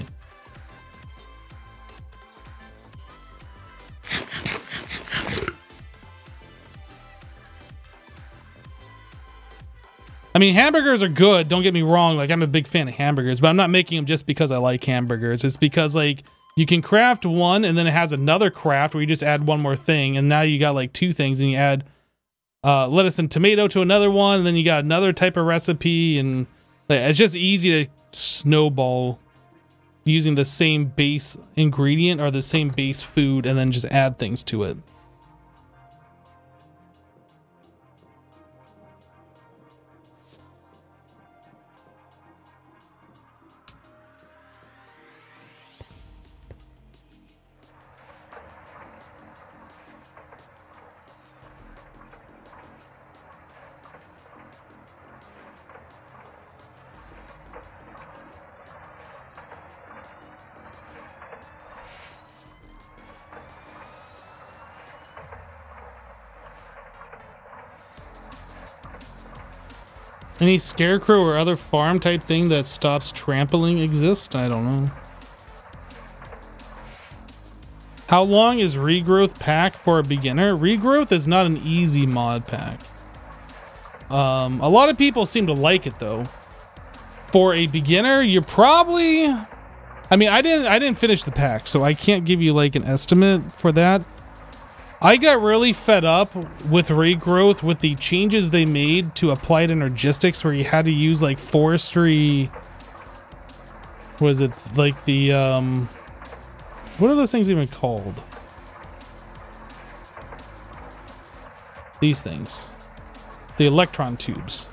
Speaker 1: I mean, hamburgers are good. Don't get me wrong. Like, I'm a big fan of hamburgers, but I'm not making them just because I like hamburgers. It's because, like, you can craft one and then it has another craft where you just add one more thing. And now you got, like, two things and you add uh, lettuce and tomato to another one. And then you got another type of recipe. And like, it's just easy to snowball using the same base ingredient or the same base food and then just add things to it. Any scarecrow or other farm type thing that stops trampling exist? I don't know. How long is regrowth pack for a beginner? Regrowth is not an easy mod pack. Um, a lot of people seem to like it though. For a beginner, you're probably I mean, I didn't I didn't finish the pack, so I can't give you like an estimate for that. I got really fed up with regrowth with the changes they made to applied energistics where you had to use like forestry was it like the um what are those things even called? These things. The electron tubes.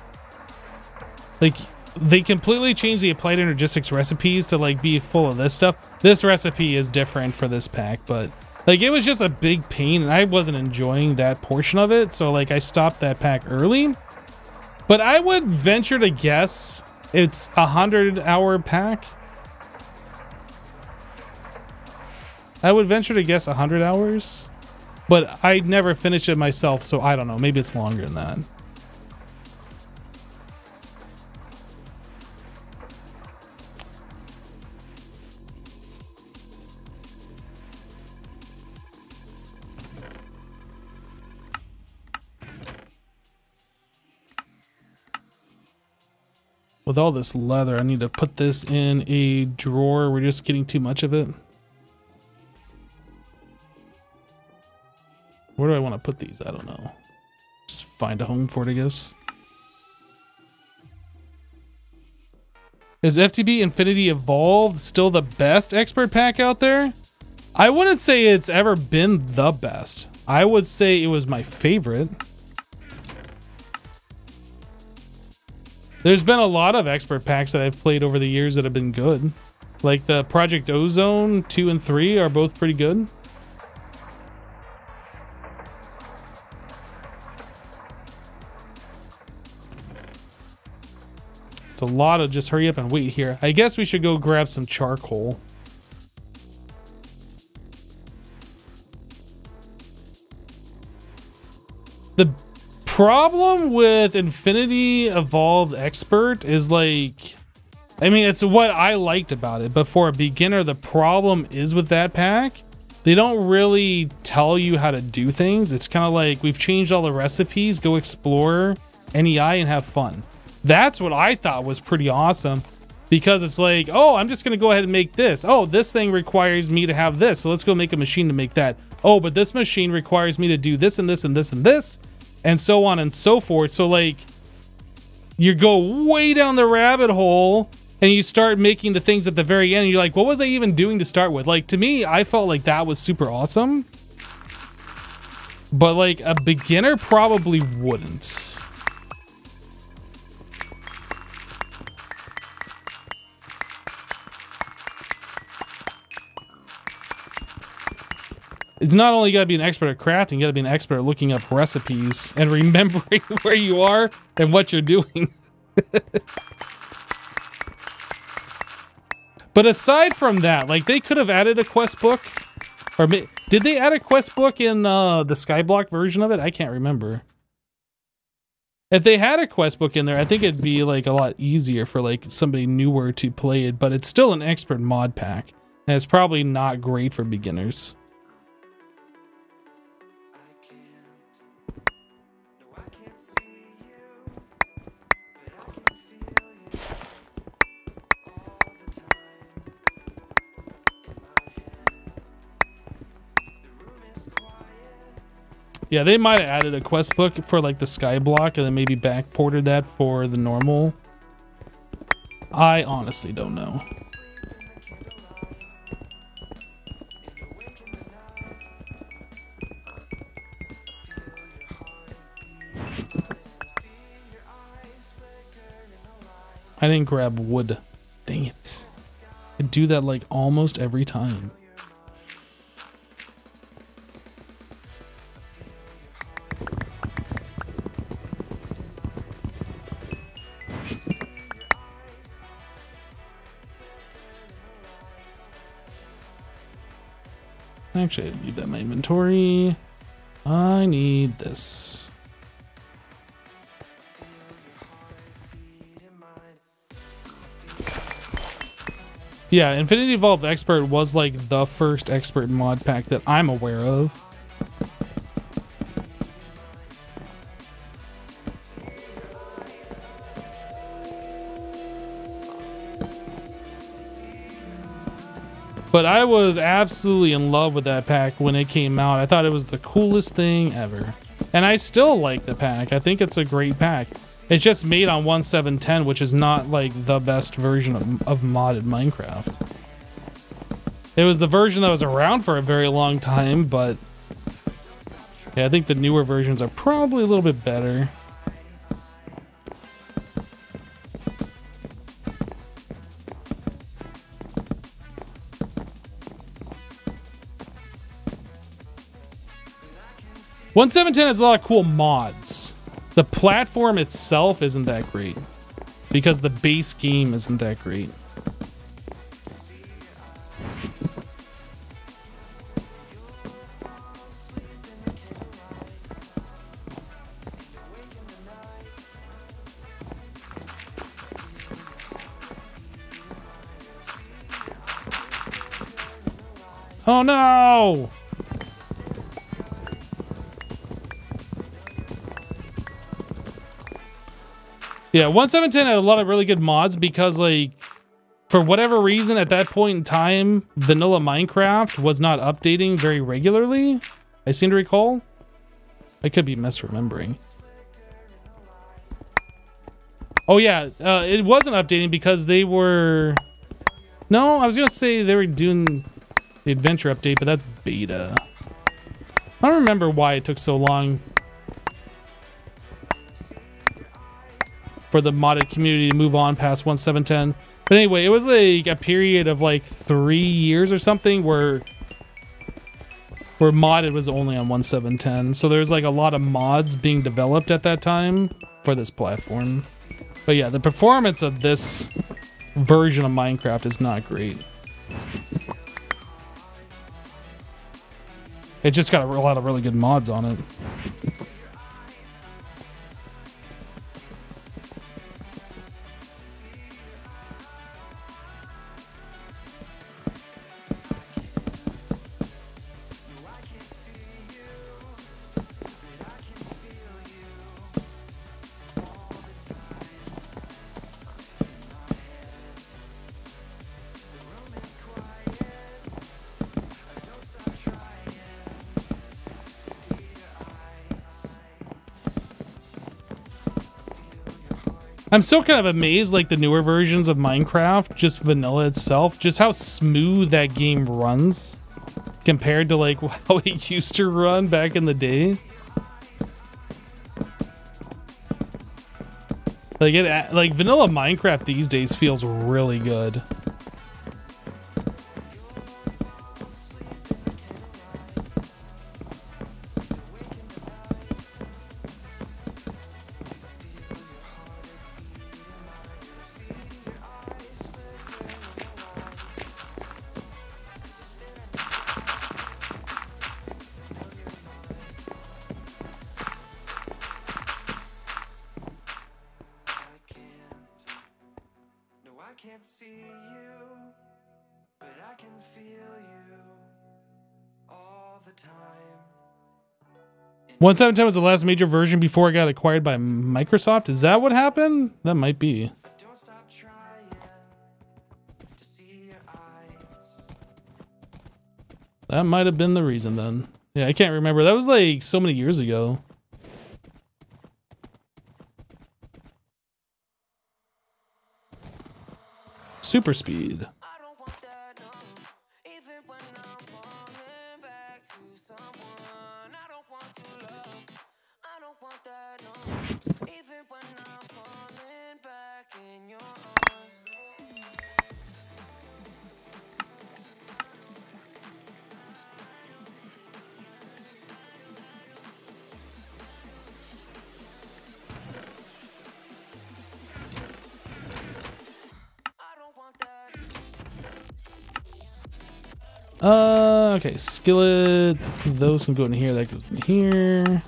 Speaker 1: Like they completely changed the applied energistics recipes to like be full of this stuff. This recipe is different for this pack, but like it was just a big pain and I wasn't enjoying that portion of it. So like I stopped that pack early. But I would venture to guess it's a hundred hour pack. I would venture to guess a 100 hours, but I never finished it myself, so I don't know. Maybe it's longer than that. With all this leather, I need to put this in a drawer. We're just getting too much of it. Where do I want to put these? I don't know. Just find a home for it, I guess. Is FTB Infinity Evolved still the best expert pack out there? I wouldn't say it's ever been the best. I would say it was my favorite. There's been a lot of expert packs that I've played over the years that have been good. Like the Project Ozone 2 and 3 are both pretty good. It's a lot of just hurry up and wait here. I guess we should go grab some charcoal. The problem with Infinity Evolved Expert is like, I mean, it's what I liked about it, but for a beginner, the problem is with that pack, they don't really tell you how to do things. It's kind of like, we've changed all the recipes, go explore NEI and have fun. That's what I thought was pretty awesome because it's like, oh, I'm just going to go ahead and make this. Oh, this thing requires me to have this. So let's go make a machine to make that. Oh, but this machine requires me to do this and this and this and this and so on and so forth. So like you go way down the rabbit hole and you start making the things at the very end. you're like, what was I even doing to start with? Like to me, I felt like that was super awesome. But like a beginner probably wouldn't. it's not only got to be an expert at crafting, you got to be an expert at looking up recipes and [LAUGHS] remembering where you are and what you're doing. [LAUGHS] but aside from that, like they could have added a quest book, or did they add a quest book in uh, the Skyblock version of it? I can't remember. If they had a quest book in there, I think it'd be like a lot easier for like somebody newer to play it. But it's still an expert mod pack, and it's probably not great for beginners. Yeah, they might have added a quest book for like the sky block and then maybe backported that for the normal. I honestly don't know. I didn't grab wood. Dang it. I do that like almost every time. Actually, I need that in my inventory. I need this. Yeah, Infinity Evolve Expert was like the first expert mod pack that I'm aware of. But I was absolutely in love with that pack when it came out. I thought it was the coolest thing ever. And I still like the pack. I think it's a great pack. It's just made on 1710, which is not like the best version of, of modded Minecraft. It was the version that was around for a very long time, but yeah, I think the newer versions are probably a little bit better. 1710 has a lot of cool mods. The platform itself isn't that great because the base game isn't that great. Oh no! Yeah, seven ten had a lot of really good mods because, like, for whatever reason, at that point in time, vanilla Minecraft was not updating very regularly. I seem to recall. I could be misremembering. Oh, yeah, uh, it wasn't updating because they were... No, I was going to say they were doing the adventure update, but that's beta. I don't remember why it took so long for the modded community to move on past 1710. But anyway, it was like a period of like three years or something where where modded was only on 1710. So there's like a lot of mods being developed at that time for this platform. But yeah, the performance of this version of Minecraft is not great. It just got a lot of really good mods on it. I'm still kind of amazed, like the newer versions of Minecraft, just vanilla itself, just how smooth that game runs compared to like [LAUGHS] how it used to run back in the day. Like it, like vanilla Minecraft these days feels really good. 1.7.10 was the last major version before it got acquired by Microsoft. Is that what happened? That might be. That might have been the reason then. Yeah, I can't remember. That was like so many years ago. Super speed. Uh, okay, skillet. Those can go in here. That goes in here.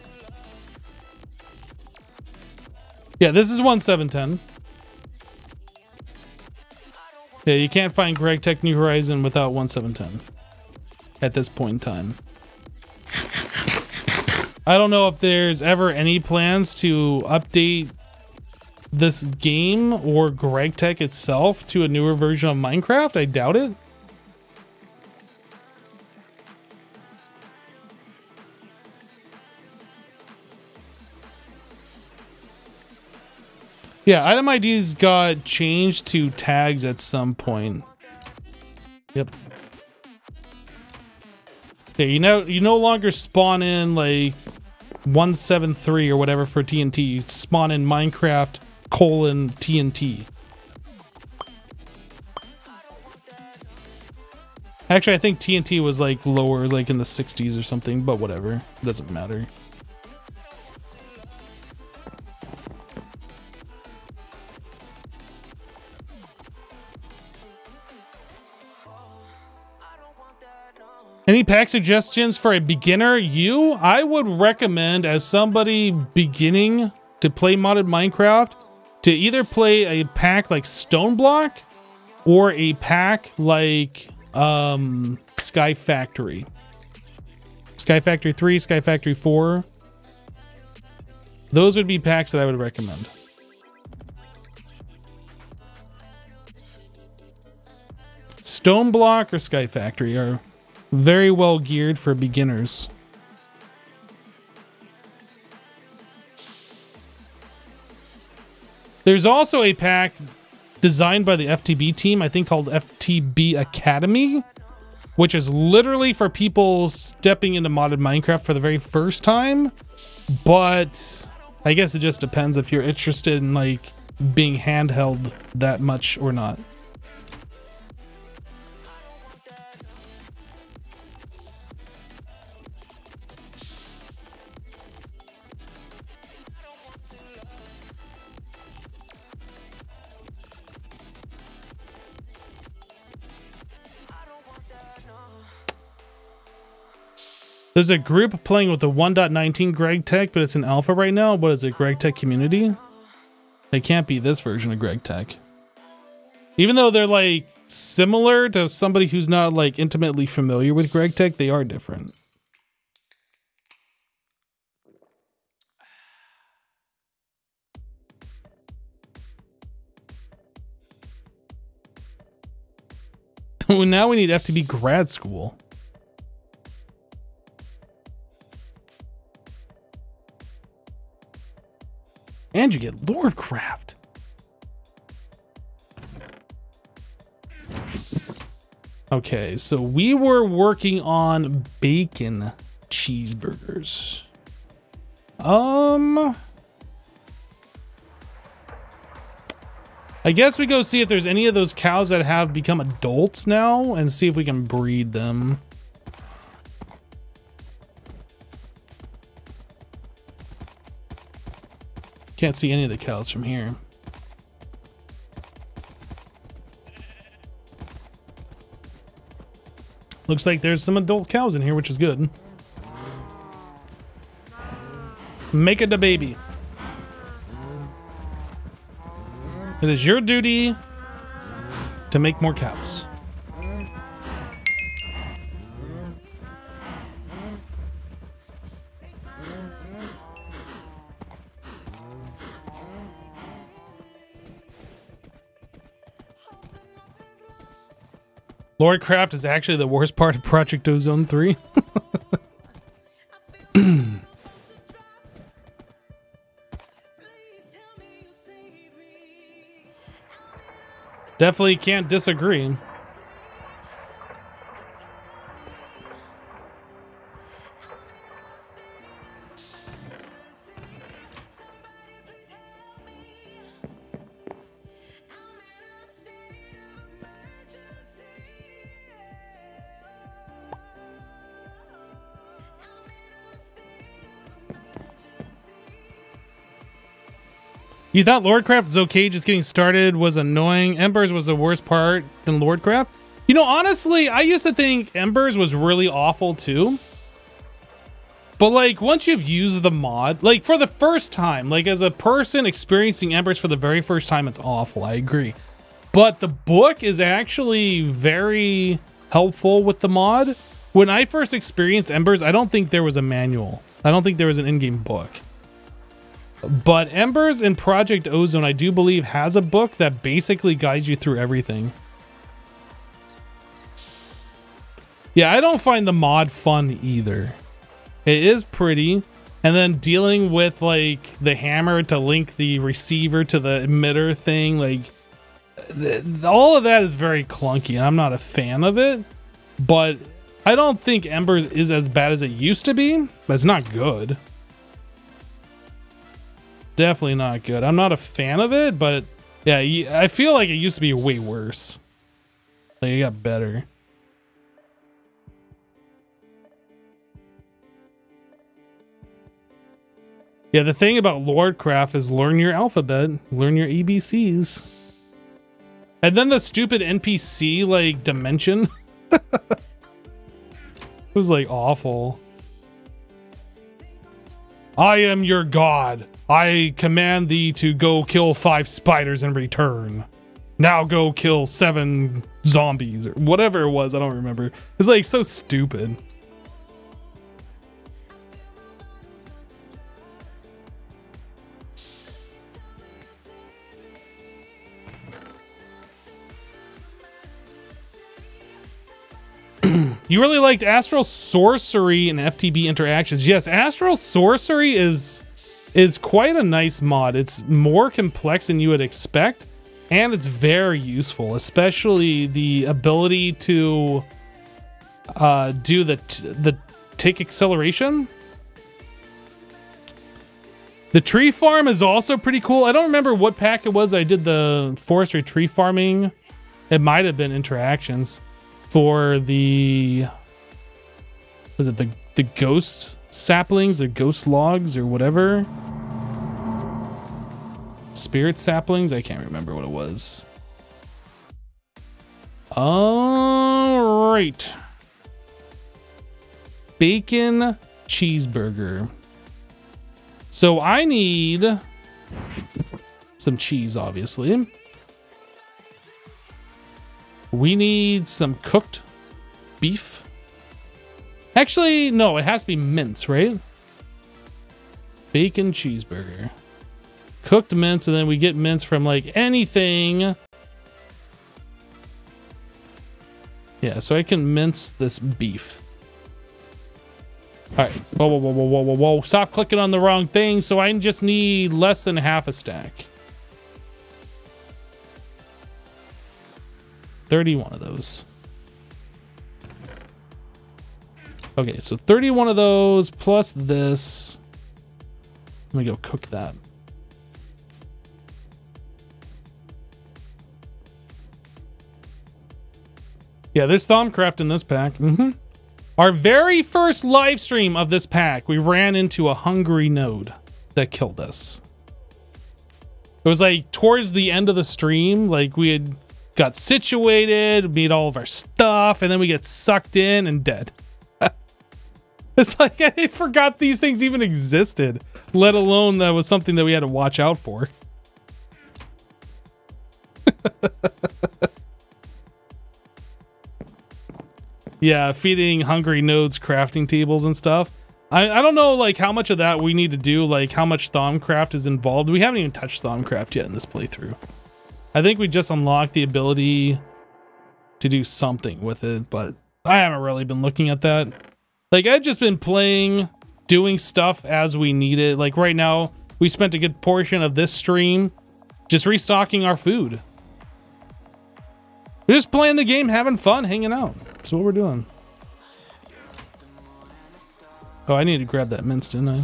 Speaker 1: Yeah, this is one seven ten. Yeah, you can't find GregTech New Horizon without 1710 at this point in time. I don't know if there's ever any plans to update this game or GregTech itself to a newer version of Minecraft. I doubt it. Yeah, item IDs got changed to tags at some point. Yep. Yeah, you know you no longer spawn in like 173 or whatever for TNT. You spawn in Minecraft colon TNT. Actually, I think TNT was like lower, like in the 60s or something, but whatever. doesn't matter. Any pack suggestions for a beginner? You? I would recommend as somebody beginning to play modded Minecraft to either play a pack like Stone Block or a pack like um, Sky Factory. Sky Factory 3, Sky Factory 4. Those would be packs that I would recommend. Stone Block or Sky Factory are very well geared for beginners. There's also a pack designed by the FTB team, I think called FTB Academy, which is literally for people stepping into modded Minecraft for the very first time. But I guess it just depends if you're interested in like being handheld that much or not. There's a group playing with the 1.19 GregTech, but it's in alpha right now. What is it, GregTech Community? They can't be this version of GregTech. Even though they're like similar to somebody who's not like intimately familiar with GregTech, they are different. [SIGHS] now we need FTB grad school. And you get Lord Craft. Okay, so we were working on bacon cheeseburgers. Um... I guess we go see if there's any of those cows that have become adults now and see if we can breed them. Can't see any of the cows from here. Looks like there's some adult cows in here, which is good. Make it a baby. It is your duty to make more cows. Lord Craft is actually the worst part of Project Ozone 3. [COUGHS] Definitely can't disagree. You thought Lordcraft was okay, just getting started was annoying. Embers was the worst part than Lordcraft. You know, honestly, I used to think Embers was really awful too. But like once you've used the mod, like for the first time, like as a person experiencing Embers for the very first time, it's awful. I agree. But the book is actually very helpful with the mod. When I first experienced Embers, I don't think there was a manual. I don't think there was an in-game book. But Embers and Project Ozone, I do believe, has a book that basically guides you through everything. Yeah, I don't find the mod fun either. It is pretty. And then dealing with like the hammer to link the receiver to the emitter thing, like all of that is very clunky and I'm not a fan of it. But I don't think Embers is as bad as it used to be, but it's not good definitely not good. I'm not a fan of it, but yeah, I feel like it used to be way worse. Like it got better. Yeah, the thing about Lordcraft is learn your alphabet, learn your ABCs. And then the stupid NPC like dimension. [LAUGHS] it was like awful. I am your god. I command thee to go kill five spiders and return. Now go kill seven zombies or whatever it was. I don't remember. It's like so stupid. You really liked Astral Sorcery and FTB interactions. Yes, Astral Sorcery is is quite a nice mod. It's more complex than you would expect, and it's very useful, especially the ability to uh, do the the tick acceleration. The tree farm is also pretty cool. I don't remember what pack it was I did the forestry tree farming. It might have been interactions for the was it the the ghost saplings or ghost logs or whatever spirit saplings i can't remember what it was all right bacon cheeseburger so i need some cheese obviously we need some cooked beef. Actually, no, it has to be mince, right? Bacon cheeseburger. Cooked mince, and then we get mince from like anything. Yeah, so I can mince this beef. All right. Whoa, whoa, whoa, whoa, whoa, whoa, whoa. Stop clicking on the wrong thing. So I just need less than half a stack. 31 of those. Okay, so 31 of those plus this. Let me go cook that. Yeah, there's Thaumcraft in this pack. Mm -hmm. Our very first live stream of this pack, we ran into a hungry node that killed us. It was like towards the end of the stream, like we had got situated, meet all of our stuff, and then we get sucked in and dead. [LAUGHS] it's like [LAUGHS] I forgot these things even existed, let alone that was something that we had to watch out for. [LAUGHS] yeah, feeding hungry nodes crafting tables and stuff. I, I don't know like how much of that we need to do, like how much Thaumcraft is involved. We haven't even touched Thaumcraft yet in this playthrough. I think we just unlocked the ability to do something with it, but I haven't really been looking at that. Like, I've just been playing, doing stuff as we need it. Like, right now, we spent a good portion of this stream just restocking our food. We're just playing the game, having fun, hanging out. That's what we're doing. Oh, I need to grab that mince, didn't I?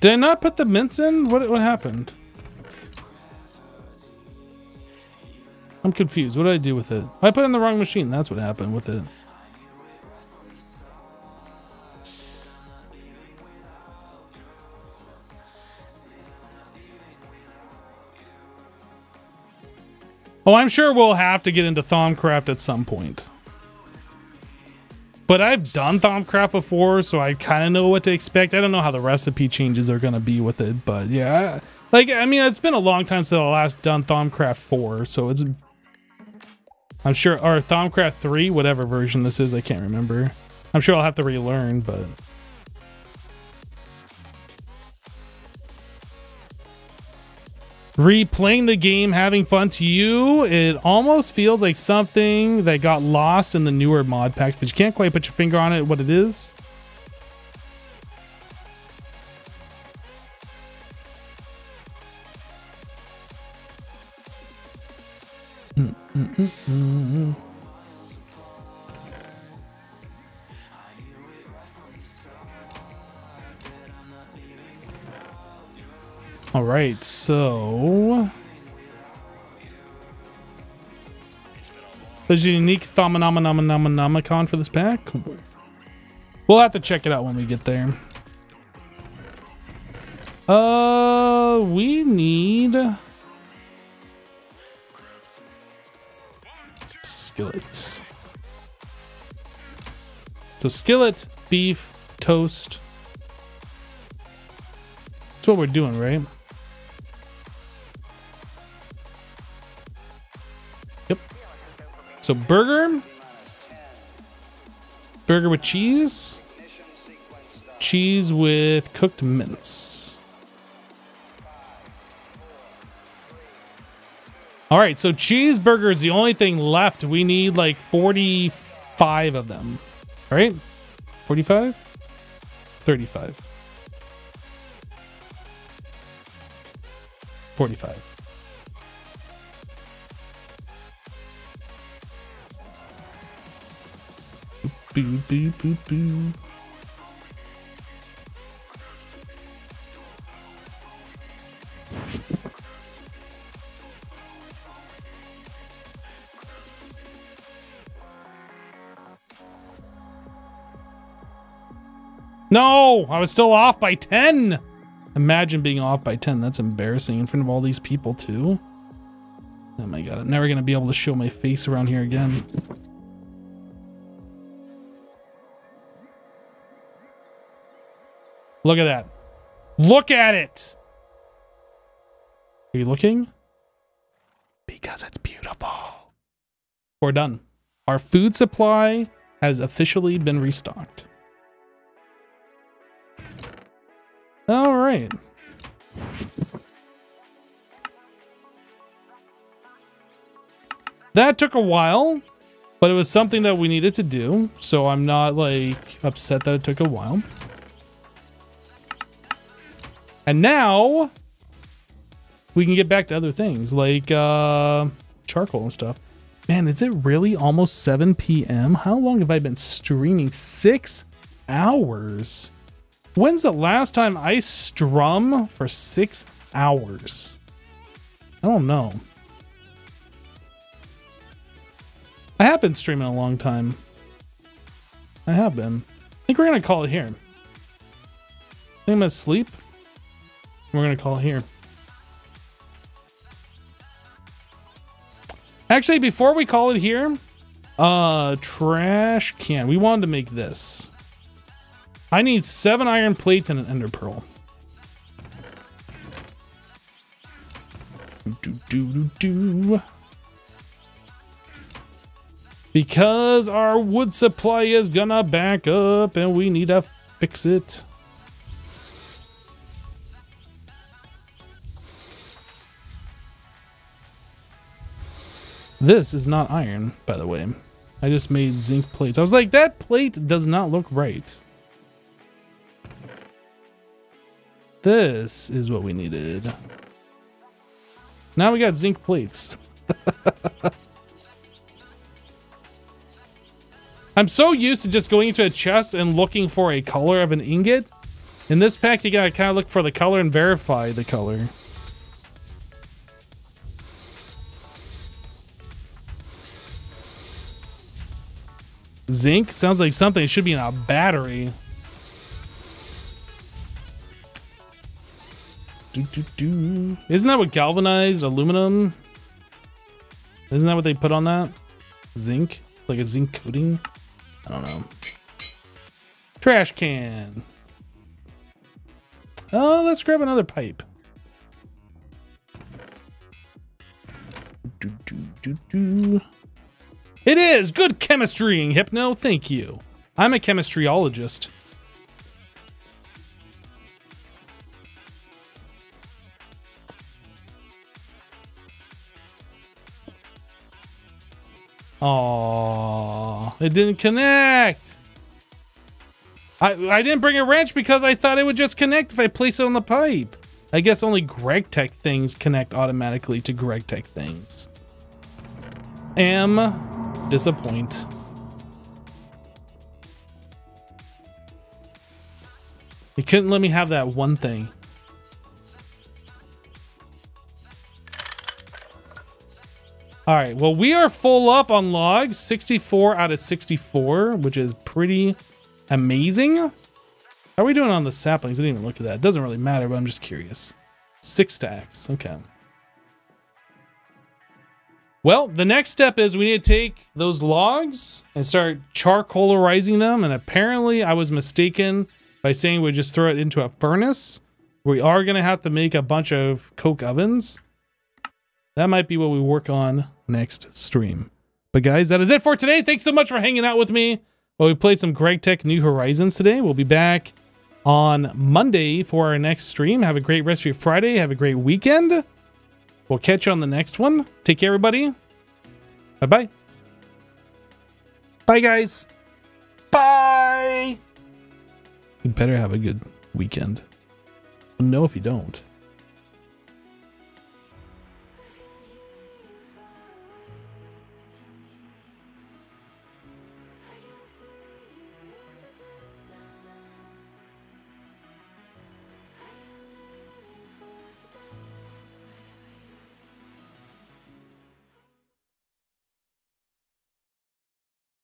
Speaker 1: Did I not put the mince in? What what happened? I'm confused. What did I do with it? I put in the wrong machine. That's what happened with it. Oh, I'm sure we'll have to get into Thaumcraft at some point. But I've done Thaumcraft before, so I kind of know what to expect. I don't know how the recipe changes are going to be with it, but yeah. Like, I mean, it's been a long time since I last done Thaumcraft 4, so it's... I'm sure, or Thaumcraft 3, whatever version this is, I can't remember. I'm sure I'll have to relearn, but... replaying the game, having fun to you. It almost feels like something that got lost in the newer mod packs, but you can't quite put your finger on it what it is.
Speaker 3: Mm, mm, mm, mm
Speaker 1: All right, so. There's a unique Thomanomenomenomenomicon for this pack. Oh, we'll have to check it out when we get there. Uh, we need... Skillet. So skillet, beef, toast. That's what we're doing, right? So burger. Burger with cheese. Cheese with cooked mince. All right, so cheeseburger is the only thing left. We need like 45 of them. All right? 45? 35. 45. Boo,
Speaker 3: boo, boo, boo.
Speaker 1: No, I was still off by 10. Imagine being off by 10. That's embarrassing in front of all these people too. Oh my God, I'm never going to be able to show my face around here again. Look at that. Look at it. Are you looking? Because it's beautiful. We're done. Our food supply has officially been restocked. All right. That took a while, but it was something that we needed to do, so I'm not, like, upset that it took a while. And now we can get back to other things like uh, charcoal and stuff. Man, is it really almost 7 p.m.? How long have I been streaming? Six hours? When's the last time I strum for six hours? I don't know. I have been streaming a long time. I have been. I think we're going to call it here. I think I'm going to sleep. We're going to call it here. Actually, before we call it here, uh, trash can. We wanted to make this. I need seven iron plates and an ender pearl. Do, do, do, do. Because our wood supply is gonna back up and we need to fix it. This is not iron, by the way. I just made zinc plates. I was like, that plate does not look right. This is what we needed. Now we got zinc plates. [LAUGHS] I'm so used to just going into a chest and looking for a color of an ingot. In this pack, you gotta kind of look for the color and verify the color. Zinc? Sounds like something. It should be in a battery. Do, do, do. Isn't that what galvanized aluminum? Isn't that what they put on that? Zinc? Like a zinc coating? I don't know. Trash can. Oh, let's grab another pipe. Do, do, do, do. It is! Good in Hypno. Thank you. I'm a chemistryologist. Aww, it didn't connect. I, I didn't bring a wrench because I thought it would just connect if I place it on the pipe. I guess only GregTech things connect automatically to GregTech things. M disappoint. He couldn't let me have that one thing. All right, well, we are full up on logs, 64 out of 64, which is pretty amazing. How are we doing on the saplings? I didn't even look at that. It doesn't really matter, but I'm just curious. Six stacks, okay. Well, the next step is we need to take those logs and start charcoalizing them. And apparently I was mistaken by saying we just throw it into a furnace. We are going to have to make a bunch of coke ovens. That might be what we work on next stream. But guys, that is it for today. Thanks so much for hanging out with me. Well, we played some GregTech New Horizons today. We'll be back on Monday for our next stream. Have a great rest of your Friday. Have a great weekend. We'll catch you on the next one. Take care, everybody. Bye-bye. Bye, guys. Bye. You better have a good weekend. No, if you don't.